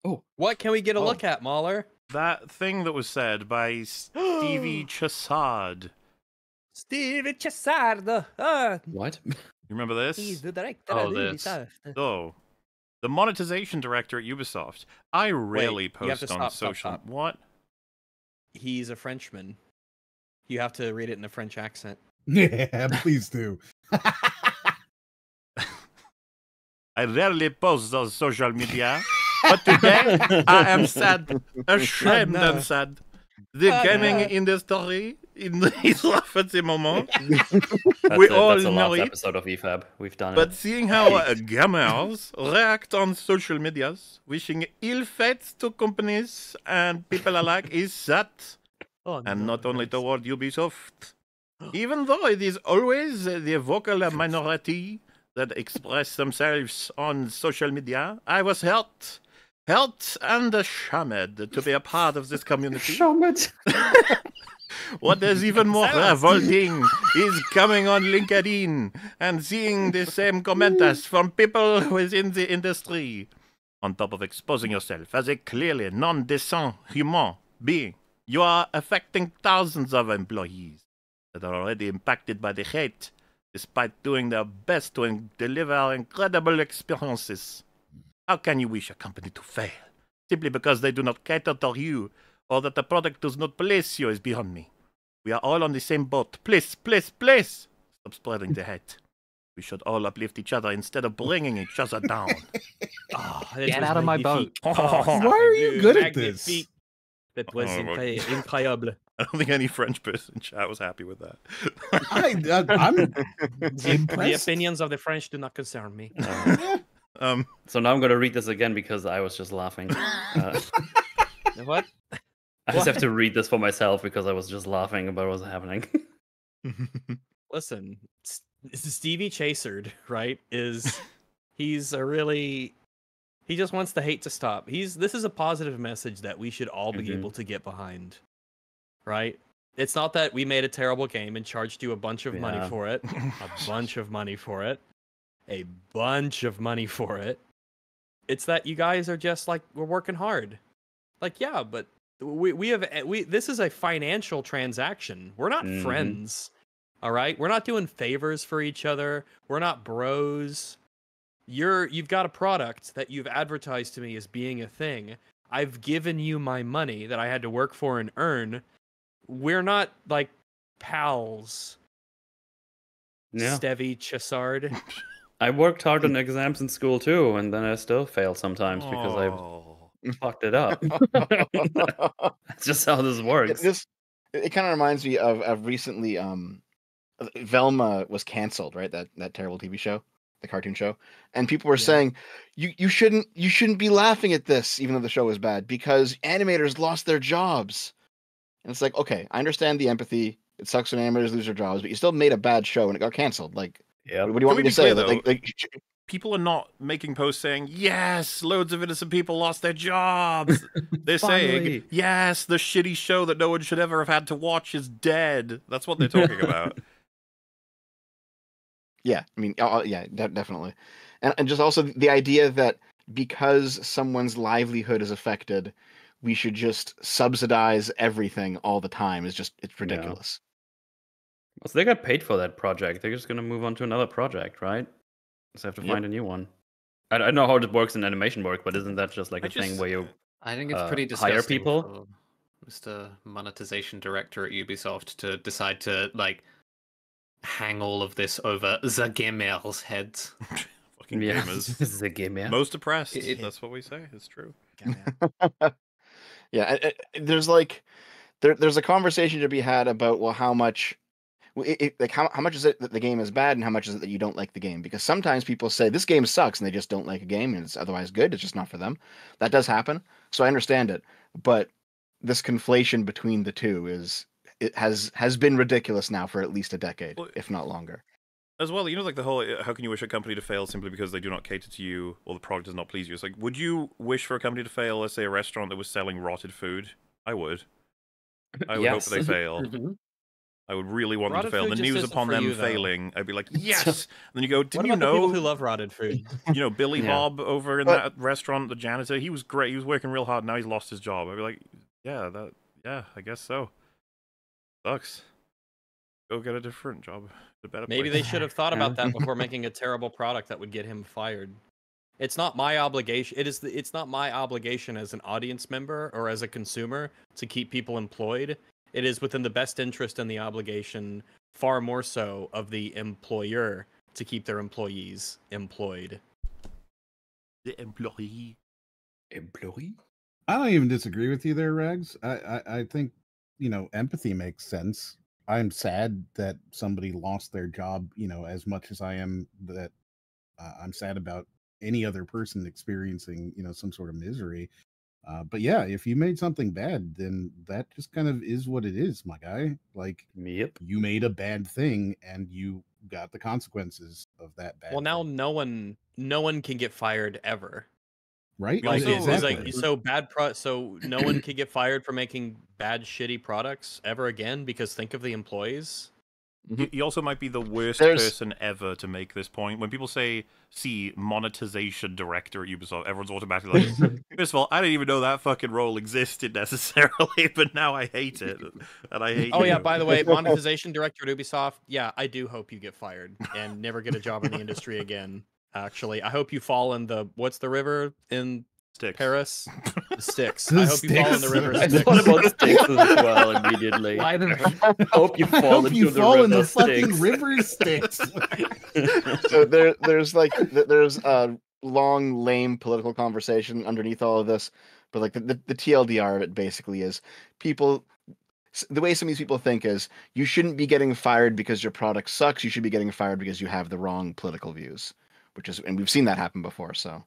Oh, what can we get a Oh. look at, MauLer? That thing that was said by [GASPS] Stevie [GASPS] Chassard. Steve Cesardo. Uh, What? [LAUGHS] You remember this? he's the director. Oh, of this. Ubisoft. Oh, the monetization director at Ubisoft. I rarely you have to post on stop, stop, social. stop. What? He's a Frenchman. You have to read it in a French accent. [LAUGHS] Yeah, please do. [LAUGHS] I rarely post on social media, but today I am sad, ashamed no. and sad. The Oh, gaming no. industry [LAUGHS] is rough at the moment. [LAUGHS] That's, [LAUGHS] we it, all that's the know last it. episode of EFAP. We've done But it. seeing how uh, gamers react on social medias, wishing ill fate to companies and people alike is sad. Oh, and no, not only nice. toward Ubisoft. Even though it is always the vocal minority that express themselves on social media, I was hurt, hurt and ashamed to be a part of this community. What is [LAUGHS] even more revolting is coming on LinkedIn and seeing the same commenters from people within the industry. On top of exposing yourself as a clearly non decent human being, you are affecting thousands of employees that are already impacted by the hate, despite doing their best to in- deliver incredible experiences. How can you wish a company to fail simply because they do not cater to you or that the product does not place you is beyond me. We are all on the same boat. Please, please, please stop spreading the hate. We should all uplift each other instead of bringing each other down. [LAUGHS] Oh, Get out of my boat. Why are you [LAUGHS] good at this? That was Oh, [LAUGHS] incre- I don't think any French person in chat was happy with that. I, I I'm The opinions of the French do not concern me. um, So now I'm going to read this again because I was just laughing. Uh, what? I just have to read this for myself because I was just laughing about what was happening. [LAUGHS] [LAUGHS] Listen, S- Stevie Chaserd, right? Is [LAUGHS] he's a really he just wants the hate to stop. He's this is a positive message that we should all be Mhm. able to get behind. Right? It's not that we made a terrible game and charged you a bunch of money for it. a bunch of money for it. A bunch of money for it. It's that you guys are just like we're working hard. Like yeah, but we we have eh, we this is a financial transaction. We're not Mhm. friends. All right? We're not doing favors for each other. We're not bros. You're you've got a product that you've advertised to me as being a thing. I've given you my money that I had to work for and earn. We're not like pals. Yeah. Stevie Chessard. [LAUGHS] I worked hard on exams in school too, and then I still fail sometimes because Oh. Fucked it up. [LAUGHS] That's just how this It, works. this it kind of reminds me of, of recently um uh, Velma was canceled, right? That that terrible TV show, the cartoon show. And people were Yeah. saying you you shouldn't you shouldn't be laughing at this even though the show was bad because animators lost their jobs. And it's like, okay, I understand the empathy. It sucks when animators lose their jobs, but you still made a bad show and it got canceled. Like Yeah. what do you want me to say? clear, Like, though? like, People are not making posts saying, yes, loads of innocent people lost their jobs. [LAUGHS] They're saying, yes, the shitty show that no one should ever have had to watch is dead. That's what they're talking [LAUGHS] about. Yeah, I mean, uh, uh, yeah, de- definitely, and and just also the idea that because someone's livelihood is affected, we should just subsidize everything all the time is just it's ridiculous. So they got paid for that project. They're just gonna move on to another project, right? So they have to Yep. find a new one. I, I don't know how it works in animation work, but isn't that just like I a thing where you I think it's uh, pretty disgusting hire people? Mr. Monetization Director at Ubisoft to decide to like hang all of this over [LAUGHS] the gamers' heads. [LAUGHS] Fucking Yeah, gamers. [LAUGHS] the gamer. Most oppressed. It- it- That's what we say. It's true. yeah, I- I- there's like there there's a conversation to be had about well how much w- it, it- like how, how much is it that the game is bad and how much is it that you don't like the game because sometimes people say this game sucks and they just don't like a game and it's otherwise good it's just not for them that does happen so i understand it but this conflation between the two is it has has been ridiculous now for at least a decade Well, if not longer As well, you know, like the whole uh, how can you wish a company to fail simply because they do not cater to you or the product does not please you? It's like, would you wish for a company to fail, let's say a restaurant that was selling rotted food? I would. I would Yes. hope they [LAUGHS] fail. Mhm. I would really want Rotted them to fail. food The news upon them you, failing, I'd be like, [LAUGHS] yes. and then you go, didn't you about the know? people who love rotted food? [LAUGHS] you know, Billy Yeah. Bob over in But- that restaurant, the janitor, he was great. He was working real hard. Now he's lost his job. I'd be like, yeah, that, yeah, I guess so. Sucks. Go get a different job. A better Maybe place. they should have thought [LAUGHS] about that before making a terrible product that would get him fired. It's not my obligation. It is. The, it's not my obligation as an audience member or as a consumer to keep people employed. It is within the best interest and the obligation, far more so, of the employer to keep their employees employed. The employee. Employee? I don't even disagree with you there, Rags. I, I, I think you know empathy makes sense. I'm sad that somebody lost their job. You know, as much as I am that uh, I'm sad about any other person experiencing you know some sort of misery. Uh, but yeah, if you made something bad, then that just kind of is what it is, my guy. Like Yep. you made a bad thing and you got the consequences of that bad. Well, now thing, no one, no one can get fired ever. right? Like, Also- exactly. like so bad pro. So no one [CLEARS THROAT] can get fired for making bad, shitty products ever again. Because think of the employees. He, mm-hmm. he also might be the worst There's- person ever to make this point. When people say, see, monetization director at Ubisoft, everyone's automatically like, [LAUGHS] first of all, I didn't even know that fucking role existed [LAUGHS] necessarily, but now I hate it. And I hate Oh yeah, you. by the way, [LAUGHS] monetization director at Ubisoft. Yeah, I do hope you get fired and never get a job in the industry again. Actually, I hope you fall in the what's the river in Sticks. Paris? [LAUGHS] The Styx. The I hope you fall in the Styx. river I Styx. thought about [LAUGHS] Styx as well immediately. Why the [LAUGHS] Hope you I fall hope into you the fall in river the fucking river Styx. so there there's like there's a long lame political conversation underneath all of this but like the, the, the tldr of it basically is people the way some of these people think is you shouldn't be getting fired because your product sucks you should be getting fired because you have the wrong political views which is and we've seen that happen before so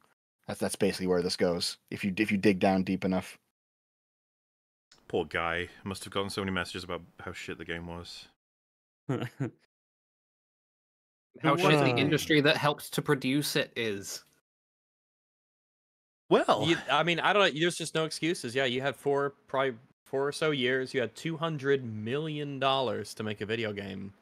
that's that's basically where this goes if you if you dig down deep enough Poor guy. Must have gotten so many messages about how shit the game was. [LAUGHS] How shit the industry that helped to produce it is. Well, You, I mean, I don't. know. There's just no excuses. Yeah, you had four, probably four or so years. You had two hundred million dollars to make a video game.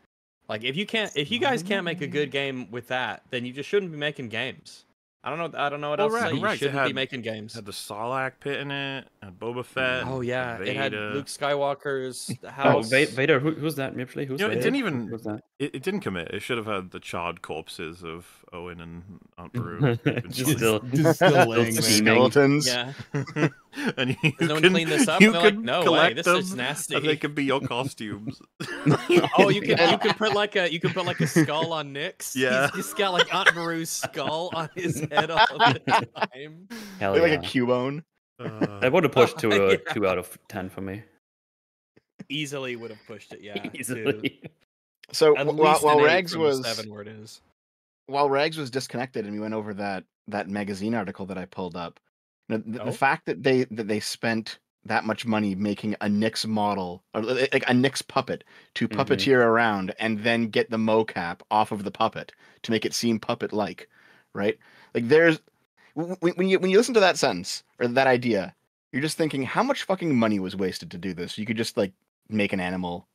Like, if you can't, if you guys can't make a good game with that, then you just shouldn't be making games. I don't know. I don't know what Well, else to right, say. You right, shouldn't be making games. had the Sarlacc pit in it, had Boba mm. Fett. Oh yeah, it had Luke Skywalker's [LAUGHS] oh, house. Va- Vader. Who, who's that? Actually, who's You know, it didn't even- Who's that? It, it didn't commit. It should have had the charred corpses of Owen and Aunt Beru. [LAUGHS] Just still, [LAUGHS] Just still laying skeletons Yeah. [LAUGHS] and you Does no one can, clean this up? You And they're like, can "No way, collect this is nasty." And they can be your costumes. [LAUGHS] [LAUGHS] Oh, you can you can put like a you can put like a skull on Nix. Yeah. he's, he's got like Aunt Beru's skull on his head all the time. Hell like a cubone Uh, That would have pushed to a Yeah. two out of ten for me. Easily would have pushed it. Yeah, too. Easily. so At while, least while an rags was seven where it is. while Rags was disconnected and we went over that that magazine article that I pulled up, the, the, Oh. the fact that they that they spent that much money making a Nix model or like a Nix puppet to Mhm. puppeteer around and then get the mocap off of the puppet to make it seem puppet like, right? Like there's when, when you when you listen to that sentence or that idea, you're just thinking how much fucking money was wasted to do this. You could just like make an animal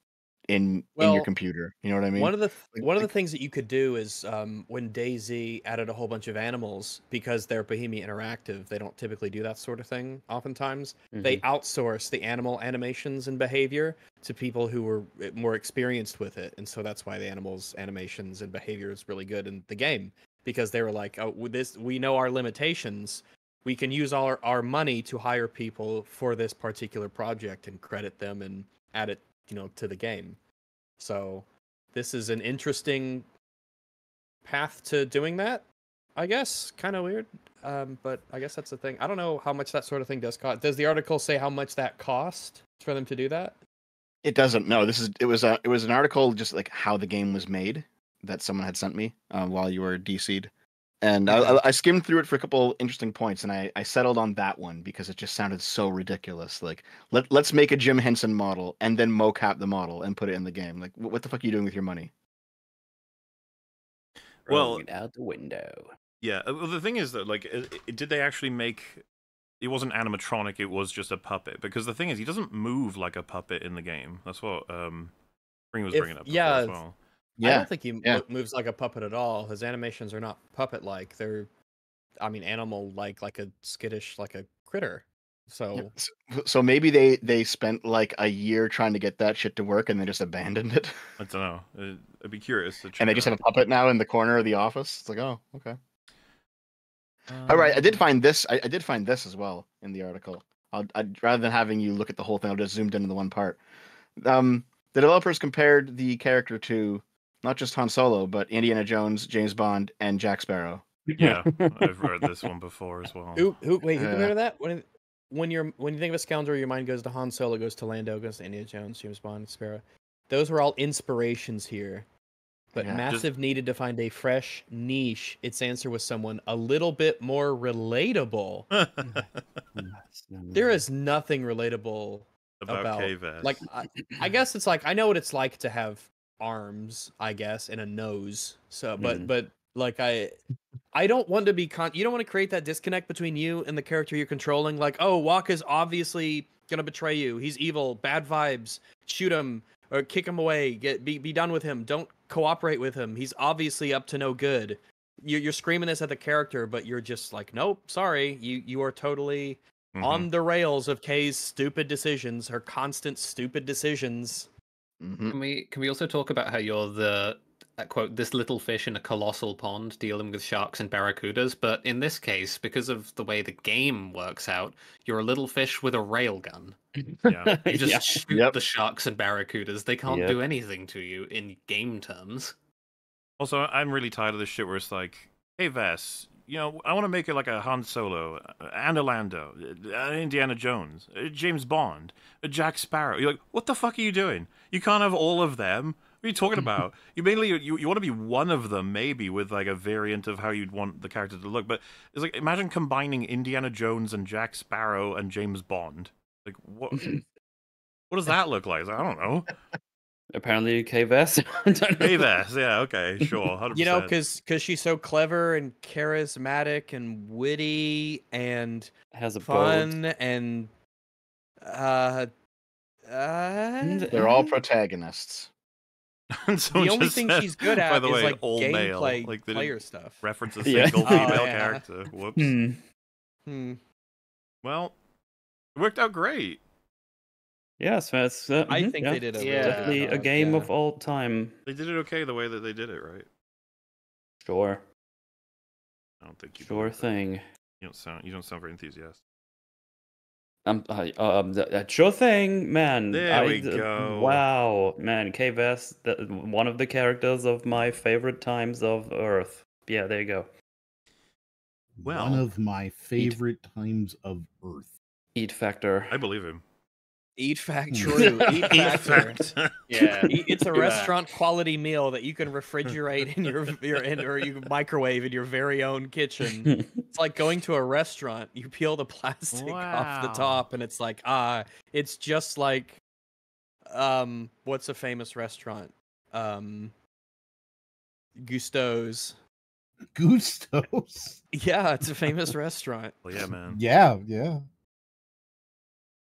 in in your computer. You know what I mean? One of the Like- one of the things that you could do is um, when DayZ added a whole bunch of animals because they're Bohemia Interactive, they don't typically do that sort of thing. Oftentimes, they Mhm. outsource the animal animations and behavior to people who were uh, more experienced with it, and so that's why the animals animations and behavior is really good in the game because they were like, "Oh, this we know our limitations. We can use all our, our money to hire people for this particular project and credit them and add it, you know, to the game." So this is an interesting path to doing that. I guess kind of weird, um, but I guess that's the thing. I don't know how much that sort of thing does cost. Does the article say how much that cost for them to do that? It doesn't. No, this is it was a it was an article just like how the game was made that someone had sent me uh, while you were DC'd, and I, I, I skimmed through it for a couple interesting points, and I, I settled on that one because it just sounded so ridiculous. Like let let's make a Jim Henson model and then mocap the model and put it in the game. Like what the fuck are you doing with your money? Well- it out the window. Yeah. uh, Well, the thing is that, like, i- i- did they actually make? It wasn't animatronic. It was just a puppet. Because the thing is, he doesn't move like a puppet in the game. That's what um, Spring was If- bringing up. yeah, as if- well. I don't think he yeah. moves like a puppet at all. His animations are not puppet-like. They're, I mean, animal-like, like a skittish, like a critter. So So maybe they they spent like a year trying to get that shit to work and they just abandoned it. I don't know. I'd be curious. To [LAUGHS] and they it just have a puppet now in the corner of the office. It's like, oh, okay. All right, I did find this. I, I did find this as well in the article. I'll, I'd, rather than having you look at the whole thing, I'll just zoomed into the one part. Um, the developers compared the character to not just Han Solo, but Indiana Jones, James Bond, and Jack Sparrow. Yeah, [LAUGHS] I've read this one before as well. who who wait who Yeah. Uh, compared that? When when you're when you think of a scoundrel, your mind goes to Han Solo, goes to Lando, goes to Indiana Jones, James Bond, Sparrow. Those were all inspirations here. But Yeah. Just- Massive needed to find a fresh niche. Its answer was someone a little bit more relatable. [LAUGHS] Hmm. There is nothing relatable About about, Kay Vess. like I, I guess it's like I know what it's like to have arms, I guess, and a nose. So, but Mhm. but like I I don't want to be con. You don't want to create that disconnect between you and the character you're controlling. Like, oh, Waka's obviously gonna betray you. He's evil. Bad vibes. Shoot him or kick him away. Get be be done with him. Don't cooperate with him. He's obviously up to no good. You're, you're screaming this at the character, but you're just like, nope, sorry. You you are totally Mhm. on the rails of Kay's stupid decisions, her constant stupid decisions. Mhm. Can we can we also talk about how you're the uh, quote this little fish in a colossal pond dealing with sharks and barracudas, but in this case, because of the way the game works out, you're a little fish with a railgun. Yeah. [LAUGHS] You just Yeah. shoot Yep. the sharks and barracudas. They can't Yep. do anything to you in game terms. Also, I'm really tired of this shit where it's like, hey, Vess, you know, I want to make it like a Han Solo, uh, and a Lando, uh, Indiana Jones, uh, James Bond, uh, Jack Sparrow. You're like, what the fuck are you doing? You can't have all of them. What are you talking [LAUGHS] about? you mainly you, you want to be one of them, maybe with like a variant of how you'd want the character to look. But it's like imagine combining Indiana Jones and Jack Sparrow and James Bond. Like what? [LAUGHS] what does that look like? I don't know. Apparently, Kay Vess. [LAUGHS] I don't know. Hey, Vess. Yeah, okay, sure, hundred You know, percent. because she's so clever and charismatic and witty and has a boat. fun and uh, uh They're all protagonists. [LAUGHS] And someone the only thing said, she's good by at the is way, like all male. gameplay Like they player stuff. reference a [LAUGHS] Yeah. single Oh, female yeah. character. Whoops. Hmm. Hmm. Well, it worked out great. Yes, that's. Uh, I mhm, think yeah, they did a it's really good definitely a game yeah. of all time. They did it okay the way that they did it, right? Sure, I don't think you. sure believe that. thing. You don't sound. You don't sound very enthusiastic. Um, I, um, th- uh, sure thing, man. There I, we th- go. Wow, man, Kay Vess, the, one of the characters of my favorite times of Earth. Yeah, there you go. Well- one of my favorite times of Earth. Eat Factor. I believe him. Eat fact Hmm. true. [LAUGHS] Eat In factor. fact. [LAUGHS] Yeah. It's a restaurant quality meal that you can refrigerate in your, [LAUGHS] your in, or you microwave in your very own kitchen. It's like going to a restaurant. You peel the plastic off the top, and it's like ah, it's just like, um, what's a famous restaurant? Um, Gusto's. Gustos. Yeah, it's a famous restaurant. Well, yeah, man. Yeah, yeah.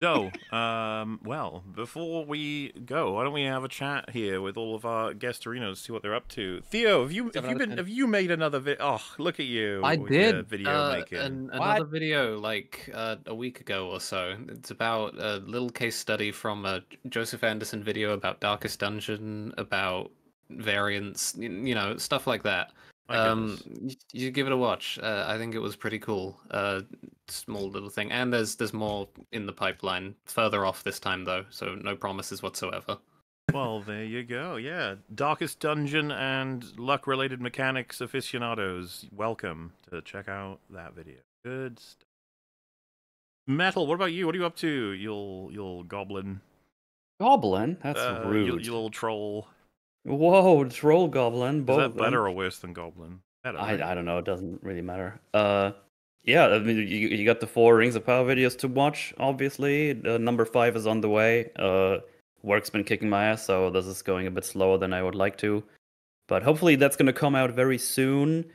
So, um, well, before we go, why don't we have a chat here with all of our guest arenas, see what they're up to? Theo, have you have you been have you made another video? Oh, look at you! I with did video uh, making. an, another video like uh, a week ago or so. It's about a little case study from a Joseph Anderson video about Darkest Dungeon, about variants, you know, stuff like that. My Um, y- you give it a watch. Uh, I think it was pretty cool. Uh, small little thing, and there's there's more in the pipeline. Further off this time though, so no promises whatsoever. Well, there you go. Yeah, Darkest Dungeon and luck-related mechanics aficionados, welcome to check out that video. Good stuff. Metal, what about you? What are you up to? You'll you'll goblin. Goblin? That's Uh, you- rude. You, little troll. Whoa, troll goblin. Is that better or worse than goblin? Better. I. I don't know. It doesn't really matter. Uh, yeah. I mean, you, you got the four Rings of Power videos to watch. Obviously, uh, number five is on the way. Uh, work's been kicking my ass, so this is going a bit slower than I would like to. But hopefully, that's gonna come out very soon.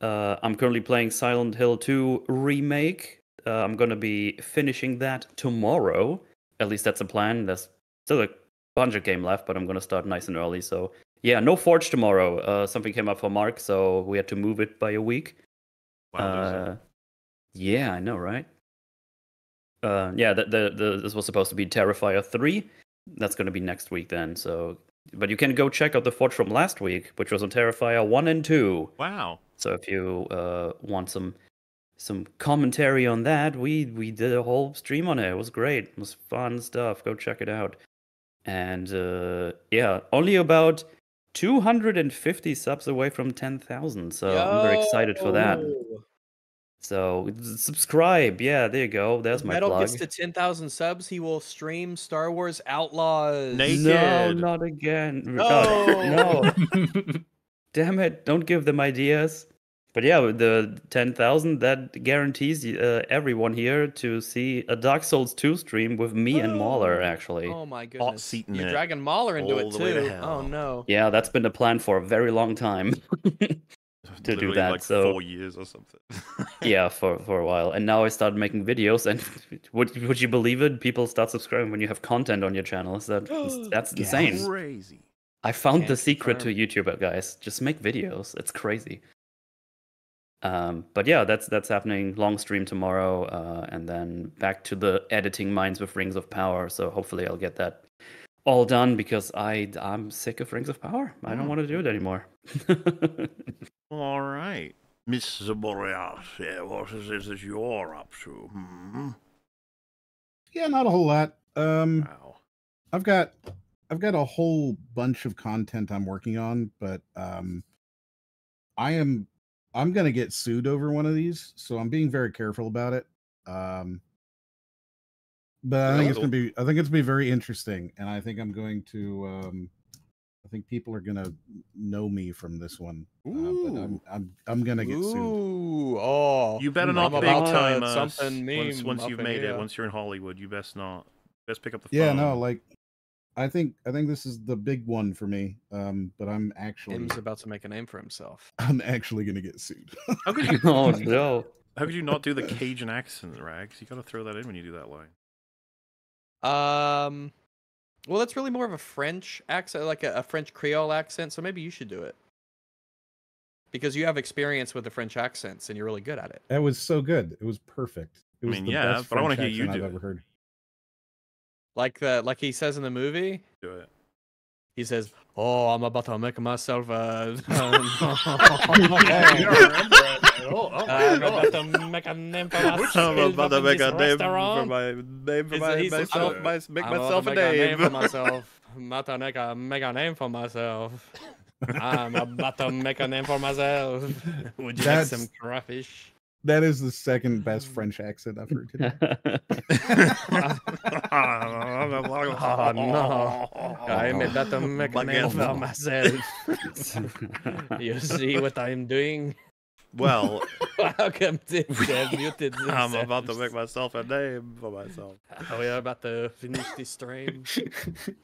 Uh, I'm currently playing Silent Hill 2 remake. Uh, I'm gonna be finishing that tomorrow. At least that's the plan. There's still a bunch of game left, but I'm gonna start nice and early. So yeah, no Forge tomorrow. Uh, something came up for Mark, so we had to move it by a week. Wowzers. Uh, yeah, I know, right? Uh, yeah, the, the, the this was supposed to be Terrifier three. That's going to be next week then. So, but you can go check out the Forge from last week, which was on Terrifier one and two. Wow. So if you uh, want some some commentary on that, we we did a whole stream on it. It was great. It was fun stuff. Go check it out. And uh, yeah, only about 250 subs away from 10,000. So I'm very excited for that. So subscribe. Yeah, there you go. There's my Metal plug. gets to 10,000 subs, he will stream Star Wars Outlaws. No, not again. No. God, no. [LAUGHS] Damn it! Don't give them ideas. But yeah, with the ten thousand that guarantees uh, everyone here to see a Dark Souls two stream with me and Mauler. Actually, Oh my goodness. seating You're it dragging MauLer into all it the way to too. Oh no. yeah, that's been the plan for a very long time [LAUGHS] to do that. like so four years or something. [LAUGHS] yeah, for for a while, and now I started making videos, and [LAUGHS] would would you believe it? People start subscribing when you have content on your channel. Is that [GASPS] that's insane? Crazy. I found the Can't secret to YouTube, guys. Just make videos. It's crazy. Um, but yeah, that's that's happening. Long stream tomorrow, uh, and then back to the editing minds with Rings of Power. So hopefully, I'll get that all done because I I'm sick of Rings of Power. I don't Mm. want to do it anymore. [LAUGHS] All right. Mr. Boreas, yeah, what is it that you're up to? Hmm? Yeah, not a whole lot. Um, Wow. I've got I've got a whole bunch of content I'm working on, but um, I am I'm gonna get sued over one of these, so I'm being very careful about it. Um, but I think it's gonna be I think it's gonna be very interesting, and I think I'm going to um, I think people are gonna know me from this one. Uh, but I'm I'm I'm gonna get sued. Ooh, oh. You better I'm not big time us. something Once, once you've made here. it, once you're in Hollywood, you best not. Best pick up the phone. Yeah, no, like I think I think this is the big one for me. Um, but I'm actually Tim's about to make a name for himself. [LAUGHS] I'm actually gonna get sued. How could [LAUGHS] you? oh no! How could you not do the Cajun accent, Rags? You got to throw that in when you do that line. Um, well, that's really more of a French accent, like a, a French Creole accent. So maybe you should do it because you have experience with the French accents and you're really good at it. That was so good. It was perfect. It I was mean, the yeah, best but I wanna hear you do I've it. ever heard. Like the like he says in the movie. Do it. He says, "Oh, I'm about to make myself a." Oh, [LAUGHS] oh, I'm about to make a name for myself. I'm about to make a name for restaurant." my name for He my, said- he said, myself. "I'm- oh, my, make I'm about myself to a make name. for [LAUGHS] myself. I'm about to make a make a name for myself. [LAUGHS] I'm about to make a name for myself. Would you like some That's- crawfish? That is the second best mm. French accent I've heard today. Oh no! I'm about to make a name for myself. [LAUGHS] you see what I'm doing? Well, Welcome to the muted. [LAUGHS] I'm about to make myself a name for myself. We're about to finish this stream. [LAUGHS]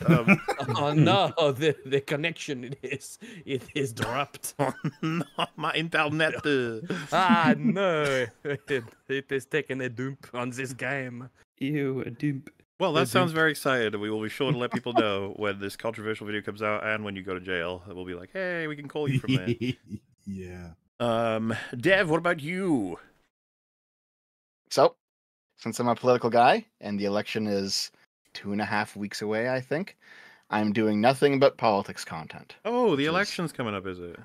Um, [LAUGHS] oh no! The the connection it is it is dropped. no, my internet. uh, ah no! It, it is taking a dump on this game. Ew, a dupe. Well, that sounds very excited. We will be sure to let people know when this controversial video comes out and when you go to jail. We'll be like, hey, we can call you from there. yeah. Um, Dev, what about you? So, since I'm a political guy and the election is two and a half weeks away, I think, I'm doing nothing but politics content. Oh, the election's coming up, is it?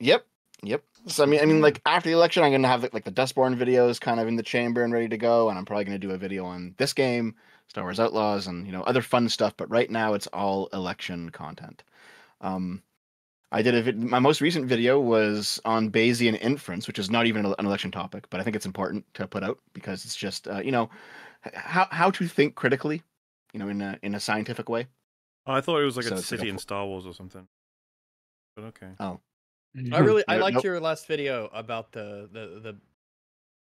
Yep, yep. So I mean, I mean, like after the election, I'm gonna have like, like the Dustborn videos kind of in the chamber and ready to go, and I'm probably gonna do a video on this game, Star Wars Outlaws, and you know other fun stuff. But right now, it's all election content. Um, I did a vid- my most recent video was on Bayesian inference, which is not even an election topic, but I think it's important to put out because it's just uh, you know how how to think critically, you know, in a in a scientific way. Oh, I thought it was like So a it's like a city in Star Wars or something. But okay. Oh, I really I liked nope. your last video about the the the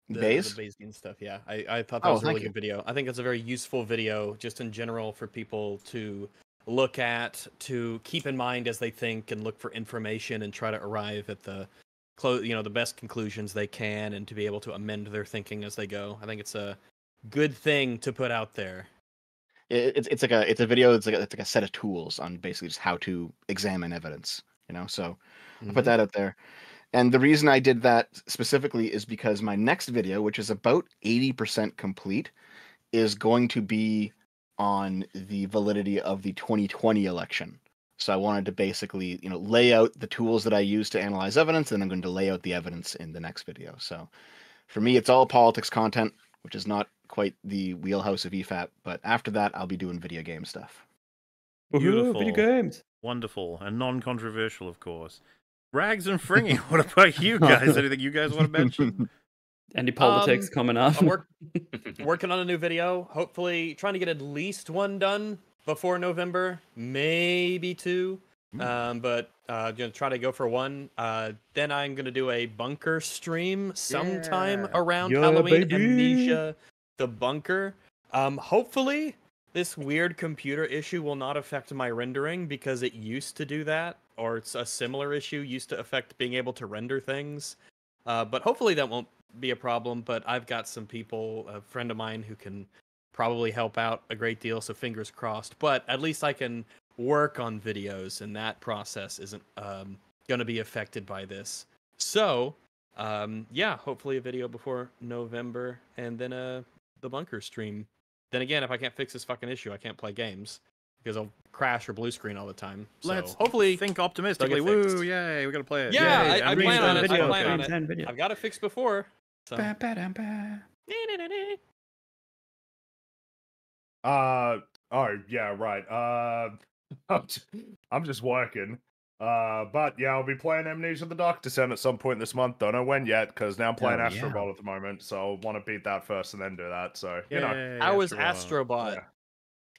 the, Bayes? the Bayesian stuff. Yeah, I, I thought that Oh, was a really you. good video. I think it's a very useful video just in general for people to look at, to keep in mind as they think and look for information and try to arrive at the close, you know, the best conclusions they can and to be able to amend their thinking as they go. I think it's a good thing to put out there. it's it's like a it's a video. It's like a, it's like a set of tools on basically just how to examine evidence. You know, so I Mhm. put that out there. And the reason I did that specifically is because my next video, which is about eighty percent complete, is going to be on the validity of the 2020 election. So I wanted to basically, you know, lay out the tools that I use to analyze evidence, and I'm going to lay out the evidence in the next video. So for me, it's all politics content, which is not quite the wheelhouse of EFAP. But after that, I'll be doing video game stuff. Beautiful. video games. Wonderful. And non controversial, of course. Rags and Fringy, [LAUGHS] what about you guys? Anything you guys want to mention? [LAUGHS] Any politics Um, coming up? I'm work- [LAUGHS] working on a new video. Hopefully, trying to get at least one done before November, maybe two. Um, but uh, gonna try to go for one. Uh, then I'm gonna do a bunker stream sometime Yeah. around Yeah, Halloween. baby. Amnesia, the bunker. Um, hopefully, this weird computer issue will not affect my rendering because it used to do that, or it's a similar issue used to affect being able to render things. Uh, but hopefully that won't be a problem. But I've got some people, a friend of mine, who can probably help out a great deal. So fingers crossed. But at least I can work on videos, and that process isn't um, going to be affected by this. So um, yeah, hopefully a video before November, and then uh, the bunker stream. Then again, if I can't fix this fucking issue, I can't play games because I'll crash or blue screen all the time. So Let's hopefully think optimistically. Woo, yay, we gotta play it. Yeah, Yay, I, I and plan Reed's on done it. video, I plan okay. on Reed's done video. it. I've got it fixed before. So. Uh oh yeah right. Uh [LAUGHS] I'm j- I'm just working. Uh but yeah, I'll be playing Amnesia the Dark Descent at some point this month. Don't know when yet because now I'm playing Oh, Astro yeah. Ball at the moment, so I want to beat that first and then do that. So you know, Yay, How was Astro Ball. Astrobot? Yeah.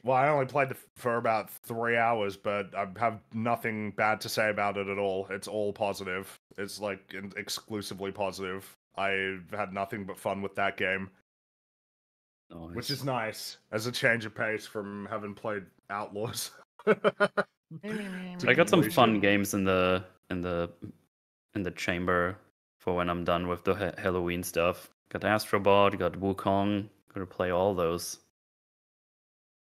Well, I only played it for about three hours, but I have nothing bad to say about it at all. It's all positive. It's like in- exclusively positive. I've had nothing but fun with that game, which is nice as a change of pace from having played Outlaws. [LAUGHS] I got some fun games in the in the in the chamber for when I'm done with the ha- Halloween stuff. Got Astrobot, got Wukong. Gonna play all those.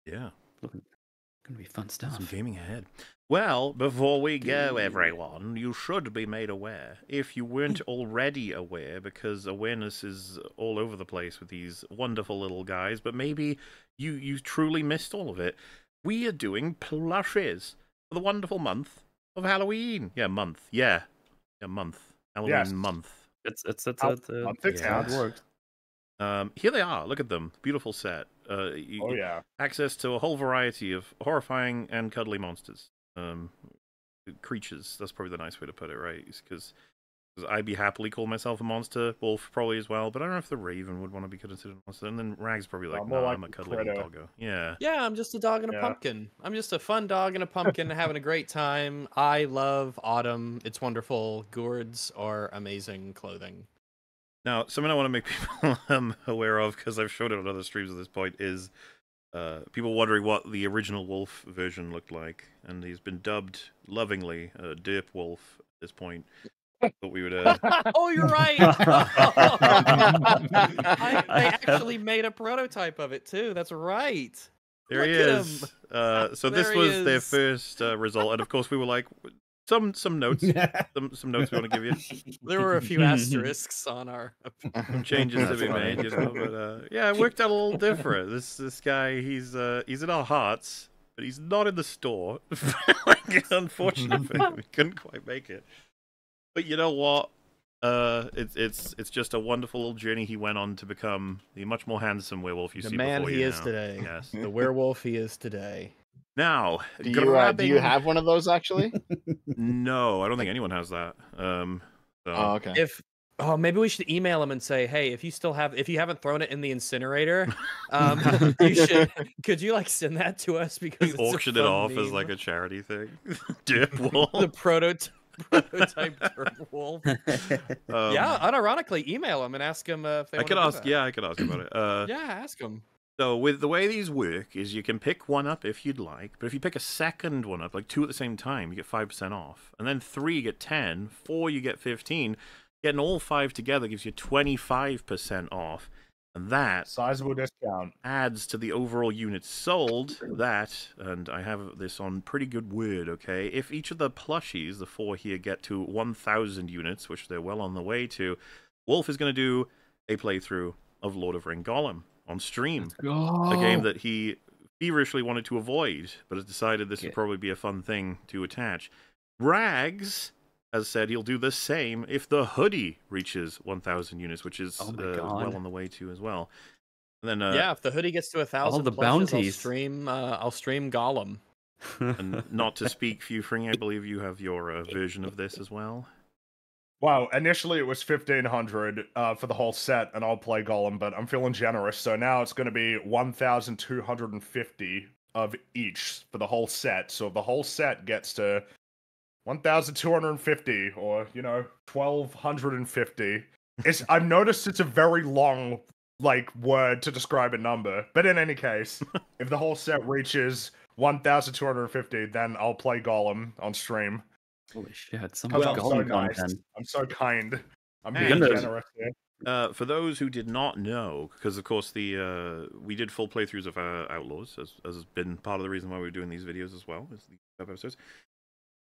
Yeah. Gonna be fun stuff. Some gaming ahead. Well, before we go, everyone, you should be made aware, if you weren't [LAUGHS] already aware, because awareness is all over the place with these wonderful little guys, but maybe you, you truly missed all of it. We are doing plushes for the wonderful month of Halloween. Yeah, month. Yeah. Yeah, month. Halloween Yes. month. It's it's it's, I'll- it's, uh, I'll how it Yes. works. Um, here they are. Look at them. Beautiful set. Uh, you, oh yeah. access to a whole variety of horrifying and cuddly monsters. Um, creatures. That's probably the nice way to put it, right? Because I'd be happily call myself a monster. Wolf probably as well, but I don't know if the Raven would want to be considered a monster. And then Rag's probably like, no, more like I'm a a cuddly critter." little doggo. Yeah. Yeah, I'm just a dog and a Yeah. pumpkin. I'm just a fun dog and a pumpkin [LAUGHS] having a great time. I love autumn. It's wonderful. Gourds are amazing clothing. Now, something I want to make [LAUGHS] people um, aware of, because I've showed it on other streams at this point, is uh, people wondering what the original Wolf version looked like. And he's been dubbed lovingly uh, Derp Wolf at this point. Thought we would. Uh... [LAUGHS] oh, you're right. [LAUGHS] I, they actually made a prototype of it too. That's right. There he Look at is. Uh, so this There he was their first uh, result, and of course we were like, some some [LAUGHS] notes, some some notes we want to give you. There were a few [LAUGHS] asterisks on our. some [LAUGHS] changes to be made, you know. But uh, yeah, it worked out a little different. This this guy, he's uh, he's in our hearts, but he's not in the store. like, unfortunately, for him, we couldn't quite make it. But you know what? Uh, it's it's it's just a wonderful little journey he went on to become the much more handsome werewolf you The see man before he you is now. today. Yes. The werewolf he is today. Now, Do you, uh, do you have one of those actually? [LAUGHS] No, I don't think anyone has that. Um, so. Oh, okay. If oh, maybe we should email him and say, hey, if you still have, if you haven't thrown it in the incinerator, [LAUGHS] um, you should. Could you like send that to us because it's a auction it fun off as like a charity thing. [LAUGHS] Dip wolf. the prototype prototype wolf. Um, yeah, unironically, email him and ask him uh, if they I wanna could do ask. that. Yeah, I could ask about it. Uh, yeah, ask him. So with the way these work is you can pick one up if you'd like, but if you pick a second one up, like two at the same time, you get five percent off, and then three you get ten, four you get fifteen. Getting all five together gives you twenty five percent off, and that sizable discount adds to the overall units sold. That, and I have this on pretty good word. Okay, if each of the plushies, the four here, get to one thousand units, which they're well on the way to, Wolf is going to do a playthrough of Lord of Ring Gollum on stream. A game that he feverishly wanted to avoid, but has decided this would probably be a fun thing to attach. Rags has said he'll do the same if the hoodie reaches 1,000 units, which is Oh uh, well on the way to as well. And then, uh, yeah, if the hoodie gets to a thousand, the plushes, I'll bounties. stream. Uh, I'll stream Gollum. and not to [LAUGHS] speak Fufring, I believe you have your uh, version of this as well. Wow, initially it was fifteen hundred uh, for the whole set, and I'll play Gollum, but I'm feeling generous, so now it's going to be one thousand two hundred and fifty of each for the whole set. So if the whole set gets to one thousand two hundred and fifty, or you know, twelve hundred and fifty, it's [LAUGHS] I've noticed it's a very long like word to describe a number. But in any case, [LAUGHS] if the whole set reaches one thousand two hundred and fifty, then I'll play Gollum on stream. Holy shit! So 'Cause much I'm so golden nice. content. I'm so kind. I'm And- being Goodness. generous here. Uh, for those who did not know, because of course the uh, we did full playthroughs of uh, Outlaws, as, as has been part of the reason why we're doing these videos as well, is the episodes.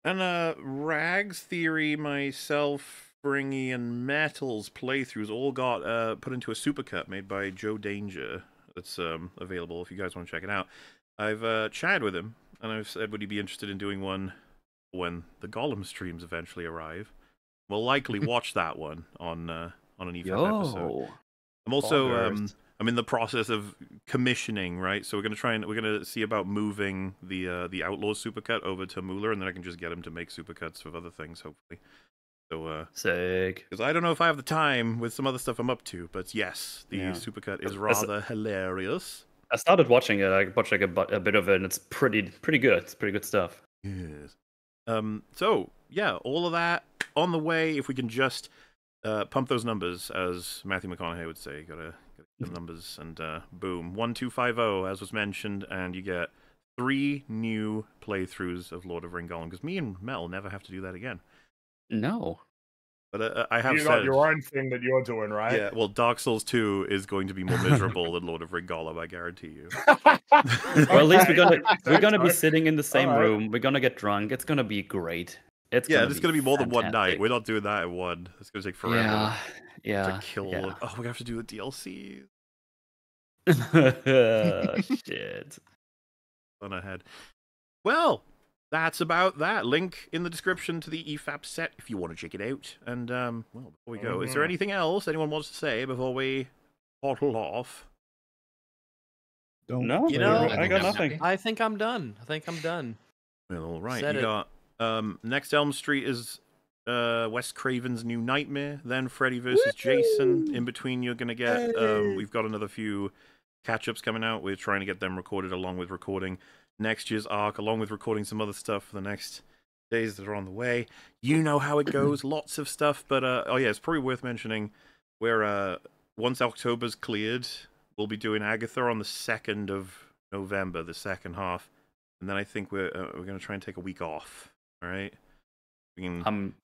And uh, Rags Theory, myself, Fringy, and Metals playthroughs all got uh, put into a supercut made by Joe Danger. That's um, available if you guys want to check it out. I've uh, chatted with him, and I've said, would he be interested in doing one when the Gollum streams eventually arrive? We'll likely [LAUGHS] watch that one on uh, on an EFAP episode. Yo. I'm also um, I'm in the process of commissioning, right? So we're gonna try and we're gonna see about moving the uh, the Outlaws supercut over to MauLer, and then I can just get him to make supercuts of other things, hopefully. So uh, Sick. because I don't know if I have the time with some other stuff I'm up to, but yes, the Yeah. supercut is rather hilarious. I started watching it. I watched like a, a bit of it, and it's pretty pretty good. It's pretty good stuff. Yes. Um. So yeah, all of that on the way. If we can just uh, pump those numbers, as Matthew McConaughey would say, gotta get the numbers, and uh, boom, one two five zero, as was mentioned, and you get three new playthroughs of Lord of Ring Gollum. Because me and Mel never have to do that again. No. But uh, I have you said. got your own thing that you're doing, right? Yeah, well, Dark Souls 2 is going to be more miserable than Lord of Ring I guarantee you. [LAUGHS] Well, at least we're gonna [LAUGHS] we're gonna be sitting in the same Alright. room. We're gonna get drunk. It's gonna be great. It's yeah, gonna it's going to be more than one night. We're not doing that in one. It's going to take forever. Yeah, yeah, To kill. yeah. Oh, we have to do the DLC. [LAUGHS] Shit. on ahead. Well, that's about that. Link in the description to the EFAP set if you want to check it out. And um, well, before we go, is there Mhm. anything else anyone wants to say before we bottle off? Don't No, You know, I got nothing. I think I'm done. I think I'm done. Well, all right. Said you it. got um, next Elm Street is uh, Wes Craven's New Nightmare. Then Freddy versus Jason. In between, you're gonna get. Um, we've got another few catch ups coming out. We're trying to get them recorded along with recording next year's arc, along with recording some other stuff for the next days that are on the way. You know how it goes. [CLEARS THROAT] Lots of stuff. But uh, oh yeah, it's probably worth mentioning where uh, once October's cleared, we'll be doing Agatha on the second of November, the second half, and then I think we're uh, we're gonna try and take a week off. All right, we can I'm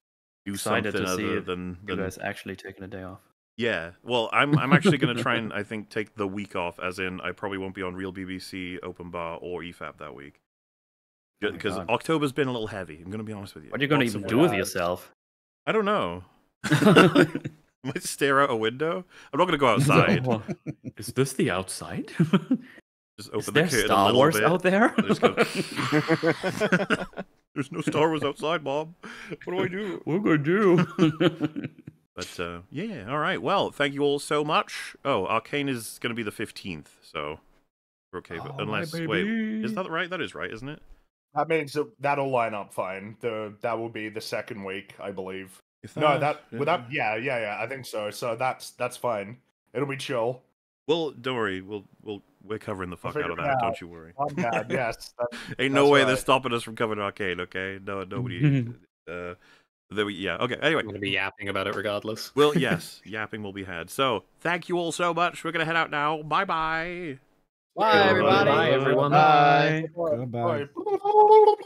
do Excited something to see other if than, you than guys actually taking a day off. Yeah, well, I'm I'm actually going to try and I think take the week off, as in I probably won't be on Real BBC, Open Bar, or EFAP that week. Oh Because God. October's been a little heavy. I'm going to be honest with you. What are you going to even do with yourself? I don't know. [LAUGHS] [LAUGHS] I Might stare out a window. I'm not going to go [LAUGHS] outside. No. Is this the outside? Just open Is the there curtain a Star little Wars bit. out there? Go- There's no Star Wars outside, Bob. What do I do? What am I do? But uh, yeah, all right. Well, thank you all so much. Oh, Arcane is going to be the 15th, so we're okay. but Oh, my unless wait, is that right? That is right, isn't it? That means that that'll line up fine. The that will be the second week, I believe. If no, that- that without yeah, yeah, yeah. I think so. So that's that's fine. It'll be chill. Well, don't worry. We'll we'll we're covering the fuck out of that. out. Don't you worry. I'm bad. [LAUGHS] Yes, that- Ain't no way right. they're stopping us from covering Arcane. Okay, no, nobody. [LAUGHS] uh, there we, yeah. Okay. Anyway, I'm going to be yapping about it regardless. well, yes, [LAUGHS] yapping will be had. So, thank you all so much. We're gonna head out now. Bye bye. Bye, everybody. Bye, everyone. Goodbye. Bye.